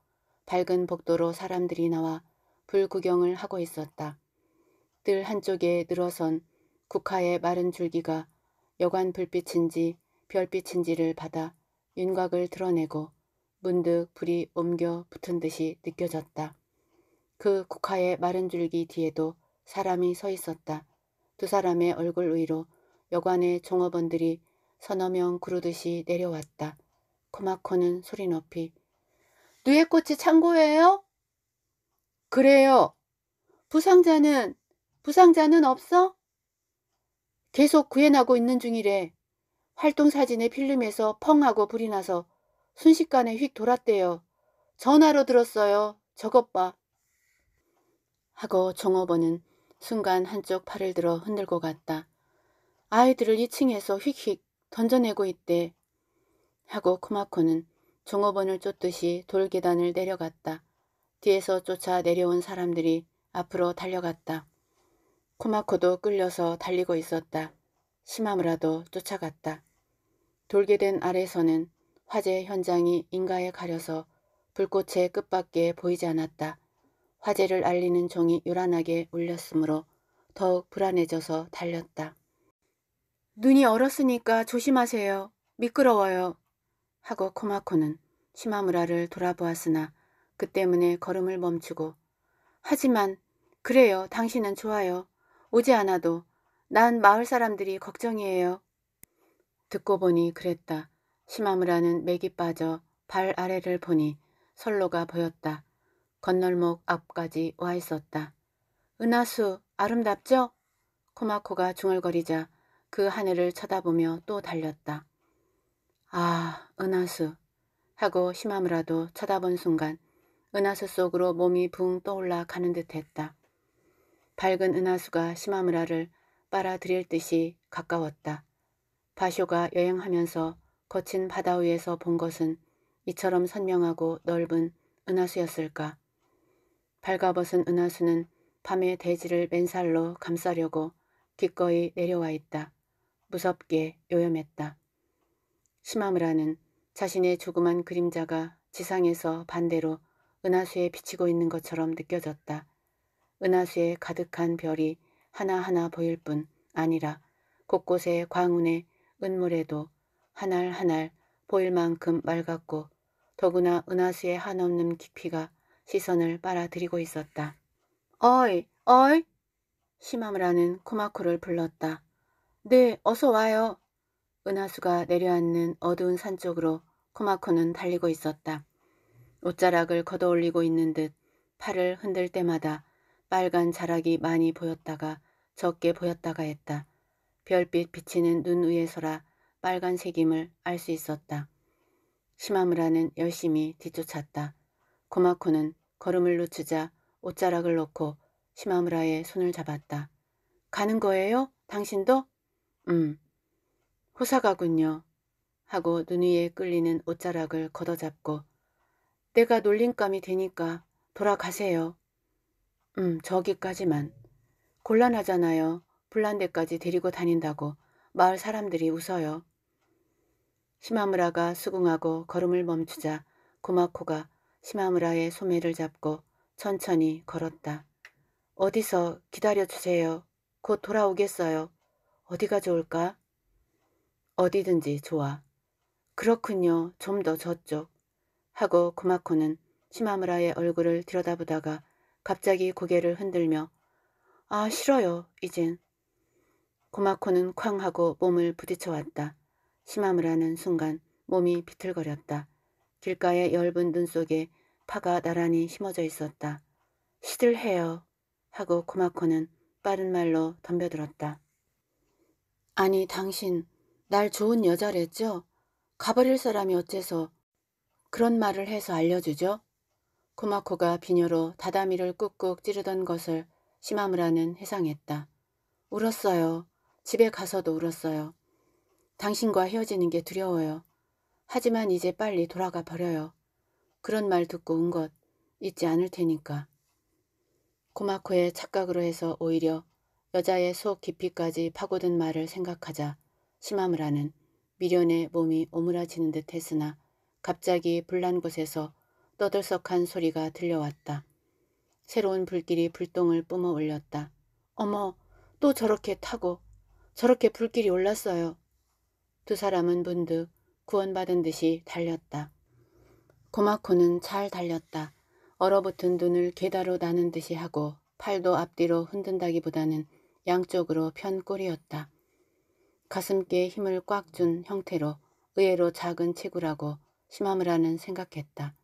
밝은 복도로 사람들이 나와 불구경을 하고 있었다. 뜰 한쪽에 늘어선 국화의 마른 줄기가 여관 불빛인지 별빛인지를 받아 윤곽을 드러내고 문득 불이 옮겨 붙은 듯이 느껴졌다. 그 국화의 마른 줄기 뒤에도 사람이 서 있었다. 두 사람의 얼굴 위로 여관의 종업원들이 서너 명 구르듯이 내려왔다. 코마코는 소리 높이 누에꽃이 창고예요? 그래요. 부상자는 부상자는 없어? 계속 구해나고 있는 중이래. 활동사진의 필름에서 펑 하고 불이 나서 순식간에 휙 돌았대요. 전화로 들었어요. 저것 봐. 하고 종업원은 순간 한쪽 팔을 들어 흔들고 갔다. 아이들을 2층에서 휙휙 던져내고 있대. 하고 코마코는 종업원을 쫓듯이 돌계단을 내려갔다. 뒤에서 쫓아 내려온 사람들이 앞으로 달려갔다. 코마코도 끌려서 달리고 있었다. 시마무라도 쫓아갔다. 돌계단 아래서는 화재 현장이 인가에 가려서 불꽃의 끝밖에 보이지 않았다. 화재를 알리는 종이 요란하게 울렸으므로 더욱 불안해져서 달렸다. 눈이 얼었으니까 조심하세요. 미끄러워요. 하고 코마코는 시마무라를 돌아보았으나 그 때문에 걸음을 멈추고 하지만 그래요. 당신은 좋아요. 오지 않아도 난 마을 사람들이 걱정이에요. 듣고 보니 그랬다. 시마무라는 맥이 빠져 발 아래를 보니 선로가 보였다. 건널목 앞까지 와 있었다. 은하수 아름답죠? 코마코가 중얼거리자 그 하늘을 쳐다보며 또 달렸다. 아, 은하수 하고 시마무라도 쳐다본 순간 은하수 속으로 몸이 붕 떠올라 가는 듯 했다. 밝은 은하수가 시마무라를 빨아들일 듯이 가까웠다. 바쇼가 여행하면서 거친 바다 위에서 본 것은 이처럼 선명하고 넓은 은하수였을까. 발가벗은 은하수는 밤의 대지를 맨살로 감싸려고 기꺼이 내려와 있다. 무섭게 요염했다. 시마무라는 자신의 조그만 그림자가 지상에서 반대로 은하수에 비치고 있는 것처럼 느껴졌다. 은하수에 가득한 별이 하나하나 보일 뿐 아니라 곳곳의 광운의 은물에도 하날 하날 보일 만큼 맑았고 더구나 은하수의 한없는 깊이가 시선을 빨아들이고 있었다. 어이, 어이! 시마무라는 코마코를 불렀다. 네, 어서 와요. 은하수가 내려앉는 어두운 산 쪽으로 코마코는 달리고 있었다. 옷자락을 걷어올리고 있는 듯 팔을 흔들 때마다 빨간 자락이 많이 보였다가 적게 보였다가 했다. 별빛 비치는 눈 위에서라 빨간색임을 알 수 있었다. 시마무라는 열심히 뒤쫓았다. 고마코는 걸음을 늦추자 옷자락을 놓고 시마무라의 손을 잡았다. 가는 거예요? 당신도? 음. 호사가군요. 하고 눈 위에 끌리는 옷자락을 걷어잡고 내가 놀림감이 되니까 돌아가세요. 음, 저기까지만. 곤란하잖아요. 불난 데까지 데리고 다닌다고 마을 사람들이 웃어요. 시마무라가 수긍하고 걸음을 멈추자 고마코가 시마무라의 소매를 잡고 천천히 걸었다. 어디서 기다려주세요. 곧 돌아오겠어요. 어디가 좋을까? 어디든지 좋아. 그렇군요. 좀 더 저쪽. 하고 고마코는 시마무라의 얼굴을 들여다보다가 갑자기 고개를 흔들며 아 싫어요. 이젠. 고마코는 쾅 하고 몸을 부딪혀 왔다. 시마무라는 순간 몸이 비틀거렸다. 길가의 엷은 눈 속에 파가 나란히 심어져 있었다. 시들해요. 하고 고마코는 빠른 말로 덤벼들었다. 아니 당신 날 좋은 여자랬죠? 가버릴 사람이 어째서 그런 말을 해서 알려주죠? 고마코가 비녀로 다다미를 꾹꾹 찌르던 것을 시마무라는 해상했다. 울었어요. 집에 가서도 울었어요. 당신과 헤어지는 게 두려워요. 하지만 이제 빨리 돌아가 버려요. 그런 말 듣고 운것 잊지 않을 테니까. 코마코의 착각으로 해서 오히려 여자의 속 깊이까지 파고든 말을 생각하자 시마무라는 미련의 몸이 오므라지는 듯 했으나 갑자기 불난 곳에서 떠들썩한 소리가 들려왔다. 새로운 불길이 불똥을 뿜어 올렸다. 어머, 또 저렇게 타고 저렇게 불길이 올랐어요. 두 사람은 문득 구원받은 듯이 달렸다. 고마코는 잘 달렸다. 얼어붙은 눈을 계다로 나는 듯이 하고 팔도 앞뒤로 흔든다기보다는 양쪽으로 편 꼴이었다. 가슴께 힘을 꽉 준 형태로 의외로 작은 체구라고 시마무라는 생각했다.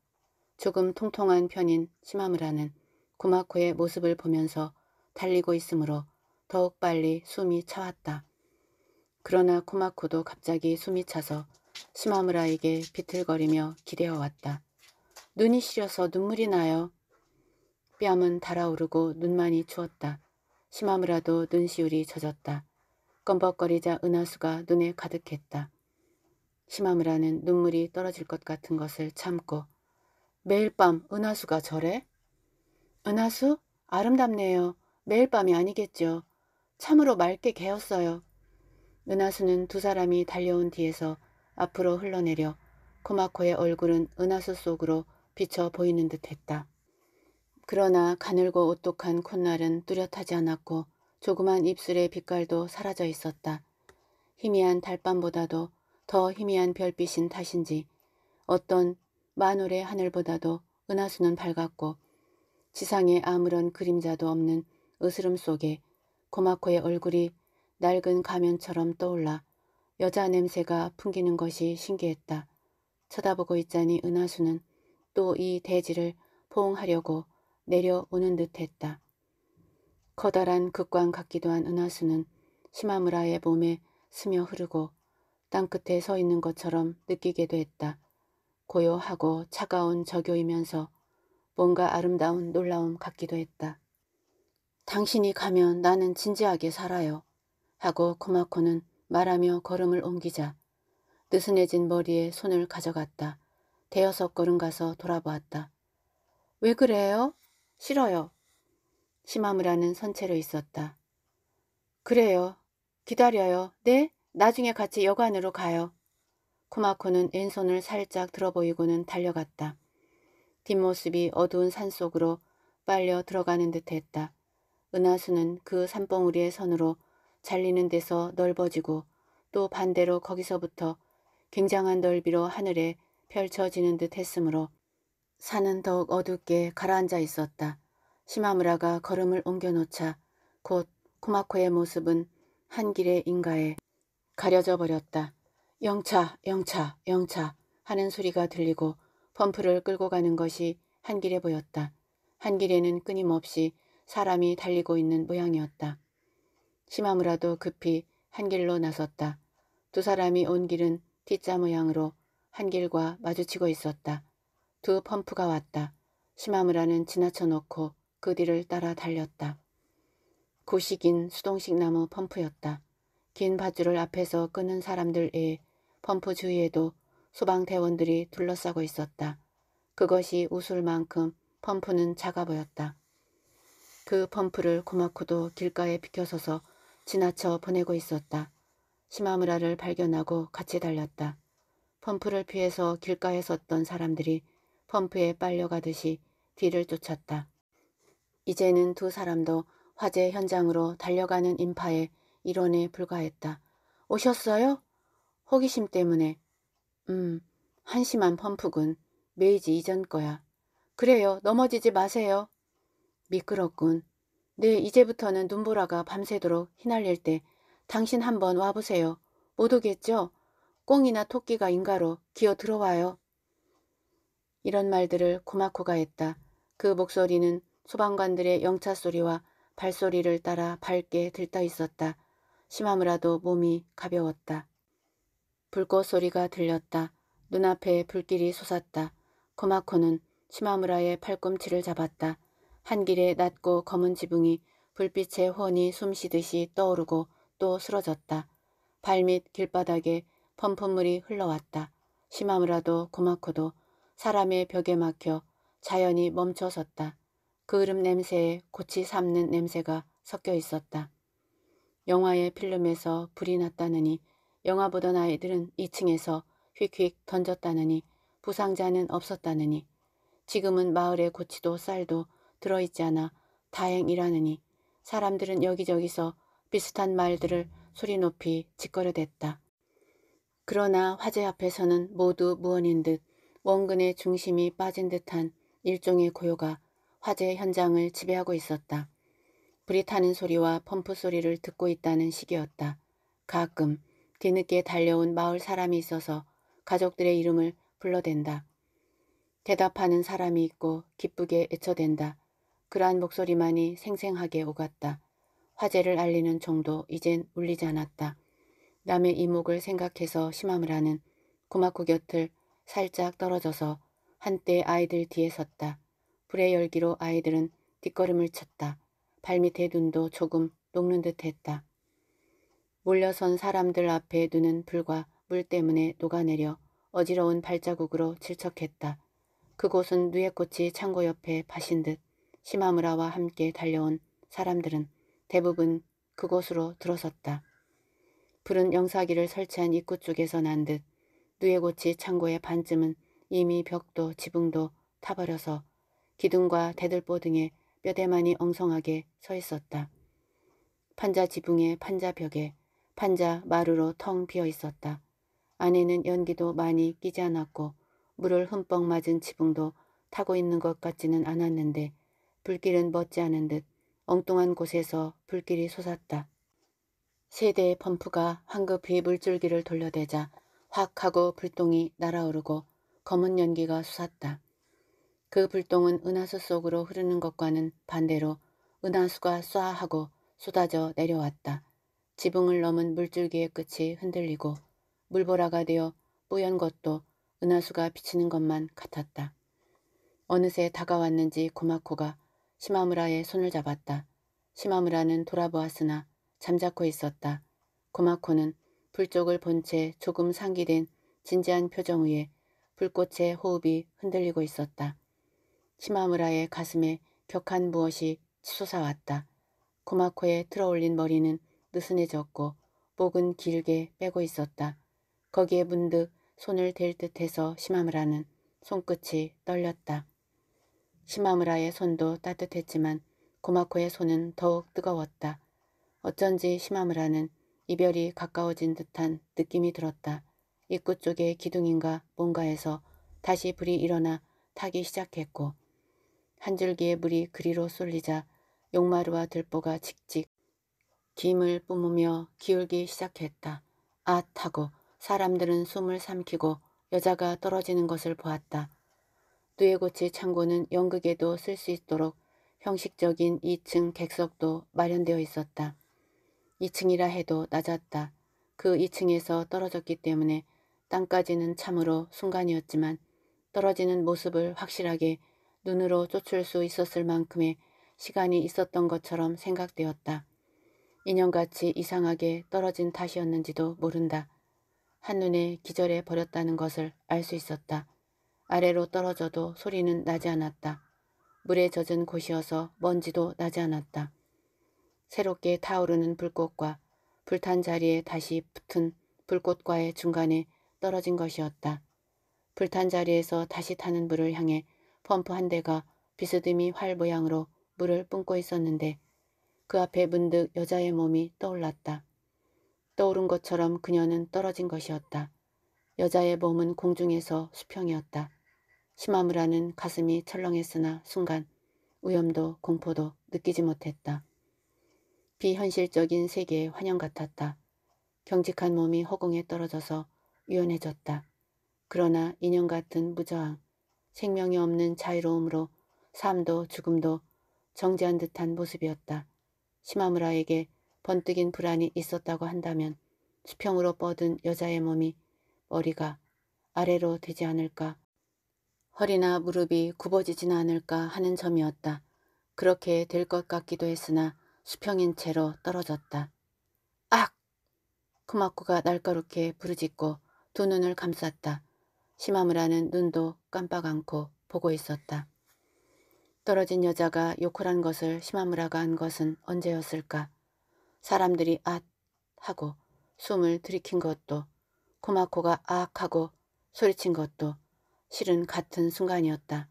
조금 통통한 편인 시마무라는 구마코의 모습을 보면서 달리고 있으므로 더욱 빨리 숨이 차왔다. 그러나 코마코도 갑자기 숨이 차서 시마무라에게 비틀거리며 기대어 왔다. 눈이 시려서 눈물이 나요. 뺨은 달아오르고 눈만이 추웠다. 시마무라도 눈시울이 젖었다. 껌벅거리자 은하수가 눈에 가득했다. 시마무라는 눈물이 떨어질 것 같은 것을 참고 매일 밤 은하수가 저래? 은하수? 아름답네요. 매일 밤이 아니겠죠. 참으로 맑게 개었어요. 은하수는 두 사람이 달려온 뒤에서 앞으로 흘러내려 코마코의 얼굴은 은하수 속으로 비쳐 보이는 듯했다. 그러나 가늘고 오똑한 콧날은 뚜렷하지 않았고 조그만 입술의 빛깔도 사라져 있었다. 희미한 달밤보다도 더 희미한 별빛인 탓인지 어떤 만올의 하늘보다도 은하수는 밝았고 지상에 아무런 그림자도 없는 으스름 속에 고마코의 얼굴이 낡은 가면처럼 떠올라 여자 냄새가 풍기는 것이 신기했다. 쳐다보고 있자니 은하수는 또 이 대지를 포옹하려고 내려오는 듯했다. 커다란 극광 같기도 한 은하수는 시마무라의 몸에 스며 흐르고 땅끝에 서 있는 것처럼 느끼게도 했다. 고요하고 차가운 저교이면서 뭔가 아름다운 놀라움 같기도 했다. 당신이 가면 나는 진지하게 살아요. 하고 코마코는 말하며 걸음을 옮기자 느슨해진 머리에 손을 가져갔다. 대여섯 걸음 가서 돌아보았다. 왜 그래요? 싫어요. 시마무라는 선체로 있었다. 그래요. 기다려요. 네? 나중에 같이 여관으로 가요. 코마코는 왼손을 살짝 들어보이고는 달려갔다. 뒷모습이 어두운 산속으로 빨려 들어가는 듯했다. 은하수는 그 산봉우리의 선으로 잘리는 데서 넓어지고 또 반대로 거기서부터 굉장한 넓이로 하늘에 펼쳐지는 듯 했으므로 산은 더욱 어둡게 가라앉아 있었다. 시마무라가 걸음을 옮겨놓자 곧 코마코의 모습은 한 길의 인가에 가려져 버렸다. 영차, 영차, 영차 하는 소리가 들리고 펌프를 끌고 가는 것이 한 길에 보였다. 한 길에는 끊임없이 사람이 달리고 있는 모양이었다. 시마무라도 급히 한 길로 나섰다. 두 사람이 온 길은 T자 모양으로 한 길과 마주치고 있었다. 두 펌프가 왔다. 시마무라는 지나쳐 놓고 그 뒤를 따라 달렸다. 고식인 수동식 나무 펌프였다. 긴 밧줄을 앞에서 끄는 사람들 외에 펌프 주위에도 소방대원들이 둘러싸고 있었다. 그것이 우술 만큼 펌프는 작아 보였다. 그 펌프를 고마코도 길가에 비켜서서 지나쳐 보내고 있었다. 시마무라를 발견하고 같이 달렸다. 펌프를 피해서 길가에 섰던 사람들이 펌프에 빨려가듯이 뒤를 쫓았다. 이제는 두 사람도 화재 현장으로 달려가는 인파에 일원에 불과했다. 오셨어요? 호기심 때문에. 음, 한심한 펌프군. 메이지 이전 거야. 그래요. 넘어지지 마세요. 미끄럽군. 네, 이제부터는 눈보라가 밤새도록 휘날릴 때 당신 한번 와보세요. 못 오겠죠? 꽁이나 토끼가 인가로 기어 들어와요. 이런 말들을 고마코가 했다. 그 목소리는 소방관들의 영차 소리와 발소리를 따라 밝게 들떠 있었다. 시마무라도 몸이 가벼웠다. 불꽃 소리가 들렸다. 눈앞에 불길이 솟았다. 고마코는 시마무라의 팔꿈치를 잡았다. 한 길에 낮고 검은 지붕이 불빛에 훤히 숨쉬듯이 떠오르고 또 쓰러졌다. 발밑 길바닥에 펌프물이 흘러왔다. 시마무라도 고마코도 사람의 벽에 막혀 자연이 멈춰섰다. 그 흐름 냄새에 고치 삶는 냄새가 섞여 있었다. 영화의 필름에서 불이 났다느니 영화 보던 아이들은 2층에서 휙휙 던졌다느니 부상자는 없었다느니 지금은 마을에 고치도 쌀도 들어있지 않아 다행이라느니 사람들은 여기저기서 비슷한 말들을 소리 높이 짓거려댔다. 그러나 화재 앞에서는 모두 무언인 듯 원근의 중심이 빠진 듯한 일종의 고요가 화재 현장을 지배하고 있었다. 불이 타는 소리와 펌프 소리를 듣고 있다는 시기였다. 가끔 뒤늦게 달려온 마을 사람이 있어서 가족들의 이름을 불러댄다. 대답하는 사람이 있고 기쁘게 애쳐댄다. 그러한 목소리만이 생생하게 오갔다. 화재를 알리는 종도 이젠 울리지 않았다. 남의 이목을 생각해서 심함을 하는 고마코 곁을 살짝 떨어져서 한때 아이들 뒤에 섰다. 불의 열기로 아이들은 뒷걸음을 쳤다. 발밑에 눈도 조금 녹는 듯 했다. 몰려선 사람들 앞에 두는 불과 물 때문에 녹아내려 어지러운 발자국으로 질척했다. 그곳은 누에꽃이 창고 옆에 파신 듯 시마무라와 함께 달려온 사람들은 대부분 그곳으로 들어섰다. 불은 영사기를 설치한 입구 쪽에서 난 듯 누에꽃이 창고의 반쯤은 이미 벽도 지붕도 타버려서 기둥과 대들보 등에 뼈대만이 엉성하게 서 있었다. 판자 지붕에 판자 벽에 판자 마루로 텅 비어 있었다. 안에는 연기도 많이 끼지 않았고 물을 흠뻑 맞은 지붕도 타고 있는 것 같지는 않았는데 불길은 멎지 않은 듯 엉뚱한 곳에서 불길이 솟았다. 세 대의 펌프가 황급히 물줄기를 돌려대자 확 하고 불똥이 날아오르고 검은 연기가 솟았다. 그 불똥은 은하수 속으로 흐르는 것과는 반대로 은하수가 쏴 하고 쏟아져 내려왔다. 지붕을 넘은 물줄기의 끝이 흔들리고 물보라가 되어 뿌연 것도 은하수가 비치는 것만 같았다. 어느새 다가왔는지 고마코가 시마무라의 손을 잡았다. 시마무라는 돌아보았으나 잠자코 있었다. 고마코는 불 쪽을 본 채 조금 상기된 진지한 표정 위에 불꽃의 호흡이 흔들리고 있었다. 시마무라의 가슴에 격한 무엇이 솟아왔다. 고마코에 틀어올린 머리는 느슨해졌고 목은 길게 빼고 있었다. 거기에 문득 손을 댈 듯해서 시마무라는 손끝이 떨렸다. 시마무라의 손도 따뜻했지만 고마코의 손은 더욱 뜨거웠다. 어쩐지 시마무라는 이별이 가까워진 듯한 느낌이 들었다. 입구 쪽의 기둥인가 뭔가에서 다시 불이 일어나 타기 시작했고 한 줄기의 물이 그리로 쏠리자 용마루와 들보가 칙칙 김을 뿜으며 기울기 시작했다. 앗 하고 사람들은 숨을 삼키고 여자가 떨어지는 것을 보았다. 누에고치 창고는 연극에도 쓸 수 있도록 형식적인 2층 객석도 마련되어 있었다. 2층이라 해도 낮았다. 그 2층에서 떨어졌기 때문에 땅까지는 참으로 순간이었지만 떨어지는 모습을 확실하게 눈으로 쫓을 수 있었을 만큼의 시간이 있었던 것처럼 생각되었다. 인형같이 이상하게 떨어진 탓이었는지도 모른다. 한눈에 기절해 버렸다는 것을 알 수 있었다. 아래로 떨어져도 소리는 나지 않았다. 물에 젖은 곳이어서 먼지도 나지 않았다. 새롭게 타오르는 불꽃과 불탄 자리에 다시 붙은 불꽃과의 중간에 떨어진 것이었다. 불탄 자리에서 다시 타는 물을 향해 펌프 한 대가 비스듬히 활 모양으로 물을 뿜고 있었는데 그 앞에 문득 여자의 몸이 떠올랐다. 떠오른 것처럼 그녀는 떨어진 것이었다. 여자의 몸은 공중에서 수평이었다. 시마무라는 가슴이 철렁했으나 순간 위험도 공포도 느끼지 못했다. 비현실적인 세계의 환영 같았다. 경직한 몸이 허공에 떨어져서 유연해졌다. 그러나 인형 같은 무저항, 생명이 없는 자유로움으로 삶도 죽음도 정지한 듯한 모습이었다. 시마무라에게 번뜩인 불안이 있었다고 한다면 수평으로 뻗은 여자의 몸이 머리가 아래로 되지 않을까 허리나 무릎이 굽어지진 않을까 하는 점이었다. 그렇게 될 것 같기도 했으나 수평인 채로 떨어졌다. 악! 크마코가 날카롭게 부르짖고 두 눈을 감쌌다. 시마무라는 눈도 깜빡 않고 보고 있었다. 떨어진 여자가 요코란 것을 시마무라가 한 것은 언제였을까? 사람들이 앗 하고 숨을 들이킨 것도 코마코가 악 하고 소리친 것도 실은 같은 순간이었다.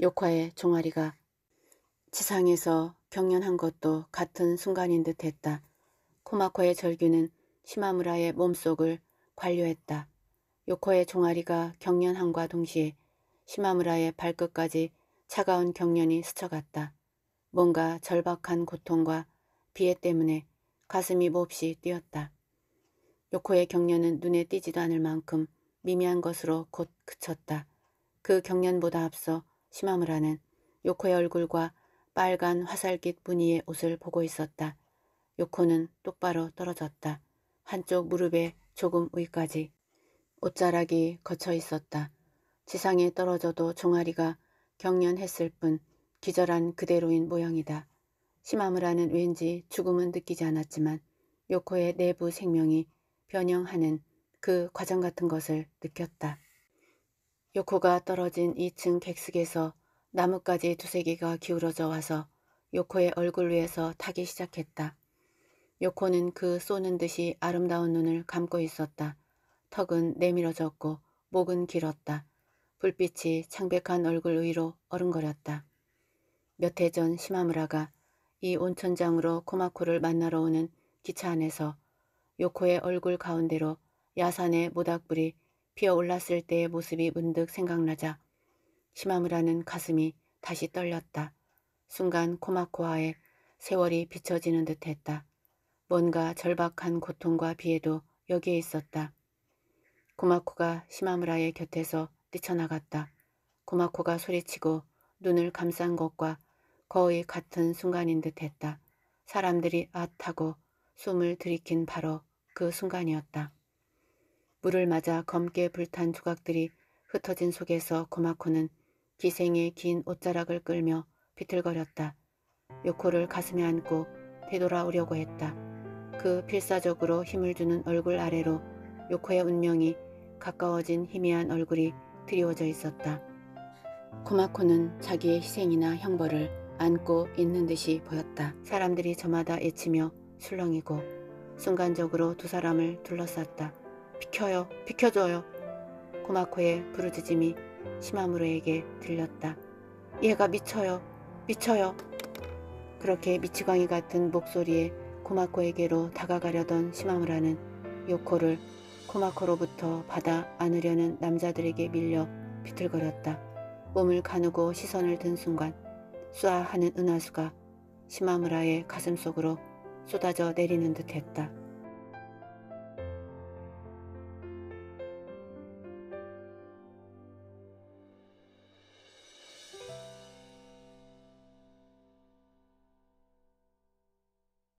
요코의 종아리가 지상에서 경련한 것도 같은 순간인 듯 했다. 코마코의 절규는 시마무라의 몸속을 관료했다. 요코의 종아리가 경련함과 동시에 시마무라의 발끝까지 차가운 경련이 스쳐갔다. 뭔가 절박한 고통과 비애 때문에 가슴이 몹시 뛰었다. 요코의 경련은 눈에 띄지도 않을 만큼 미미한 것으로 곧 그쳤다. 그 경련보다 앞서 시마무라는 요코의 얼굴과 빨간 화살깃 무늬의 옷을 보고 있었다. 요코는 똑바로 떨어졌다. 한쪽 무릎에 조금 위까지 옷자락이 거쳐 있었다. 지상에 떨어져도 종아리가 경련했을 뿐 기절한 그대로인 모양이다. 시마무라는 왠지 죽음은 느끼지 않았지만 요코의 내부 생명이 변형하는 그 과정 같은 것을 느꼈다. 요코가 떨어진 2층 객석에서 나뭇가지 두세 개가 기울어져 와서 요코의 얼굴 위에서 타기 시작했다. 요코는 그 쏘는 듯이 아름다운 눈을 감고 있었다. 턱은 내밀어졌고 목은 길었다. 불빛이 창백한 얼굴 위로 어른거렸다. 몇 해 전 시마무라가 이 온천장으로 코마코를 만나러 오는 기차 안에서 요코의 얼굴 가운데로 야산의 모닥불이 피어올랐을 때의 모습이 문득 생각나자 시마무라는 가슴이 다시 떨렸다. 순간 코마코와의 세월이 비춰지는 듯했다. 뭔가 절박한 고통과 비애도 여기에 있었다. 고마코가 시마무라의 곁에서 뛰쳐나갔다. 고마코가 소리치고 눈을 감싼 것과 거의 같은 순간인 듯했다. 사람들이 앗하고 숨을 들이킨 바로 그 순간이었다. 물을 맞아 검게 불탄 조각들이 흩어진 속에서 고마코는 기생의 긴 옷자락을 끌며 비틀거렸다. 요코를 가슴에 안고 되돌아오려고 했다. 그 필사적으로 힘을 주는 얼굴 아래로 요코의 운명이 가까워진 희미한 얼굴이 드리워져 있었다. 코마코는 자기의 희생이나 형벌을 안고 있는 듯이 보였다. 사람들이 저마다 애치며 술렁이고 순간적으로 두 사람을 둘러쌌다. 비켜요, 비켜줘요. 코마코의 부르짖음이 시마무르에게 들렸다. 얘가 미쳐요, 미쳐요. 그렇게 미치광이 같은 목소리에 코마코에게로 다가가려던 시마무라는 요코를 코마코로부터 받아 안으려는 남자들에게 밀려 비틀거렸다. 몸을 가누고 시선을 든 순간 쏴 하는 은하수가 시마무라의 가슴 속으로 쏟아져 내리는 듯 했다.